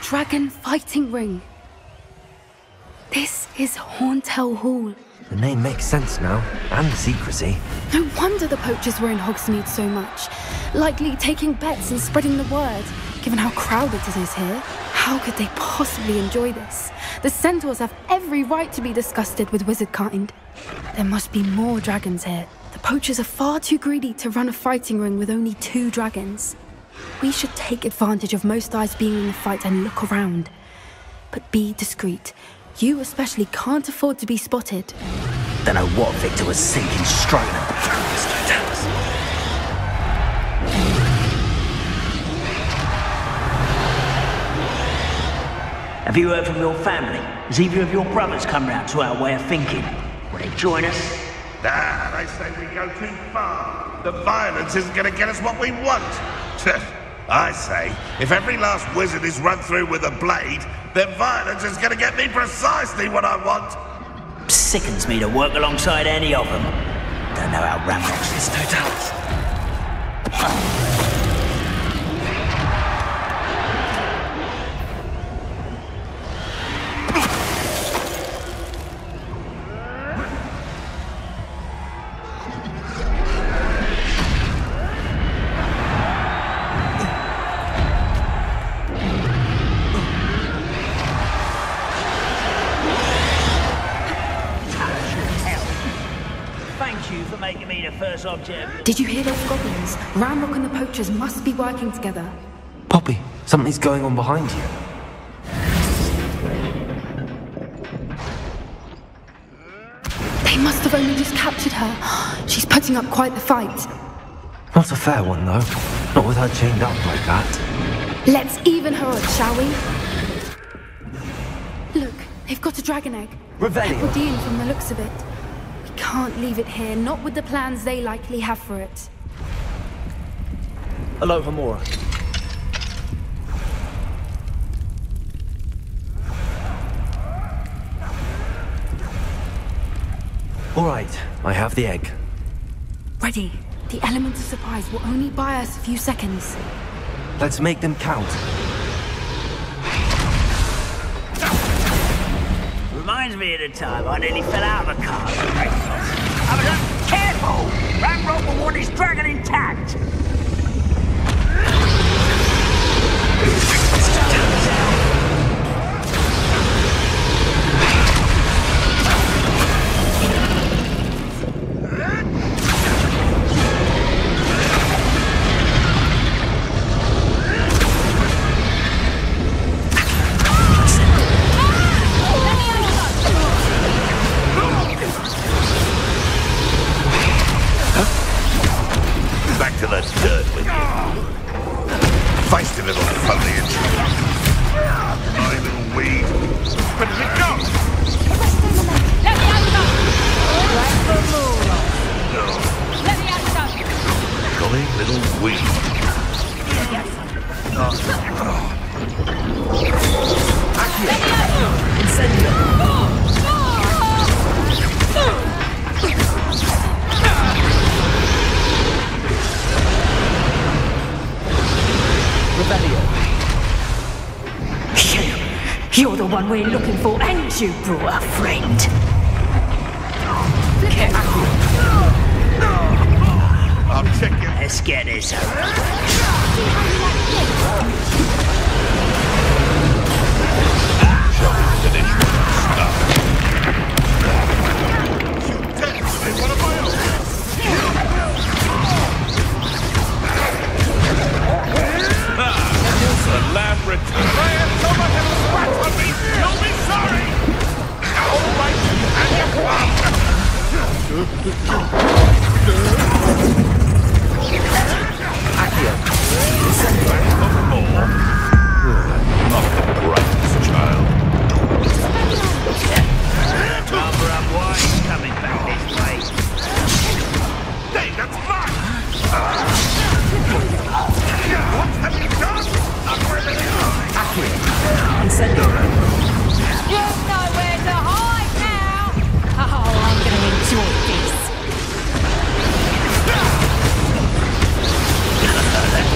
Dragon fighting ring. This is Horntail Hall. The name makes sense now, and the secrecy. No wonder the poachers were in Hogsmeade so much. Likely taking bets and spreading the word, given how crowded it is here. How could they possibly enjoy this? The centaurs have every right to be disgusted with wizard kind. There must be more dragons here. The poachers are far too greedy to run a fighting ring with only two dragons. We should take advantage of most eyes being in the fight and look around. But be discreet. You especially can't afford to be spotted. Don't know what Victor was thinking straight Have you heard from your family? Has either of your brothers come round to our way of thinking? Will they join us? Nah, they say we go too far. The violence isn't going to get us what we want. (laughs) I say, if every last wizard is run through with a blade, then violence is going to get me precisely what I want. Sickens me to work alongside any of them. Don't know how rambunctious this no doubt. Did you hear those goblins? Ranrock and the poachers must be working together. Poppy, something's going on behind you. They must have only just captured her. She's putting up quite the fight. Not a fair one, though. Not with her chained up like that. Let's even her up, shall we? Look, they've got a dragon egg. Revelio. From the looks of it. We can't leave it here, not with the plans they likely have for it. Hello, Hamura. All right, I have the egg. Ready. The element of surprise will only buy us a few seconds. Let's make them count. Reminds me of the time I nearly fell out of a car. I was like, careful! Ranrock want his dragon intact! Golly little weed. Revelio. You, you're the one we're looking for, and you brought a friend. I'll check it. Let's get this over. The lamb returns. Ryan, someone has a scratch on me. You'll be sorry. All right, and you Accio. Not the brightest child. Barbara and White's coming back this way. Hey, that's mine. What have you done? Accio. Incendio. You know where to hide now! (laughs) Oh, I'm gonna enjoy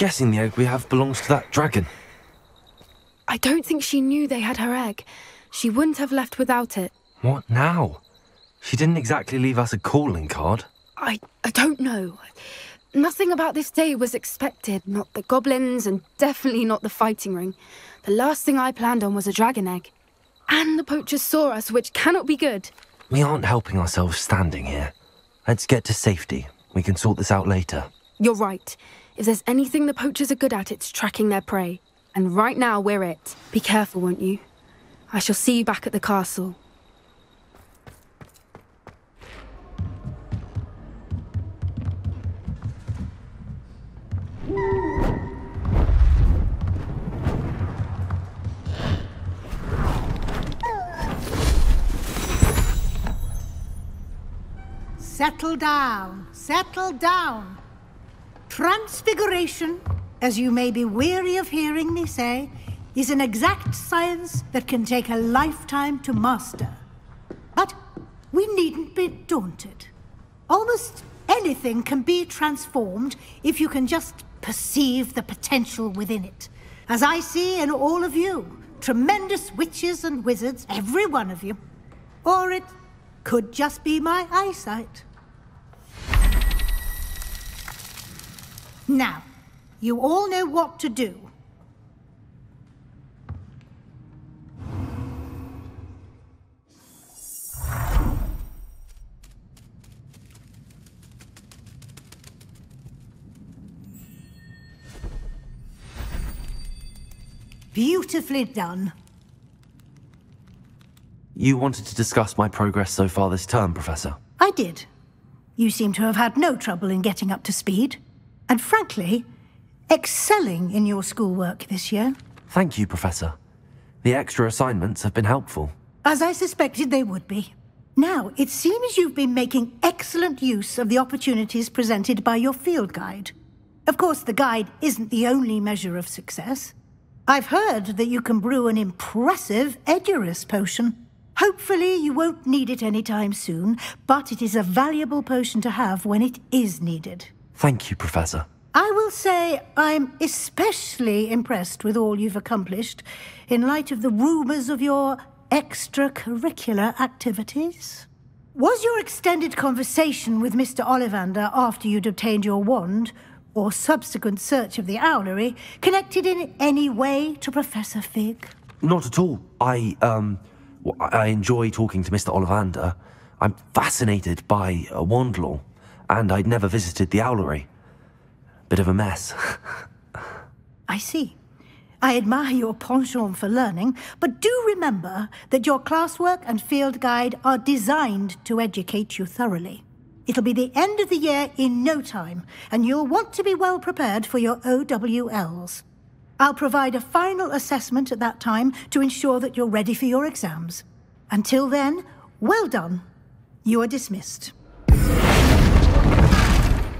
guessing the egg we have belongs to that dragon. I don't think she knew they had her egg. She wouldn't have left without it. What now? She didn't exactly leave us a calling card. I, I don't know. Nothing about this day was expected. Not the goblins, and definitely not the fighting ring. The last thing I planned on was a dragon egg. And the poachers saw us, which cannot be good. We aren't helping ourselves standing here. Let's get to safety. We can sort this out later. You're right. If there's anything the poachers are good at, it's tracking their prey. And right now, we're it. Be careful, won't you? I shall see you back at the castle. Settle down, settle down. Transfiguration, as you may be weary of hearing me say, is an exact science that can take a lifetime to master. But we needn't be daunted. Almost anything can be transformed if you can just perceive the potential within it. As I see in all of you, tremendous witches and wizards, every one of you. Or it could just be my eyesight. Now, you all know what to do. Beautifully done. You wanted to discuss my progress so far this term, Professor. I did. You seem to have had no trouble in getting up to speed. And frankly, excelling in your schoolwork this year. Thank you, Professor. The extra assignments have been helpful. As I suspected they would be. Now, it seems you've been making excellent use of the opportunities presented by your field guide. Of course, the guide isn't the only measure of success. I've heard that you can brew an impressive Edurus potion. Hopefully, you won't need it anytime soon, but it is a valuable potion to have when it is needed. Thank you, Professor. I will say I'm especially impressed with all you've accomplished in light of the rumours of your extracurricular activities. Was your extended conversation with Mr. Ollivander after you'd obtained your wand, or subsequent search of the owlery, connected in any way to Professor Fig? Not at all. I, um, I enjoy talking to Mr. Ollivander. I'm fascinated by uh, wandlore, and I'd never visited the owlery. Bit of a mess. (laughs) I see. I admire your penchant for learning, but do remember that your classwork and field guide are designed to educate you thoroughly. It'll be the end of the year in no time, and you'll want to be well prepared for your OWLs. I'll provide a final assessment at that time to ensure that you're ready for your exams. Until then, well done. You are dismissed.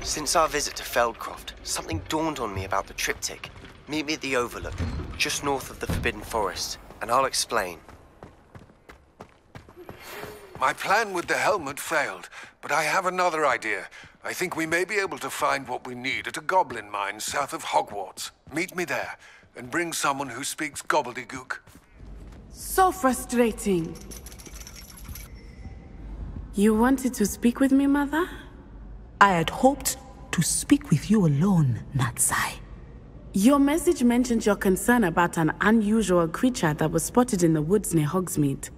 Since our visit to Feldcroft, something dawned on me about the triptych. Meet me at the Overlook, just north of the Forbidden Forest, and I'll explain. My plan with the helmet failed, but I have another idea. I think we may be able to find what we need at a goblin mine south of Hogwarts. Meet me there, and bring someone who speaks gobbledygook. So frustrating. You wanted to speak with me, Mother? I had hoped to speak with you alone, Natsai. Your message mentioned your concern about an unusual creature that was spotted in the woods near Hogsmeade.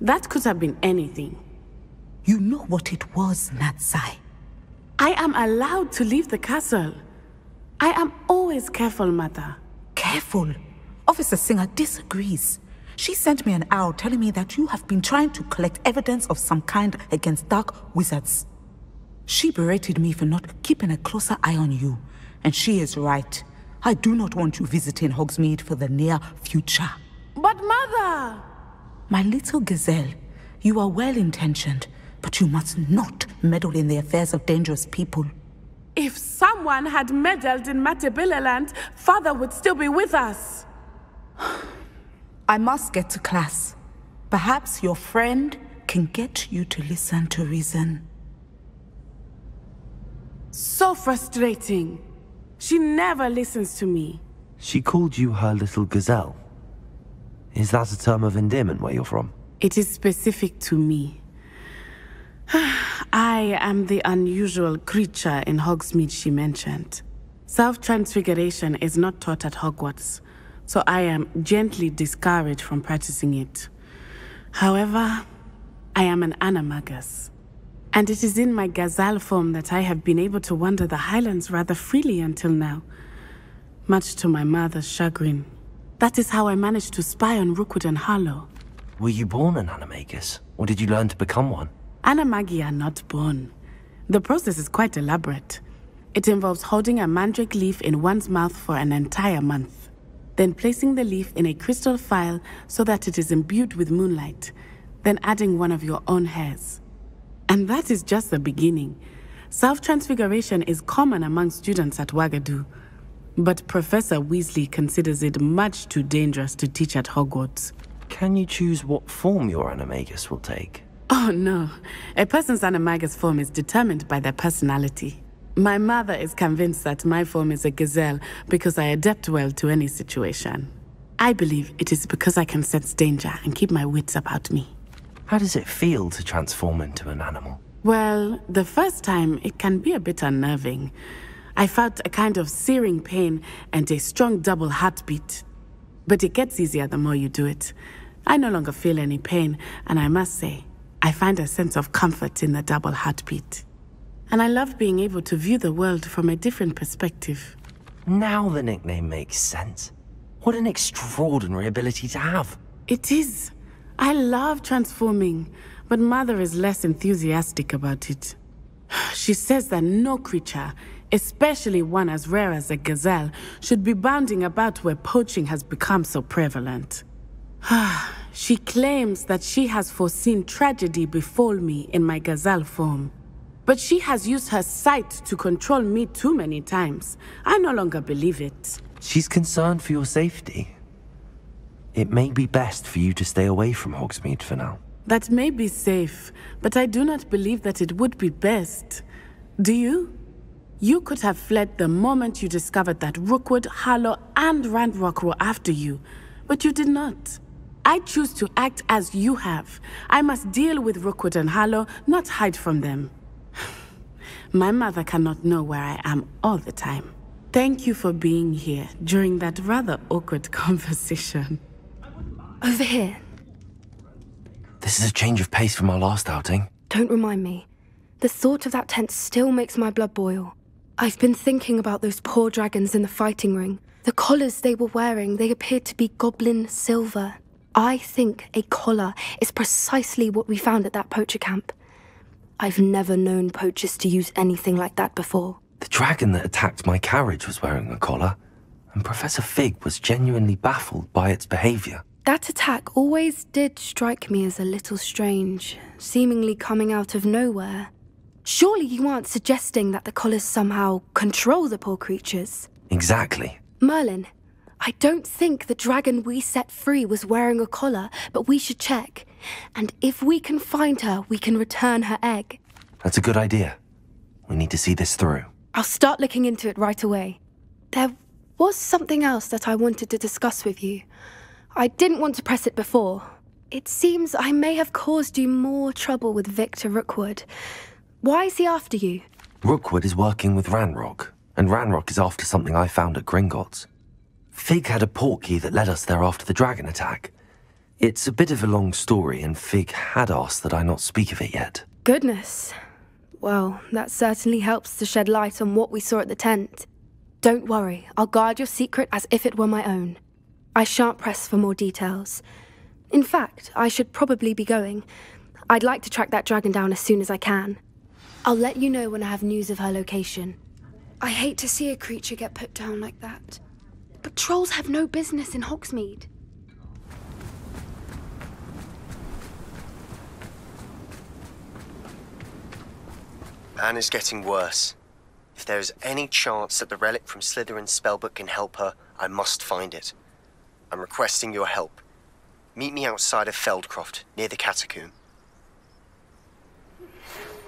That could have been anything. You know what it was, Natsai. I am allowed to leave the castle. I am always careful, Mother. Careful? Officer Singer disagrees. She sent me an owl telling me that you have been trying to collect evidence of some kind against dark wizards. She berated me for not keeping a closer eye on you, and she is right. I do not want you visiting Hogsmeade for the near future. But, Mother! My little gazelle, you are well intentioned, but you must not meddle in the affairs of dangerous people. If someone had meddled in Matabeleland, Father would still be with us. (sighs) I must get to class. Perhaps your friend can get you to listen to reason. So frustrating. She never listens to me. She called you her little gazelle. Is that a term of endearment where you're from? It is specific to me. (sighs) I am the unusual creature in Hogsmeade she mentioned. Self-transfiguration is not taught at Hogwarts, so I am gently discouraged from practicing it. However, I am an animagus. And it is in my gazelle form that I have been able to wander the highlands rather freely until now. Much to my mother's chagrin. That is how I managed to spy on Rookwood and Harlow. Were you born an animagus, or did you learn to become one? Animagi are not born. The process is quite elaborate. It involves holding a mandrake leaf in one's mouth for an entire month, then placing the leaf in a crystal phial so that it is imbued with moonlight, then adding one of your own hairs. And that is just the beginning. Self-transfiguration is common among students at Uagadou, but Professor Weasley considers it much too dangerous to teach at Hogwarts. Can you choose what form your animagus will take? Oh no, a person's animagus form is determined by their personality. My mother is convinced that my form is a gazelle because I adapt well to any situation. I believe it is because I can sense danger and keep my wits about me. How does it feel to transform into an animal? Well, the first time it can be a bit unnerving. I felt a kind of searing pain and a strong double heartbeat. But it gets easier the more you do it. I no longer feel any pain, and I must say, I find a sense of comfort in the double heartbeat. And I love being able to view the world from a different perspective. Now the nickname makes sense. What an extraordinary ability to have. It is. I love transforming, but Mother is less enthusiastic about it. (sighs) She says that no creature, especially one as rare as a gazelle, should be bounding about where poaching has become so prevalent. (sighs) she claims that she has foreseen tragedy befall me in my gazelle form. But she has used her sight to control me too many times. I no longer believe it. She's concerned for your safety. It may be best for you to stay away from Hogsmeade for now. That may be safe, but I do not believe that it would be best. Do you? You could have fled the moment you discovered that Rookwood, Harlow, and Ranrock were after you, but you did not. I choose to act as you have. I must deal with Rookwood and Harlow, not hide from them. (sighs) My mother cannot know where I am all the time. Thank you for being here during that rather awkward (laughs) conversation. Over here. This is a change of pace from our last outing. Don't remind me. The thought of that tent still makes my blood boil. I've been thinking about those poor dragons in the fighting ring. The collars they were wearing, they appeared to be goblin silver. I think a collar is precisely what we found at that poacher camp. I've never known poachers to use anything like that before. The dragon that attacked my carriage was wearing a collar, and Professor Fig was genuinely baffled by its behavior. That attack always did strike me as a little strange, seemingly coming out of nowhere. Surely you aren't suggesting that the collars somehow control the poor creatures? Exactly. Merlin, I don't think the dragon we set free was wearing a collar, but we should check. And if we can find her, we can return her egg. That's a good idea. We need to see this through. I'll start looking into it right away. There was something else that I wanted to discuss with you. I didn't want to press it before. It seems I may have caused you more trouble with Victor Rookwood. Why is he after you? Rookwood is working with Ranrock, and Ranrock is after something I found at Gringotts. Fig had a portkey that led us there after the dragon attack. It's a bit of a long story, and Fig had asked that I not speak of it yet. Goodness. Well, that certainly helps to shed light on what we saw at the tent. Don't worry, I'll guard your secret as if it were my own. I shan't press for more details. In fact, I should probably be going. I'd like to track that dragon down as soon as I can. I'll let you know when I have news of her location. I hate to see a creature get put down like that. But trolls have no business in Hogsmeade. Anne is getting worse. If there is any chance that the relic from Slytherin's spellbook can help her, I must find it. I'm requesting your help. Meet me outside of Feldcroft, near the catacomb.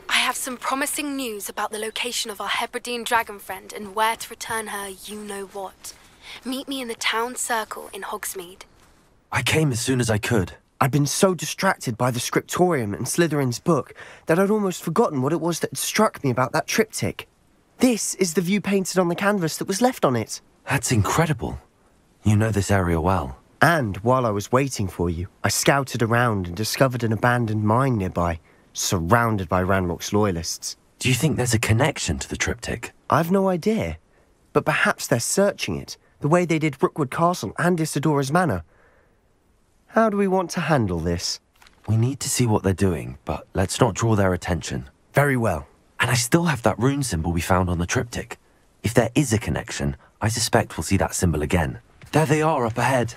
I have some promising news about the location of our Hebridean dragon friend and where to return her you know what. Meet me in the town circle in Hogsmeade. I came as soon as I could. I'd been so distracted by the scriptorium and Slytherin's book that I'd almost forgotten what it was that struck me about that triptych. This is the view painted on the canvas that was left on it. That's incredible. You know this area well. And while I was waiting for you, I scouted around and discovered an abandoned mine nearby, surrounded by Ranrock's loyalists. Do you think there's a connection to the triptych? I've no idea. But perhaps they're searching it, the way they did Rookwood Castle and Isidora's Manor. How do we want to handle this? We need to see what they're doing, but let's not draw their attention. Very well. And I still have that rune symbol we found on the triptych. If there is a connection, I suspect we'll see that symbol again. There they are up ahead.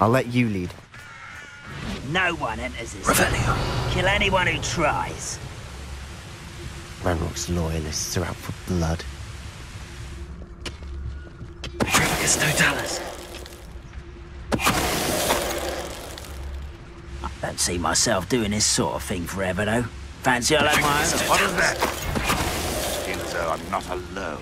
I'll let you lead. No one enters this. Revelio. Kill anyone who tries. Ranrock's loyalists are out for blood. Petrificus Totalus. I don't see myself doing this sort of thing forever, though. Fancy I'll have my own. What is that? Seems though I'm not alone.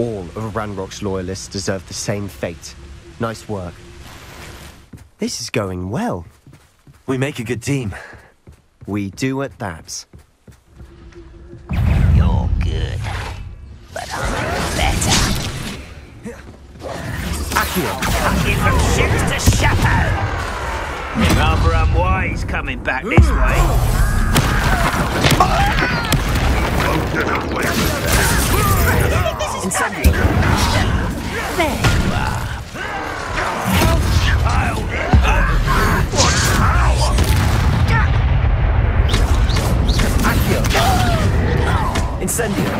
All of Ranrock's loyalists deserve the same fate. Nice work. This is going well. We make a good team. We do at that. You're good, but I'm better. Accio. Fucking from ships to chateau. Rather unwise coming back this way. Won't get away with that. Incendiary. There you are. Child. What power! Accio. Incendio.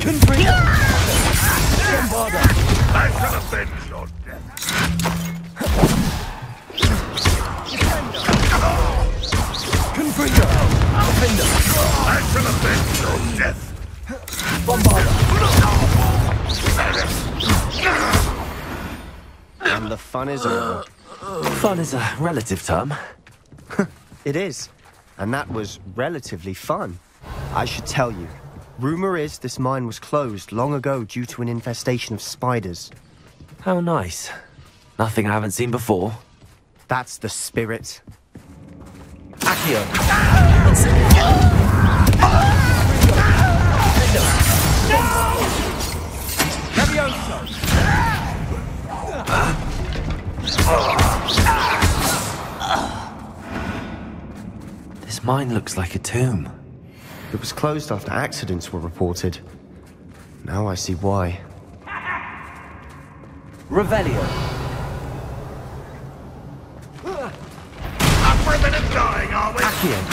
Confringo. Bombarda. I shall avenge your Defender. I shall avenge your death. Bombarda. And the fun is over. Fun is a relative term. (laughs) It is. And that was relatively fun. I should tell you. Rumor is this mine was closed long ago due to an infestation of spiders. How nice. Nothing I haven't seen before. That's the spirit. Accio. This mine looks like a tomb. It was closed after accidents were reported. Now I see why. Revelio. Dying,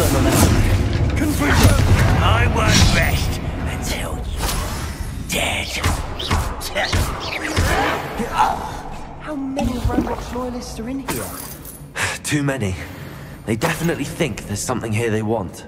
Arrest them, I won't rest until you're dead. How many Ranrock's loyalists are in here? Too many. They definitely think there's something here they want.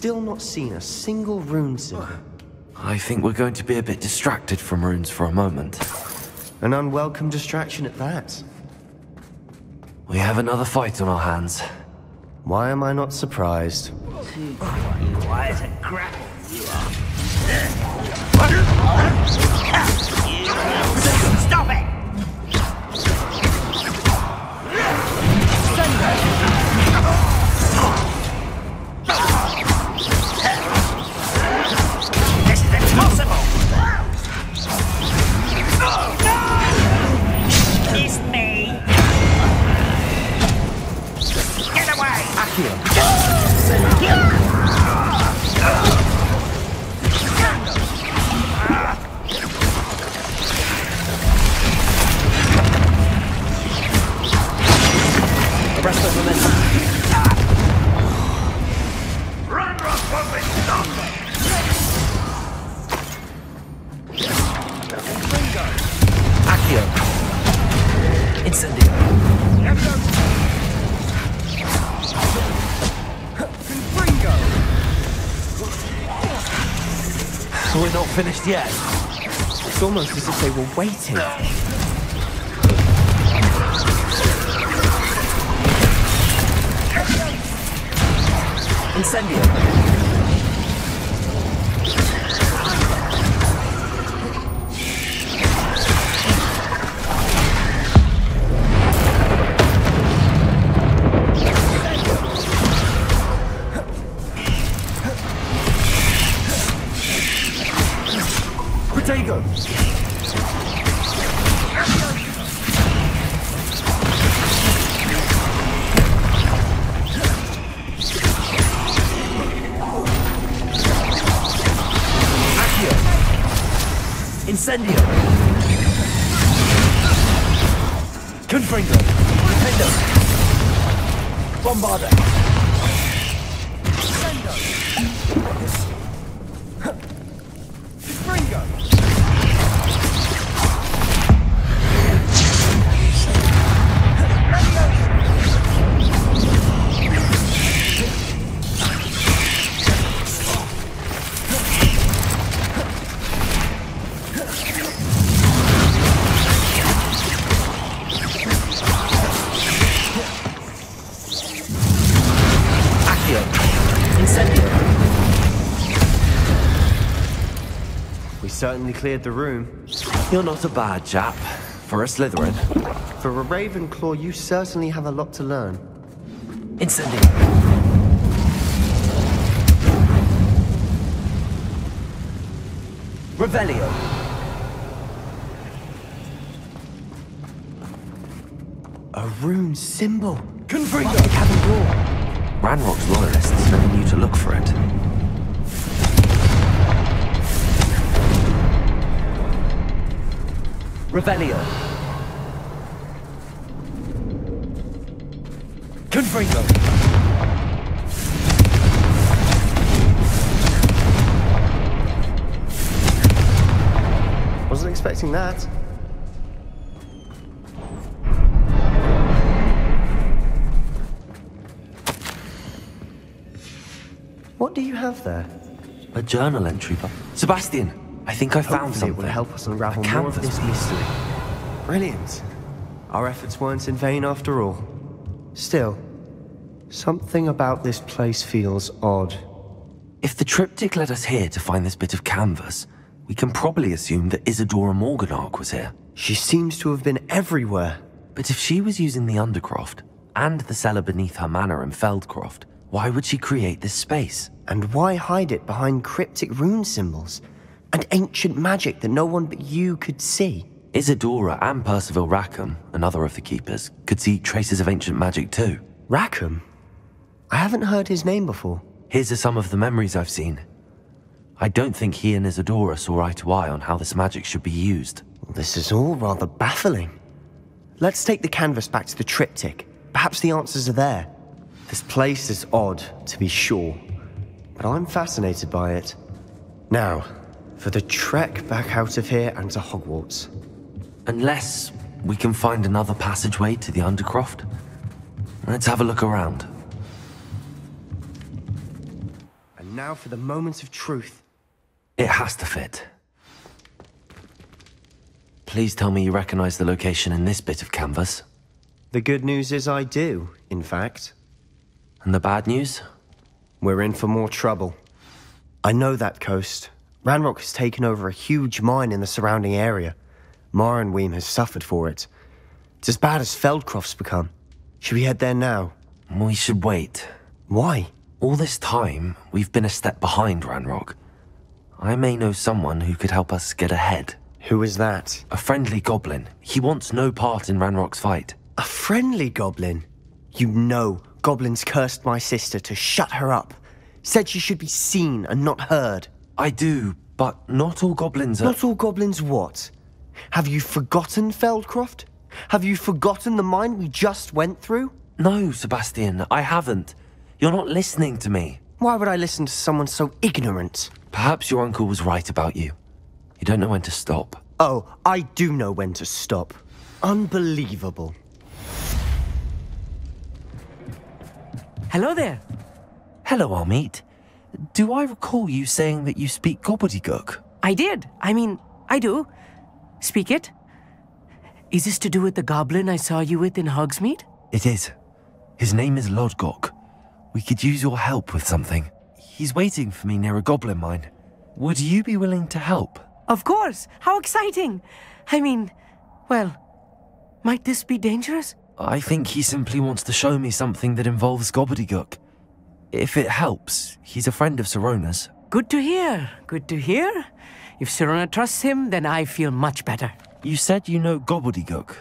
Still not seen a single rune symbol. I think we're going to be a bit distracted from runes for a moment. An unwelcome distraction at that. We have another fight on our hands. Why am I not surprised? Why is it grapple you are? Stop it! This We're not finished yet. It's almost as if they were waiting. Incendio! Protego! Confringo! Defendo! Bombarda! Certainly cleared the room. You're not a bad chap. For a Slytherin. For a Ravenclaw, you certainly have a lot to learn. Incendio! Revelio! A rune symbol. Confringo! Cabin door! Ranrock's loyalists never knew to look for it. Revelio. Confringo. Wasn't expecting that. What do you have there? A journal entry, but... Sebastian, I think I found Hopefully something. it will help us unravel more of this mystery. Brilliant. Our efforts weren't in vain after all. Still, something about this place feels odd. If the triptych led us here to find this bit of canvas, we can probably assume that Isidora Morganach was here. She seems to have been everywhere. But if she was using the Undercroft and the cellar beneath her manor in Feldcroft, why would she create this space? And why hide it behind cryptic rune symbols and ancient magic that no one but you could see? Isidora and Percival Rackham, another of the keepers, could see traces of ancient magic too. Rackham? I haven't heard his name before. Here's are some of the memories I've seen. I don't think he and Isidora saw eye to eye on how this magic should be used. This is all rather baffling. Let's take the canvas back to the triptych. Perhaps the answers are there. This place is odd, to be sure, but I'm fascinated by it. Now, for the trek back out of here and to Hogwarts. Unless we can find another passageway to the Undercroft. Let's have a look around. And now for the moment of truth. It has to fit. Please tell me you recognize the location in this bit of canvas. The good news is I do, in fact. And the bad news? We're in for more trouble. I know that coast. Ranrock has taken over a huge mine in the surrounding area. Marunweem has suffered for it. It's as bad as Feldcroft's become. Should we head there now? We should wait. Why? All this time, we've been a step behind Ranrock. I may know someone who could help us get ahead. Who is that? A friendly goblin. He wants no part in Ranrock's fight. A friendly goblin? You know, goblins cursed my sister to shut her up. Said she should be seen and not heard. I do, but not all goblins are. Not all goblins what? Have you forgotten Feldcroft? Have you forgotten the mine we just went through? No, Sebastian, I haven't. You're not listening to me. Why would I listen to someone so ignorant? Perhaps your uncle was right about you. You don't know when to stop. Oh, I do know when to stop. Unbelievable. Hello there. Hello, Amit. Do I recall you saying that you speak gobbledygook? I did. I mean, I do. Speak it. Is this to do with the goblin I saw you with in Hogsmeade? It is. His name is Lodgok. We could use your help with something. He's waiting for me near a goblin mine. Would you be willing to help? Of course. How exciting. I mean, well, might this be dangerous? I think he simply wants to show me something that involves gobbledygook. If it helps, he's a friend of Sirona's. Good to hear. Good to hear. If Sirona trusts him, then I feel much better. You said you know gobbledygook,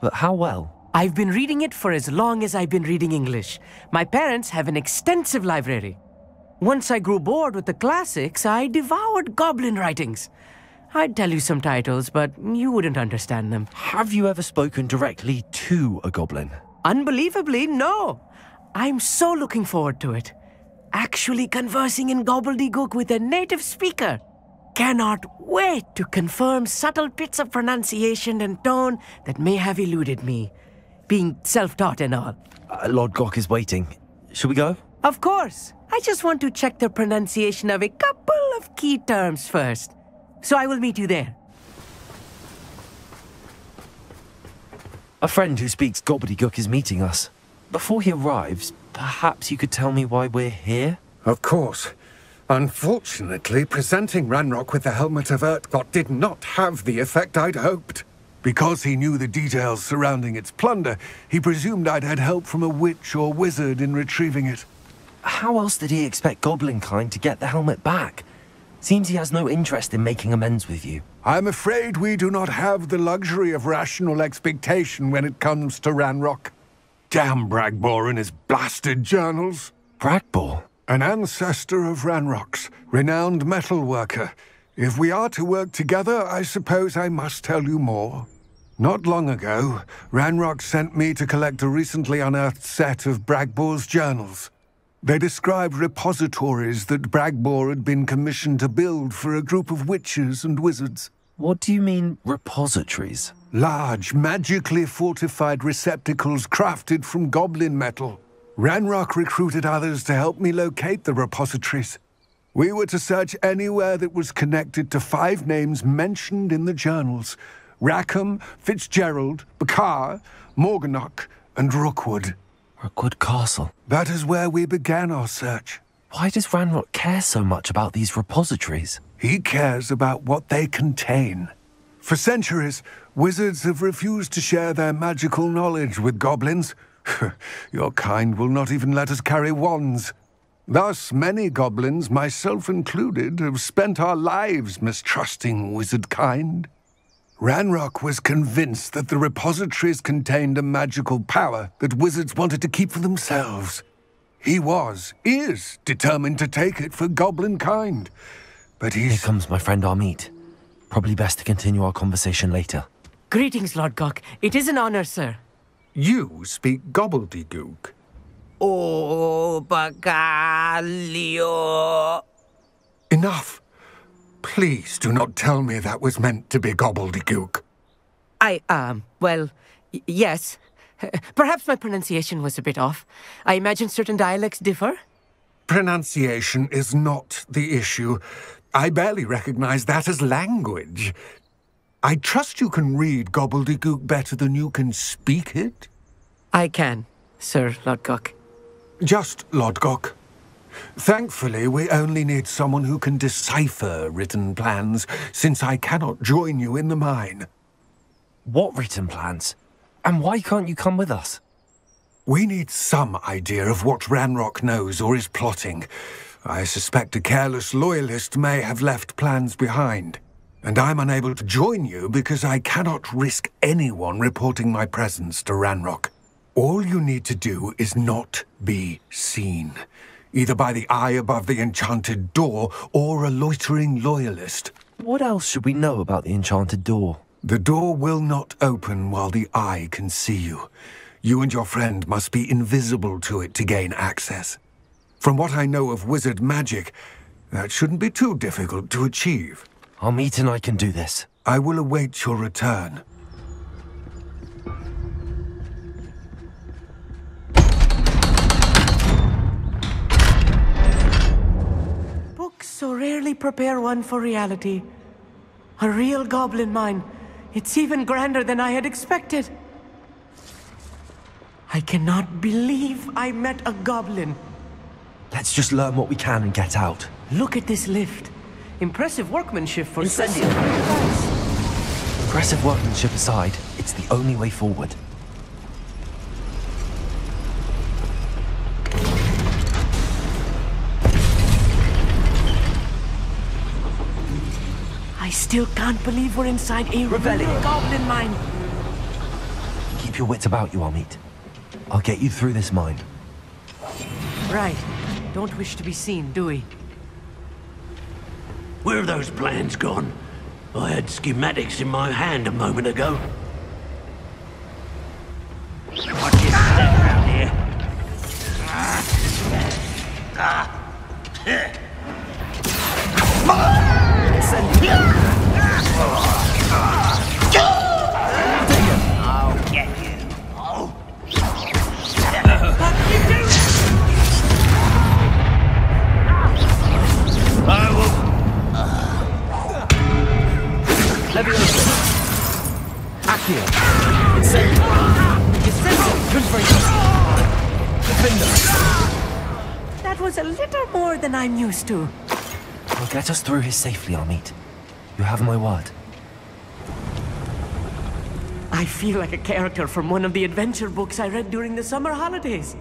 but how well? I've been reading it for as long as I've been reading English. My parents have an extensive library. Once I grew bored with the classics, I devoured goblin writings. I'd tell you some titles, but you wouldn't understand them. Have you ever spoken directly to a goblin? Unbelievably, no. I'm so looking forward to it. Actually conversing in gobbledygook with a native speaker. Cannot wait to confirm subtle bits of pronunciation and tone that may have eluded me. Being self taught and all. Uh, Lodgok is waiting. Should we go? Of course. I just want to check the pronunciation of a couple of key terms first. So I will meet you there. A friend who speaks gobbledygook is meeting us. Before he arrives, perhaps you could tell me why we're here? Of course. Unfortunately, presenting Ranrock with the helmet of Urtkot did not have the effect I'd hoped. Because he knew the details surrounding its plunder, he presumed I'd had help from a witch or wizard in retrieving it. How else did he expect Goblinkind to get the helmet back? Seems he has no interest in making amends with you. I'm afraid we do not have the luxury of rational expectation when it comes to Ranrock. Damn Bragbor and his blasted journals. Bragbor? An ancestor of Ranrock's, renowned metal worker. If we are to work together, I suppose I must tell you more. Not long ago, Ranrock sent me to collect a recently unearthed set of Bragbor's journals. They described repositories that Bragbor had been commissioned to build for a group of witches and wizards. What do you mean, repositories? Large, magically fortified receptacles crafted from goblin metal. Ranrock recruited others to help me locate the repositories. We were to search anywhere that was connected to five names mentioned in the journals. Rackham, Fitzgerald, Bakar, Morganach, and Rookwood. Rookwood Castle. That is where we began our search. Why does Ranrock care so much about these repositories? He cares about what they contain. For centuries, wizards have refused to share their magical knowledge with goblins. (laughs) Your kind will not even let us carry wands. Thus, many goblins, myself included, have spent our lives mistrusting wizard kind. Ranrock was convinced that the repositories contained a magical power that wizards wanted to keep for themselves. He was, is, determined to take it for goblin kind. But he's... Here comes my friend Amit. Probably best to continue our conversation later. Greetings, Lodgok. It is an honor, sir. You speak gobbledygook. Oh, Bagalio. Enough. Please do not tell me that was meant to be gobbledygook. I, um, well, yes. (laughs) Perhaps my pronunciation was a bit off. I imagine certain dialects differ. Pronunciation is not the issue. I barely recognize that as language. I trust you can read gobbledygook better than you can speak it? I can, Sir Lodgok. Just Lodgok. Thankfully, we only need someone who can decipher written plans, since I cannot join you in the mine. What written plans? And why can't you come with us? We need some idea of what Ranrock knows or is plotting. I suspect a careless loyalist may have left plans behind. And I'm unable to join you because I cannot risk anyone reporting my presence to Ranrock. All you need to do is not be seen, either by the eye above the enchanted door or a loitering loyalist. What else should we know about the enchanted door? The door will not open while the eye can see you. You and your friend must be invisible to it to gain access. From what I know of wizard magic, that shouldn't be too difficult to achieve. Amit and I can do this. I will await your return. Books so rarely prepare one for reality. A real goblin mine. It's even grander than I had expected. I cannot believe I met a goblin. Let's just learn what we can and get out. Look at this lift. Impressive workmanship for Incendio. Impressive workmanship aside, it's the only way forward. I still can't believe we're inside a Revelio. real goblin mine. Keep your wits about you, Amit. I'll get you through this mine. Right. Don't wish to be seen, do we? Where are those plans gone? I had schematics in my hand a moment ago. Watch your step around here. I'll Accio. Incendio. Incendio. Defender. That was a little more than I'm used to. I'll get us through here safely, Amit. You have my word. I feel like a character from one of the adventure books I read during the summer holidays.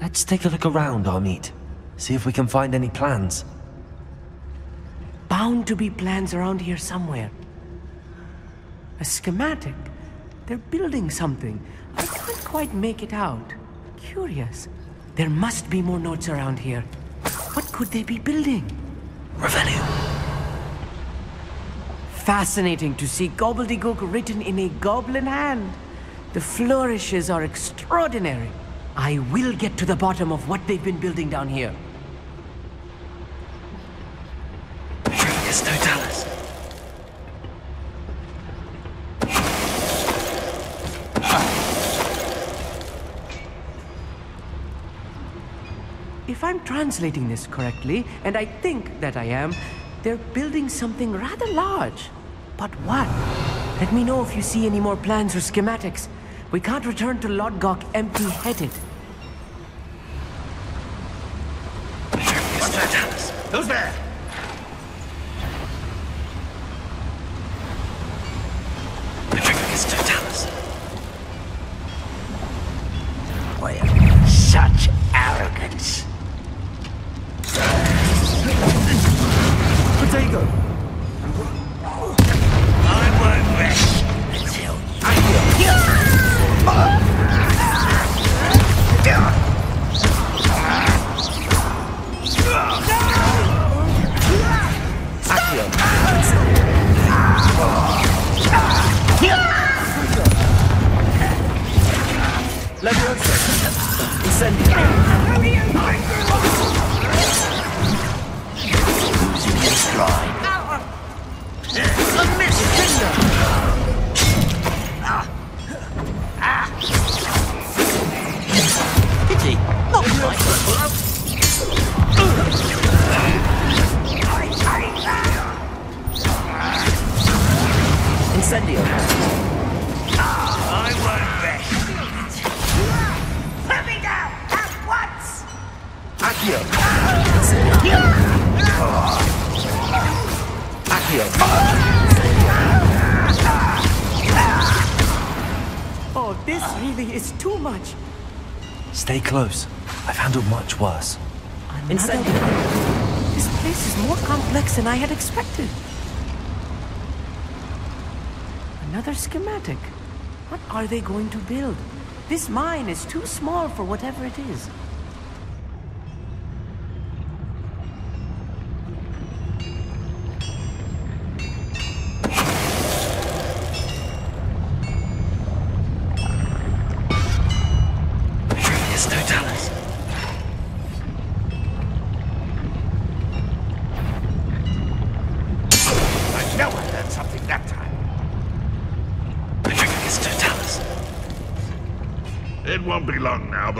Let's take a look around, Amit. See if we can find any plans. Bound to be plans around here somewhere. A schematic. They're building something. I can't quite make it out. Curious. There must be more notes around here. What could they be building? Revelio. fascinating to see gobbledygook written in a goblin hand. The flourishes are extraordinary. I will get to the bottom of what they've been building down here. Yes, Totalis. If I'm translating this correctly, and I think that I am, they're building something rather large. But what? Let me know if you see any more plans or schematics. We can't return to Lodgok empty-headed. Who's there? Arrogance. Than I had expected. Another schematic. What are they going to build? This mine is too small for whatever it is.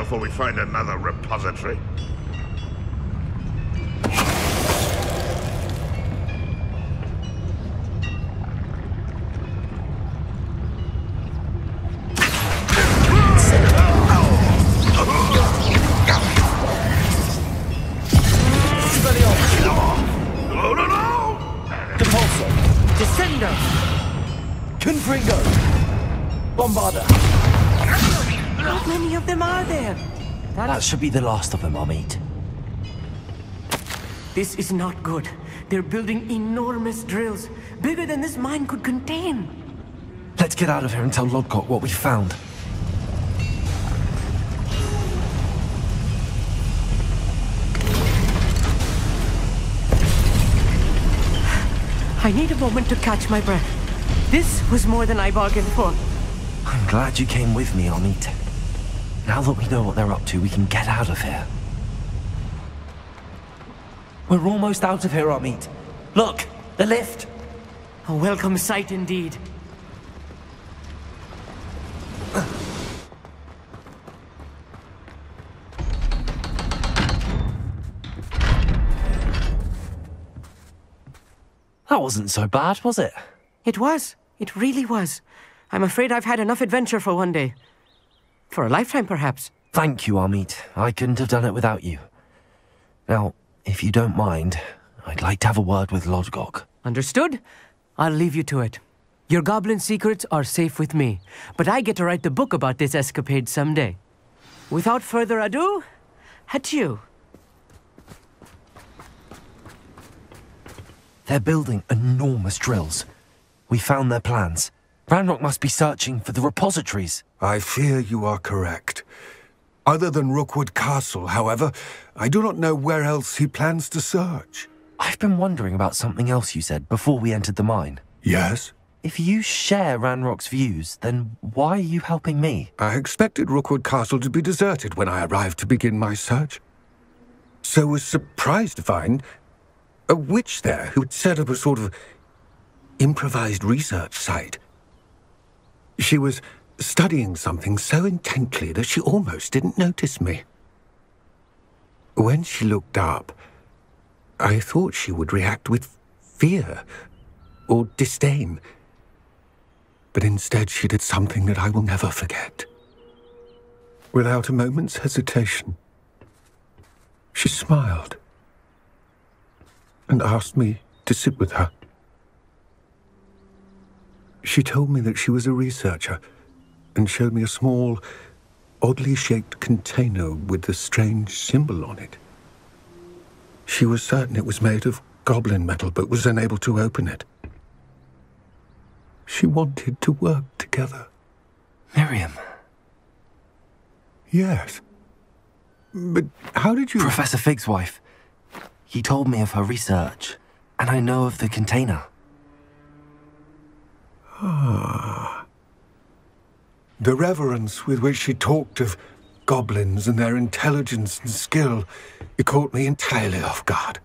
Before we find another repository. Be the last of them, I'll meet. This is not good. They're building enormous drills, bigger than this mine could contain. Let's get out of here and tell Lodgok what we found. I need a moment to catch my breath. This was more than I bargained for. I'm glad you came with me, Amit. Now that we know what they're up to, we can get out of here. We're almost out of here, Amit. Look, the lift. A welcome sight indeed. That wasn't so bad, was it? It was. It really was. I'm afraid I've had enough adventure for one day. For a lifetime, perhaps. Thank you, Amit. I couldn't have done it without you. Now, if you don't mind, I'd like to have a word with Lodgok. Understood? I'll leave you to it. Your goblin secrets are safe with me, but I get to write the book about this escapade someday. Without further ado, adieu. They're building enormous drills. We found their plans. Ranrock must be searching for the repositories. I fear you are correct. Other than Rookwood Castle, however, I do not know where else he plans to search. I've been wondering about something else you said before we entered the mine. Yes? If you share Ranrock's views, then why are you helping me? I expected Rookwood Castle to be deserted when I arrived to begin my search. So was surprised to find a witch there who'd set up a sort of improvised research site. She was studying something so intently that she almost didn't notice me. When she looked up, I thought she would react with fear or disdain. But instead, she did something that I will never forget. Without a moment's hesitation, she smiled and asked me to sit with her. She told me that she was a researcher and showed me a small, oddly shaped container with a strange symbol on it. She was certain it was made of goblin metal, but was unable to open it. She wanted to work together. Miriam. Yes. But how did you... Professor Fig's wife. He told me of her research, and I know of the container. Ah. The reverence with which she talked of goblins and their intelligence and skill, it caught me entirely off guard.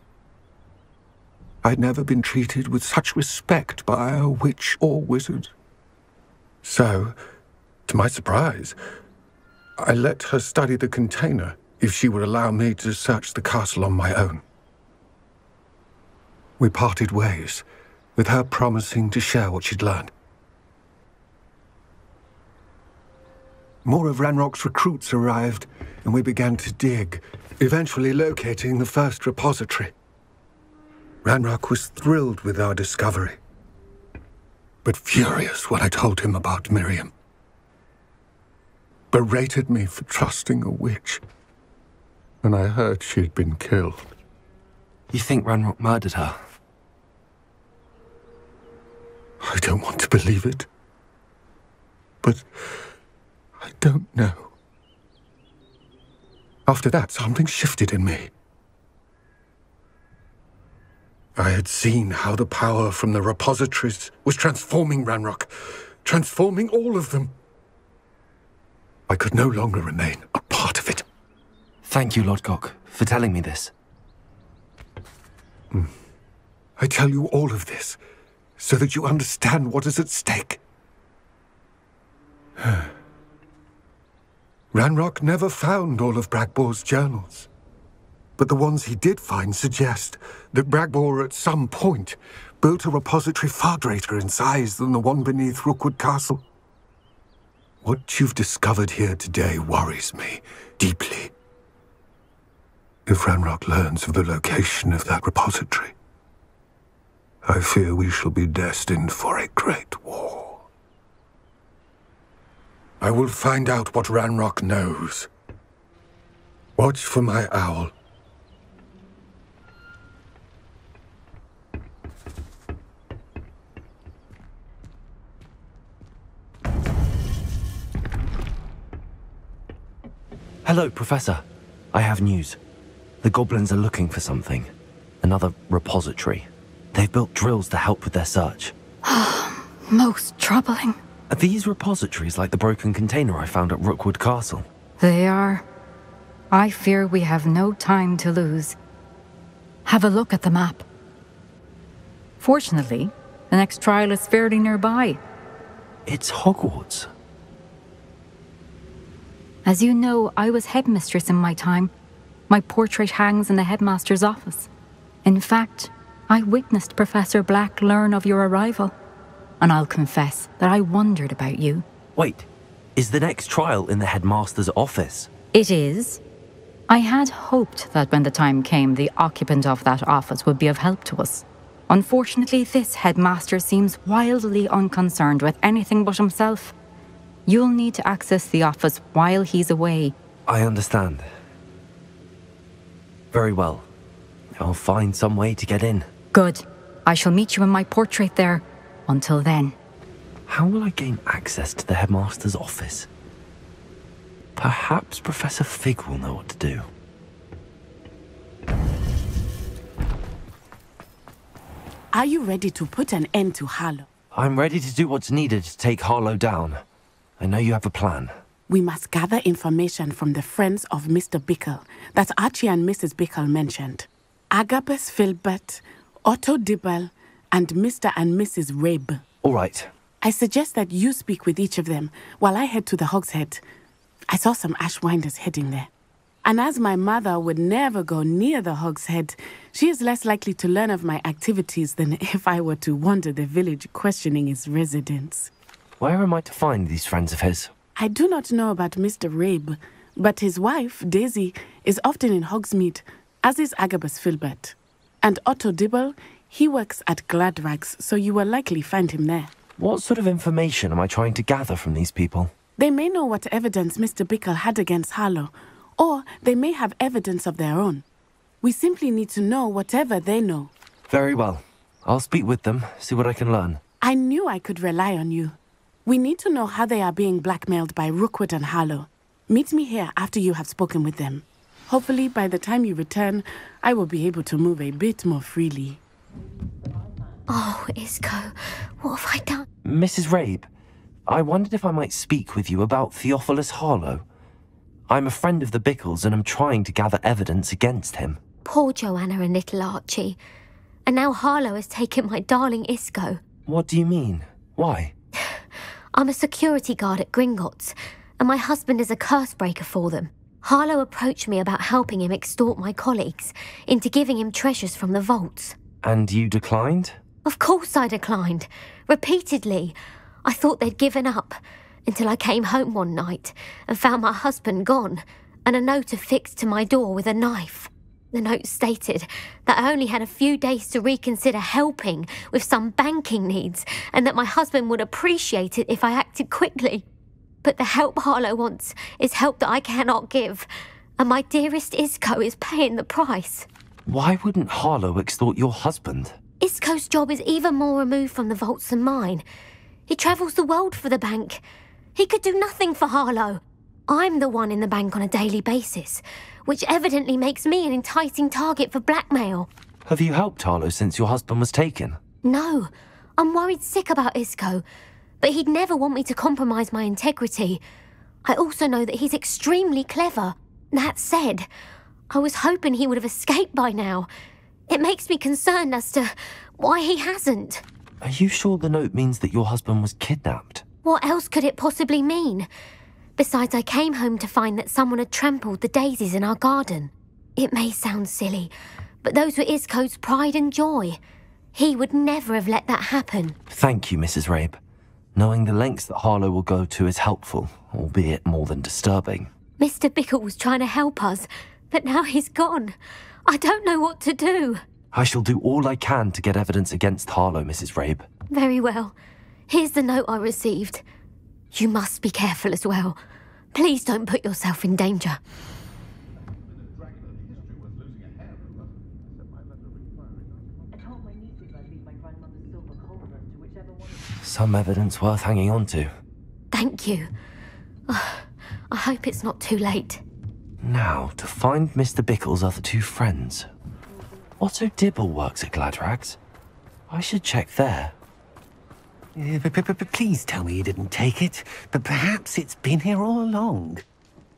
I'd never been treated with such respect by a witch or wizard. So, to my surprise, I let her study the container if she would allow me to search the castle on my own. We parted ways, with her promising to share what she'd learned. More of Ranrock's recruits arrived, and we began to dig, eventually locating the first repository. Ranrock was thrilled with our discovery, but furious when I told him about Miriam. Berated me for trusting a witch, and I heard she had been killed. You think Ranrock murdered her? I don't want to believe it, but I don't know. After that, something shifted in me. I had seen how the power from the repositories was transforming Ranrock, transforming all of them. I could no longer remain a part of it. Thank you, Lodgok, for telling me this. Mm. I tell you all of this so that you understand what is at stake. (sighs) Ranrock never found all of Bragbor's journals. But the ones he did find suggest that Bragbor at some point built a repository far greater in size than the one beneath Rookwood Castle. What you've discovered here today worries me deeply. If Ranrock learns of the location of that repository, I fear we shall be destined for a great war. I will find out what Ranrock knows. Watch for my owl. Hello, Professor. I have news. The goblins are looking for something. Another repository. They've built drills to help with their search. (sighs) Most troubling. Are these repositories like the broken container I found at Rookwood Castle? They are. I fear we have no time to lose. Have a look at the map. Fortunately, the next trial is fairly nearby. It's Hogwarts. As you know, I was headmistress in my time. My portrait hangs in the headmaster's office. In fact, I witnessed Professor Black learn of your arrival. And I'll confess that I wondered about you. Wait, is the next trial in the headmaster's office? It is. I had hoped that when the time came, the occupant of that office would be of help to us. Unfortunately, this headmaster seems wildly unconcerned with anything but himself. You'll need to access the office while he's away. I understand. Very well. I'll find some way to get in. Good. I shall meet you in my portrait there. Until then. How will I gain access to the headmaster's office? Perhaps Professor Fig will know what to do. Are you ready to put an end to Harlow? I'm ready to do what's needed to take Harlow down. I know you have a plan. We must gather information from the friends of Mr. Bickle that Archie and Mrs. Bickle mentioned. Agabus Filbert, Otto Dibble, and Mr. and Mrs. Rabe. All right. I suggest that you speak with each of them while I head to the Hogshead. I saw some Ashwinders heading there. And as my mother would never go near the Hogshead, she is less likely to learn of my activities than (laughs) if I were to wander the village questioning its residents. Where am I to find these friends of his? I do not know about Mr. Rabe, but his wife, Daisy, is often in Hogsmeade, as is Agabus Filbert. And Otto Dibble, he works at Gladrags, so you will likely find him there. What sort of information am I trying to gather from these people? They may know what evidence Mr. Bickle had against Harlow, or they may have evidence of their own. We simply need to know whatever they know. Very well. I'll speak with them, see what I can learn. I knew I could rely on you. We need to know how they are being blackmailed by Rookwood and Harlow. Meet me here after you have spoken with them. Hopefully, by the time you return, I will be able to move a bit more freely. Oh, Isco, what have I done? Mrs. Rabe, I wondered if I might speak with you about Theophilus Harlow. I'm a friend of the Bickles and I'm trying to gather evidence against him. Poor Joanna and little Archie. And now Harlow has taken my darling Isco. What do you mean? Why? (sighs) I'm a security guard at Gringotts, and my husband is a curse breaker for them. Harlow approached me about helping him extort my colleagues into giving him treasures from the vaults. And you declined? Of course I declined. Repeatedly. I thought they'd given up until I came home one night and found my husband gone and a note affixed to my door with a knife. The note stated that I only had a few days to reconsider helping with some banking needs and that my husband would appreciate it if I acted quickly. But the help Harlow wants is help that I cannot give, and my dearest Isco is paying the price. Why wouldn't Harlow extort your husband? Isco's job is even more removed from the vaults than mine. He travels the world for the bank. He could do nothing for Harlow. I'm the one in the bank on a daily basis, which evidently makes me an enticing target for blackmail. Have you helped Harlow since your husband was taken? No, I'm worried sick about Isco, but he'd never want me to compromise my integrity. I also know that he's extremely clever. That said, I was hoping he would have escaped by now. It makes me concerned as to why he hasn't. Are you sure the note means that your husband was kidnapped? What else could it possibly mean? Besides, I came home to find that someone had trampled the daisies in our garden. It may sound silly, but those were Isco's pride and joy. He would never have let that happen. Thank you, Mrs. Rabe. Knowing the lengths that Harlow will go to is helpful, albeit more than disturbing. Mr. Bickle was trying to help us, but now he's gone. I don't know what to do. I shall do all I can to get evidence against Harlow, Mrs. Rabe. Very well. Here's the note I received. You must be careful as well. Please don't put yourself in danger. Some evidence worth hanging on to. Thank you. Oh, I hope it's not too late. Now, to find Mr. Bickle's other two friends. Otto Dibble works at Gladrags. I should check there. Uh, please tell me you didn't take it, but perhaps it's been here all along.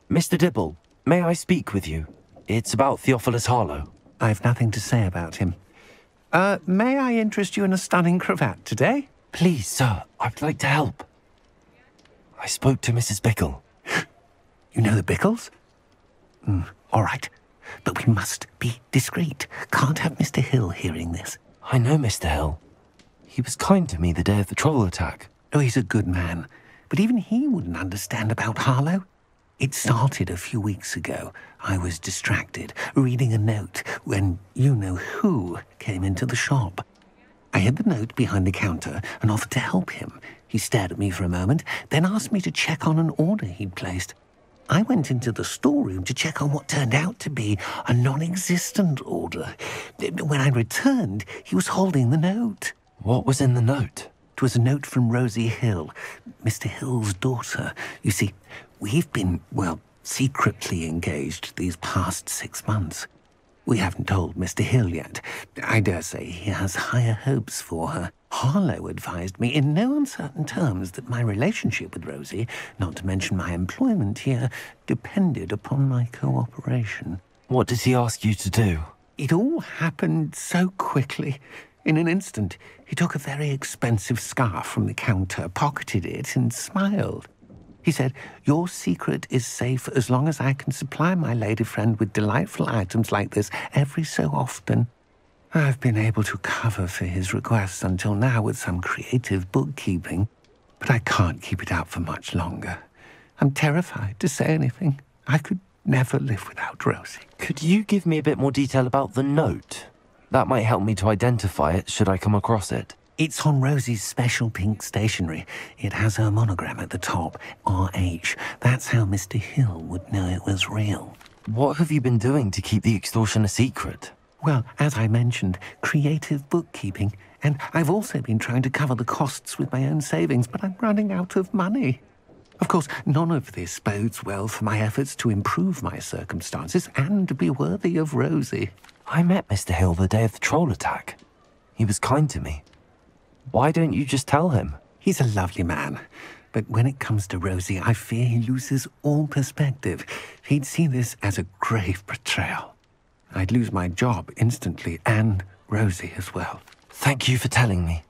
Mr. Dibble, may I speak with you? It's about Theophilus Harlow. I've nothing to say about him. Uh, may I interest you in a stunning cravat today? Please, sir, I'd like to help. I spoke to Mrs. Bickle. You know the Bickles? Mm, all right. But we must be discreet. Can't have Mr. Hill hearing this. I know Mr. Hill. He was kind to me the day of the troll attack. Oh, he's a good man. But even he wouldn't understand about Harlow. It started a few weeks ago. I was distracted, reading a note, when you know who came into the shop. I hid the note behind the counter and offered to help him. He stared at me for a moment, then asked me to check on an order he'd placed. I went into the storeroom to check on what turned out to be a non existent order. When I returned, he was holding the note. What was in the note? It was a note from Rosie Hill, Mr. Hill's daughter. You see, we've been, well, secretly engaged these past six months. We haven't told Mr. Hill yet. I dare say he has higher hopes for her. Harlow advised me in no uncertain terms that my relationship with Rosie, not to mention my employment here, depended upon my cooperation. What did he ask you to do? It all happened so quickly. In an instant, he took a very expensive scarf from the counter, pocketed it, and smiled. He said, Your secret is safe as long as I can supply my lady friend with delightful items like this every so often. I've been able to cover for his requests until now with some creative bookkeeping, but I can't keep it up for much longer. I'm terrified to say anything. I could never live without Rosie. Could you give me a bit more detail about the note? That might help me to identify it should I come across it. It's on Rosie's special pink stationery. It has her monogram at the top, RH. That's how Mr. Hill would know it was real. What have you been doing to keep the extortion a secret? Well, as I mentioned, creative bookkeeping. And I've also been trying to cover the costs with my own savings, but I'm running out of money. Of course, none of this bodes well for my efforts to improve my circumstances and be worthy of Rosie. I met Mr. Hill the day of the troll attack. He was kind to me. Why don't you just tell him? He's a lovely man. But when it comes to Rosie, I fear he loses all perspective. He'd see this as a grave betrayal. I'd lose my job instantly, and Rosie as well. Thank you for telling me.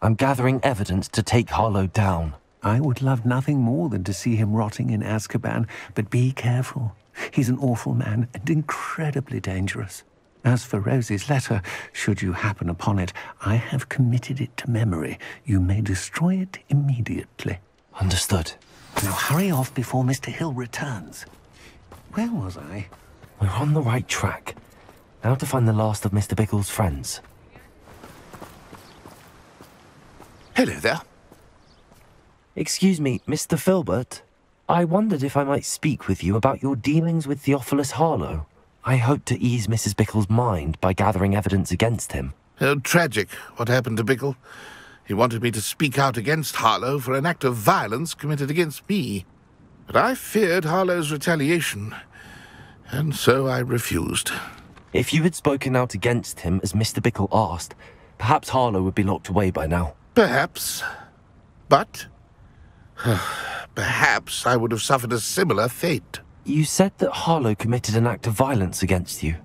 I'm gathering evidence to take Harlow down. I would love nothing more than to see him rotting in Azkaban, but be careful. He's an awful man and incredibly dangerous. As for Rosie's letter, should you happen upon it, I have committed it to memory. You may destroy it immediately. Understood. Now hurry off before Mr. Hill returns. Where was I? We're on the right track. Now to find the last of Mr. Bickle's friends. Hello there. Excuse me, Mr. Filbert. I wondered if I might speak with you about your dealings with Theophilus Harlow. I hope to ease Mrs. Bickle's mind by gathering evidence against him. Oh, tragic, what happened to Bickle. He wanted me to speak out against Harlow for an act of violence committed against me. But I feared Harlow's retaliation, and so I refused. If you had spoken out against him as Mr. Bickle asked, perhaps Harlow would be locked away by now. Perhaps. But (sighs) perhaps I would have suffered a similar fate. You said that Harlow committed an act of violence against you.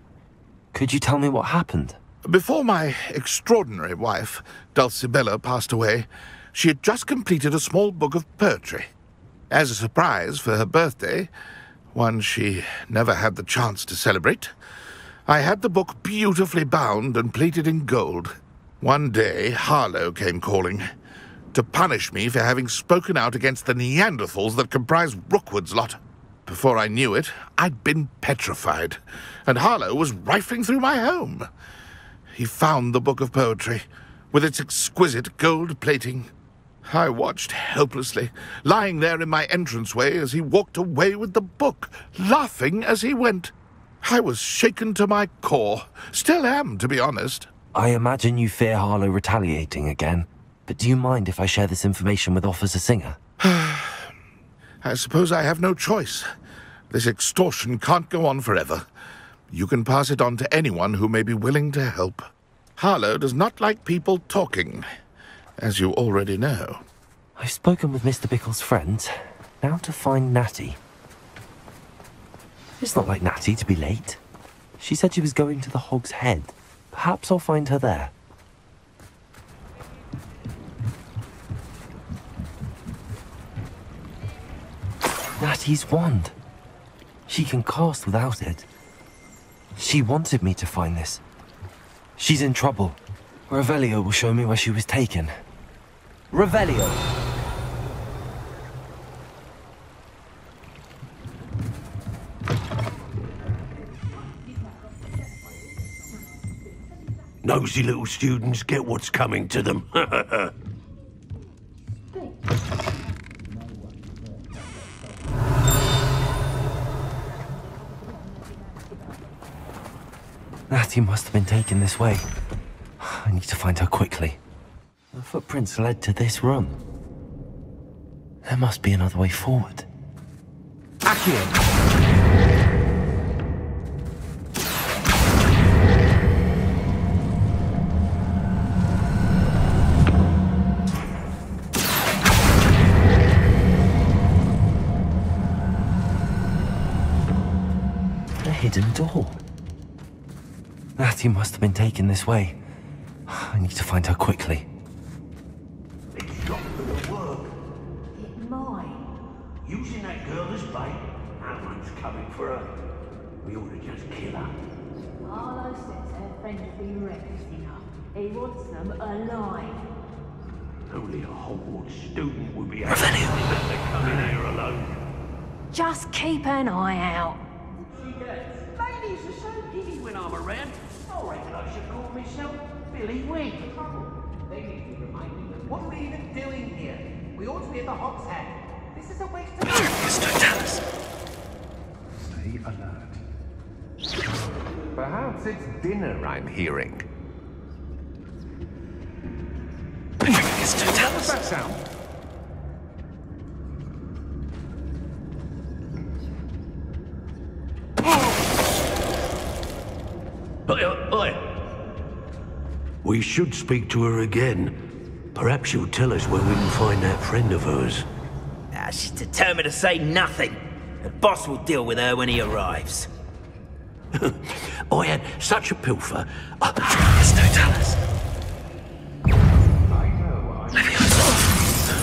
Could you tell me what happened? Before my extraordinary wife, Dulcibella, passed away, she had just completed a small book of poetry. As a surprise for her birthday, one she never had the chance to celebrate, I had the book beautifully bound and plated in gold. One day, Harlow came calling to punish me for having spoken out against the Neanderthals that comprise Rookwood's lot. Before I knew it, I'd been petrified, and Harlow was rifling through my home. He found the book of poetry, with its exquisite gold plating. I watched helplessly, lying there in my entranceway as he walked away with the book, laughing as he went. I was shaken to my core. Still am, to be honest. I imagine you fear Harlow retaliating again. But do you mind if I share this information with Officer Singer? (sighs) I suppose I have no choice. This extortion can't go on forever. You can pass it on to anyone who may be willing to help. Harlow does not like people talking, as you already know. I've spoken with Mr. Bickle's friends. Now to find Natty. It's not like Natty to be late. She said she was going to the Hog's Head. Perhaps I'll find her there. Natty's wand. She can cast without it. She wanted me to find this. She's in trouble. Revelio will show me where she was taken. Revelio! Nosy little students get what's coming to them. (laughs) Natty must have been taken this way. I need to find her quickly. The footprints led to this room. There must be another way forward. Accio! Hidden door. Natty must have been taken this way. I need to find her quickly. It's got to work. It might. Using that girl as bait, no one's coming for her. We ought to just kill her. Harlow says her friend has been resting her. He wants them alive. Only a Hogwarts student would be able to let her come in here alone. Just keep an eye out. Ladies are so giddy when I'm around. I reckon I should call myself Billy Wig. They need to be reminded. What are we even doing here? We ought to be at the Hog's Head. This is a waste of time. Stay alert. Perhaps it's dinner I'm hearing. What was that sound? Oi, oi. We should speak to her again. Perhaps she'll tell us where we can find that friend of hers. Ah, she's determined to say nothing. The boss will deal with her when he arrives. (laughs) I had such a pilfer.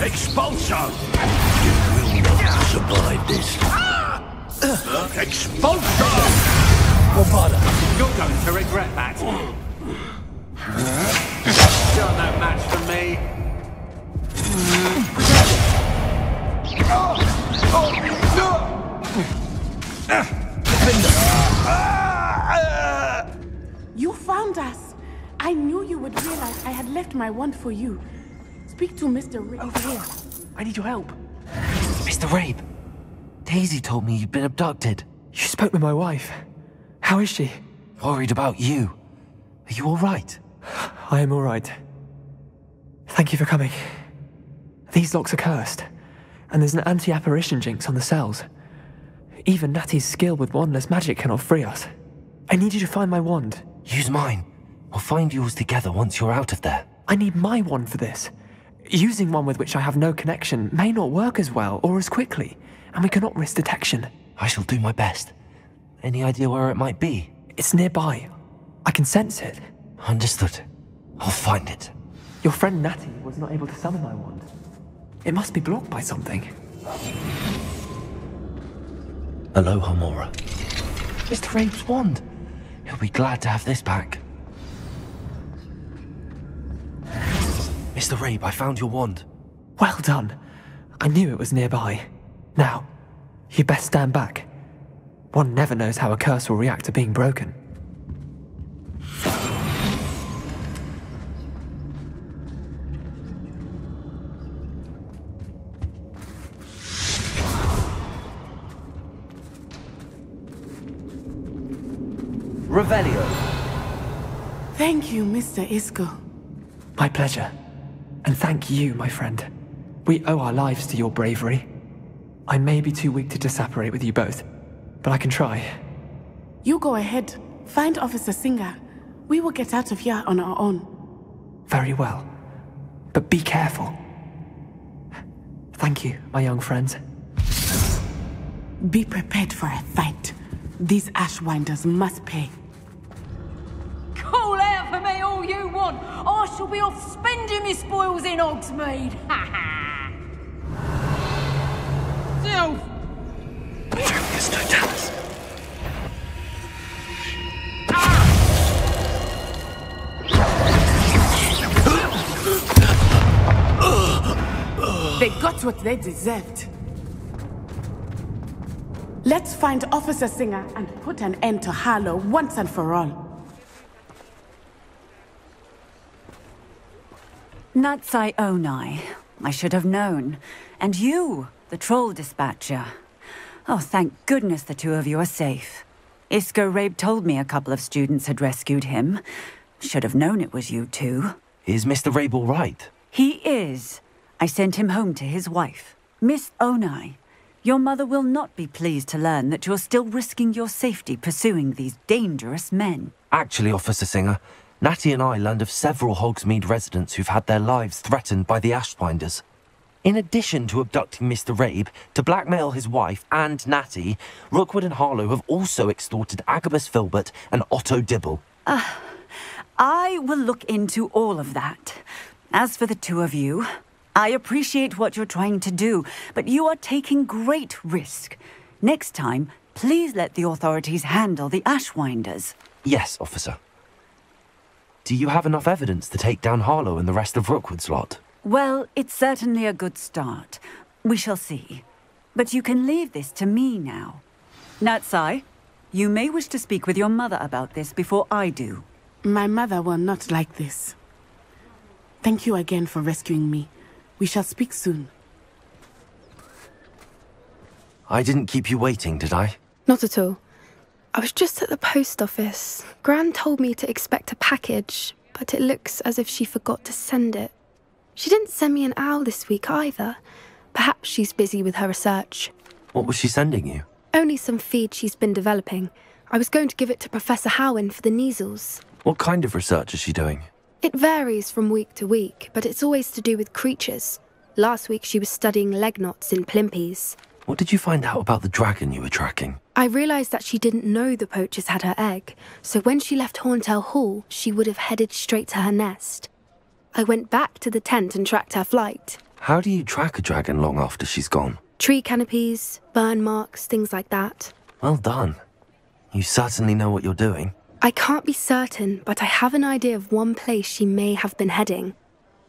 Expulso! You will not survive this. Expulso! You're going to regret that. Still no match for me. You found us. I knew you would realize I had left my wand for you. Speak to Mr. Ray over here. I need your help. Mr. Rabe, Daisy told me you'd been abducted. You spoke with my wife. How is she? Worried about you. Are you all right? (sighs) I am all right. Thank you for coming. These locks are cursed, and there's an anti-apparition jinx on the cells. Even Natty's skill with wandless magic cannot free us. I need you to find my wand. Use mine. We'll find yours together once you're out of there. I need my wand for this. Using one with which I have no connection may not work as well or as quickly, and we cannot risk detection. I shall do my best. Any idea where it might be? It's nearby. I can sense it. Understood. I'll find it. Your friend Natty was not able to summon my wand. It must be blocked by something. Alohomora. Mr. Rabe's wand. He'll be glad to have this back. Mr. Rabe, I found your wand. Well done. I knew it was nearby. Now, you best stand back. One never knows how a curse will react to being broken. Revelio. Thank you, Mr. Isco. My pleasure. And thank you, my friend. We owe our lives to your bravery. I may be too weak to disapparate with you both, but I can try. You go ahead. Find Officer Singer. We will get out of here on our own. Very well. But be careful. Thank you, my young friends. Be prepared for a fight. These Ashwinders must pay. Call out for me all you want. I shall be off spending my spoils in Hogsmeade. (laughs) Ha ha! Self! They got what they deserved. Let's find Officer Singer and put an end to Harlow once and for all. Natsai Onai. I should have known. And you, the troll dispatcher. Oh, thank goodness the two of you are safe. Isco Rabe told me a couple of students had rescued him. Should have known it was you two. Is Mr. Rabe all right? He is. I sent him home to his wife. Miss Onai, your mother will not be pleased to learn that you're still risking your safety pursuing these dangerous men. Actually, Officer Singer, Natty and I learned of several Hogsmeade residents who've had their lives threatened by the Ashwinders. In addition to abducting Mr. Rabe to blackmail his wife and Natty, Rookwood and Harlow have also extorted Agabus Filbert and Otto Dibble. Ah, I will look into all of that. As for the two of you, I appreciate what you're trying to do, but you are taking great risk. Next time, please let the authorities handle the Ashwinders. Yes, officer. Do you have enough evidence to take down Harlow and the rest of Rookwood's lot? Well, it's certainly a good start. We shall see. But you can leave this to me now. Natsai, you may wish to speak with your mother about this before I do. My mother will not like this. Thank you again for rescuing me. We shall speak soon. I didn't keep you waiting, did I? Not at all. I was just at the post office. Gran told me to expect a package, but it looks as if she forgot to send it. She didn't send me an owl this week either. Perhaps she's busy with her research. What was she sending you? Only some feed she's been developing. I was going to give it to Professor Howin for the measles. What kind of research is she doing? It varies from week to week, but it's always to do with creatures. Last week she was studying leg knots in plimpies. What did you find out about the dragon you were tracking? I realised that she didn't know the poachers had her egg, so when she left Horntail Hall, she would have headed straight to her nest. I went back to the tent and tracked her flight. How do you track a dragon long after she's gone? Tree canopies, burn marks, things like that. Well done. You certainly know what you're doing. I can't be certain, but I have an idea of one place she may have been heading.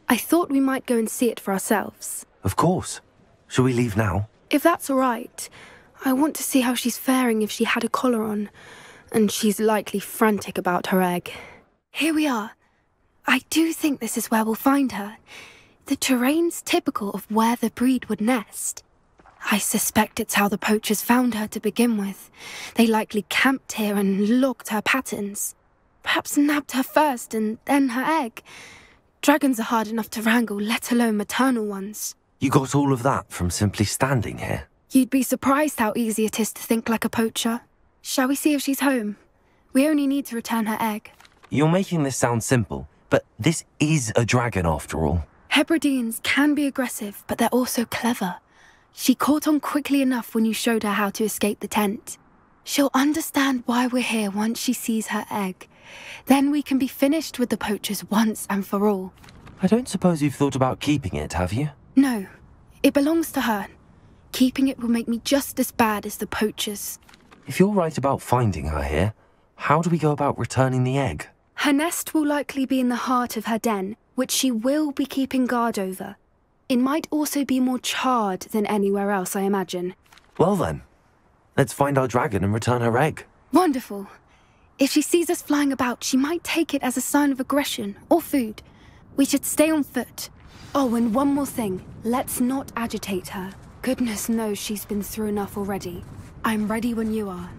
I thought we might go and see it for ourselves. Of course. Shall we leave now? If that's all right, I want to see how she's faring if she had a collar on. And she's likely frantic about her egg. Here we are. I do think this is where we'll find her. The terrain's typical of where the breed would nest. I suspect it's how the poachers found her to begin with. They likely camped here and logged her patterns. Perhaps nabbed her first and then her egg. Dragons are hard enough to wrangle, let alone maternal ones. You got all of that from simply standing here? You'd be surprised how easy it is to think like a poacher. Shall we see if she's home? We only need to return her egg. You're making this sound simple, but this is a dragon after all. Hebrideans can be aggressive, but they're also clever. She caught on quickly enough when you showed her how to escape the tent. She'll understand why we're here once she sees her egg. Then we can be finished with the poachers once and for all. I don't suppose you've thought about keeping it, have you? No, it belongs to her. Keeping it will make me just as bad as the poachers. If you're right about finding her here, how do we go about returning the egg? Her nest will likely be in the heart of her den, which she will be keeping guard over. It might also be more charred than anywhere else, I imagine. Well then, let's find our dragon and return her egg. Wonderful. If she sees us flying about, she might take it as a sign of aggression or food. We should stay on foot. Oh, and one more thing. Let's not agitate her. Goodness knows she's been through enough already. I'm ready when you are.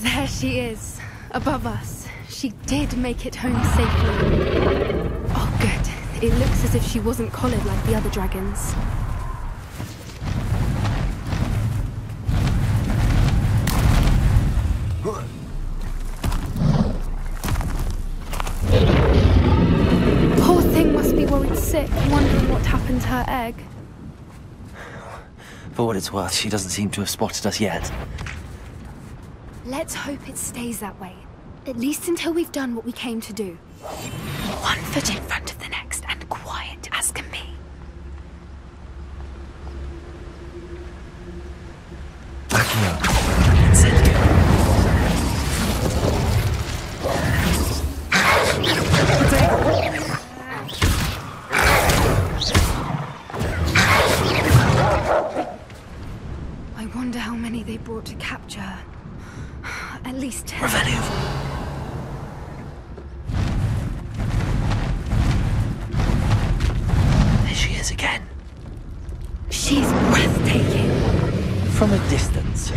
There she is, above us. She did make it home safely. Oh, good. It looks as if she wasn't collared like the other dragons. Poor thing must be worried sick, wondering what happened to her egg. For what it's worth, she doesn't seem to have spotted us yet. Let's hope it stays that way. At least until we've done what we came to do. One foot in front of the next and quiet as can be. I wonder how many they brought to capture her. At least ten. There she is again. She's breathtaking. From a distance.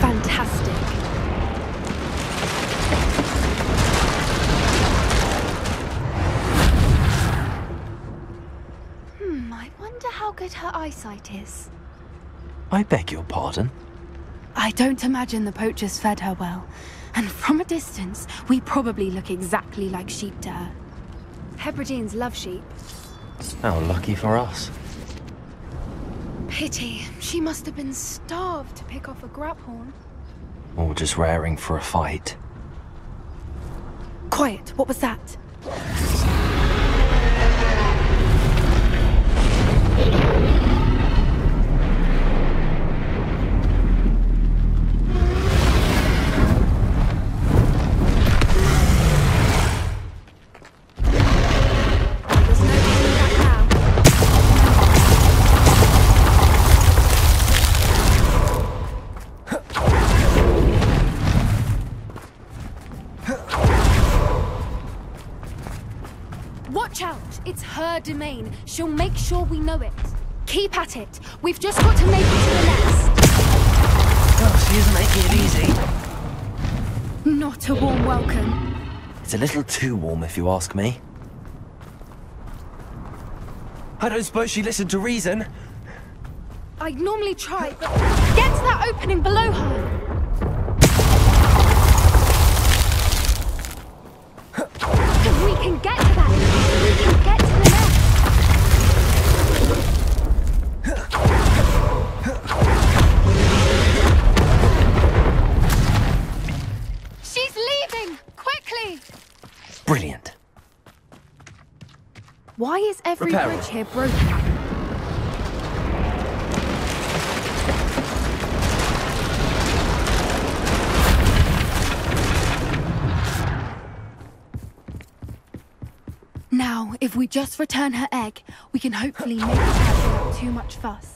Fantastic. I wonder how good her eyesight is. I beg your pardon. I don't imagine the poachers fed her well. And from a distance, we probably look exactly like sheep to her. Hebrideans love sheep. How lucky for us. Pity. She must have been starved to pick off a graphorn. Or just raring for a fight. Quiet. What was that? Out! It's her domain. She'll make sure we know it. Keep at it. We've just got to make it to the nest. Oh, she isn't making it easy. Not a warm welcome. It's a little too warm, if you ask me. I don't suppose she listened to reason. I'd normally try, but get to that opening below her. If we can get to that, we can get Brilliant. Why is every Repair bridge here broken? Now, if we just return her egg, we can hopefully make it without too much fuss.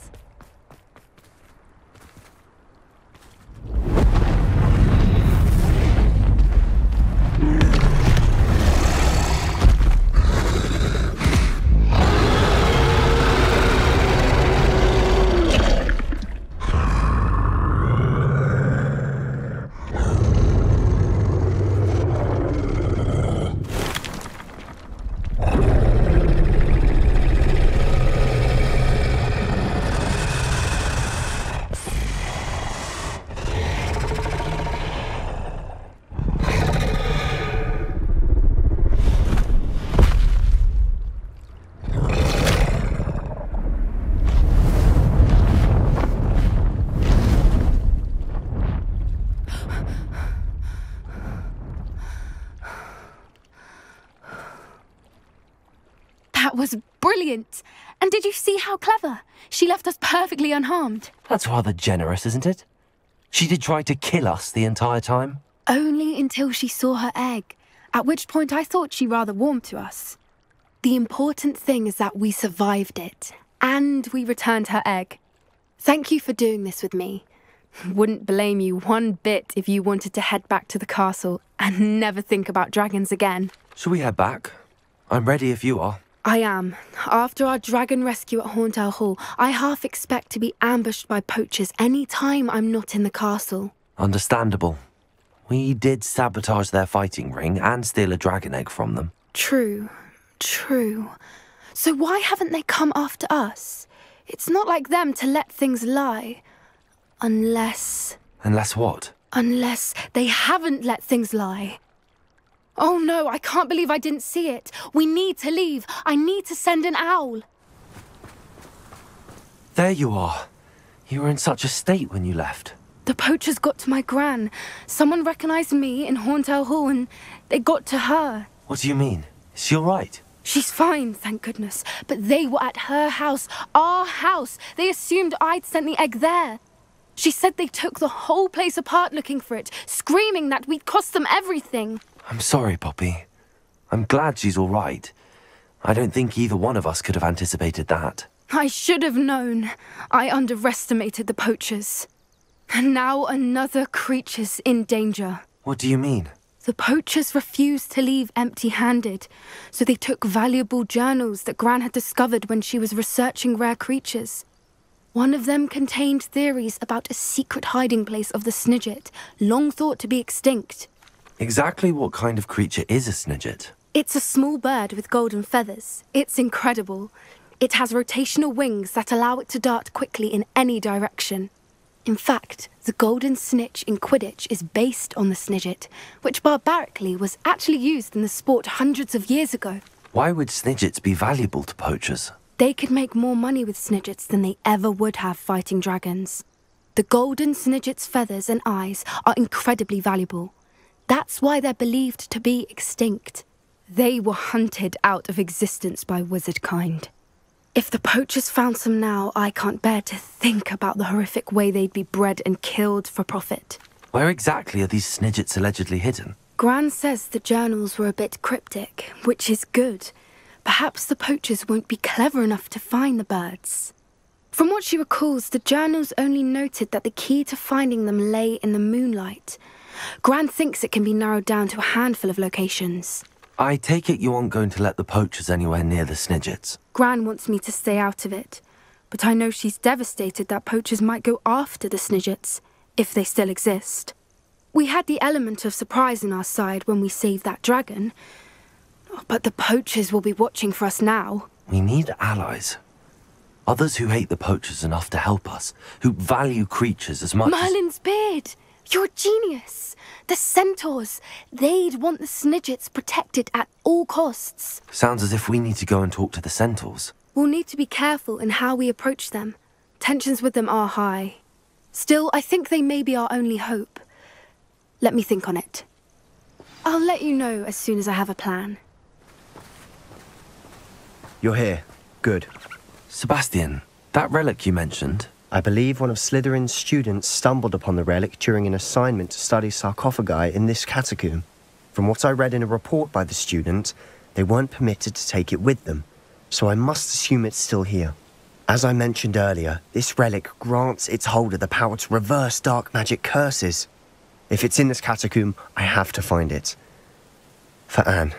That was brilliant! And did you see how clever? She left us perfectly unharmed. That's rather generous, isn't it? She did try to kill us the entire time. Only until she saw her egg, at which point I thought she rather warmed to us. The important thing is that we survived it, and we returned her egg. Thank you for doing this with me. Wouldn't blame you one bit if you wanted to head back to the castle and never think about dragons again. Shall we head back? I'm ready if you are. I am. After our dragon rescue at Horntail Hall, I half expect to be ambushed by poachers any time I'm not in the castle. Understandable. We did sabotage their fighting ring and steal a dragon egg from them. True, true. So why haven't they come after us? It's not like them to let things lie. Unless. Unless what? Unless they haven't let things lie. Oh no, I can't believe I didn't see it. We need to leave. I need to send an owl. There you are. You were in such a state when you left. The poachers got to my gran. Someone recognized me in Horntail Hall and they got to her. What do you mean? Is she alright? She's fine, thank goodness. But they were at her house, our house. They assumed I'd sent the egg there. She said they took the whole place apart looking for it, screaming that we'd cost them everything. I'm sorry, Poppy. I'm glad she's alright. I don't think either one of us could have anticipated that. I should have known. I underestimated the poachers. And now another creature's in danger. What do you mean? The poachers refused to leave empty handed, so they took valuable journals that Gran had discovered when she was researching rare creatures. One of them contained theories about a secret hiding place of the Snidget, long thought to be extinct. Exactly what kind of creature is a snidget? It's a small bird with golden feathers. It's incredible. It has rotational wings that allow it to dart quickly in any direction. In fact, the golden snitch in Quidditch is based on the Snidget, which barbarically was actually used in the sport hundreds of years ago. Why would Snidgets be valuable to poachers? They could make more money with Snidgets than they ever would have fighting dragons. The golden Snidget's feathers and eyes are incredibly valuable. That's why they're believed to be extinct. They were hunted out of existence by wizard kind. If the poachers found some now, I can't bear to think about the horrific way they'd be bred and killed for profit. Where exactly are these Snidgets allegedly hidden? Gran says the journals were a bit cryptic, which is good. Perhaps the poachers won't be clever enough to find the birds. From what she recalls, the journals only noted that the key to finding them lay in the moonlight. Gran thinks it can be narrowed down to a handful of locations. I take it you aren't going to let the poachers anywhere near the Snidgets. Gran wants me to stay out of it, but I know she's devastated that poachers might go after the Snidgets, if they still exist. We had the element of surprise on our side when we saved that dragon, but the poachers will be watching for us now. We need allies. Others who hate the poachers enough to help us, who value creatures as much as... Merlin's beard! You're a genius! The centaurs! They'd want the Snidgets protected at all costs. Sounds as if we need to go and talk to the centaurs. We'll need to be careful in how we approach them. Tensions with them are high. Still, I think they may be our only hope. Let me think on it. I'll let you know as soon as I have a plan. You're here. Good. Sebastian, that relic you mentioned. I believe one of Slytherin's students stumbled upon the relic during an assignment to study sarcophagi in this catacomb. From what I read in a report by the student, they weren't permitted to take it with them, so I must assume it's still here. As I mentioned earlier, this relic grants its holder the power to reverse dark magic curses. If it's in this catacomb, I have to find it. For Anne.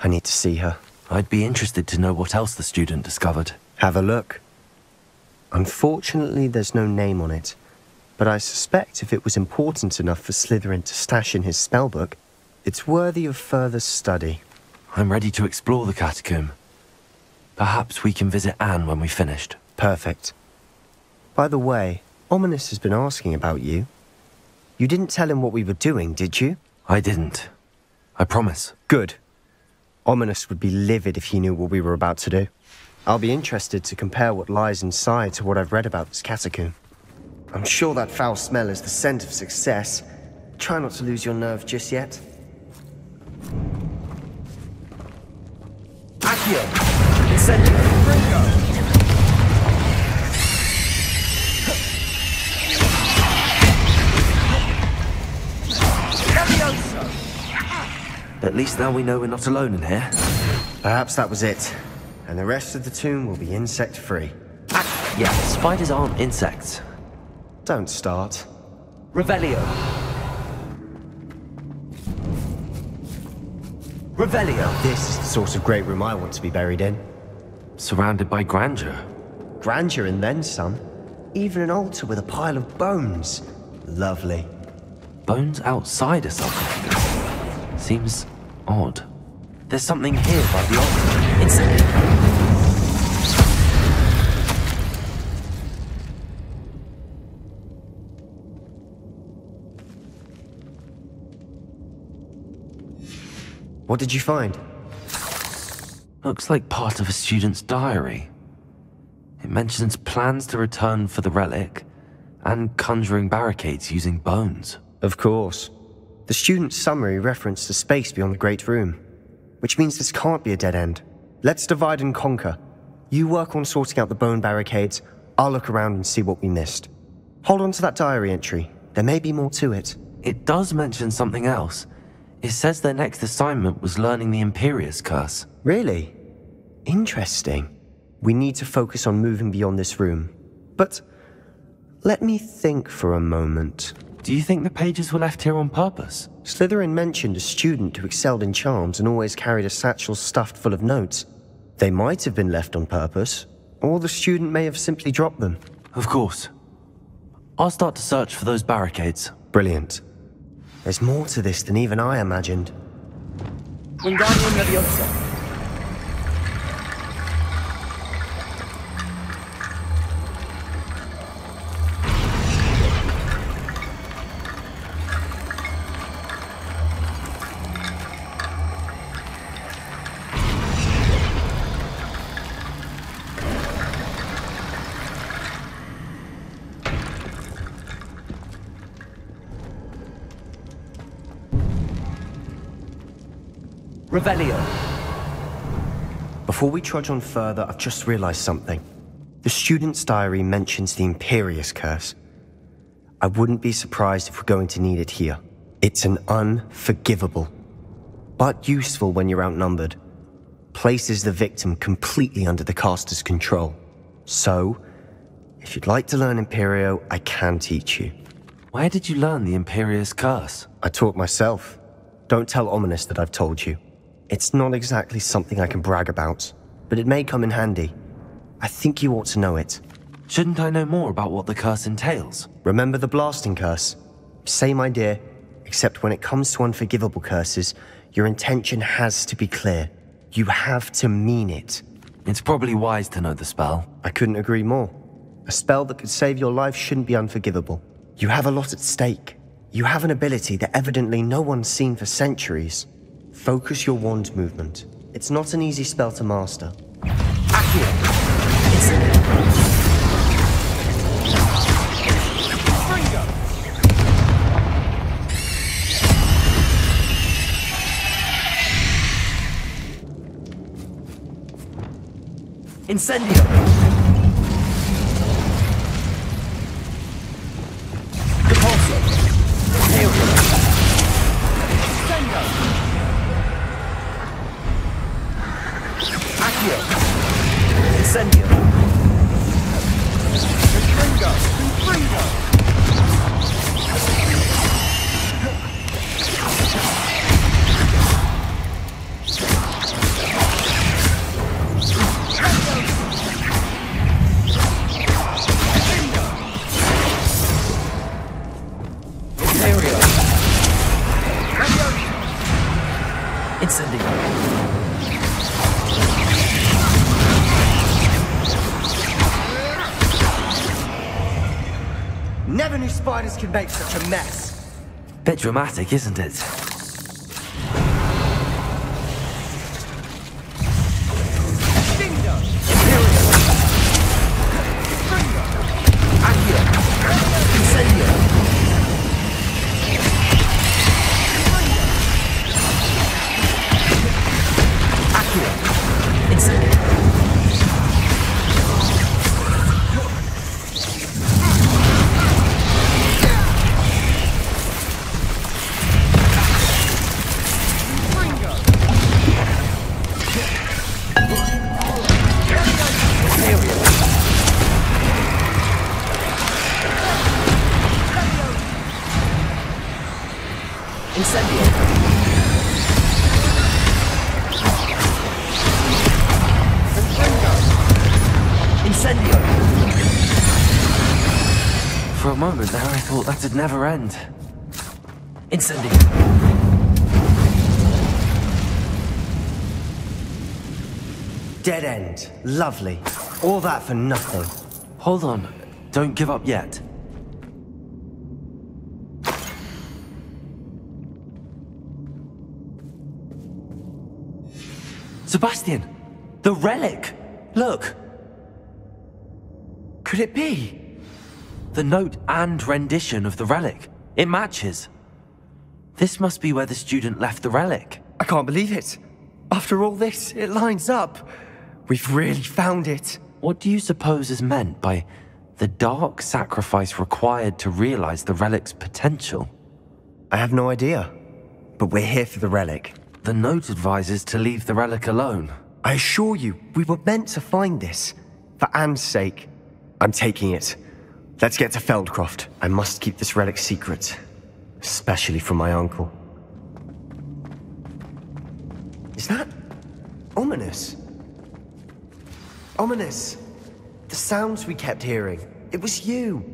I need to see her. I'd be interested to know what else the student discovered. Have a look. Unfortunately, there's no name on it, but I suspect if it was important enough for Slytherin to stash in his spellbook, it's worthy of further study. I'm ready to explore the catacomb. Perhaps we can visit Anne when we've finished. Perfect. By the way, Ominis has been asking about you. You didn't tell him what we were doing, did you? I didn't. I promise. Good. Ominis would be livid if he knew what we were about to do. I'll be interested to compare what lies inside to what I've read about this catacomb. I'm sure that foul smell is the scent of success. Try not to lose your nerve just yet. At least now we know we're not alone in here. Perhaps that was it. And the rest of the tomb will be insect-free. Ah, yeah, spiders aren't insects. Don't start. Revelio. Revelio. This is the sort of great room I want to be buried in. Surrounded by grandeur. Grandeur and then some. Even an altar with a pile of bones. Lovely. Bones outside a sarcophagus. Seems odd. There's something here by the altar. It's... What did you find? Looks like part of a student's diary. It mentions plans to return for the relic and conjuring barricades using bones. Of course. The student's summary referenced the space beyond the Great Room, which means this can't be a dead end. Let's divide and conquer. You work on sorting out the bone barricades, I'll look around and see what we missed. Hold on to that diary entry. There may be more to it. It does mention something else. It says their next assignment was learning the Imperius Curse. Really? Interesting. We need to focus on moving beyond this room. But let me think for a moment. Do you think the pages were left here on purpose? Slytherin mentioned a student who excelled in charms and always carried a satchel stuffed full of notes. They might have been left on purpose, or the student may have simply dropped them. Of course. I'll start to search for those barricades. Brilliant. There's more to this than even I imagined. Wingardium Leviosa. Revelio. Before we trudge on further, I've just realized something. The student's diary mentions the Imperius Curse. I wouldn't be surprised if we're going to need it here. It's an unforgivable, but useful when you're outnumbered. Places the victim completely under the caster's control. So, if you'd like to learn Imperio, I can teach you. Where did you learn the Imperius Curse? I taught myself. Don't tell Ominis that I've told you. It's not exactly something I can brag about, but it may come in handy. I think you ought to know it. Shouldn't I know more about what the curse entails? Remember the blasting curse? Same idea, except when it comes to unforgivable curses, your intention has to be clear. You have to mean it. It's probably wise to know the spell. I couldn't agree more. A spell that could save your life shouldn't be unforgivable. You have a lot at stake. You have an ability that evidently no one's seen for centuries. Focus your wand movement. It's not an easy spell to master. Incendio! Spiders make such a mess. Bit dramatic, isn't it? Never end. Incendio! Dead end. Lovely. All that for nothing. Hold on. Don't give up yet. Sebastian! The relic! Look! Could it be? The note and rendition of the relic. It matches. This must be where the student left the relic. I can't believe it. After all this, it lines up. We've really found it. What do you suppose is meant by the dark sacrifice required to realize the relic's potential? I have no idea. But we're here for the relic. The note advises to leave the relic alone. I assure you, we were meant to find this. For Anne's sake. I'm taking it. Let's get to Feldcroft. I must keep this relic secret. Especially from my uncle. Is that... Ominis? Ominis! The sounds we kept hearing. It was you.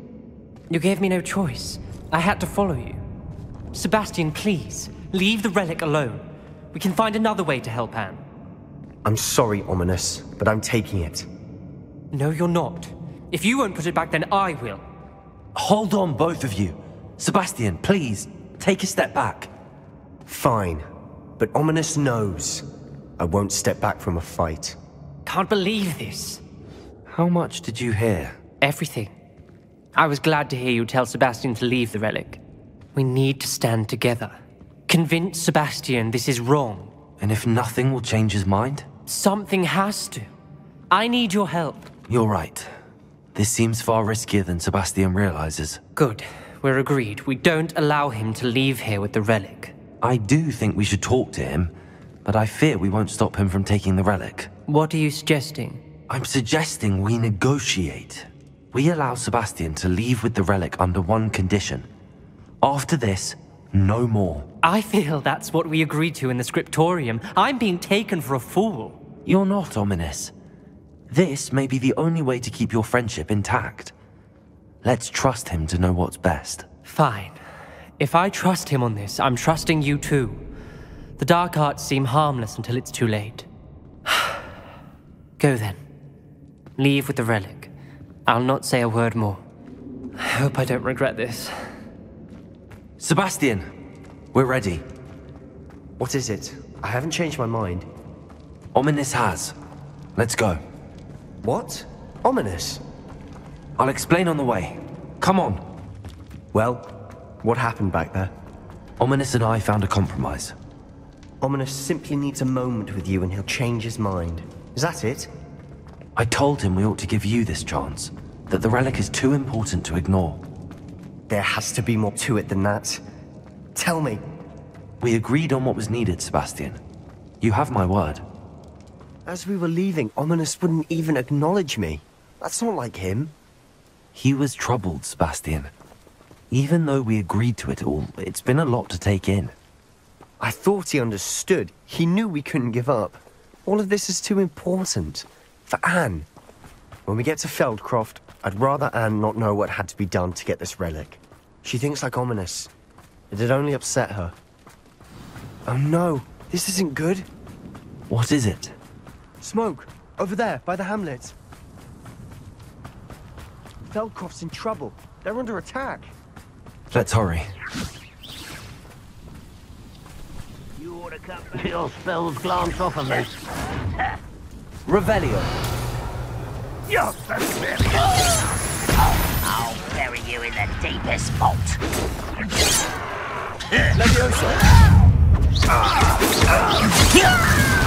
You gave me no choice. I had to follow you. Sebastian, please, leave the relic alone. We can find another way to help Anne. I'm sorry, Ominis, but I'm taking it. No, you're not. If you won't put it back, then I will. Hold on, both of you. Sebastian, please, take a step back. Fine. But Ominis knows. I won't step back from a fight. Can't believe this. How much did you hear? Everything. I was glad to hear you tell Sebastian to leave the relic. We need to stand together. Convince Sebastian this is wrong. And if nothing will change his mind? Something has to. I need your help. You're right. This seems far riskier than Sebastian realizes. Good. We're agreed. We don't allow him to leave here with the relic. I do think we should talk to him, but I fear we won't stop him from taking the relic. What are you suggesting? I'm suggesting we negotiate. We allow Sebastian to leave with the relic under one condition. After this, no more. I feel that's what we agreed to in the scriptorium. I'm being taken for a fool. You're not Ominis. This may be the only way to keep your friendship intact. Let's trust him to know what's best. Fine. If I trust him on this, I'm trusting you too. The dark arts seem harmless until it's too late. (sighs) Go then. Leave with the relic. I'll not say a word more. I hope I don't regret this. Sebastian, we're ready. What is it? I haven't changed my mind. Ominis has. Let's go. What? Ominis? I'll explain on the way. Come on. Well, what happened back there? Ominis and I found a compromise. Ominis simply needs a moment with you and he'll change his mind. Is that it? I told him we ought to give you this chance. That the relic is too important to ignore. There has to be more to it than that. Tell me. We agreed on what was needed, Sebastian. You have my word. As we were leaving, Ominis wouldn't even acknowledge me. That's not like him. He was troubled, Sebastian. Even though we agreed to it all, it's been a lot to take in. I thought he understood. He knew we couldn't give up. All of this is too important. For Anne. When we get to Feldcroft, I'd rather Anne not know what had to be done to get this relic. She thinks like Ominis. It'd only upset her. Oh no, this isn't good. What is it? Smoke, over there, by the hamlet. Feldcroft's in trouble. They're under attack. Let's hurry. You ought to come back. Your spells glance off of me. (laughs) Revelio. You're I'll bury you in the deepest vault. Enjoy (laughs)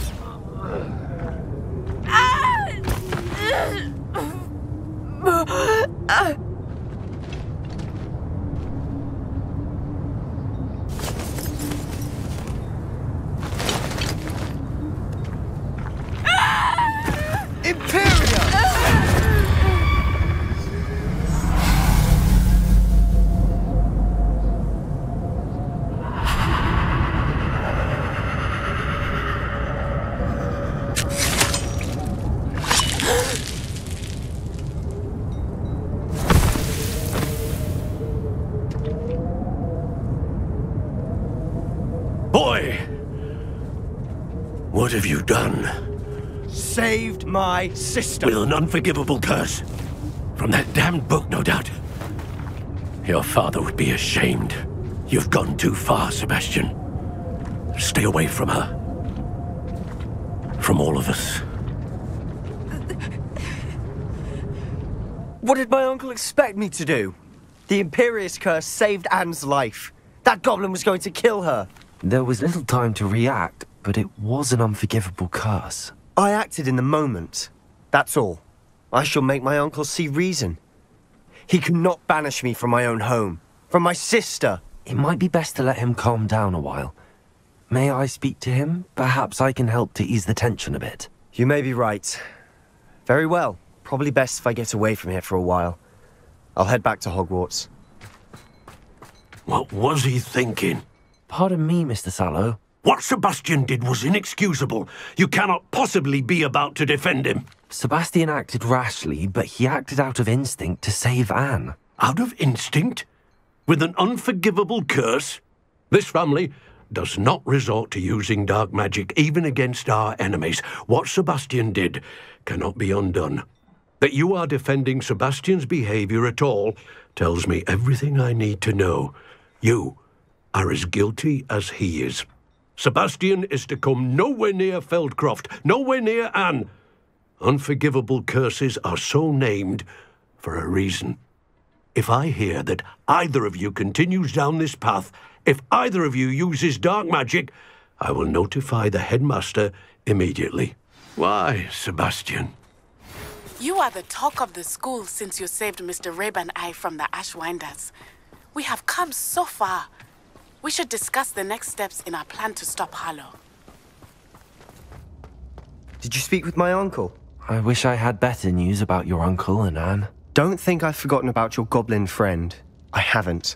do What have you done? Saved my sister. With an unforgivable curse. From that damned book, no doubt. Your father would be ashamed. You've gone too far, Sebastian. Stay away from her. From all of us. What did my uncle expect me to do? The Imperius curse saved Anne's life. That goblin was going to kill her. There was little time to react, but it was an unforgivable curse. I acted in the moment. That's all. I shall make my uncle see reason. He cannot banish me from my own home, from my sister. It might be best to let him calm down a while. May I speak to him? Perhaps I can help to ease the tension a bit. You may be right. Very well. Probably best if I get away from here for a while. I'll head back to Hogwarts. What was he thinking? Pardon me, Mr. Sallow. What Sebastian did was inexcusable. You cannot possibly be about to defend him. Sebastian acted rashly, but he acted out of instinct to save Anne. Out of instinct? With an unforgivable curse? This family does not resort to using dark magic even against our enemies. What Sebastian did cannot be undone. That you are defending Sebastian's behavior at all tells me everything I need to know. You are as guilty as he is. Sebastian is to come nowhere near Feldcroft, nowhere near Anne. Unforgivable curses are so named for a reason. If I hear that either of you continues down this path, if either of you uses dark magic, I will notify the headmaster immediately. Why, Sebastian? You are the talk of the school since you saved Mr. And I from the Ashwinders. We have come so far. We should discuss the next steps in our plan to stop Harlow. Did you speak with my uncle? I wish I had better news about your uncle and Anne. Don't think I've forgotten about your goblin friend. I haven't.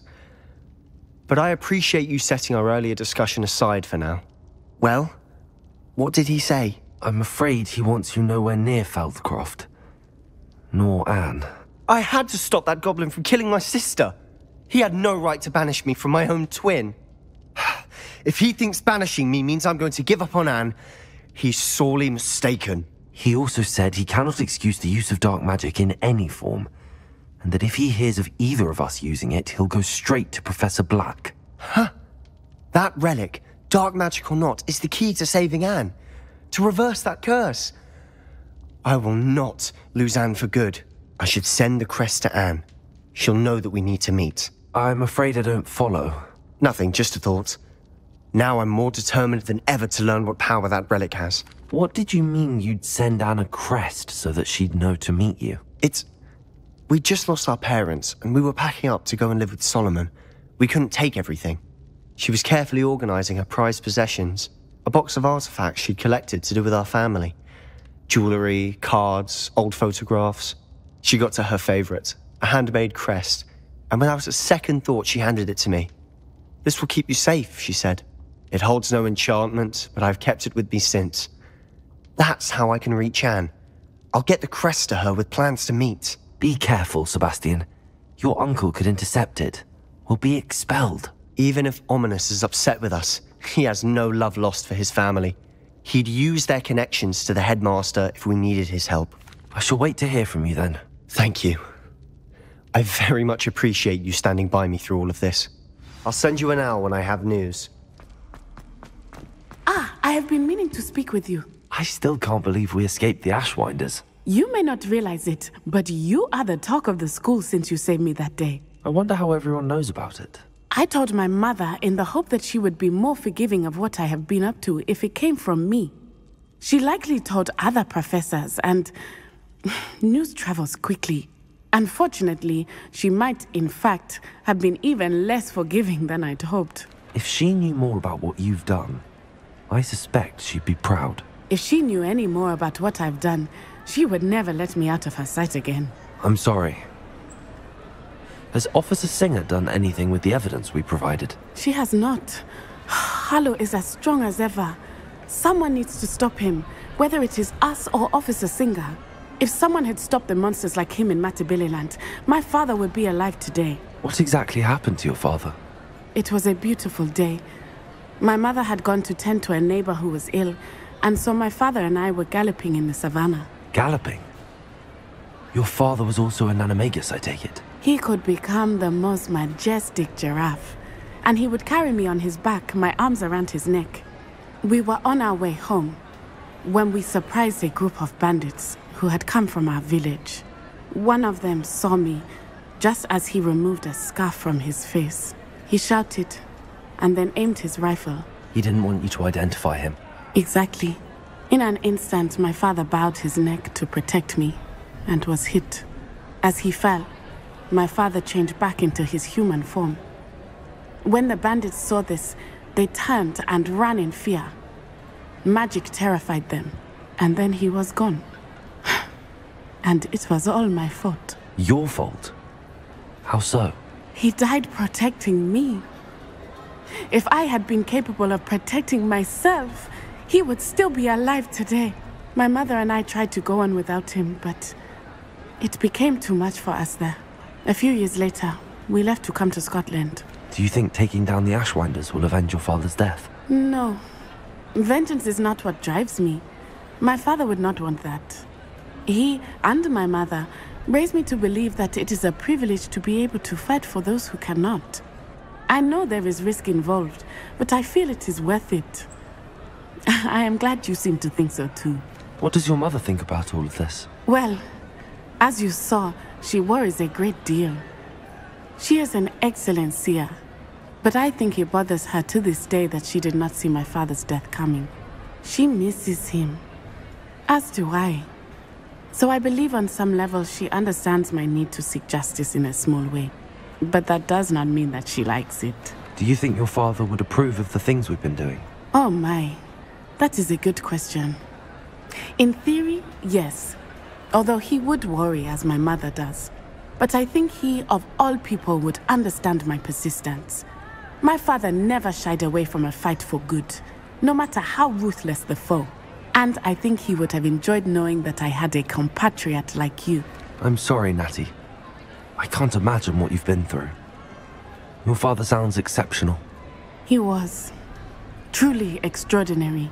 But I appreciate you setting our earlier discussion aside for now. Well, what did he say? I'm afraid he wants you nowhere near Feldcroft. Nor Anne. I had to stop that goblin from killing my sister. He had no right to banish me from my own twin. (sighs) If he thinks banishing me means I'm going to give up on Anne, he's sorely mistaken. He also said he cannot excuse the use of dark magic in any form, and that if he hears of either of us using it, he'll go straight to Professor Black. Huh? That relic, dark magic or not, is the key to saving Anne. To reverse that curse. I will not lose Anne for good. I should send the crest to Anne. She'll know that we need to meet. I'm afraid I don't follow. Nothing, just a thought. Now I'm more determined than ever to learn what power that relic has. What did you mean you'd send Anne a crest so that she'd know to meet you? It's. We just lost our parents, and we were packing up to go and live with Solomon. We couldn't take everything. She was carefully organizing her prized possessions a box of artifacts she'd collected to do with our family jewelry, cards, old photographs. She got to her favorite, a handmade crest, and without a second thought, she handed it to me. This will keep you safe, she said. It holds no enchantment, but I've kept it with me since. That's how I can reach Anne. I'll get the crest to her with plans to meet. Be careful, Sebastian. Your uncle could intercept it. We'll be expelled. Even if Ominis is upset with us, he has no love lost for his family. He'd use their connections to the headmaster if we needed his help. I shall wait to hear from you then. Thank you. I very much appreciate you standing by me through all of this. I'll send you an owl when I have news. Ah, I have been meaning to speak with you. I still can't believe we escaped the Ashwinders. You may not realize it, but you are the talk of the school since you saved me that day. I wonder how everyone knows about it. I told my mother in the hope that she would be more forgiving of what I have been up to if it came from me. She likely told other professors, and (sighs) news travels quickly. Unfortunately, she might, in fact, have been even less forgiving than I'd hoped. If she knew more about what you've done, I suspect she'd be proud. If she knew any more about what I've done, she would never let me out of her sight again. I'm sorry. Has Officer Singer done anything with the evidence we provided? She has not. (sighs) Harlow is as strong as ever. Someone needs to stop him, whether it is us or Officer Singer. If someone had stopped the monsters like him in Matabeleland, my father would be alive today. What exactly happened to your father? It was a beautiful day. My mother had gone to tend to a neighbor who was ill, and so my father and I were galloping in the savannah. Galloping? Your father was also an animagus, I take it? He could become the most majestic giraffe, and he would carry me on his back, my arms around his neck. We were on our way home when we surprised a group of bandits who had come from our village. One of them saw me just as he removed a scarf from his face. He shouted and then aimed his rifle. He didn't want you to identify him. Exactly. In an instant, my father bowed his neck to protect me and was hit. As he fell, my father changed back into his human form. When the bandits saw this, they turned and ran in fear. Magic terrified them, and then he was gone. And it was all my fault. Your fault? How so? He died protecting me. If I had been capable of protecting myself, he would still be alive today. My mother and I tried to go on without him, but it became too much for us there. A few years later, we left to come to Scotland. Do you think taking down the Ashwinders will avenge your father's death? No. Vengeance is not what drives me. My father would not want that. He and my mother raised me to believe that it is a privilege to be able to fight for those who cannot. I know there is risk involved, but I feel it is worth it. (laughs) I am glad you seem to think so too. What does your mother think about all of this? Well, as you saw, she worries a great deal. She is an excellent seer, but I think it bothers her to this day that she did not see my father's death coming. She misses him, as do I. So I believe on some level she understands my need to seek justice in a small way. But that does not mean that she likes it. Do you think your father would approve of the things we've been doing? Oh my, that is a good question. In theory, yes. Although he would worry as my mother does. But I think he, of all people, would understand my persistence. My father never shied away from a fight for good, no matter how ruthless the foe. And I think he would have enjoyed knowing that I had a compatriot like you. I'm sorry, Natty. I can't imagine what you've been through. Your father sounds exceptional. He was. Truly extraordinary.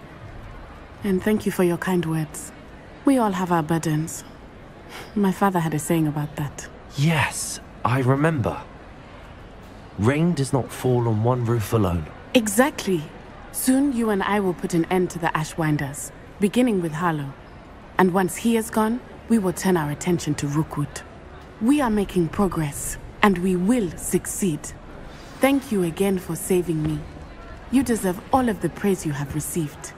And thank you for your kind words. We all have our burdens. My father had a saying about that. Yes, I remember. Rain does not fall on one roof alone. Exactly. Soon you and I will put an end to the Ashwinders beginning with Harlow. And once he is gone, we will turn our attention to Rookwood. We are making progress, and we will succeed. Thank you again for saving me. You deserve all of the praise you have received.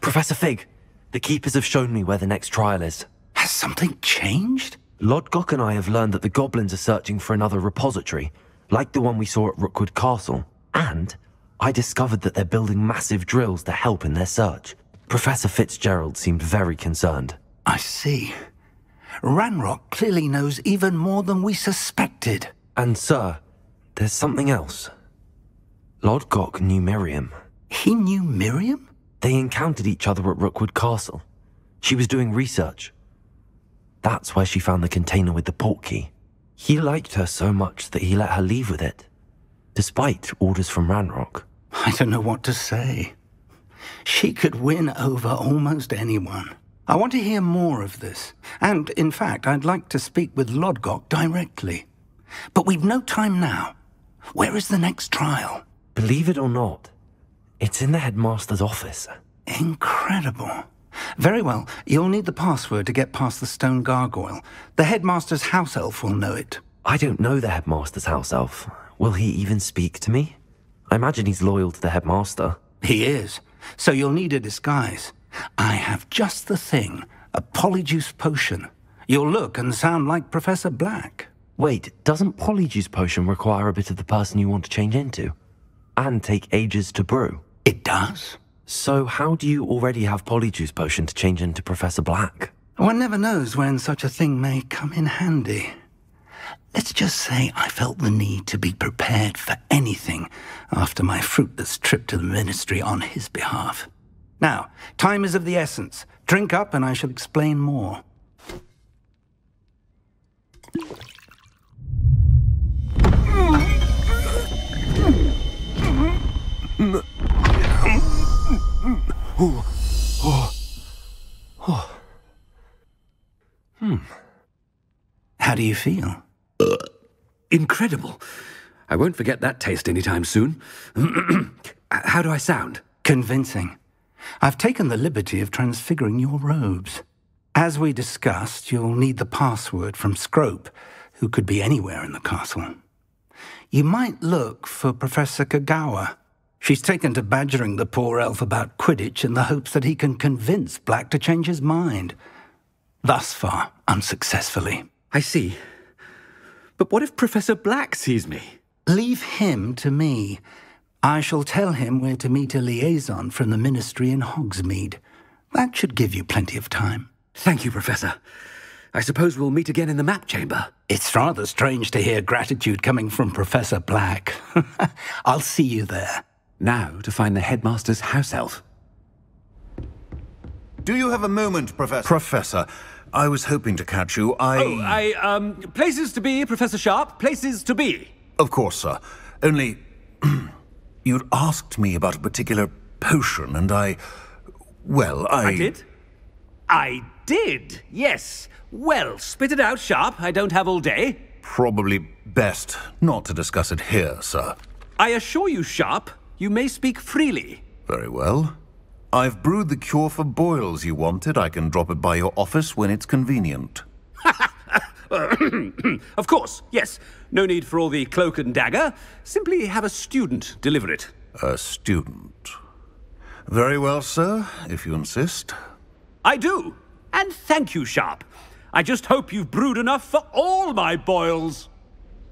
Professor Fig, the Keepers have shown me where the next trial is. Has something changed? Lodgok and I have learned that the goblins are searching for another repository, like the one we saw at Rookwood Castle. And I discovered that they're building massive drills to help in their search. Professor Fitzgerald seemed very concerned. I see. Ranrock clearly knows even more than we suspected. And, sir, there's something else. Lodgok knew Miriam. He knew Miriam? They encountered each other at Rookwood Castle. She was doing research. That's where she found the container with the portkey. He liked her so much that he let her leave with it, despite orders from Ranrock. I don't know what to say. She could win over almost anyone. I want to hear more of this. And, in fact, I'd like to speak with Lodgok directly. But we've no time now. Where is the next trial? Believe it or not, it's in the headmaster's office. Incredible. Very well. You'll need the password to get past the stone gargoyle. The headmaster's house elf will know it. I don't know the headmaster's house elf. Will he even speak to me? I imagine he's loyal to the headmaster. He is. So you'll need a disguise. I have just the thing. A polyjuice potion. You'll look and sound like Professor Black. Wait, doesn't polyjuice potion require a bit of the person you want to change into? And take ages to brew? It does. So how do you already have Polyjuice Potion to change into Professor Black? One never knows when such a thing may come in handy. Let's just say I felt the need to be prepared for anything after my fruitless trip to the Ministry on his behalf. Now, time is of the essence. Drink up and I shall explain more. Mm-hmm. Mm-hmm. Mm-hmm. Oh. Oh. Oh. Hmm. How do you feel? Uh, incredible. I won't forget that taste anytime soon. (clears throat) How do I sound? Convincing. I've taken the liberty of transfiguring your robes. As we discussed, you'll need the password from Scrope, who could be anywhere in the castle. You might look for Professor Kogawa. She's taken to badgering the poor elf about Quidditch in the hopes that he can convince Black to change his mind. Thus far, unsuccessfully. I see. But what if Professor Black sees me? Leave him to me. I shall tell him where to meet a liaison from the Ministry in Hogsmeade. That should give you plenty of time. Thank you, Professor. I suppose we'll meet again in the map chamber. It's rather strange to hear gratitude coming from Professor Black. (laughs) I'll see you there. Now to find the headmaster's house elf. Do you have a moment, Professor? Professor, I was hoping to catch you. I. Oh, I, um, places to be, Professor Sharp, places to be. Of course, sir. Only. (clears throat) you'd asked me about a particular potion, and I. Well, I. I did? I did, yes. Well, spit it out, Sharp. I don't have all day. Probably best not to discuss it here, sir. I assure you, Sharp, you may speak freely. Very well. I've brewed the cure for boils you wanted. I can drop it by your office when it's convenient. (coughs) of course, yes. No need for all the cloak and dagger. Simply have a student deliver it. A student. Very well, sir, if you insist. I do. And thank you, Sharp. I just hope you've brewed enough for all my boils.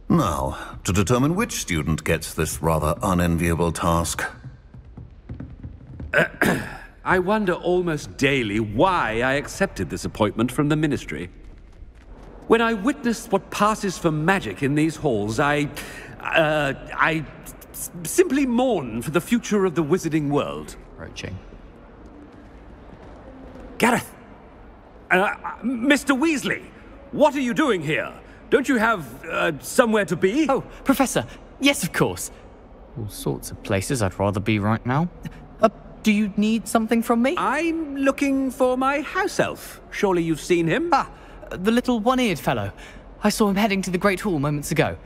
Now, to determine which student gets this rather unenviable task. (clears throat) I wonder almost daily why I accepted this appointment from the Ministry. When I witness what passes for magic in these halls, I. Uh, I s- simply mourn for the future of the wizarding world. Approaching. Gareth! Uh, Mr. Weasley, what are you doing here? Don't you have uh, somewhere to be? Oh, Professor, yes, of course. All sorts of places I'd rather be right now. Uh, do you need something from me? I'm looking for my house elf. Surely you've seen him? Ah, the little one eared fellow. I saw him heading to the Great Hall moments ago,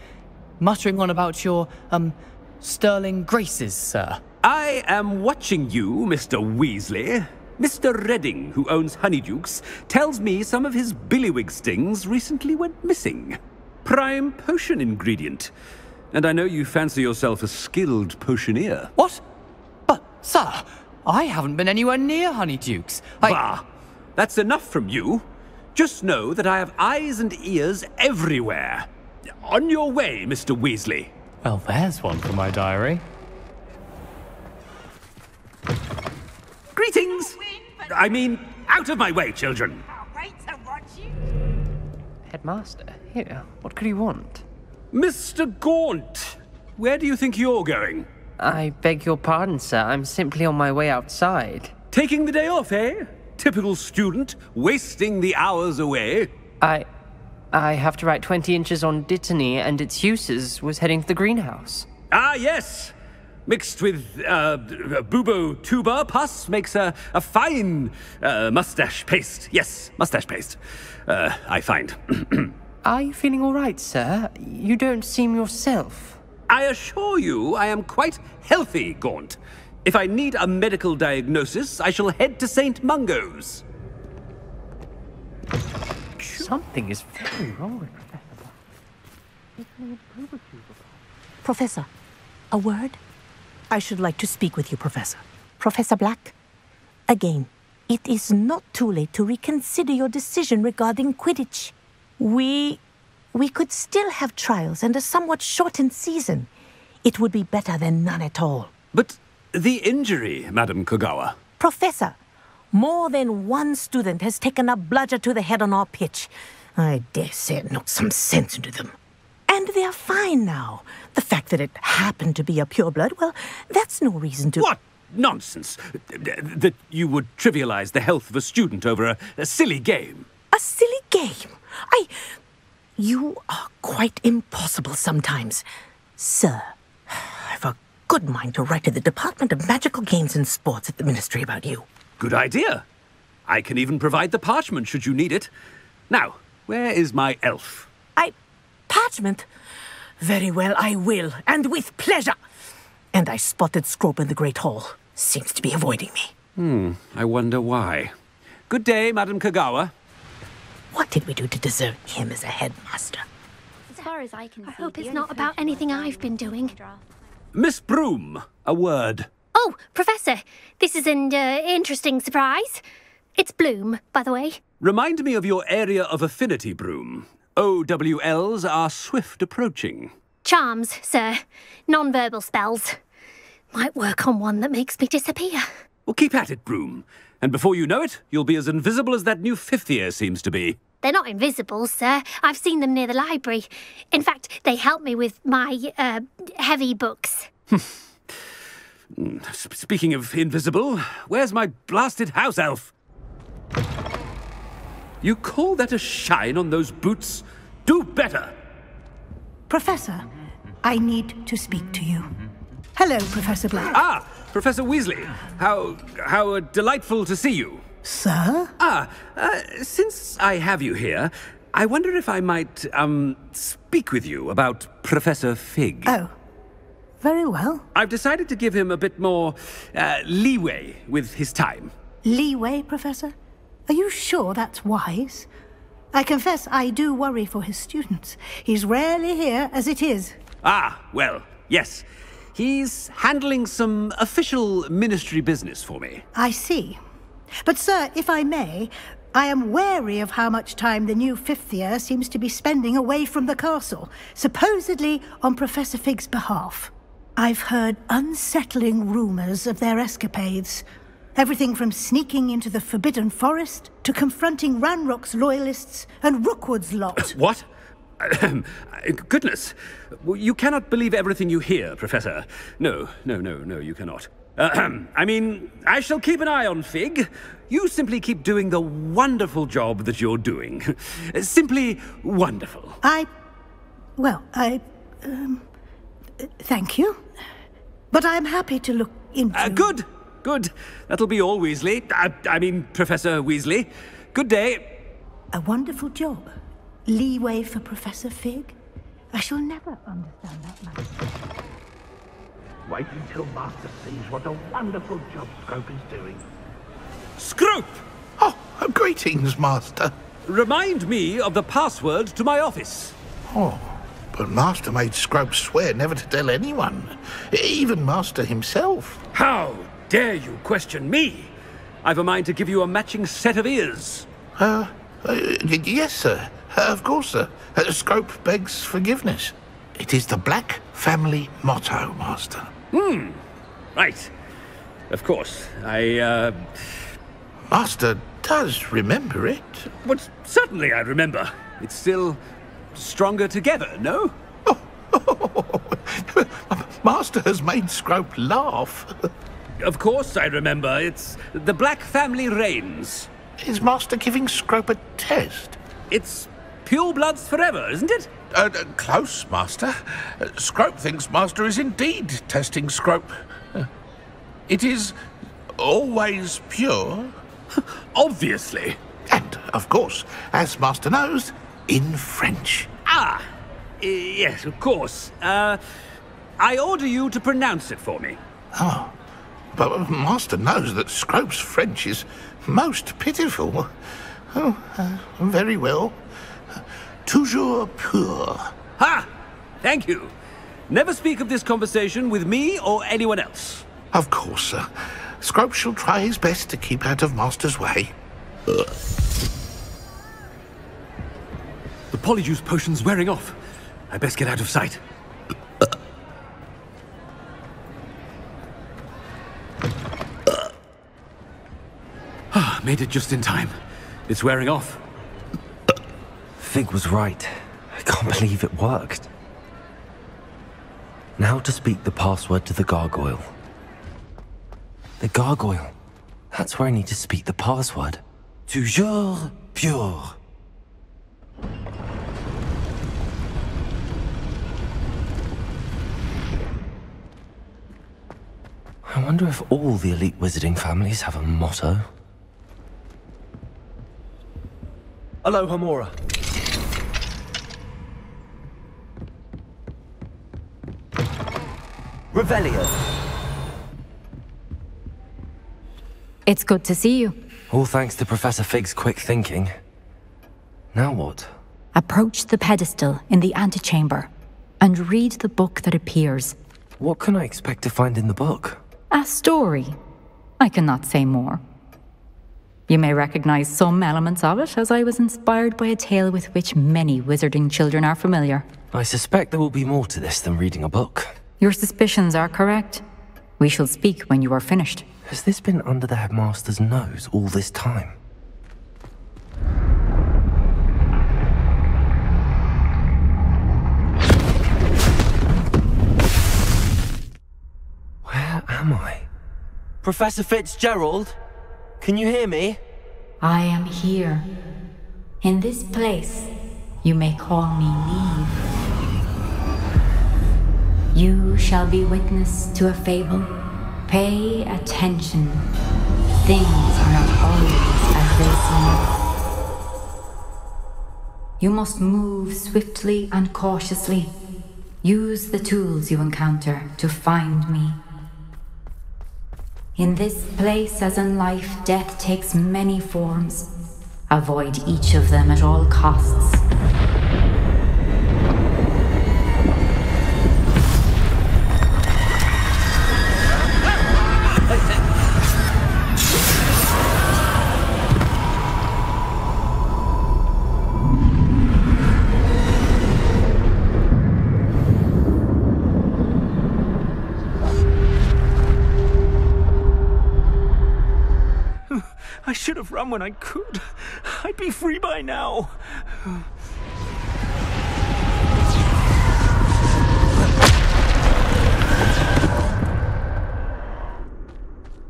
muttering on about your, um, sterling graces, sir. I am watching you, Mr. Weasley. Mr. Redding, who owns Honeydukes, tells me some of his billywig stings recently went missing. Prime potion ingredient. And I know you fancy yourself a skilled potioneer. What? But, sir, I haven't been anywhere near Honeydukes. I... Bah! That's enough from you. Just know that I have eyes and ears everywhere. On your way, Mr. Weasley. Well, there's one for my diary. Greetings! I mean, out of my way, children. Headmaster, here, what could he want? Mr. Gaunt, where do you think you're going? I beg your pardon, sir. I'm simply on my way outside. Taking the day off, eh? Typical student, wasting the hours away. I. I have to write 20 inches on Dittany and its uses, was heading to the greenhouse. Ah, yes! Mixed with uh, bubotuber pus makes a, a fine uh, mustache paste. Yes, mustache paste. Uh, I find. (clears throat) Are you feeling all right, sir? You don't seem yourself. I assure you I am quite healthy, Gaunt. If I need a medical diagnosis, I shall head to St. Mungo's. Something is very wrong with Professor Professor, a word? I should like to speak with you, Professor. Professor Black? Again, it is not too late to reconsider your decision regarding Quidditch. We. we could still have trials and a somewhat shortened season. It would be better than none at all. But the injury, Madam Kogawa. Professor, more than one student has taken a bludger to the head on our pitch. I dare say it knocked some sense into them. And they're fine now. The fact that it happened to be a pureblood, well, that's no reason to. What nonsense! That you would trivialize the health of a student over a, a silly game. A silly game? I. You are quite impossible sometimes. Sir, I've a good mind to write to the Department of Magical Games and Sports at the Ministry about you. Good idea. I can even provide the parchment should you need it. Now, where is my elf? I. Parchment? Very well, I will, and with pleasure. And I spotted Scrope in the Great Hall. Seems to be avoiding me. Hmm, I wonder why. Good day, Madam Kogawa. What did we do to deserve him as a headmaster? As far as I can I hope it's not about anything I've been doing. Miss Broom, a word. Oh, Professor, this is an uh, interesting surprise. It's Bloom, by the way. Remind me of your area of affinity, Broom. OWLs are swift approaching. Charms, sir. Non-verbal spells. Might work on one that makes me disappear. Well, keep at it, Broom. And before you know it, you'll be as invisible as that new fifth year seems to be. They're not invisible, sir. I've seen them near the library. In fact, they help me with my, uh, heavy books. (laughs) Speaking of invisible, where's my blasted house elf? You call that a shine on those boots? Do better! Professor, I need to speak to you. Hello, Professor Black. Ah, Professor Weasley. How how delightful to see you. Sir? Ah, uh, since I have you here, I wonder if I might um speak with you about Professor Fig. Oh, very well. I've decided to give him a bit more uh, leeway with his time. Leeway, Professor? Are you sure that's wise? I confess I do worry for his students. He's rarely here as it is. Ah, well, yes. He's handling some official ministry business for me. I see. But, sir, if I may, I am wary of how much time the new fifth year seems to be spending away from the castle, supposedly on Professor Fig's behalf. I've heard unsettling rumours of their escapades. Everything from sneaking into the Forbidden Forest to confronting Ranrock's loyalists and Rookwood's lot. (coughs) What? (coughs) Goodness. You cannot believe everything you hear, Professor. No, no, no, no, you cannot. (coughs) I mean, I shall keep an eye on Fig. You simply keep doing the wonderful job that you're doing. (laughs) simply wonderful. I. Well, I. Um, thank you. But I'm happy to look into. Uh, good, good. That'll be all, Weasley. I, I mean, Professor Weasley. Good day. A wonderful job. Leeway for Professor Fig? I shall never understand that man. Wait until Master sees what a wonderful job Scrope is doing. Scrope! Oh, uh, greetings, Master. Remind me of the password to my office. Oh, but Master made Scrope swear never to tell anyone, even Master himself. How dare you question me? I've a mind to give you a matching set of ears. Uh, uh yes, sir. Uh, of course, sir. Uh, Scrope begs forgiveness. It is the Black family motto, Master. Hmm. Right. Of course. I, uh... Master does remember it. But certainly I remember. It's still stronger together, no? (laughs) Master has made Scrope laugh. (laughs) of course I remember. It's the Black family reigns. Is Master giving Scrope a test? It's pure bloods forever, isn't it? Uh, uh, close, Master. Uh, Scrope thinks Master is indeed testing Scrope. Uh, it is always pure. (laughs) Obviously. And, of course, as Master knows, in French. Ah, yes, of course. Uh, I order you to pronounce it for me. Oh, but Master knows that Scrope's French is most pitiful. Oh, uh, very well. Toujours pur. Ha! Thank you. Never speak of this conversation with me or anyone else. Of course, sir. Scrope shall try his best to keep out of Master's way. The polyjuice potion's wearing off. I best get out of sight. Made it just in time. It's wearing off. Fig was right. I can't believe it worked. Now to speak the password to the gargoyle. The gargoyle. That's where I need to speak the password. Toujours pur. I wonder if all the elite wizarding families have a motto. Alohomora. Revelio. It's good to see you. All thanks to Professor Fig's quick thinking. Now what? Approach the pedestal in the antechamber and read the book that appears. What can I expect to find in the book? A story. I cannot say more. You may recognize some elements of it, as I was inspired by a tale with which many wizarding children are familiar. I suspect there will be more to this than reading a book. Your suspicions are correct. We shall speak when you are finished. Has this been under the headmaster's nose all this time? Where am I? Professor Fitzgerald? Can you hear me? I am here. In this place, you may call me Niamh. You shall be witness to a fable. Pay attention. Things are not always as they seem. You must move swiftly and cautiously. Use the tools you encounter to find me. In this place, as in life, death takes many forms. Avoid each of them at all costs. Run when I could. I'd be free by now.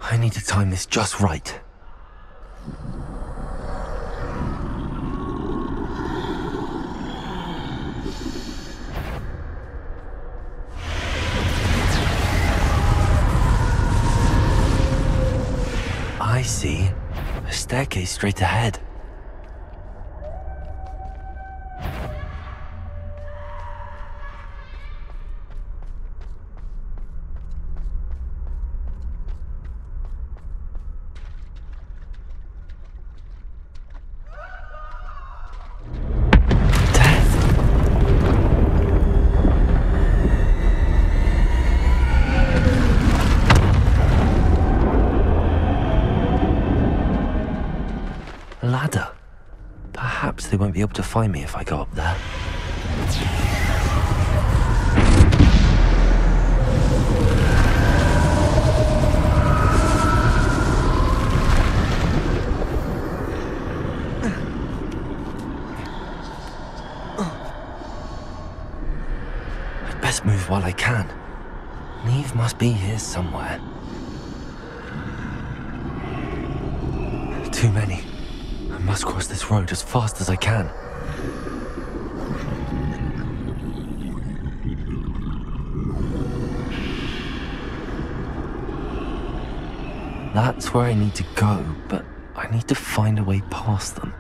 I need to time this just right. I see. A staircase straight ahead. Won't be able to find me if I go up there. I'd best move while I can. Niamh must be here somewhere. Too many. I must cross this road as fast as I can. That's where I need to go, but I need to find a way past them.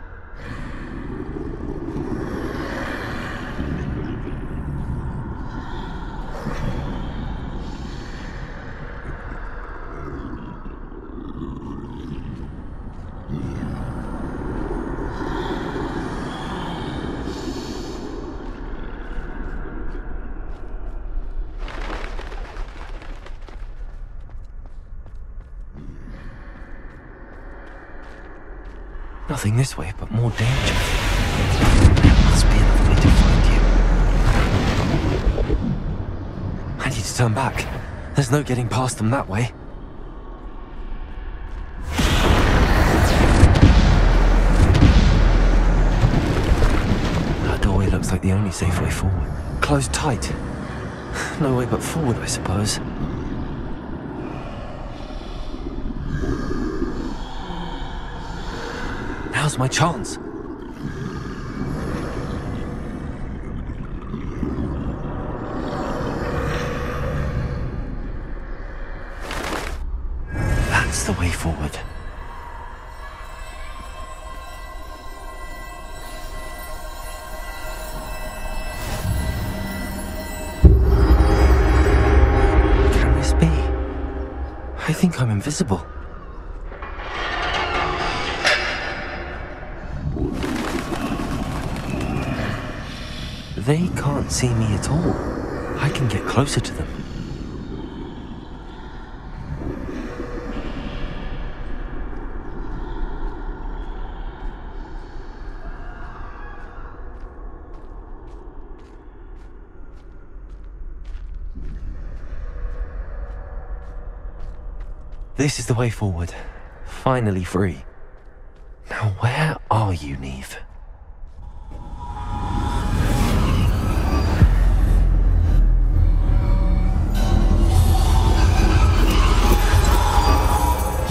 Nothing this way, but more danger. There must be another way to find you. I need to turn back. There's no getting past them that way. That doorway looks like the only safe way forward. Closed tight. (sighs) No way but forward, I suppose. Now's my chance. Closer to them. This is the way forward. Finally free. Now where are you, Niamh?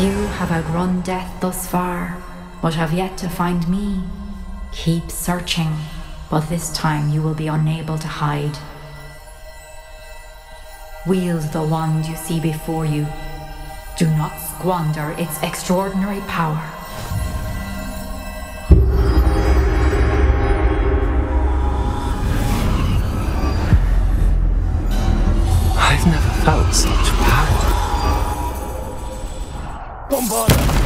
You have outrun death thus far, but have yet to find me. Keep searching, but this time you will be unable to hide. Wield the wand you see before you. Do not squander its extraordinary power. I've never felt such power. Bombarda!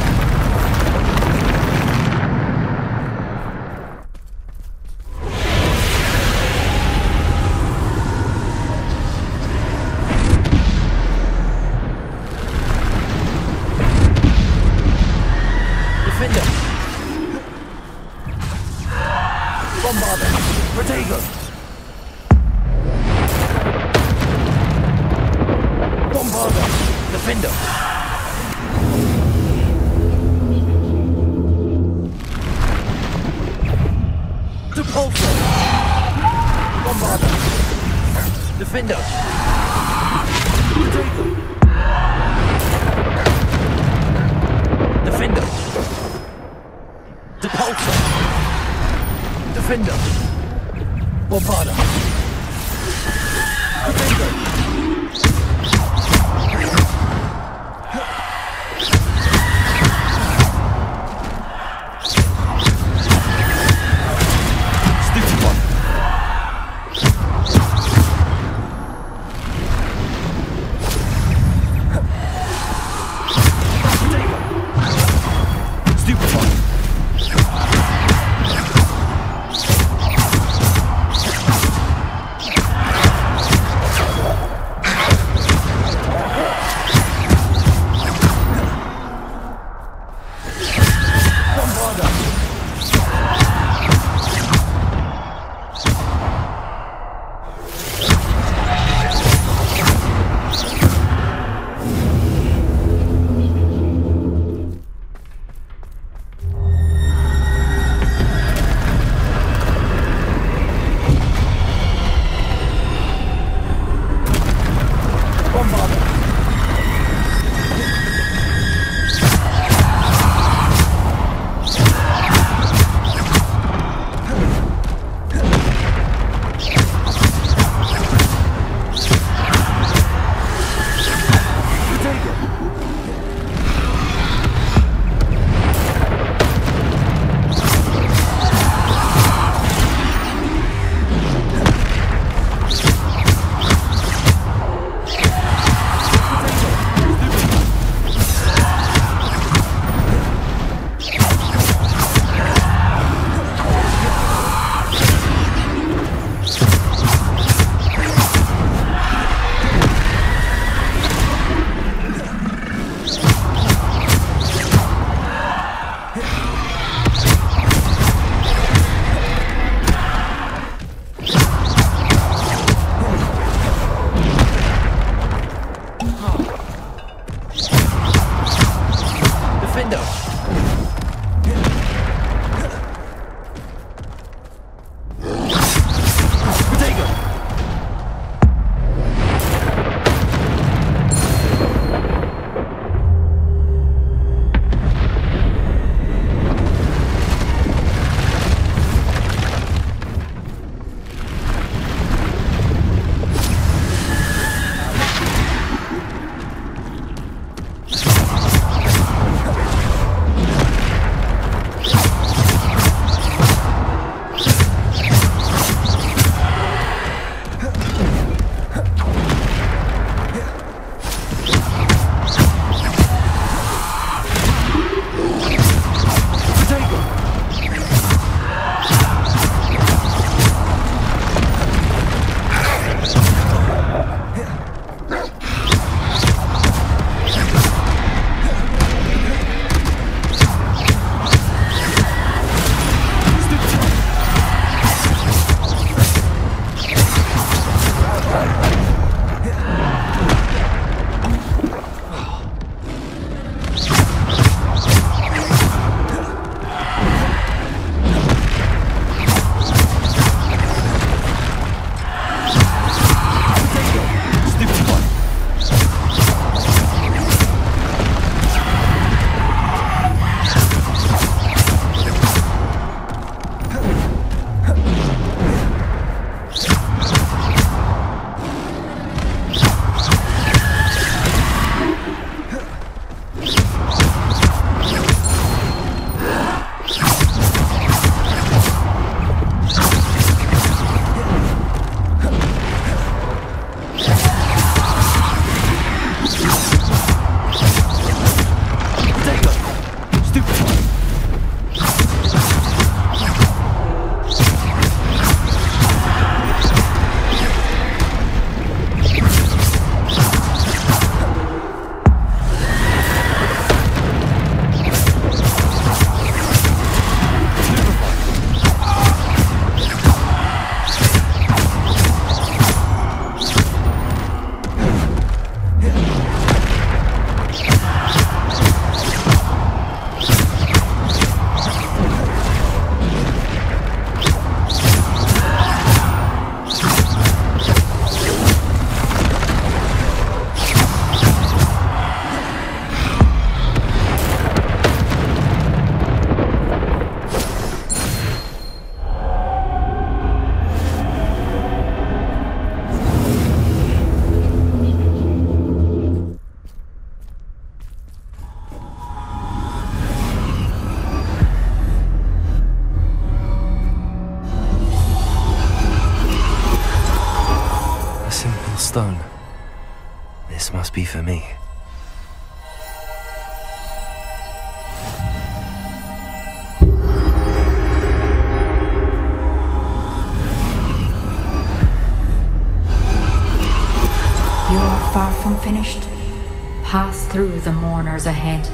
The ahead.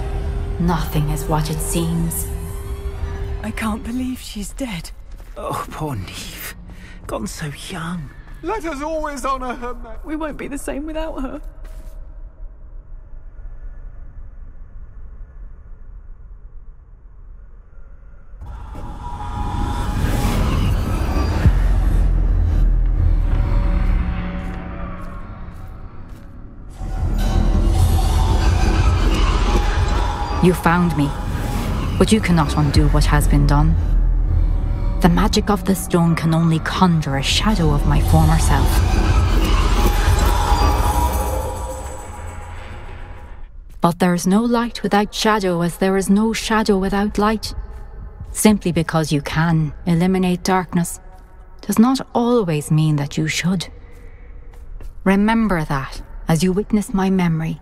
Nothing is what it seems. I can't believe she's dead. Oh, poor Niamh. Gone so young. Let us always honor her. We won't be the same without her. You found me, but you cannot undo what has been done. The magic of the stone can only conjure a shadow of my former self. But there is no light without shadow, as there is no shadow without light. Simply because you can eliminate darkness does not always mean that you should. Remember that as you witness my memory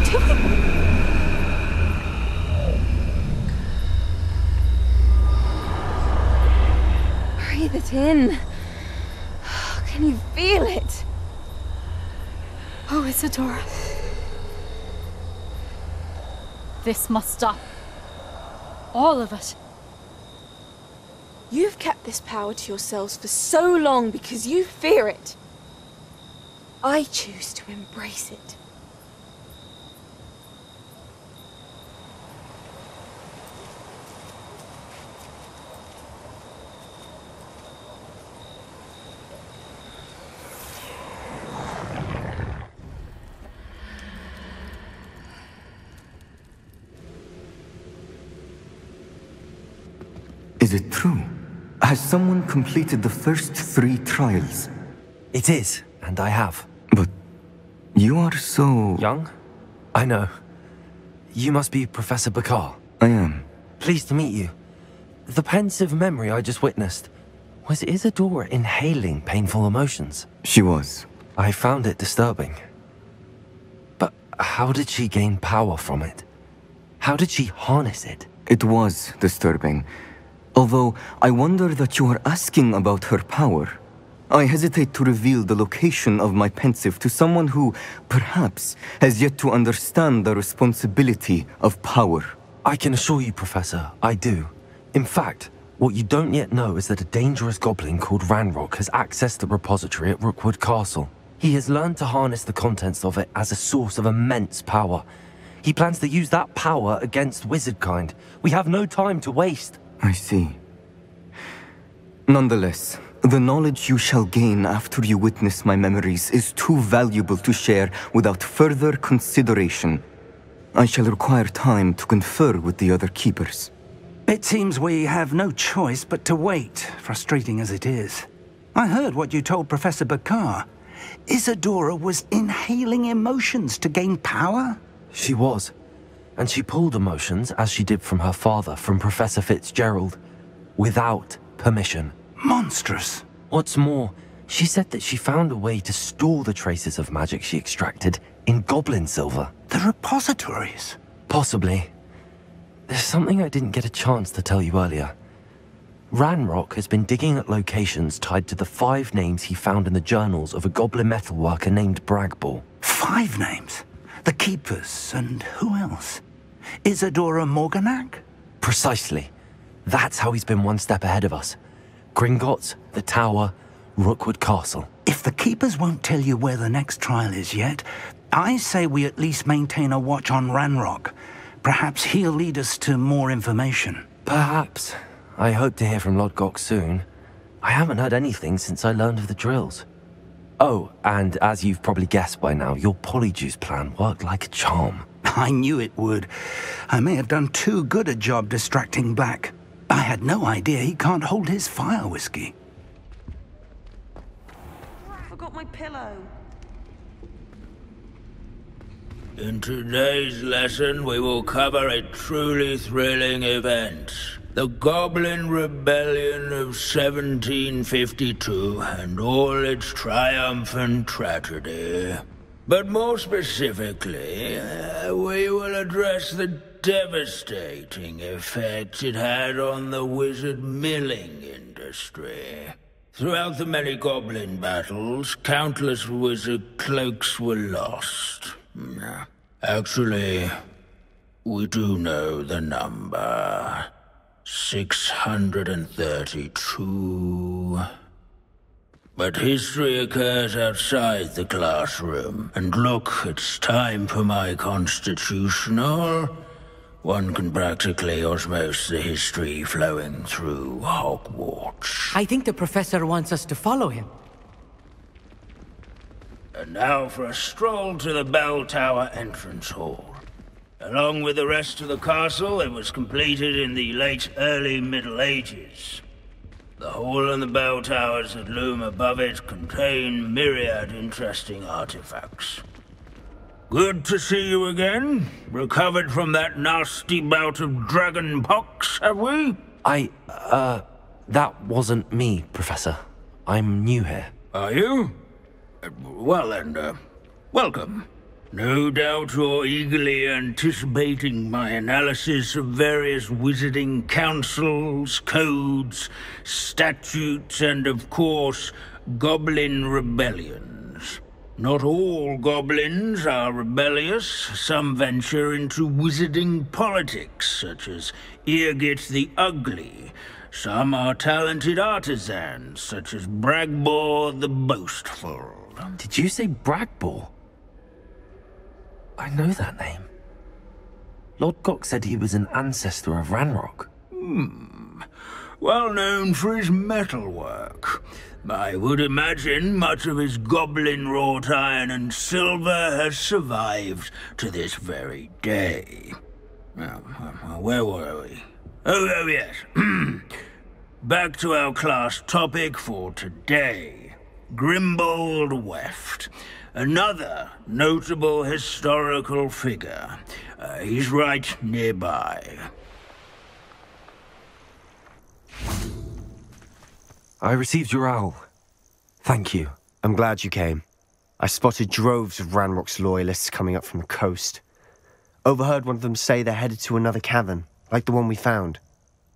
(laughs) Breathe it in. (sighs) Can you feel it? Oh, Isidora. This must stop. All of it. You've kept this power to yourselves for so long because you fear it. I choose to embrace it. Is it true? Has someone completed the first three trials? It is, and I have. But you are so... Young? I know. You must be Professor Bakar. I am. Pleased to meet you. The pensieve memory I just witnessed. Was Isidora inhaling painful emotions? She was. I found it disturbing. But how did she gain power from it? How did she harness it? It was disturbing. Although I wonder that you are asking about her power. I hesitate to reveal the location of my pensieve to someone who, perhaps, has yet to understand the responsibility of power. I can assure you, Professor, I do. In fact, what you don't yet know is that a dangerous goblin called Ranrock has accessed the repository at Rookwood Castle. He has learned to harness the contents of it as a source of immense power. He plans to use that power against wizardkind. We have no time to waste. I see. Nonetheless, the knowledge you shall gain after you witness my memories is too valuable to share without further consideration. I shall require time to confer with the other keepers. It seems we have no choice but to wait, frustrating as it is. I heard what you told Professor Bakar. Isidora was inhaling emotions to gain power? She was. And she pulled emotions, as she did from her father, from Professor Fitzgerald, without permission. Monstrous. What's more, she said that she found a way to store the traces of magic she extracted in goblin silver. The repositories? Possibly. There's something I didn't get a chance to tell you earlier. Ranrock has been digging at locations tied to the five names he found in the journals of a goblin metalworker named Bragbor. Five names? The Keepers, and who else? Isidora Morganach? Precisely. That's how he's been one step ahead of us. Gringotts, the Tower, Rookwood Castle. If the Keepers won't tell you where the next trial is yet, I say we at least maintain a watch on Ranrock. Perhaps he'll lead us to more information. Perhaps. I hope to hear from Lodgok soon. I haven't heard anything since I learned of the drills. Oh, and as you've probably guessed by now, your polyjuice plan worked like a charm. (laughs) I knew it would. I may have done too good a job distracting Black. I had no idea he can't hold his fire whiskey. I forgot my pillow. In today's lesson, we will cover a truly thrilling event. The Goblin Rebellion of 1752 and all its triumphant tragedy. But more specifically, uh, we will address the devastating effects it had on the wizard milling industry. Throughout the many goblin battles, countless wizard cloaks were lost. Actually, we do know the number. 632. But history occurs outside the classroom. And look, it's time for my constitutional. One can practically osmose the history flowing through Hogwarts. I think the professor wants us to follow him. And now for a stroll to the bell tower entrance hall. Along with the rest of the castle, it was completed in the late early Middle Ages. The hall and the bell towers that loom above it contain myriad interesting artifacts. Good to see you again. Recovered from that nasty bout of dragon pox, have we? I, uh, that wasn't me, Professor. I'm new here. Are you? Well then, uh, welcome. No doubt you're eagerly anticipating my analysis of various wizarding councils, codes, statutes, and of course, goblin rebellions. Not all goblins are rebellious. Some venture into wizarding politics, such as Eargit the Ugly. Some are talented artisans, such as Bragbor the Boastful. Did you say Bragbor? I know that name. Lodgok said he was an ancestor of Ranrock. Hmm. Well known for his metalwork. I would imagine much of his goblin wrought iron and silver has survived to this very day. Now, where were we? Oh, oh yes. (clears throat) Back to our class topic for today. Grimbold Weft. Another notable historical figure. Uh, he's right nearby. I received your owl. Thank you. I'm glad you came. I spotted droves of Ranrock's loyalists coming up from the coast. Overheard one of them say they're headed to another cavern, like the one we found.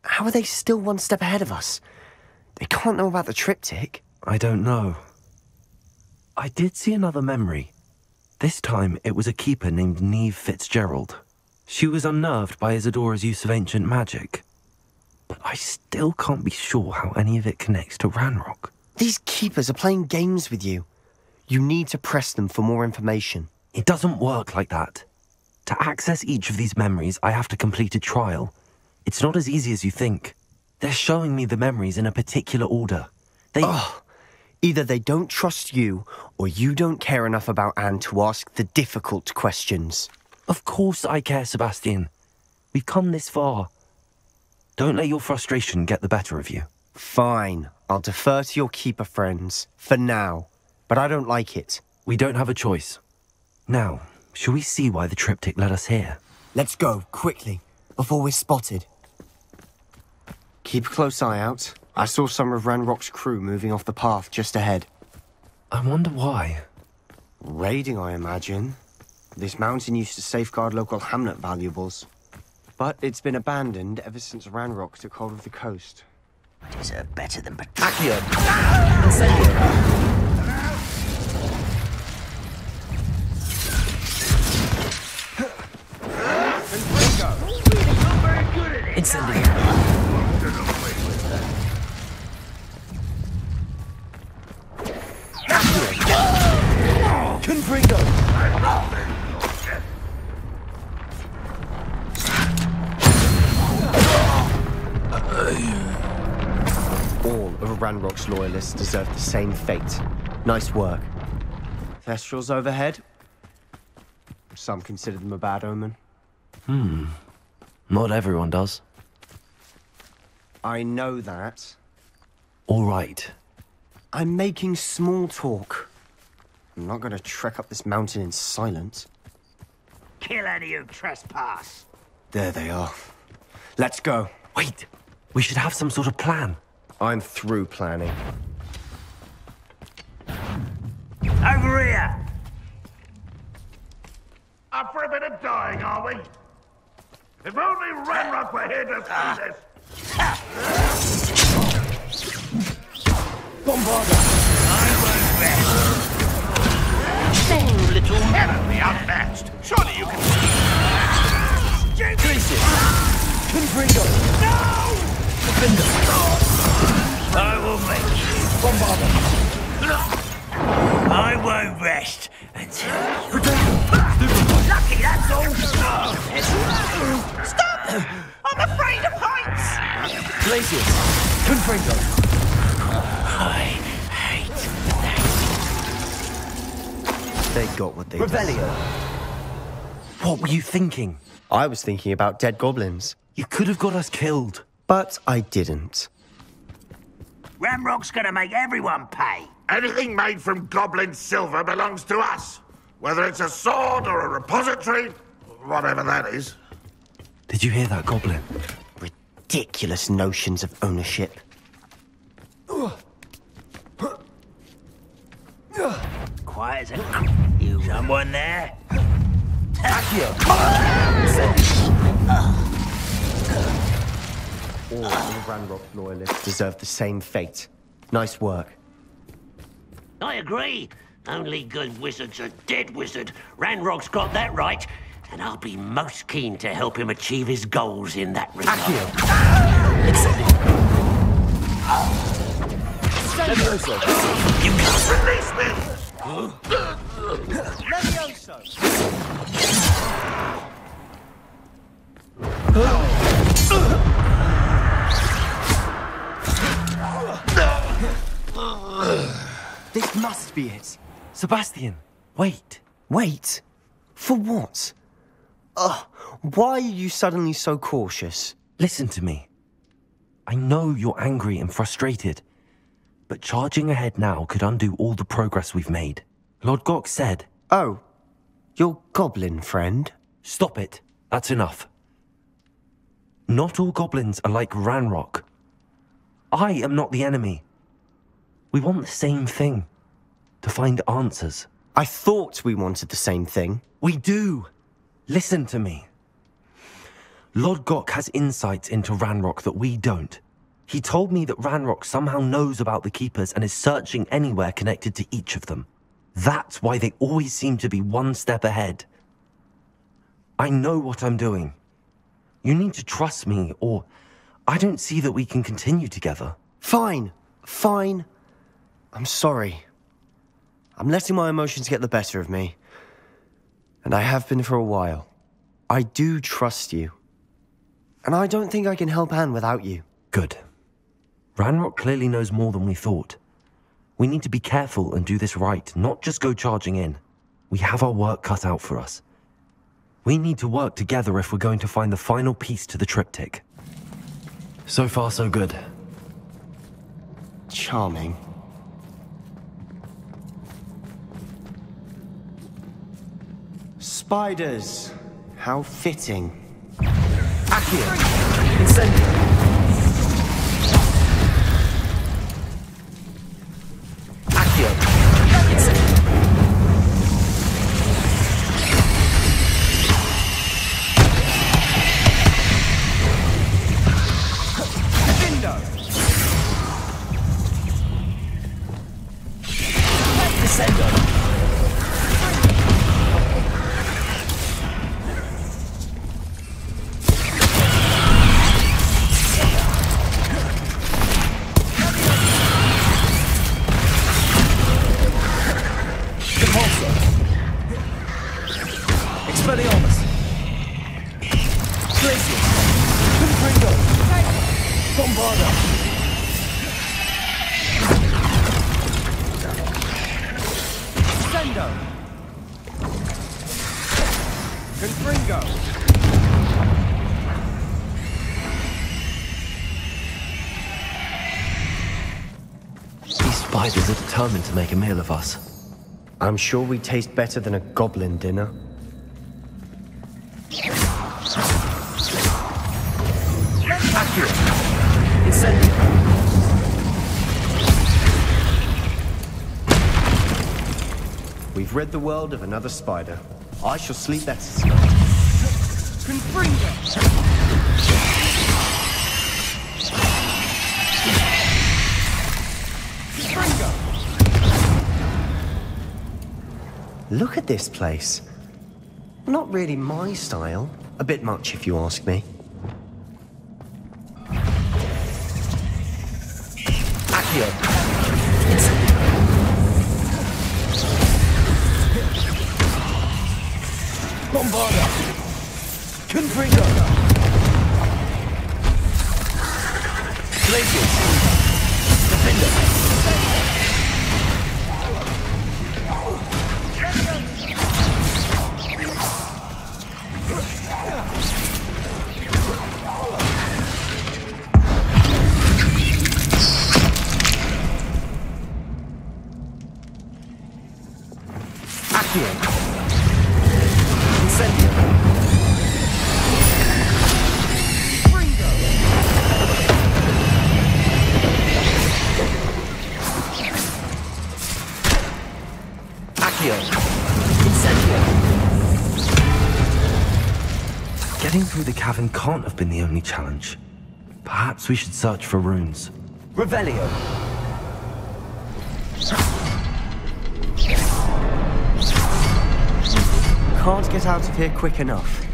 How are they still one step ahead of us? They can't know about the triptych. I don't know. I did see another memory. This time it was a keeper named Niamh Fitzgerald. She was unnerved by Isidora's use of ancient magic. But I still can't be sure how any of it connects to Ranrock. These keepers are playing games with you. You need to press them for more information. It doesn't work like that. To access each of these memories, I have to complete a trial. It's not as easy as you think. They're showing me the memories in a particular order. They. Oh, either they don't trust you, or you don't care enough about Anne to ask the difficult questions. Of course I care, Sebastian. We've come this far. Don't let your frustration get the better of you. Fine. I'll defer to your keeper friends. For now. But I don't like it. We don't have a choice. Now, shall we see why the triptych led us here? Let's go, quickly, before we're spotted. Keep a close eye out. I saw some of Ranrock's crew moving off the path just ahead. I wonder why. Raiding, I imagine. This mountain used to safeguard local hamlet valuables. But it's been abandoned ever since Ranrock took hold of the coast. I deserve better than Accio! Of loyalists deserve the same fate. Nice work. Thestrals overhead. Some consider them a bad omen. Hmm. Not everyone does. I know that. All right. I'm making small talk. I'm not gonna trek up this mountain in silence. Kill any who trespass. There they are. Let's go. Wait. We should have some sort of plan. I'm through planning. Over here. Up for a bit of dying, are we? If only Ranrock were here to see this. Bombarda. I won't rest. You little enemy outmatched. Surely you can. Tracy. Confringo! No! I will make you. Bombarda. I won't rest until you... Lucky, that's all. Stop! I'm afraid of heights. Glacius! Confringo! I hate They got what they Revelio! What were you thinking? I was thinking about dead goblins. You could have got us killed. But I didn't. Ranrock's gonna make everyone pay. Anything made from goblin silver belongs to us. Whether it's a sword or a repository, whatever that is. Did you hear that, Goblin? Ridiculous notions of ownership. Quiet as a... You... Someone there? (laughs) All of Ranrock's loyalists deserve the same fate. Nice work. I agree. Only good wizards are dead wizard. Ranrock's got that right. And I'll be most keen to help him achieve his goals in that regard. You can't release me! This must be it. Sebastian, wait. Wait? For what? Ugh, why are you suddenly so cautious? Listen to me. I know you're angry and frustrated, but charging ahead now could undo all the progress we've made. Lodgok said. Oh, your goblin friend? Stop it. That's enough. Not all goblins are like Ranrock. I am not the enemy. We want the same thing to find answers. I thought we wanted the same thing. We do. Listen to me. Lodgok has insights into Ranrock that we don't. He told me that Ranrock somehow knows about the Keepers and is searching anywhere connected to each of them. That's why they always seem to be one step ahead. I know what I'm doing. You need to trust me, or I don't see that we can continue together. Fine, fine. I'm sorry. I'm letting my emotions get the better of me. And I have been for a while. I do trust you. And I don't think I can help Anne without you. Good. Ranrock clearly knows more than we thought. We need to be careful and do this right, not just go charging in. We have our work cut out for us. We need to work together if we're going to find the final piece to the triptych. So far, so good. Charming. Spiders. How fitting. Accio! Incendio! Determined to make a meal of us. I'm sure we taste better than a goblin dinner. Accio! Incendio! We've rid the world of another spider. I shall sleep better tonight. Confringo! Confringo! Look at this place. Not really my style. A bit much, if you ask me. Challenge. Perhaps we should search for runes. Revelio! Can't get out of here quick enough.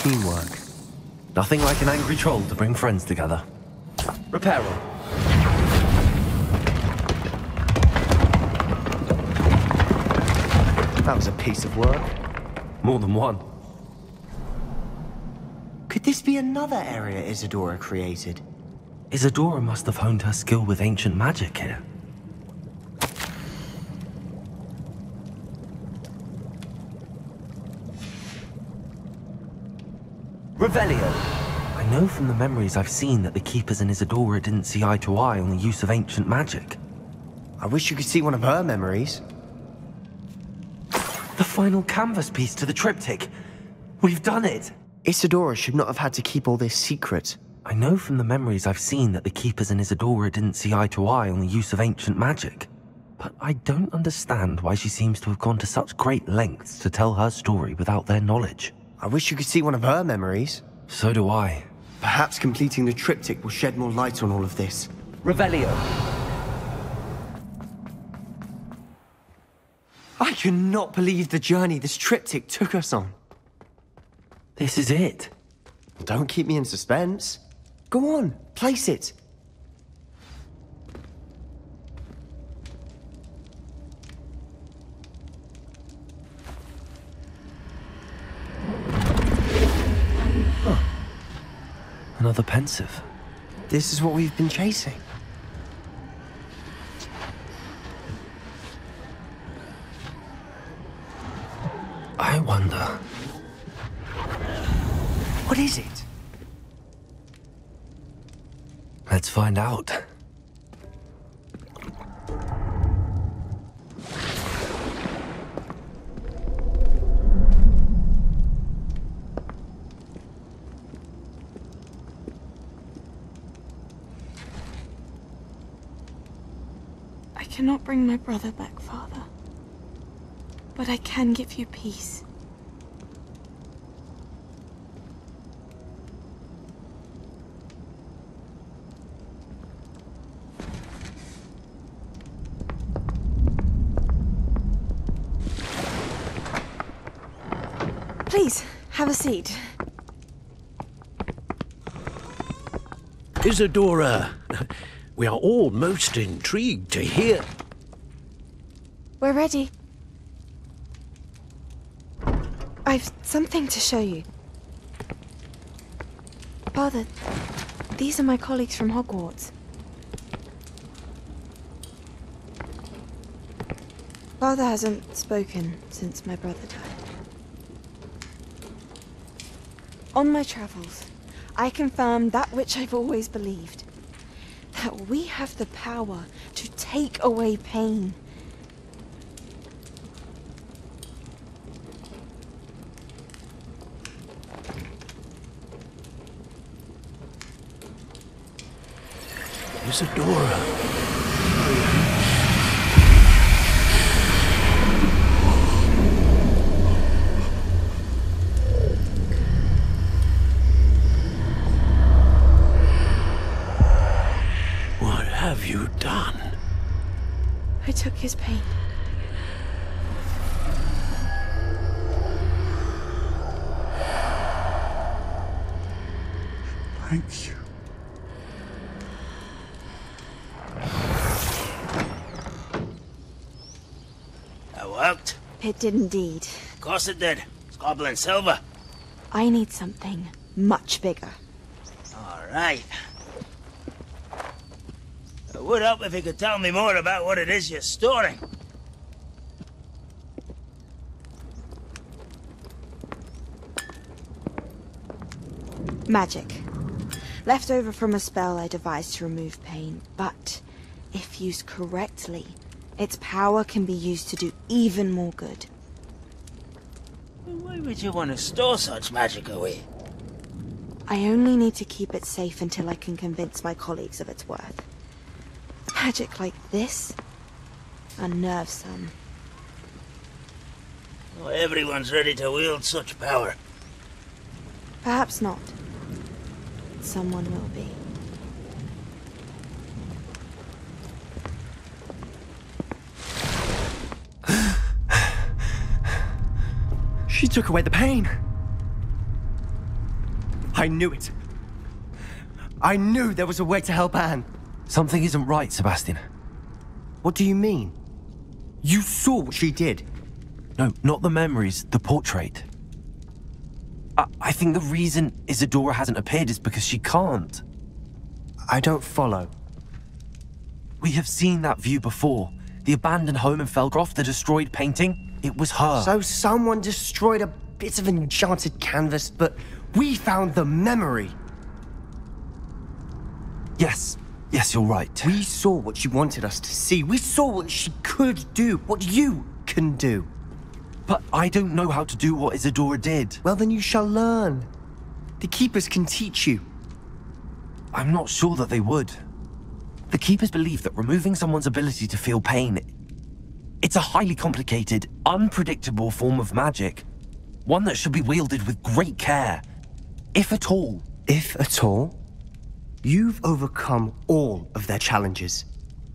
Teamwork. Nothing like an angry troll to bring friends together. Reparo! That was a piece of work. More than one. Could this be another area Isidora created? Isidora must have honed her skill with ancient magic here. Revelio! I know from the memories I've seen that the Keepers and Isidora didn't see eye to eye on the use of ancient magic. I wish you could see one of her memories. The final canvas piece to the triptych. We've done it! Isidora should not have had to keep all this secret. I know from the memories I've seen that the Keepers and Isidora didn't see eye to eye on the use of ancient magic. But I don't understand why she seems to have gone to such great lengths to tell her story without their knowledge. I wish you could see one of her memories. So do I. Perhaps completing the triptych will shed more light on all of this. Revelio. I cannot believe the journey this triptych took us on. This is it. Don't keep me in suspense. Go on, place it. Another pensieve. This is what we've been chasing. I wonder. What is it? Let's find out. Cannot bring my brother back, Father. But I can give you peace. Please, have a seat. Isidora, we are all most intrigued to hear. We're ready. I've something to show you. Father, these are my colleagues from Hogwarts. Father hasn't spoken since my brother died. On my travels, I confirmed that which I've always believed. That we have the power to take away pain. Isidora. Took his pain. Thank you. That worked. It did indeed. Of course it did. It's goblin silver. I need something much bigger. All right. It would help if you could tell me more about what it is you're storing. Magic. Left over from a spell I devised to remove pain, but if used correctly, its power can be used to do even more good. Why would you want to store such magic away? I only need to keep it safe until I can convince my colleagues of its worth. Magic like this unnerves some. Not everyone's ready to wield such power. Perhaps not. Someone will be. (sighs) She took away the pain. I knew it. I knew there was a way to help Anne. Something isn't right, Sebastian. What do you mean? You saw what she did. No, not the memories, the portrait. I, I think the reason Isidora hasn't appeared is because she can't. I don't follow. We have seen that view before. The abandoned home in Feldcroft, the destroyed painting. It was her. So someone destroyed a bit of enchanted canvas, but we found the memory. Yes. Yes, you're right. We saw what she wanted us to see. We saw what she could do, what you can do. But I don't know how to do what Isidora did. Well, then you shall learn. The Keepers can teach you. I'm not sure that they would. The Keepers believe that removing someone's ability to feel pain... It's a highly complicated, unpredictable form of magic. One that should be wielded with great care. If at all. If at all? You've overcome all of their challenges.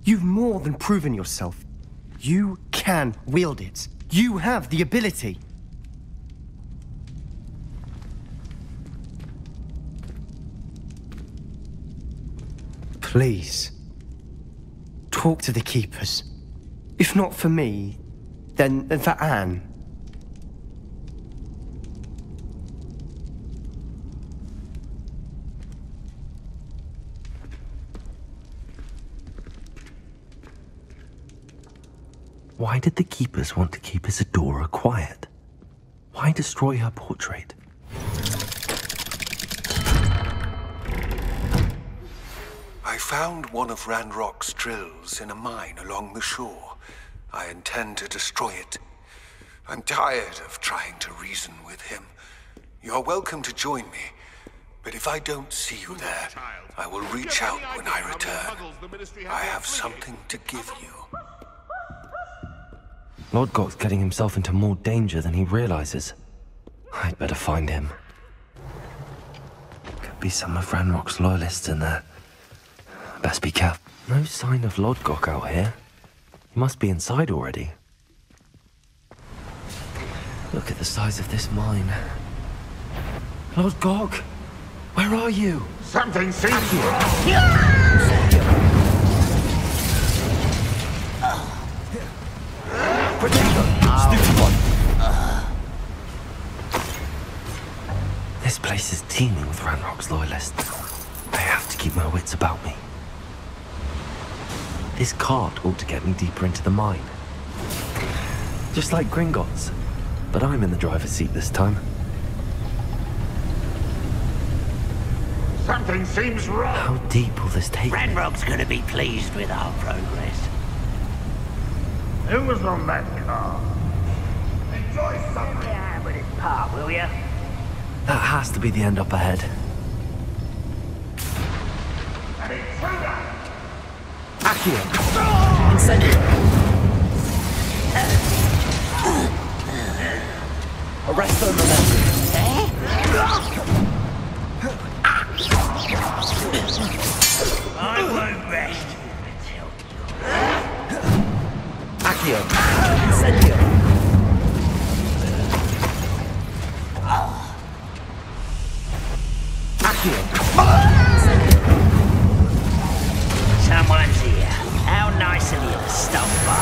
You've more than proven yourself. You can wield it. You have the ability. Please. Talk to the Keepers. If not for me, then, for Anne. Why did the Keepers want to keep Isidora quiet? Why destroy her portrait? I found one of Ranrock's drills in a mine along the shore. I intend to destroy it. I'm tired of trying to reason with him. You're welcome to join me, but if I don't see you there, I will reach out when I return. I have something to give you. Lodgok's getting himself into more danger than he realizes. I'd better find him. Could be some of Ranrock's loyalists in there. Best be careful. No sign of Lord Lodgok out here. He must be inside already. Look at the size of this mine. Lord Lodgok! Where are you? Something one! This place is teeming with Ranrock's loyalists. I have to keep my wits about me. This cart ought to get me deeper into the mine. Just like Gringotts. But I'm in the driver's seat this time. Something seems wrong. How deep will this take? Ranrock's gonna be pleased with our progress. Who was on that car? Enjoy something. Yeah, but it's part, will ya? That has to be the end up ahead. An intruder! Accio! Incendio! Arresto momentum. I won't rest. Accio! Incendio! Accio! Someone's here. How nice of you to stop by.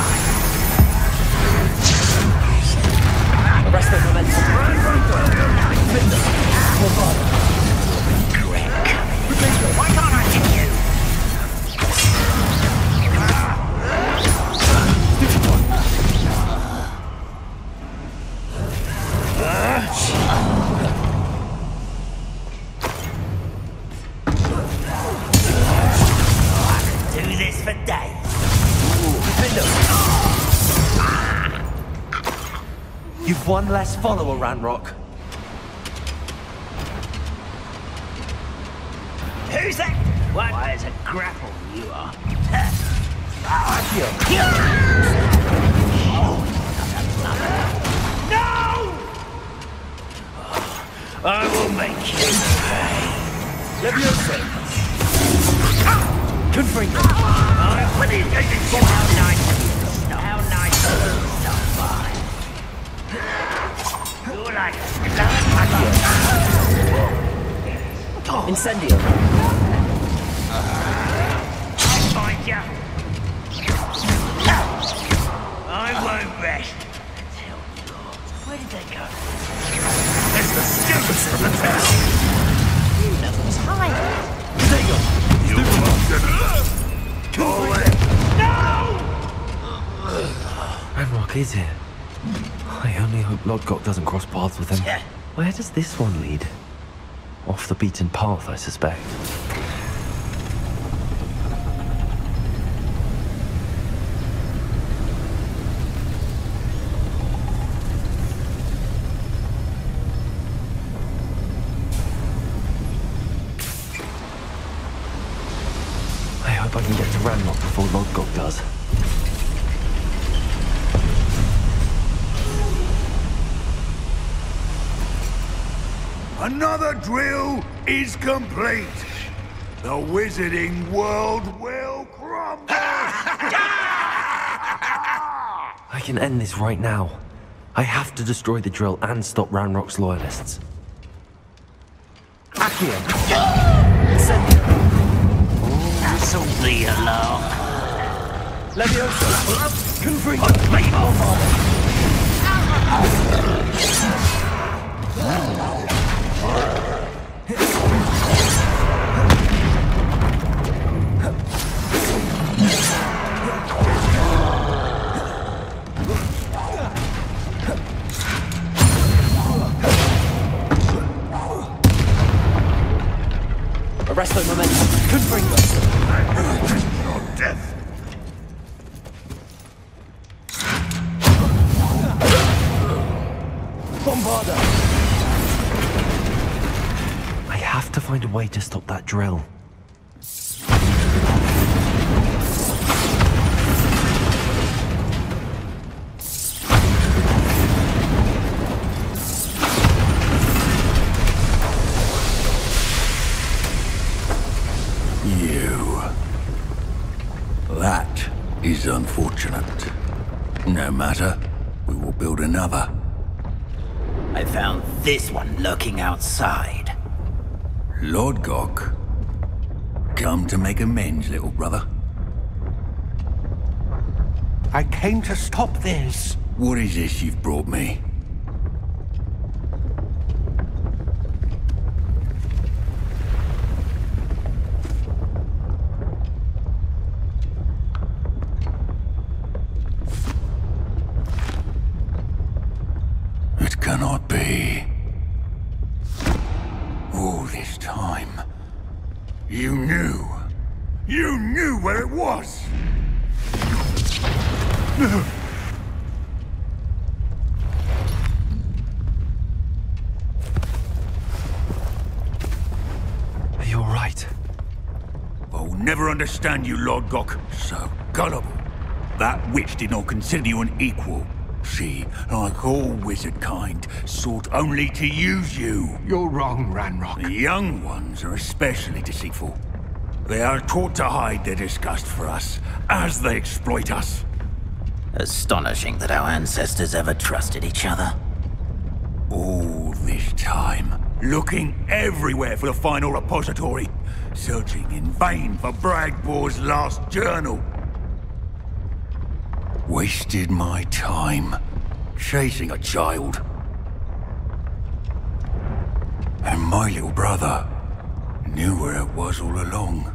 Arresto momentum. Why can't I hit you? You've one less follower, Ranrock. Who's that? What? Why, is a grapple you are. (laughs) Ah! I will make you pay. Levioso! Confringo! I will you How nice of you to stop. How nice of you to stop by. You're like Incendio! I'll find you. I won't rest until you're... Where did they go? The stupidest of the test! You know who's hiding. You Ranrock is here. I only hope Lodgok doesn't cross paths with him. Where does this one lead? Off the beaten path, I suspect. Complete. The wizarding world will crumble. (laughs) I can end this right now. I have to destroy the drill and stop Ranrock's loyalists. Accio! This'll a lark. Leviosa! Confree! Arresto momentum. Confringo. Your death. Bombarda! I have to find a way to stop that drill. Is unfortunate. No matter. We will build another. I found this one lurking outside. Lodgok. Come to make amends, little brother. I came to stop this. What is this you've brought me? Understand you, Lodgok. So gullible. That witch did not consider you an equal. She, like all wizard kind, sought only to use you. You're wrong, Ranrock. The young ones are especially deceitful. They are taught to hide their disgust for us, as they exploit us. Astonishing that our ancestors ever trusted each other. All this time, looking everywhere for the final repository, searching in vain for Bragbor's last journal. Wasted my time chasing a child. And my little brother knew where it was all along.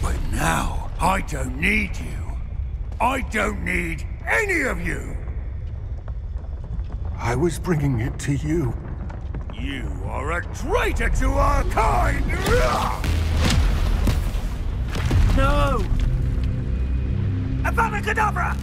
But now, I don't need you. I don't need any of you. I was bringing it to you. You are a traitor to our kind! No! Avada ah! Kedavra!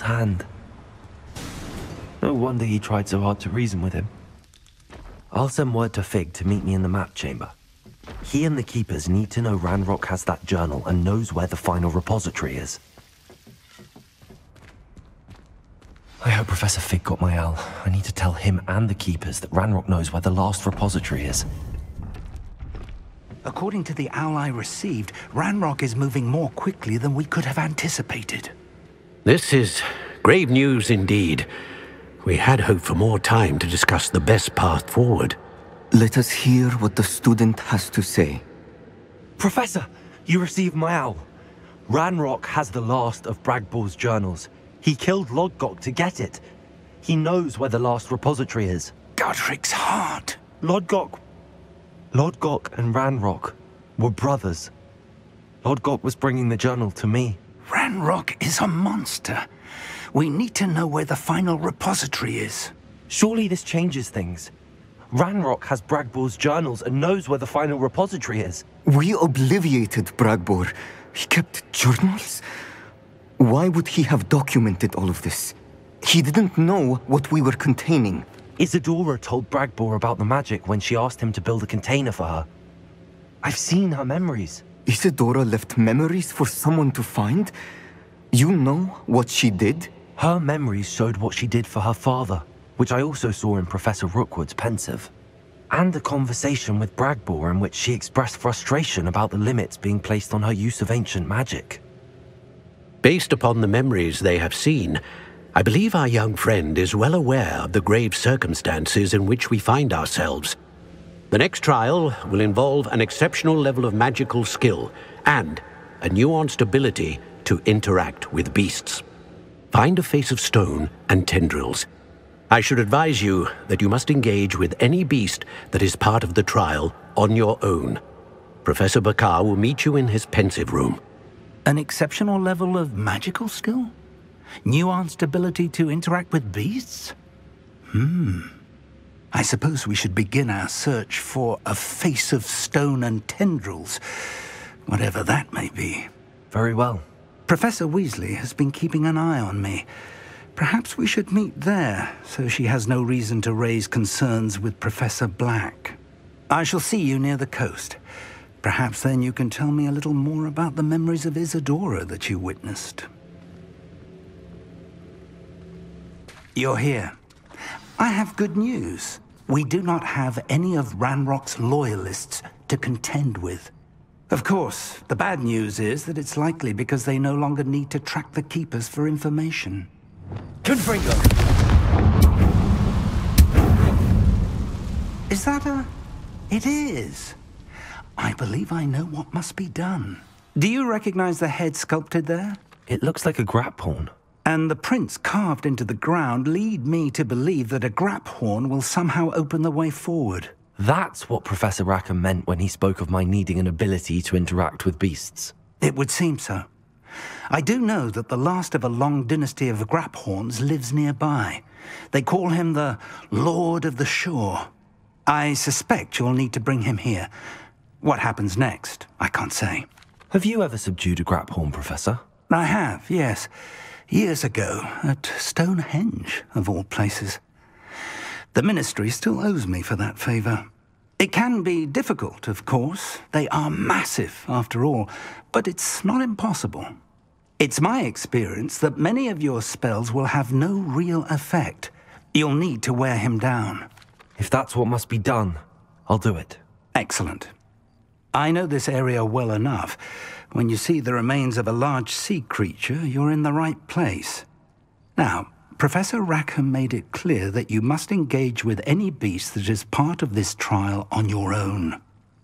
Hand. No wonder he tried so hard to reason with him. I'll send word to Fig to meet me in the map chamber. He and the Keepers need to know Ranrock has that journal and knows where the final repository is. I hope Professor Fig got my L. I need to tell him and the Keepers that Ranrock knows where the last repository is. According to the owl I received, Ranrock is moving more quickly than we could have anticipated. This is grave news indeed. We had hoped for more time to discuss the best path forward. Let us hear what the student has to say. Professor, you received my owl. Ranrock has the last of Bragbor's journals. He killed Lodgok to get it. He knows where the last repository is. Godric's heart. Lodgok. Lodgok and Ranrock were brothers. Lodgok was bringing the journal to me. Ranrock is a monster. We need to know where the final repository is. Surely this changes things. Ranrock has Bragbor's journals and knows where the final repository is. We obliviated Bragbor. He kept journals? Why would he have documented all of this? He didn't know what we were containing. Isidora told Bragbor about the magic when she asked him to build a container for her. I've seen her memories. Isidora left memories for someone to find? You know what she did? Her memories showed what she did for her father, which I also saw in Professor Rookwood's pensieve, And a conversation with Bragbor in which she expressed frustration about the limits being placed on her use of ancient magic. Based upon the memories they have seen, I believe our young friend is well aware of the grave circumstances in which we find ourselves. The next trial will involve an exceptional level of magical skill and a nuanced ability to interact with beasts. Find a face of stone and tendrils. I should advise you that you must engage with any beast that is part of the trial on your own. Professor Bakar will meet you in his pensieve room. An exceptional level of magical skill? Nuanced ability to interact with beasts? Hmm. I suppose we should begin our search for a face of stone and tendrils, whatever that may be. Very well. Professor Weasley has been keeping an eye on me. Perhaps we should meet there, so she has no reason to raise concerns with Professor Black. I shall see you near the coast. Perhaps then you can tell me a little more about the memories of Isidora that you witnessed. You're here. I have good news. We do not have any of Ranrock's loyalists to contend with. Of course, the bad news is that it's likely because they no longer need to track the Keepers for information. Confringo! Is that a... It is. I believe I know what must be done. Do you recognize the head sculpted there? It looks like a graphorn. And the prints carved into the ground lead me to believe that a graphorn will somehow open the way forward. That's what Professor Rackham meant when he spoke of my needing an ability to interact with beasts. It would seem so. I do know that the last of a long dynasty of Graphorns lives nearby. They call him the Lord of the Shore. I suspect you'll need to bring him here. What happens next, I can't say. Have you ever subdued a Graphorn, Professor? I have, yes. Years ago, at Stonehenge, of all places. The Ministry still owes me for that favour. It can be difficult, of course. They are massive, after all, but it's not impossible. It's my experience that many of your spells will have no real effect. You'll need to wear him down. If that's what must be done, I'll do it. Excellent. I know this area well enough. When you see the remains of a large sea creature, you're in the right place. Now, Professor Rackham made it clear that you must engage with any beast that is part of this trial on your own.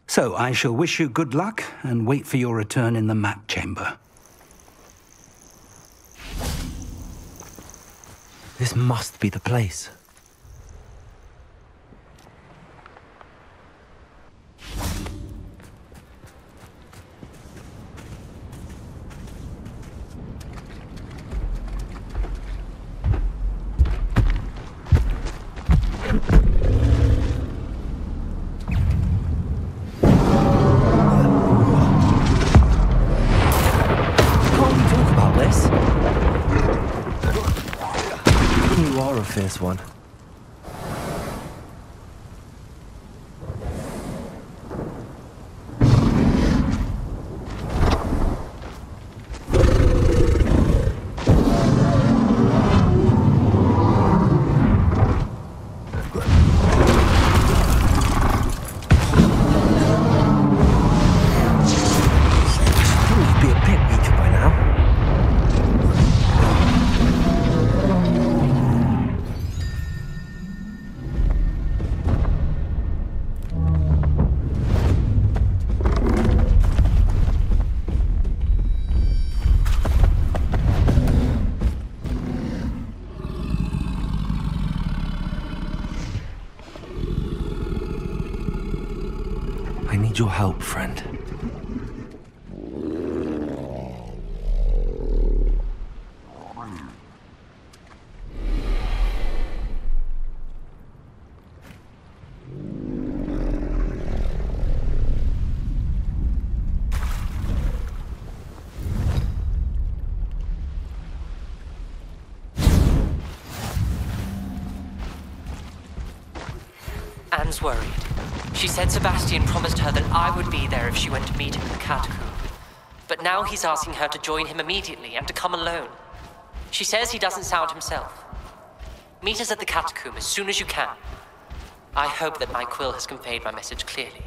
So I shall wish you good luck and wait for your return in the map chamber. This must be the place. This? You are a fierce one. help, friend. Anne's worried. She said Sebastian promised her that I would be there if she went to meet him in the catacomb. But now he's asking her to join him immediately and to come alone. She says he doesn't sound himself. Meet us at the catacomb as soon as you can. I hope that my quill has conveyed my message clearly.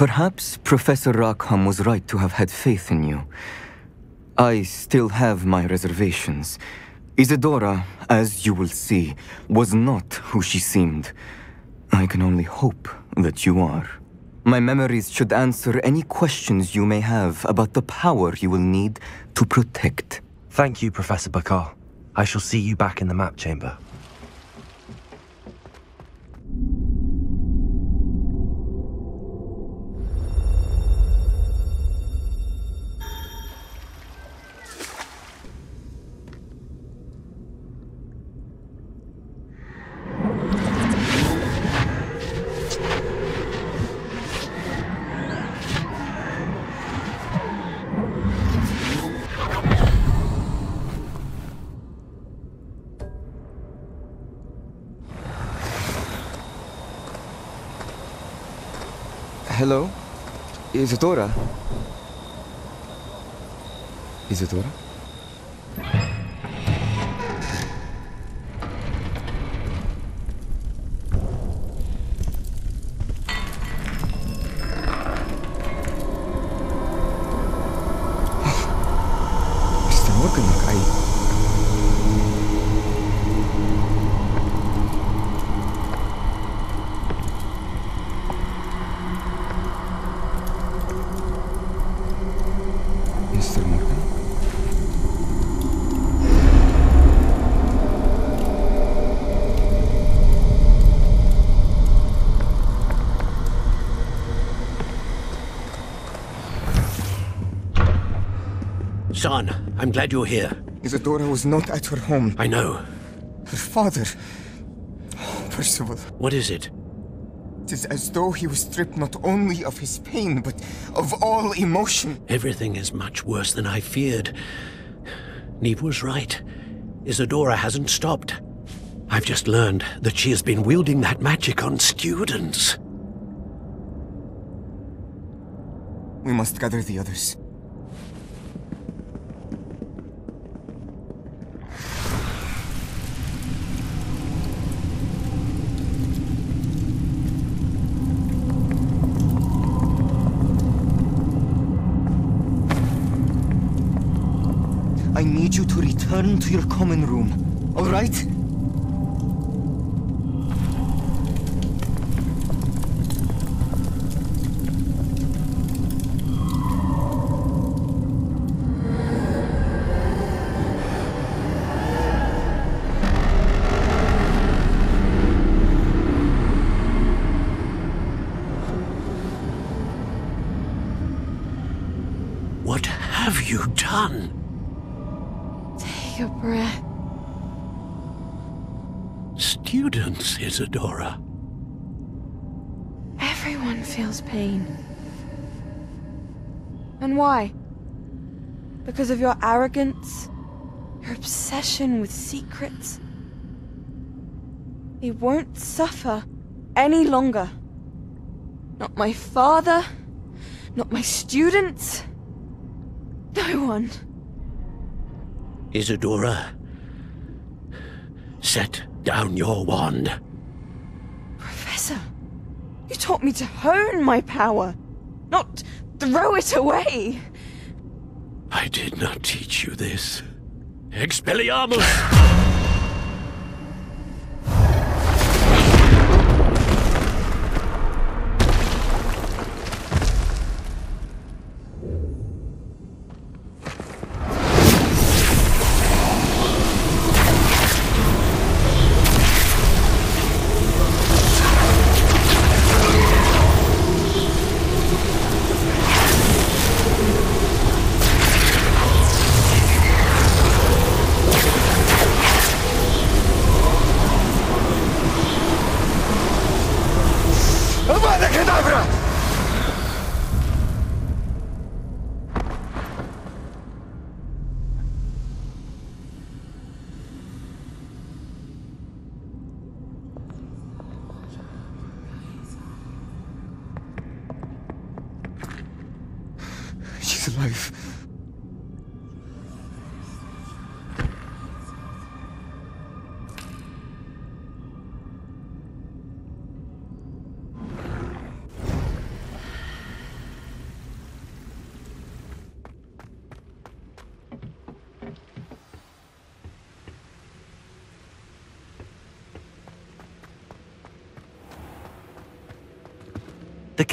Perhaps Professor Rackham was right to have had faith in you. I still have my reservations. Isidora, as you will see, was not who she seemed. I can only hope that you are. My memories should answer any questions you may have about the power you will need to protect. Thank you, Professor Bakar. I shall see you back in the map chamber. Isadora? Isadora? I'm glad you're here. Isidora was not at her home. I know. Her father... Oh, Percival. What is it? It is as though he was stripped not only of his pain, but of all emotion. Everything is much worse than I feared. Niamh was right. Isidora hasn't stopped. I've just learned that she has been wielding that magic on students. We must gather the others. I need you to return to your common room, all right? What have you done? Take a breath. Students, Isidora. Everyone feels pain. And why? Because of your arrogance? Your obsession with secrets? He won't suffer any longer. Not my father, not my students, no one. Isidora. Set Down your wand. You taught me to hone my power, not throw it away. I did not teach you this. Expelliarmus!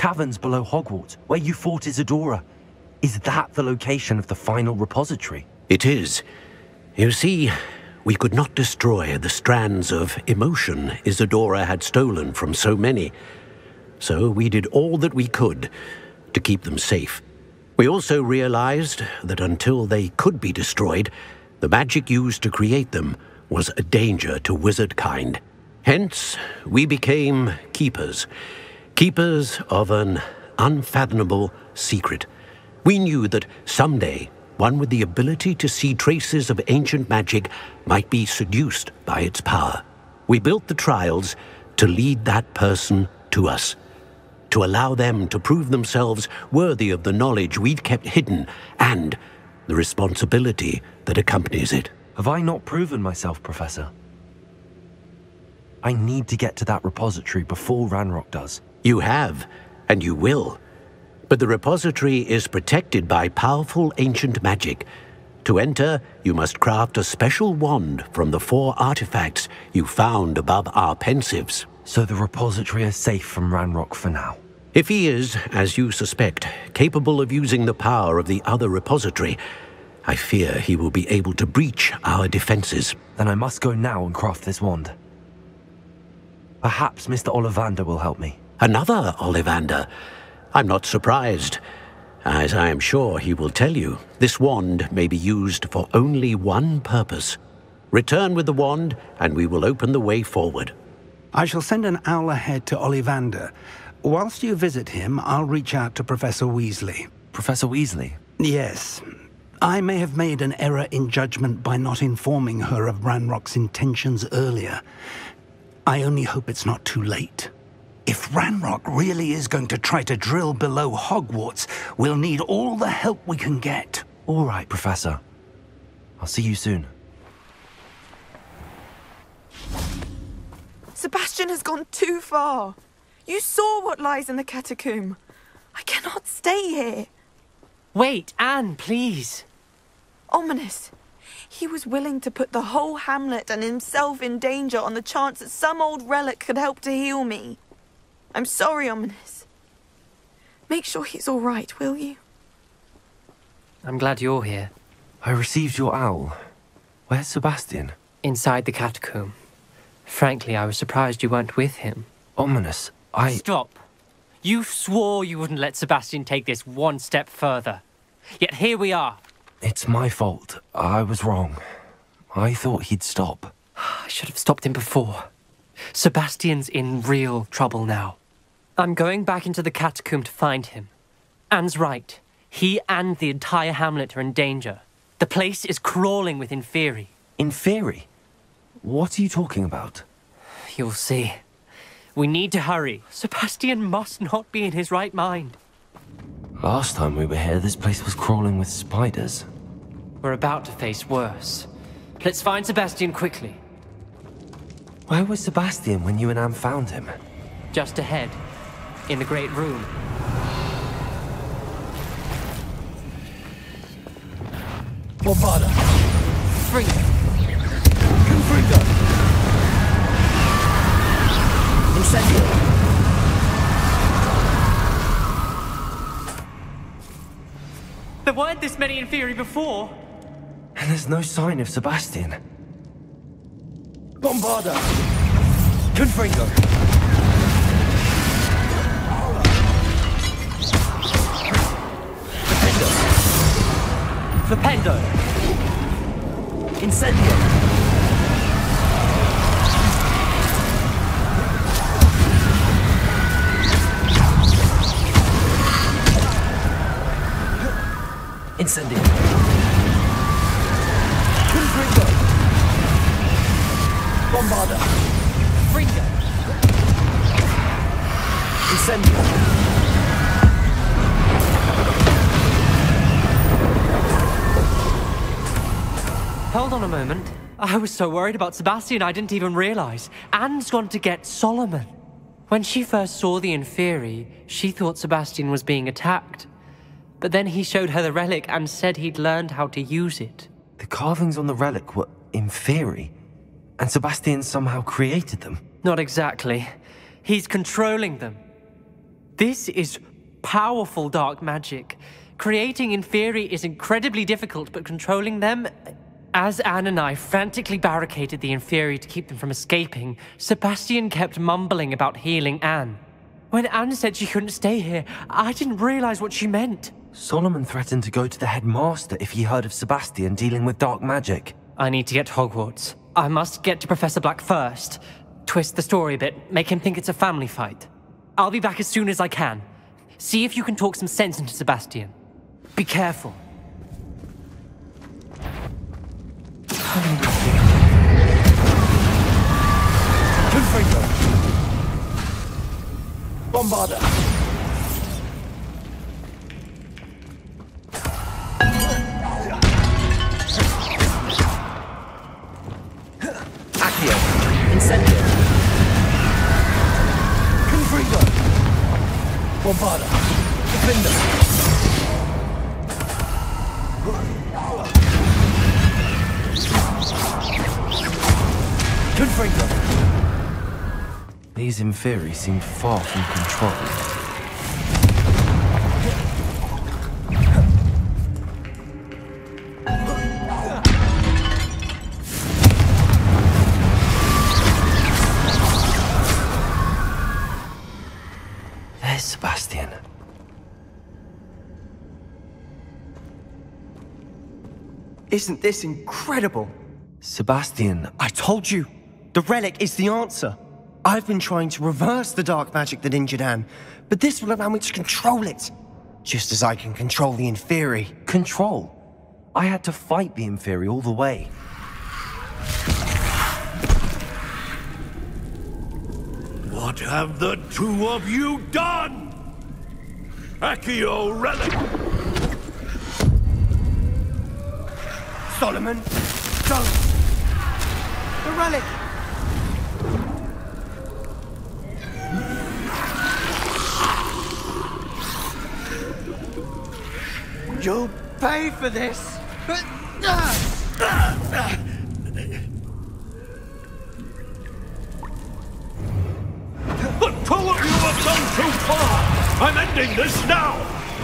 Caverns below Hogwarts, where you fought Isidora. Is that the location of the final repository? It is. You see, we could not destroy the strands of emotion Isidora had stolen from so many. So we did all that we could to keep them safe. We also realized that until they could be destroyed, the magic used to create them was a danger to wizard kind. Hence, we became keepers. Keepers of an unfathomable secret. We knew that someday one with the ability to see traces of ancient magic might be seduced by its power. We built the trials to lead that person to us, to allow them to prove themselves worthy of the knowledge we'd kept hidden and the responsibility that accompanies it. Have I not proven myself, Professor? I need to get to that repository before Ranrock does. You have, and you will. But the repository is protected by powerful ancient magic. To enter, you must craft a special wand from the four artifacts you found above our pensieves. So the repository is safe from Ranrock for now. If he is, as you suspect, capable of using the power of the other repository, I fear he will be able to breach our defenses. Then I must go now and craft this wand. Perhaps Mr. Ollivander will help me. Another Ollivander? I'm not surprised. As I am sure he will tell you, this wand may be used for only one purpose. Return with the wand, and we will open the way forward. I shall send an owl ahead to Ollivander. Whilst you visit him, I'll reach out to Professor Weasley. Professor Weasley? Yes. I may have made an error in judgment by not informing her of Ranrock's intentions earlier. I only hope it's not too late. If Ranrock really is going to try to drill below Hogwarts, we'll need all the help we can get. All right, Professor. I'll see you soon. Sebastian has gone too far. You saw what lies in the catacomb. I cannot stay here. Wait, Anne, please. Ominis. He was willing to put the whole hamlet and himself in danger on the chance that some old relic could help to heal me. I'm sorry, Ominis. Make sure he's all right, will you? I'm glad you're here. I received your owl. Where's Sebastian? Inside the catacomb. Frankly, I was surprised you weren't with him. Ominis. I. Stop. You swore you wouldn't let Sebastian take this one step further. Yet here we are. It's my fault. I was wrong. I thought he'd stop. (sighs) I should have stopped him before. Sebastian's in real trouble now. I'm going back into the catacomb to find him. Anne's right. He and the entire hamlet are in danger. The place is crawling with Inferi. Inferi? What are you talking about? You'll see. We need to hurry. Sebastian must not be in his right mind. Last time we were here, this place was crawling with spiders. We're about to face worse. Let's find Sebastian quickly. Where was Sebastian when you and Anne found him? Just ahead, in the Great Room. Bombarda! Fringo! Confringo! Incendio! There weren't this many in theory before. And there's no sign of Sebastian. Bombarda! Confringo! Flipendo! Incendio! Incendio! Bombarda! Fringo! Incendio! Hold on a moment. I was so worried about Sebastian I didn't even realize. Anne's gone to get Solomon. When she first saw the Inferi, she thought Sebastian was being attacked. But then he showed her the relic and said he'd learned how to use it. The carvings on the relic were Inferi, and Sebastian somehow created them. Not exactly. He's controlling them. This is powerful dark magic. Creating Inferi is incredibly difficult, but controlling them. As Anne and I frantically barricaded the Inferi to keep them from escaping, Sebastian kept mumbling about healing Anne. When Anne said she couldn't stay here, I didn't realize what she meant. Solomon threatened to go to the headmaster if he heard of Sebastian dealing with dark magic. I need to get to Hogwarts. I must get to Professor Black first. Twist the story a bit, make him think it's a family fight. I'll be back as soon as I can. See if you can talk some sense into Sebastian. Be careful. Confringo! Bombarda! Accio! Incendio! Confringo! Bombarda! Defender! Confringo! These Inferi seem far from control. Isn't this incredible? Sebastian, I told you. The relic is the answer. I've been trying to reverse the dark magic that injured Anne, but this will allow me to control it. Just as I can control the Inferi. Control? I had to fight the Inferi all the way. What have the two of you done? Accio Relic! Solomon, don't! The relic! You'll pay for this! But... The two of you have gone too far! I'm ending this now!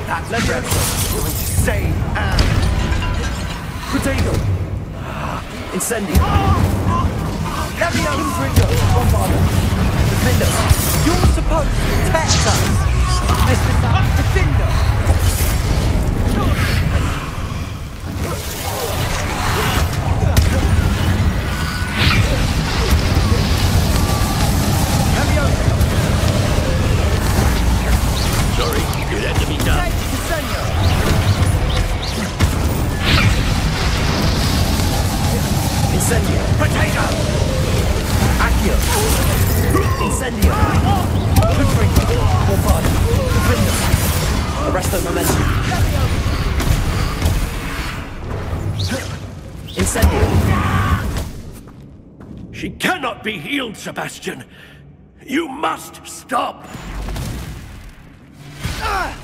That letter is going to save Anne! Potato! Incendio! Confringo! Bombarda! Defender! You're supposed to protect us! This is our Defender! Incendio! Potato! Accio! Incendio! Confringo! Bombarda! Defender! Arresto momentum! Incendio! She cannot be healed, Sebastian. You must stop. Ah!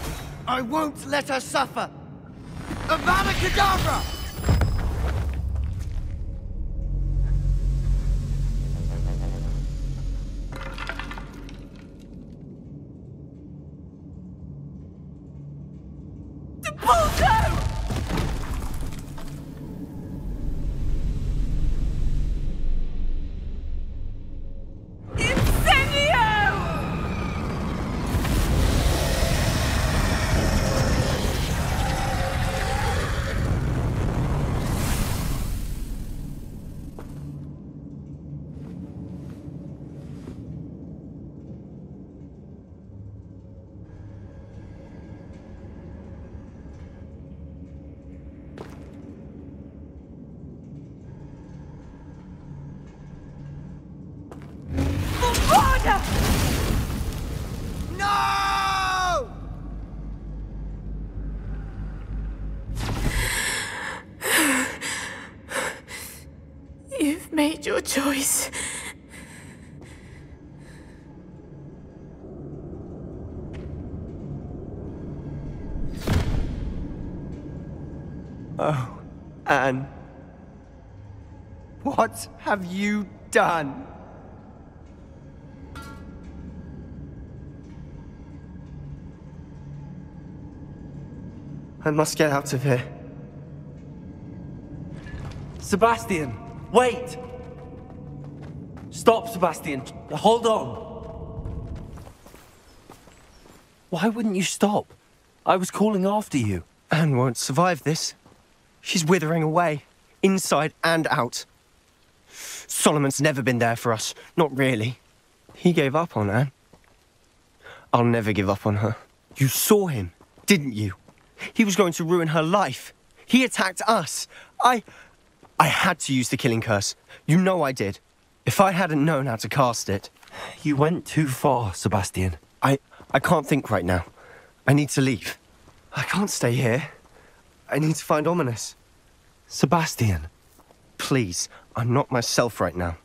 I won't let her suffer. Avada Kedavra! You've made your choice. Oh, Anne. What have you done? I must get out of here. Sebastian, wait! Stop, Sebastian. Hold on. Why wouldn't you stop? I was calling after you. Anne won't survive this. She's withering away, inside and out. Solomon's never been there for us, not really. He gave up on Anne. I'll never give up on her. You saw him, didn't you? He was going to ruin her life. He attacked us. I. I had to use the killing curse. You know I did. If I hadn't known how to cast it. You went too far, Sebastian. I. I can't think right now. I need to leave. I can't stay here. I need to find Ominis. Sebastian. Please, I'm not myself right now.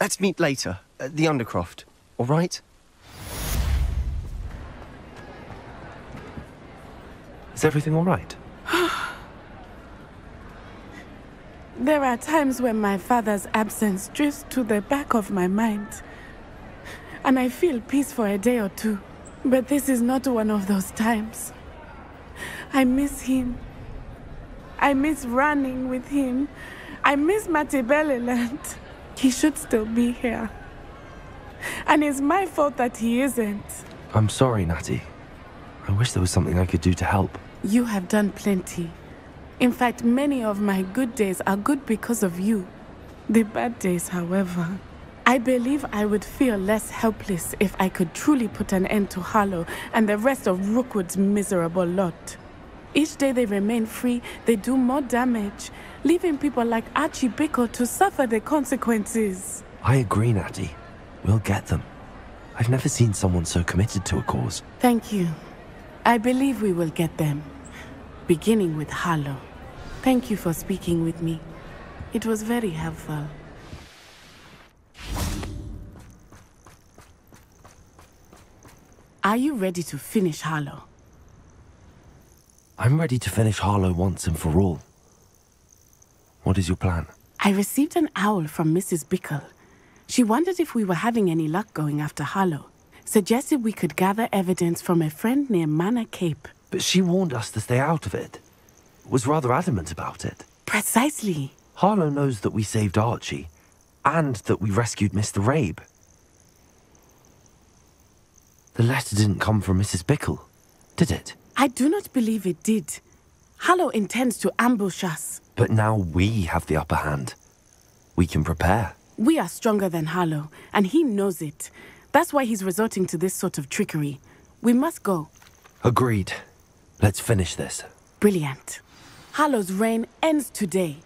Let's meet later at the Undercroft, all right? Is everything all right? (gasps) (gasps) There are times when my father's absence drifts to the back of my mind. And I feel peace for a day or two. But this is not one of those times. I miss him. I miss running with him. I miss Matabeleland. He should still be here. And it's my fault that he isn't. I'm sorry, Natty. I wish there was something I could do to help. You have done plenty. In fact, many of my good days are good because of you. The bad days, however. I believe I would feel less helpless if I could truly put an end to Harlow and the rest of Rookwood's miserable lot. Each day they remain free, they do more damage, leaving people like Archie Bickle to suffer the consequences. I agree, Natty. We'll get them. I've never seen someone so committed to a cause. Thank you. I believe we will get them. Beginning with Harlow. Thank you for speaking with me. It was very helpful. Are you ready to finish Harlow? I'm ready to finish Harlow once and for all. What is your plan? I received an owl from Mrs. Bickle. She wondered if we were having any luck going after Harlow. Suggested we could gather evidence from a friend near Manor Cape. But she warned us to stay out of it. Was rather adamant about it. Precisely. Harlow knows that we saved Archie, and that we rescued Mr. Rabe. The letter didn't come from Mrs. Bickle, did it? I do not believe it did. Harlow intends to ambush us. But now we have the upper hand. We can prepare. We are stronger than Harlow, and he knows it. That's why he's resorting to this sort of trickery. We must go. Agreed. Let's finish this. Brilliant. Harlow's reign ends today.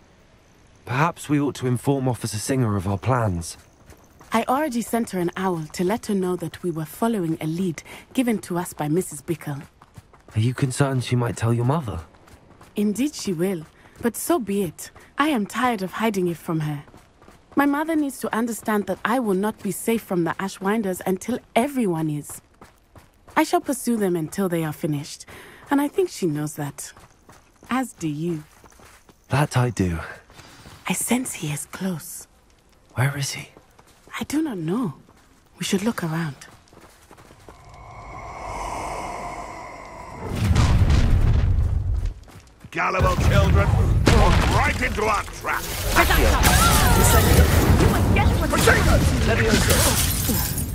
Perhaps we ought to inform Officer Singer of our plans. I already sent her an owl to let her know that we were following a lead given to us by Mrs. Bickle. Are you concerned she might tell your mother? Indeed she will, but so be it. I am tired of hiding it from her. My mother needs to understand that I will not be safe from the Ashwinders until everyone is. I shall pursue them until they are finished, and I think she knows that. As do you. That I do. I sense he is close. Where is he? I do not know. We should look around. Gullible children, walked right into our trap.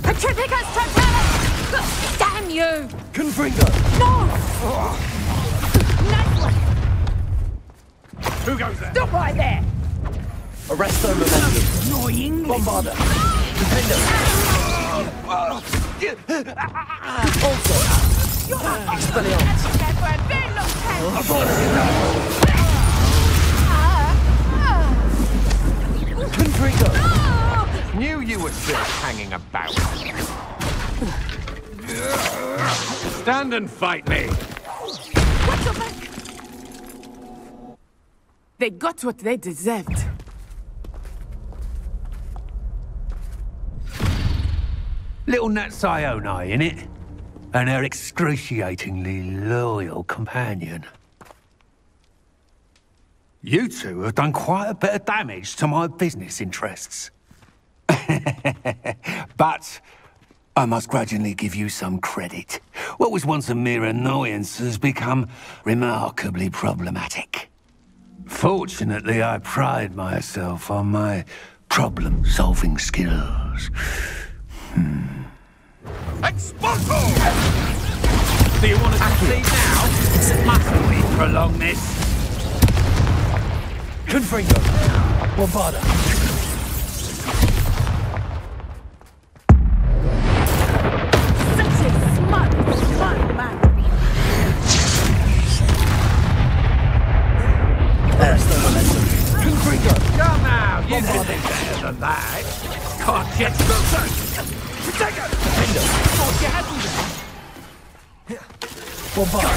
Petrificus Totalus! Damn you! Confringo! No! Ah. Who goes there? Stop right there! Arresto momentum. Annoying! Bombarda. Defender. Also. Expelliarmus. Uh, Confringo! Knew you were still hanging about. Stand and fight me. They got what they deserved. Little Natsai Onai, innit? And her excruciatingly loyal companion. You two have done quite a bit of damage to my business interests. (laughs) but I must grudgingly give you some credit. What was once a mere annoyance has become remarkably problematic. Fortunately, I pride myself on my problem-solving skills. Hmm. Expulso! Do you want to concede now? Mustn't we prolong this? Confringo. Bombarda. Such a smart, smart man. Arresto momentum. Confringo. Come now, you can do better than that. Can't get Protego. Defender. Force your hand Bombarda.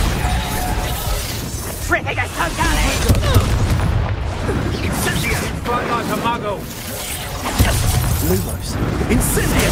Petrificus Totalus! Incendio! Fight like a muggle. Lumos. Incendio.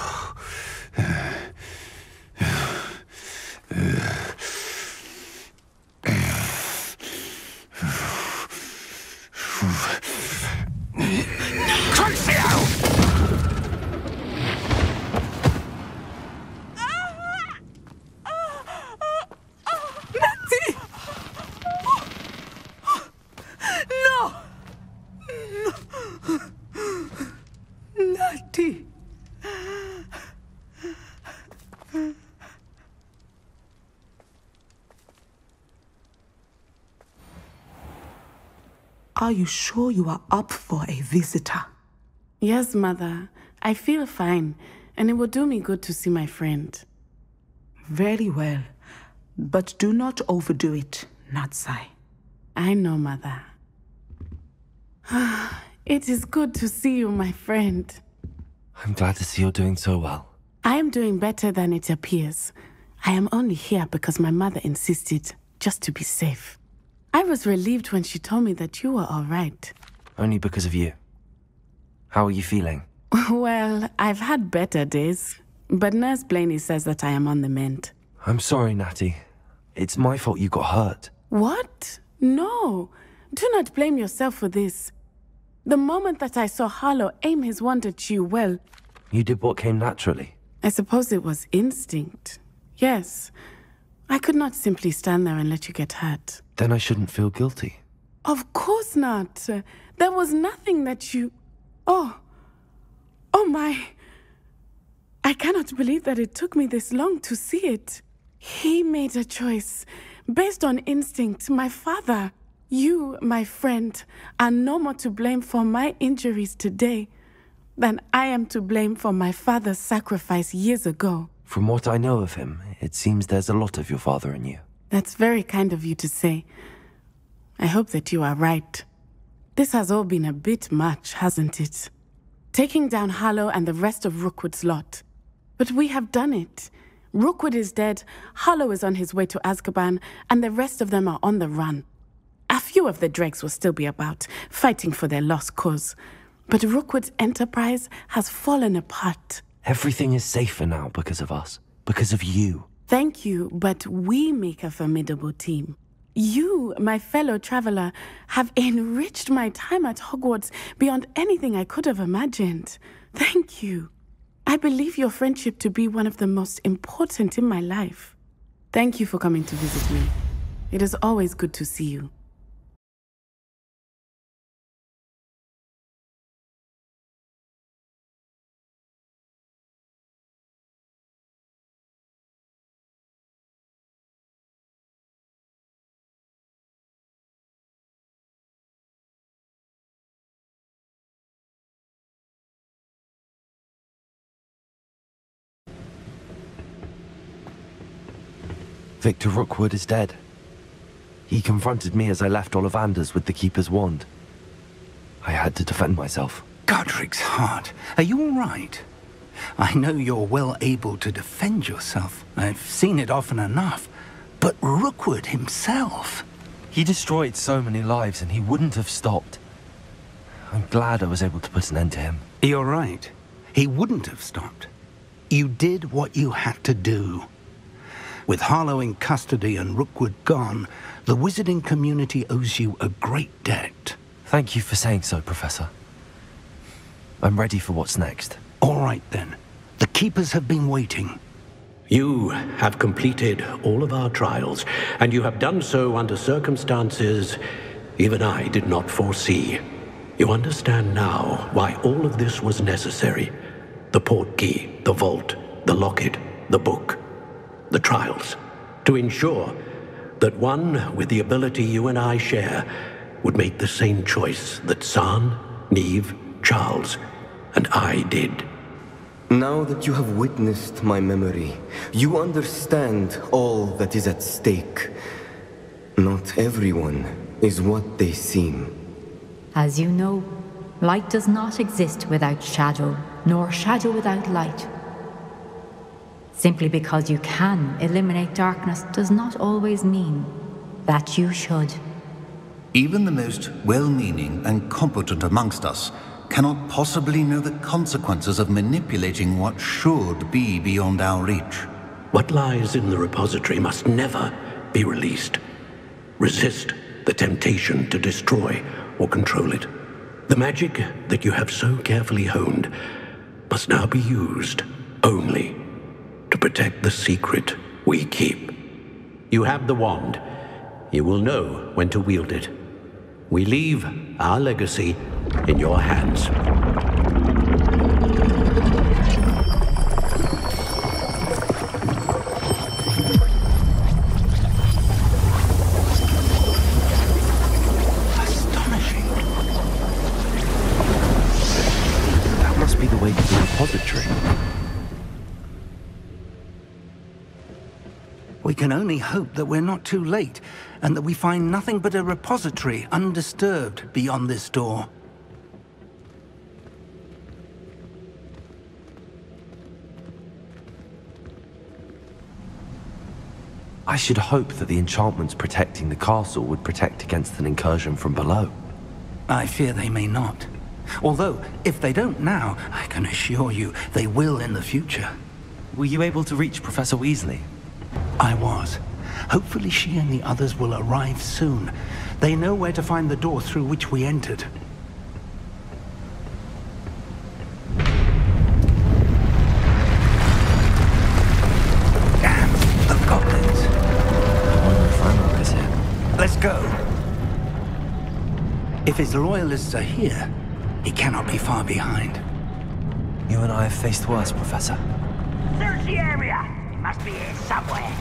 Are you sure you are up for a visitor? Yes, Mother. I feel fine, and it will do me good to see my friend. Very well. But do not overdo it, Natsai. I know, Mother. (sighs) it is good to see you, my friend. I'm glad to see you're doing so well. I am doing better than it appears. I am only here because my mother insisted, just to be safe. I was relieved when she told me that you were all right. Only because of you. How are you feeling? (laughs) Well, I've had better days, but Nurse Blainey says that I am on the mend. I'm sorry, Natty. It's my fault you got hurt. What? No. Do not blame yourself for this. The moment that I saw Harlow aim his wand at you, well, You did what came naturally. I suppose it was instinct. Yes. I could not simply stand there and let you get hurt. Then I shouldn't feel guilty. Of course not. There was nothing that you. Oh. Oh my. I cannot believe that it took me this long to see it. He made a choice based on instinct. My father, you, my friend, are no more to blame for my injuries today than I am to blame for my father's sacrifice years ago. From what I know of him, it seems there's a lot of your father in you. That's very kind of you to say. I hope that you are right. This has all been a bit much, hasn't it? Taking down Harlow and the rest of Rookwood's lot. But we have done it. Rookwood is dead, Harlow is on his way to Azkaban, and the rest of them are on the run. A few of the dregs will still be about, fighting for their lost cause. But Rookwood's enterprise has fallen apart. Everything is safer now because of us, because of you. Thank you, but we make a formidable team. You, my fellow traveler, have (laughs) enriched my time at Hogwarts beyond anything I could have imagined. Thank you. I believe your friendship to be one of the most important in my life. Thank you for coming to visit me. It is always good to see you. Victor Rookwood is dead. He confronted me as I left Ollivanders with the Keeper's wand. I had to defend myself. Godric's heart. Are you all right? I know you're well able to defend yourself. I've seen it often enough. But Rookwood himself... He destroyed so many lives and he wouldn't have stopped. I'm glad I was able to put an end to him. You're right. He wouldn't have stopped. You did what you had to do. With Harlow in custody and Rookwood gone, the wizarding community owes you a great debt. Thank you for saying so, Professor. I'm ready for what's next. All right, then. The Keepers have been waiting. You have completed all of our trials, and you have done so under circumstances even I did not foresee. You understand now why all of this was necessary. The portkey, the vault, the locket, the book, the trials, to ensure that one with the ability you and I share would make the same choice that San, Niamh, Charles, and I did. Now that you have witnessed my memory, you understand all that is at stake. Not everyone is what they seem. As you know, light does not exist without shadow, nor shadow without light. Simply because you can eliminate darkness does not always mean that you should. Even the most well-meaning and competent amongst us cannot possibly know the consequences of manipulating what should be beyond our reach. What lies in the repository must never be released. Resist the temptation to destroy or control it. The magic that you have so carefully honed must now be used only to protect the secret we keep. You have the wand. You will know when to wield it. We leave our legacy in your hands. Astonishing. That must be the way to the repository. We can only hope that we're not too late, and that we find nothing but a repository undisturbed beyond this door. I should hope that the enchantments protecting the castle would protect against an incursion from below. I fear they may not. Although, if they don't now, I can assure you they will in the future. Were you able to reach Professor Weasley? I was. Hopefully she and the others will arrive soon. They know where to find the door through which we entered. Damn, the goblins. I wonder if Ranrock is here. Let's go. If his loyalists are here, he cannot be far behind. You and I have faced worse, Professor. Search the area. Must be here somewhere.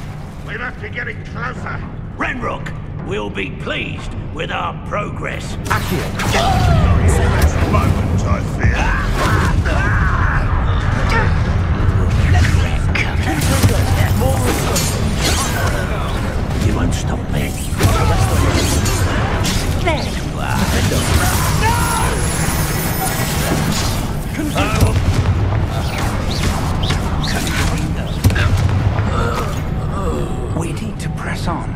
We must be getting closer. Ranrock, will be pleased with our progress. Accio. Moment, I fear. You won't stop me. There you are. on.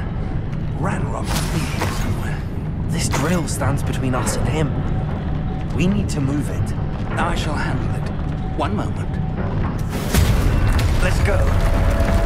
Here somewhere. This drill stands between us and him. We need to move it. I shall handle it. One moment. Let's go.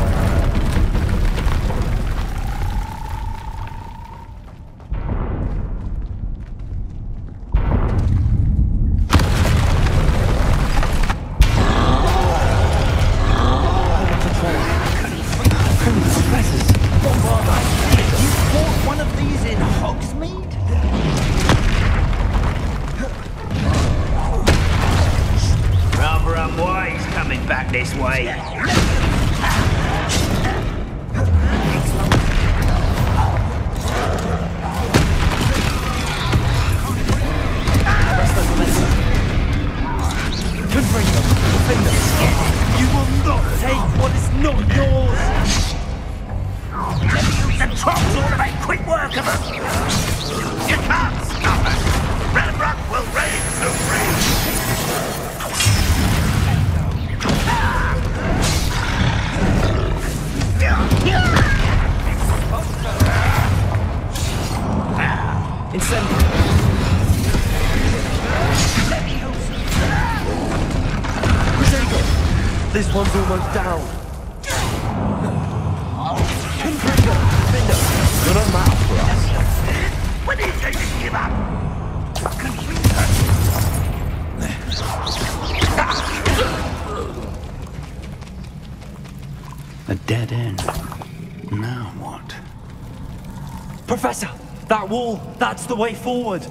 That wall! That's the way forward!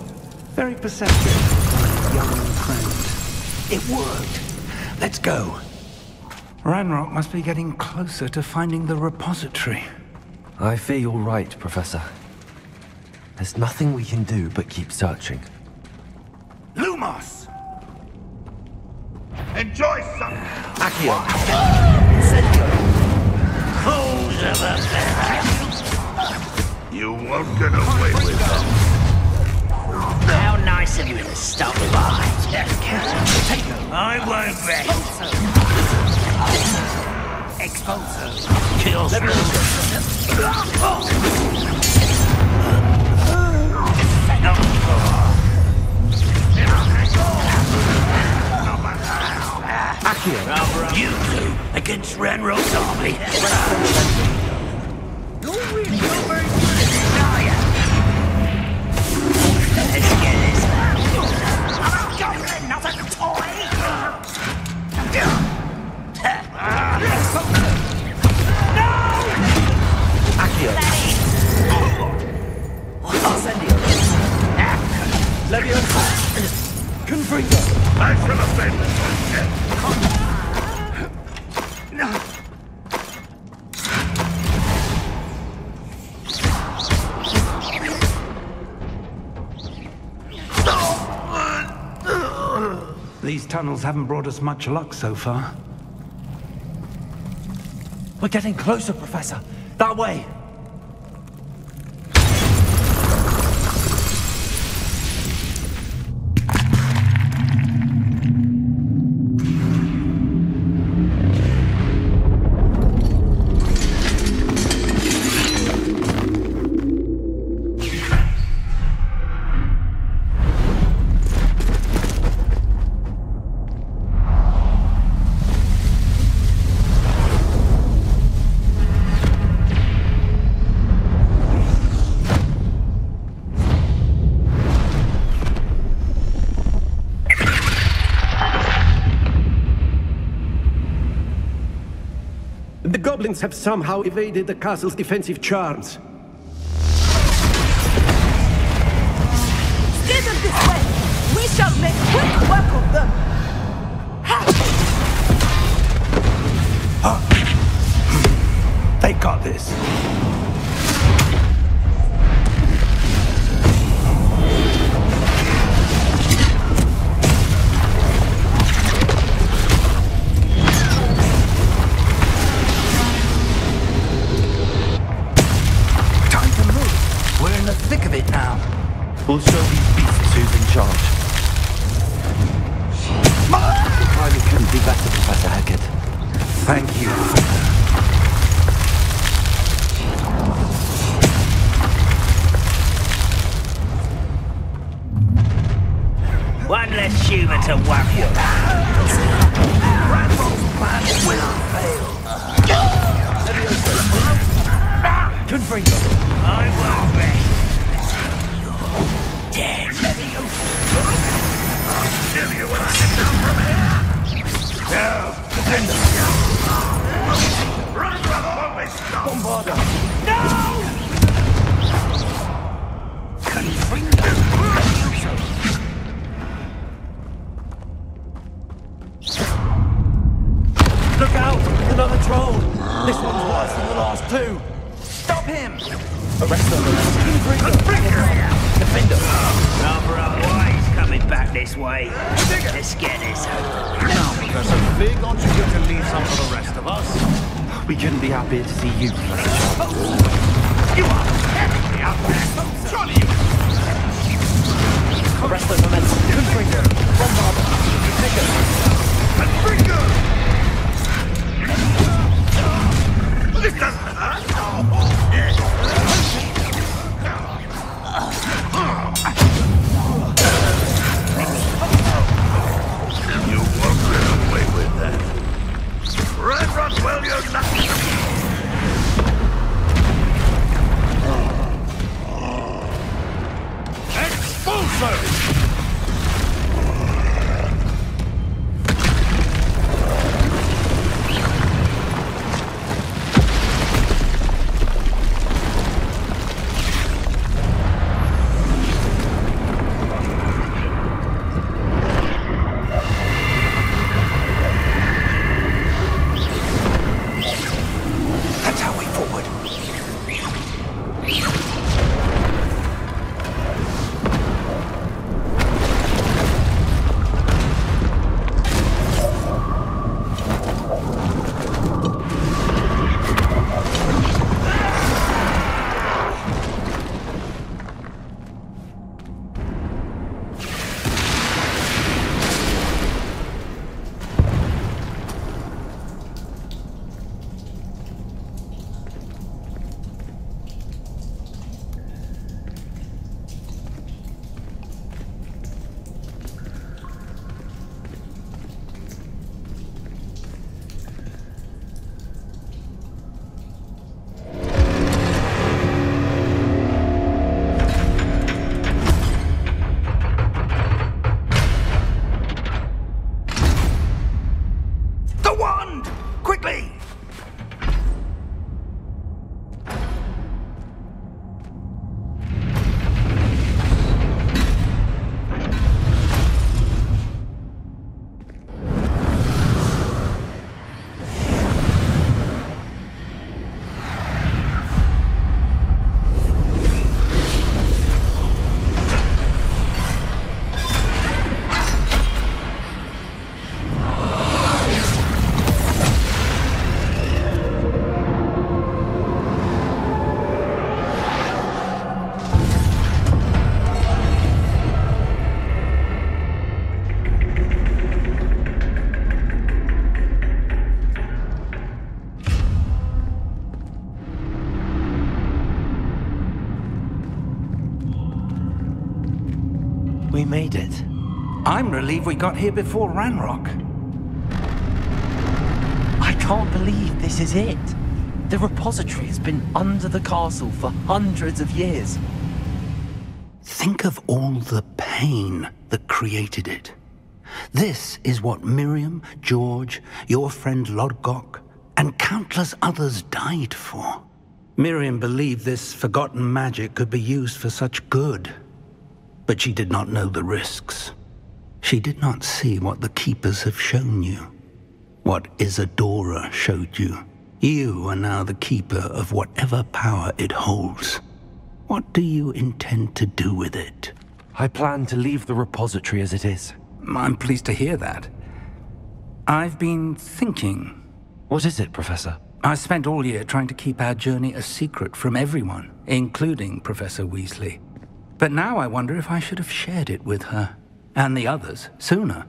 Very perceptive, my young friend. It worked. Let's go. Ranrock must be getting closer to finding the repository. I fear you're right, Professor. There's nothing we can do but keep searching. Lumos! Enjoy some! Accio! Fools of a You won't get away with them. How nice of you to stop by. I won't rest. Expulso. Kill Accio! You two against Ranrock's army. Levioso! Confringo! I shall offend These tunnels haven't brought us much luck so far. We're getting closer, Professor! That way! Have somehow evaded the castle's defensive charms. I'm we got here before Ranrock. I can't believe this is it. The repository has been under the castle for hundreds of years. Think of all the pain that created it. This is what Miriam, George, your friend Lodgok, and countless others died for. Miriam believed this forgotten magic could be used for such good. But she did not know the risks. She did not see what the Keepers have shown you. What Isidora showed you. You are now the Keeper of whatever power it holds. What do you intend to do with it? I plan to leave the repository as it is. I'm pleased to hear that. I've been thinking. What is it, Professor? I spent all year trying to keep our journey a secret from everyone, including Professor Weasley. But now I wonder if I should have shared it with her and the others sooner.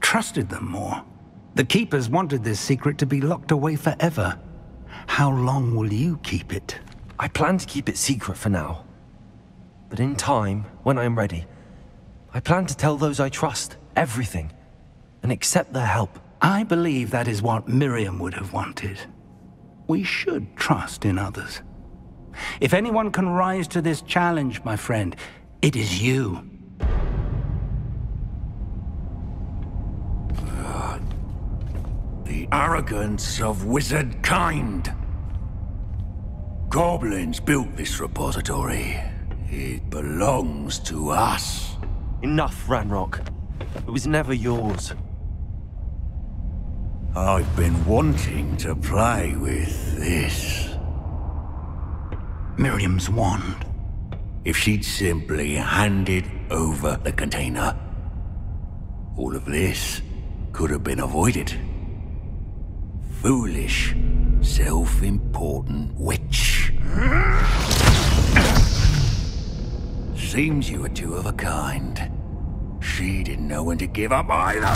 Trusted them more. The Keepers wanted this secret to be locked away forever. How long will you keep it? I plan to keep it secret for now. But in time, when I am ready, I plan to tell those I trust everything and accept their help. I believe that is what Miriam would have wanted. We should trust in others. If anyone can rise to this challenge, my friend, it is you. The arrogance of wizard kind. Goblins built this repository. It belongs to us. Enough, Ranrock. It was never yours. I've been wanting to play with this. Miriam's wand. If she'd simply handed over the container, all of this could have been avoided foolish, self-important witch. Seems you were two of a kind. She didn't know when to give up either.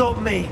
stop me.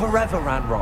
forever, Anron.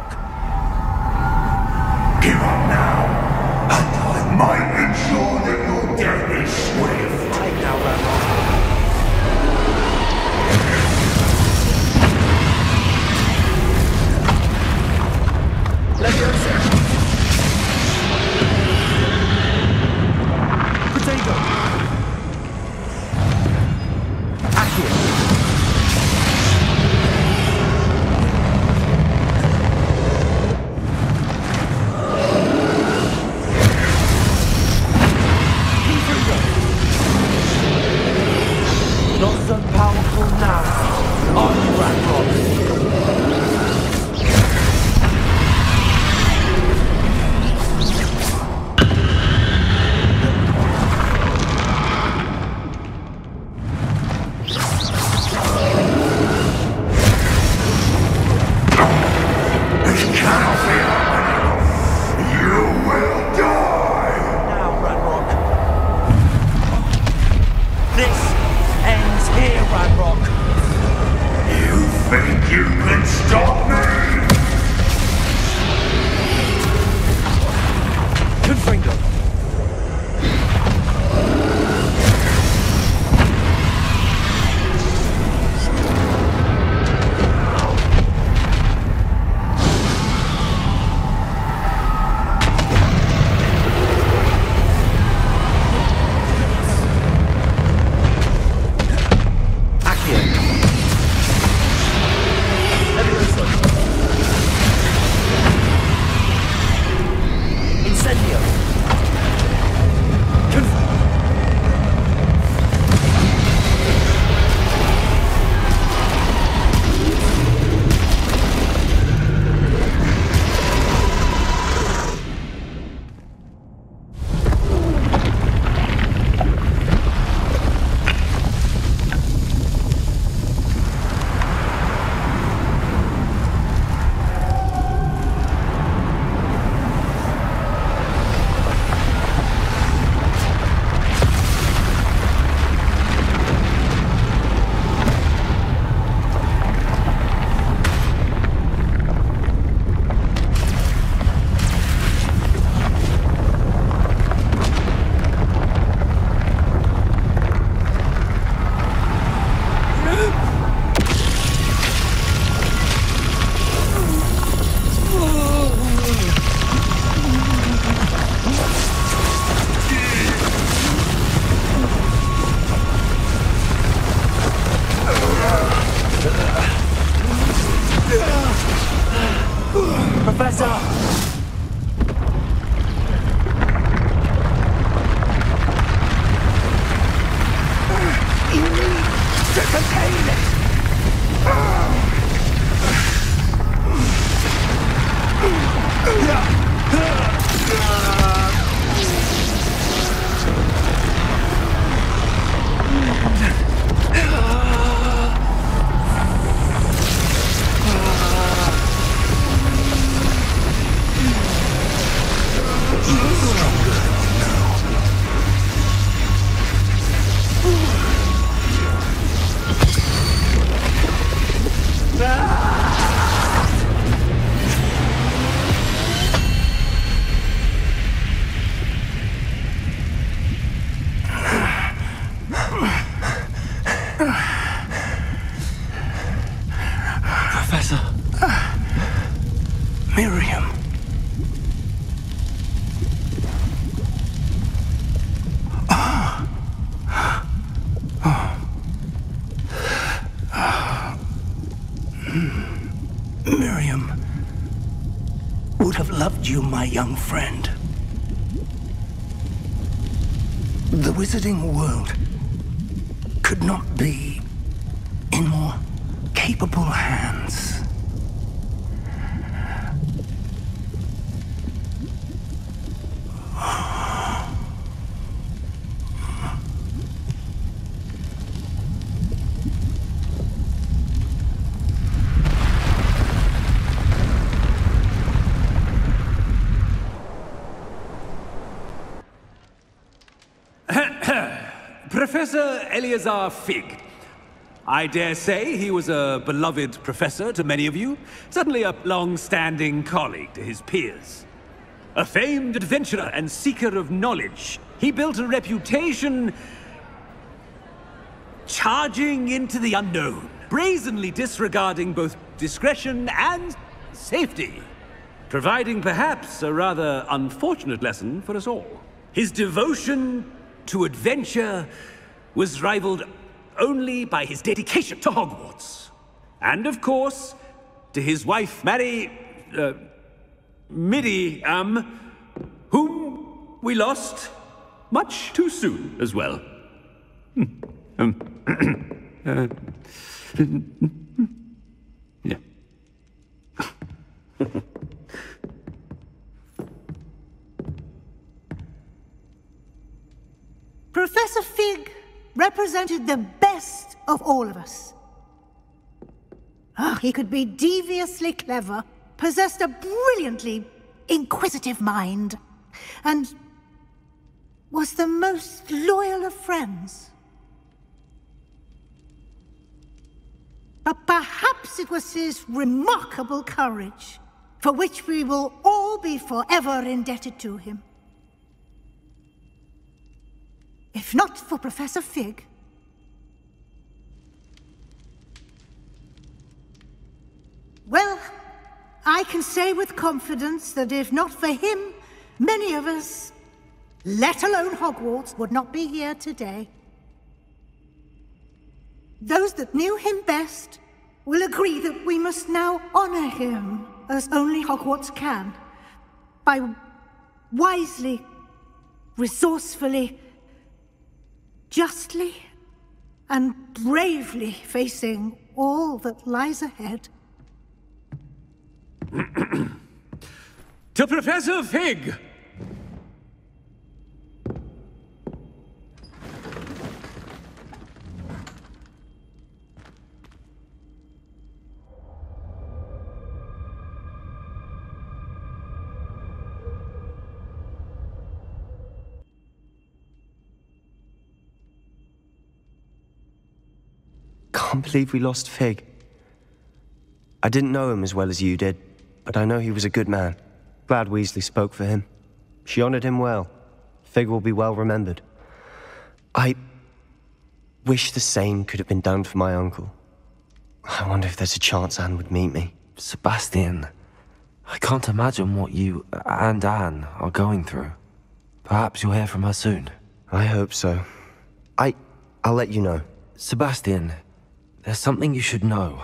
Young friend. The wizarding world could not be in more capable hands. Professor Eleazar Fig. I dare say he was a beloved professor to many of you, certainly a long-standing colleague to his peers. A famed adventurer and seeker of knowledge, he built a reputation charging into the unknown, brazenly disregarding both discretion and safety, providing perhaps a rather unfortunate lesson for us all. His devotion to adventure was rivaled only by his dedication to Hogwarts. And of course, to his wife, Mary... Uh, Miriam, whom we lost much too soon as well. Um, yeah. Professor Fig represented the best of all of us. Oh, he could be deviously clever, possessed a brilliantly inquisitive mind, and was the most loyal of friends. But perhaps it was his remarkable courage, for which we will all be forever indebted to him. If not for Professor Fig, Well, I can say with confidence that if not for him, many of us, let alone Hogwarts, would not be here today. Those that knew him best will agree that we must now honor him as only Hogwarts can, by wisely, resourcefully, justly, and bravely facing all that lies ahead. (clears throat) to Professor Fig! I can't believe we lost Fig. I didn't know him as well as you did, but I know he was a good man. Glad Weasley spoke for him. She honored him well. Fig will be well remembered. I wish the same could have been done for my uncle. I wonder if there's a chance Anne would meet me. Sebastian, I can't imagine what you and Anne are going through. Perhaps you'll hear from her soon. I hope so. I... I'll let you know. Sebastian, there's something you should know.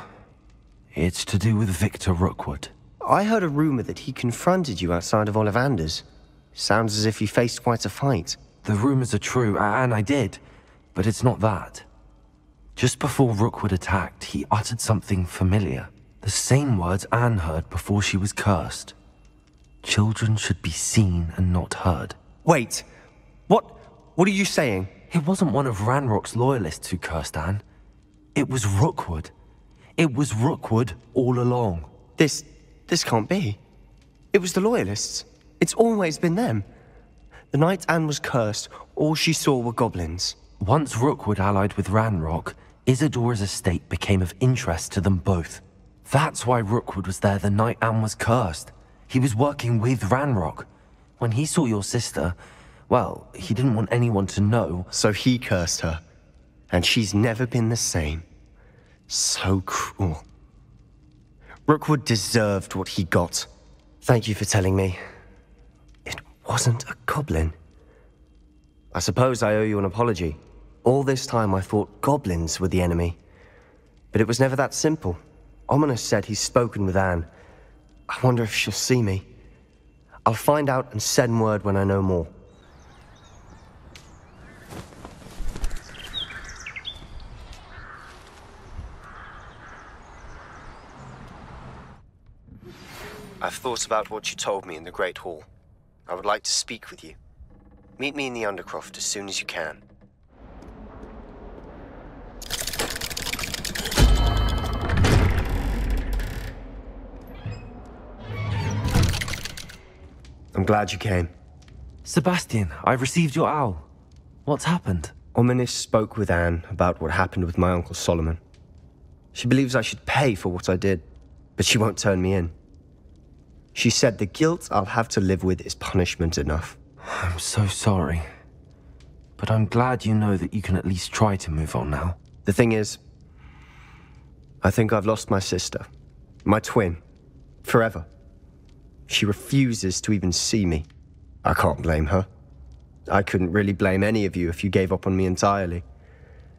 It's to do with Victor Rookwood. I heard a rumor that he confronted you outside of Ollivander's. Sounds as if he faced quite a fight. The rumors are true, and I did. But it's not that. Just before Rookwood attacked, he uttered something familiar. The same words Anne heard before she was cursed. Children should be seen and not heard. Wait. What... what are you saying? It wasn't one of Ranrock's loyalists who cursed Anne. It was Rookwood. It was Rookwood all along. This... this can't be. It was the Loyalists. It's always been them. The night Anne was cursed, all she saw were goblins. Once Rookwood allied with Ranrock, Isidora's estate became of interest to them both. That's why Rookwood was there the night Anne was cursed. He was working with Ranrock. When he saw your sister, well, he didn't want anyone to know. So he cursed her. And she's never been the same. So cruel. Rookwood deserved what he got. Thank you for telling me. It wasn't a goblin. I suppose I owe you an apology. All this time I thought goblins were the enemy. But it was never that simple. Ominis said he's spoken with Anne. I wonder if she'll see me. I'll find out and send word when I know more. I've thought about what you told me in the Great Hall. I would like to speak with you. Meet me in the Undercroft as soon as you can. I'm glad you came. Sebastian, I've received your owl. What's happened? Ominis spoke with Anne about what happened with my Uncle Solomon. She believes I should pay for what I did, but she won't turn me in. She said the guilt I'll have to live with is punishment enough. I'm so sorry. But I'm glad you know that you can at least try to move on now. The thing is, I think I've lost my sister, my twin, forever. She refuses to even see me. I can't blame her. I couldn't really blame any of you if you gave up on me entirely.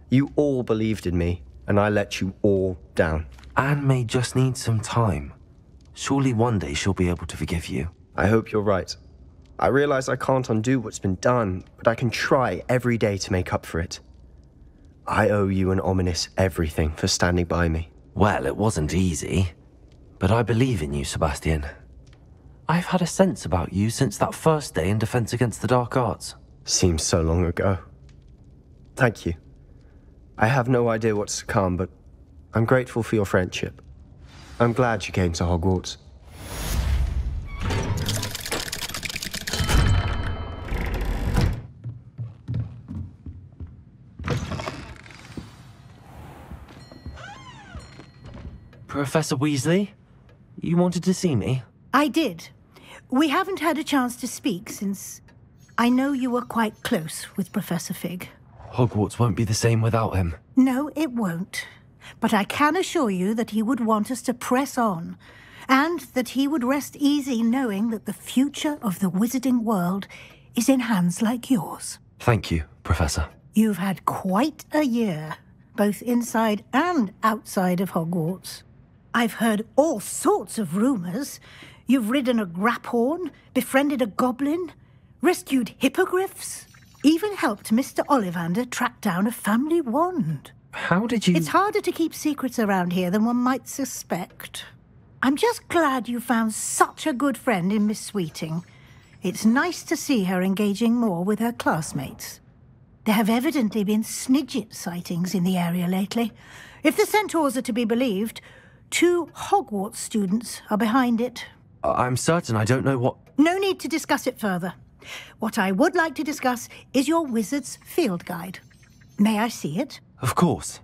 You all believed in me, and I let you all down. Anne may just need some time. Surely one day she'll be able to forgive you. I hope you're right. I realize I can't undo what's been done, but I can try every day to make up for it. I owe you and Ominis everything for standing by me. Well, it wasn't easy. But I believe in you, Sebastian. I've had a sense about you since that first day in Defense Against the Dark Arts. Seems so long ago. Thank you. I have no idea what's to come, but I'm grateful for your friendship. I'm glad you came to Hogwarts. Professor Weasley? You wanted to see me? I did. We haven't had a chance to speak since I know you were quite close with Professor Fig. Hogwarts won't be the same without him. No, it won't. But I can assure you that he would want us to press on, and that he would rest easy knowing that the future of the wizarding world is in hands like yours. Thank you, Professor. You've had quite a year, both inside and outside of Hogwarts. I've heard all sorts of rumours. You've ridden a graphorn, befriended a goblin, rescued hippogriffs, even helped Mr. Ollivander track down a family wand. How did you... It's harder to keep secrets around here than one might suspect. I'm just glad you found such a good friend in Miss Sweeting. It's nice to see her engaging more with her classmates. There have evidently been Snidget sightings in the area lately. If the centaurs are to be believed, two Hogwarts students are behind it. I'm certain I don't know what... No need to discuss it further. What I would like to discuss is your wizard's field guide. May I see it? Of course.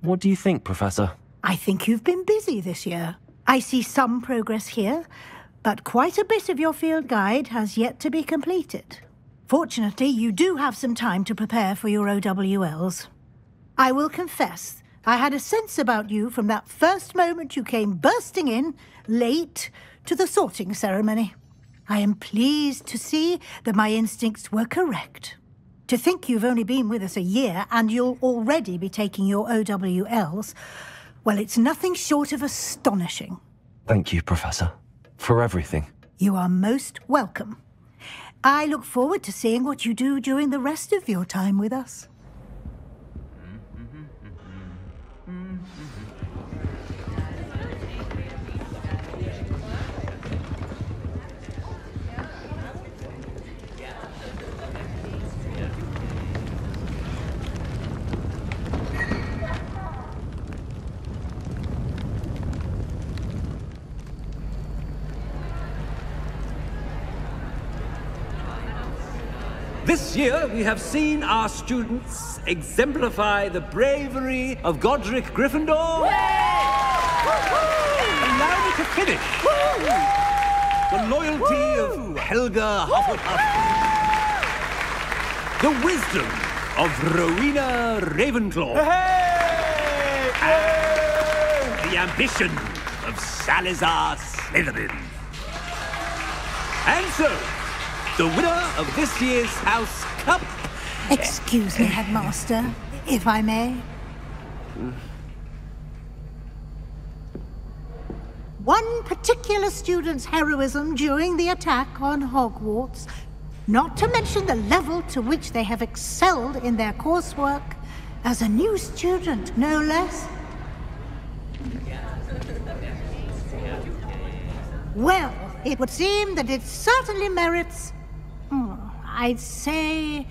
What do you think, Professor? I think you've been busy this year. I see some progress here, but quite a bit of your field guide has yet to be completed. Fortunately, you do have some time to prepare for your OWLs. I will confess, I had a sense about you from that first moment you came bursting in, late, to the sorting ceremony. I am pleased to see that my instincts were correct. To think you've only been with us a year and you'll already be taking your OWLs, well, it's nothing short of astonishing. Thank you, Professor, for everything. You are most welcome. I look forward to seeing what you do during the rest of your time with us. This year, we have seen our students exemplify the bravery of Godric Gryffindor. Allow me to finish. The loyalty of Helga Hufflepuff. The wisdom of Rowena Ravenclaw. And the ambition of Salazar Slytherin. And so, the winner of this year's House Cup. Excuse me, Headmaster, if I may. One particular student's heroism during the attack on Hogwarts, not to mention the level to which they have excelled in their coursework, as a new student, no less. Well, it would seem that it certainly merits Hmm, I'd say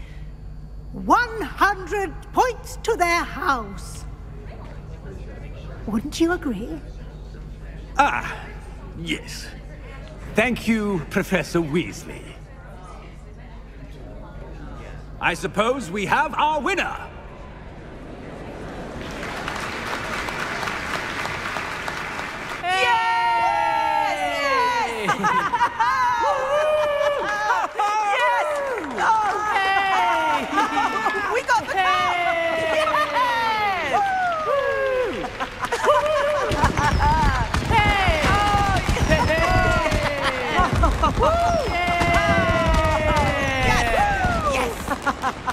100 points to their house. Wouldn't you agree? Ah, yes. Thank you, Professor Weasley. I suppose we have our winner. Yes! yes! (laughs) yes! yes! (laughs)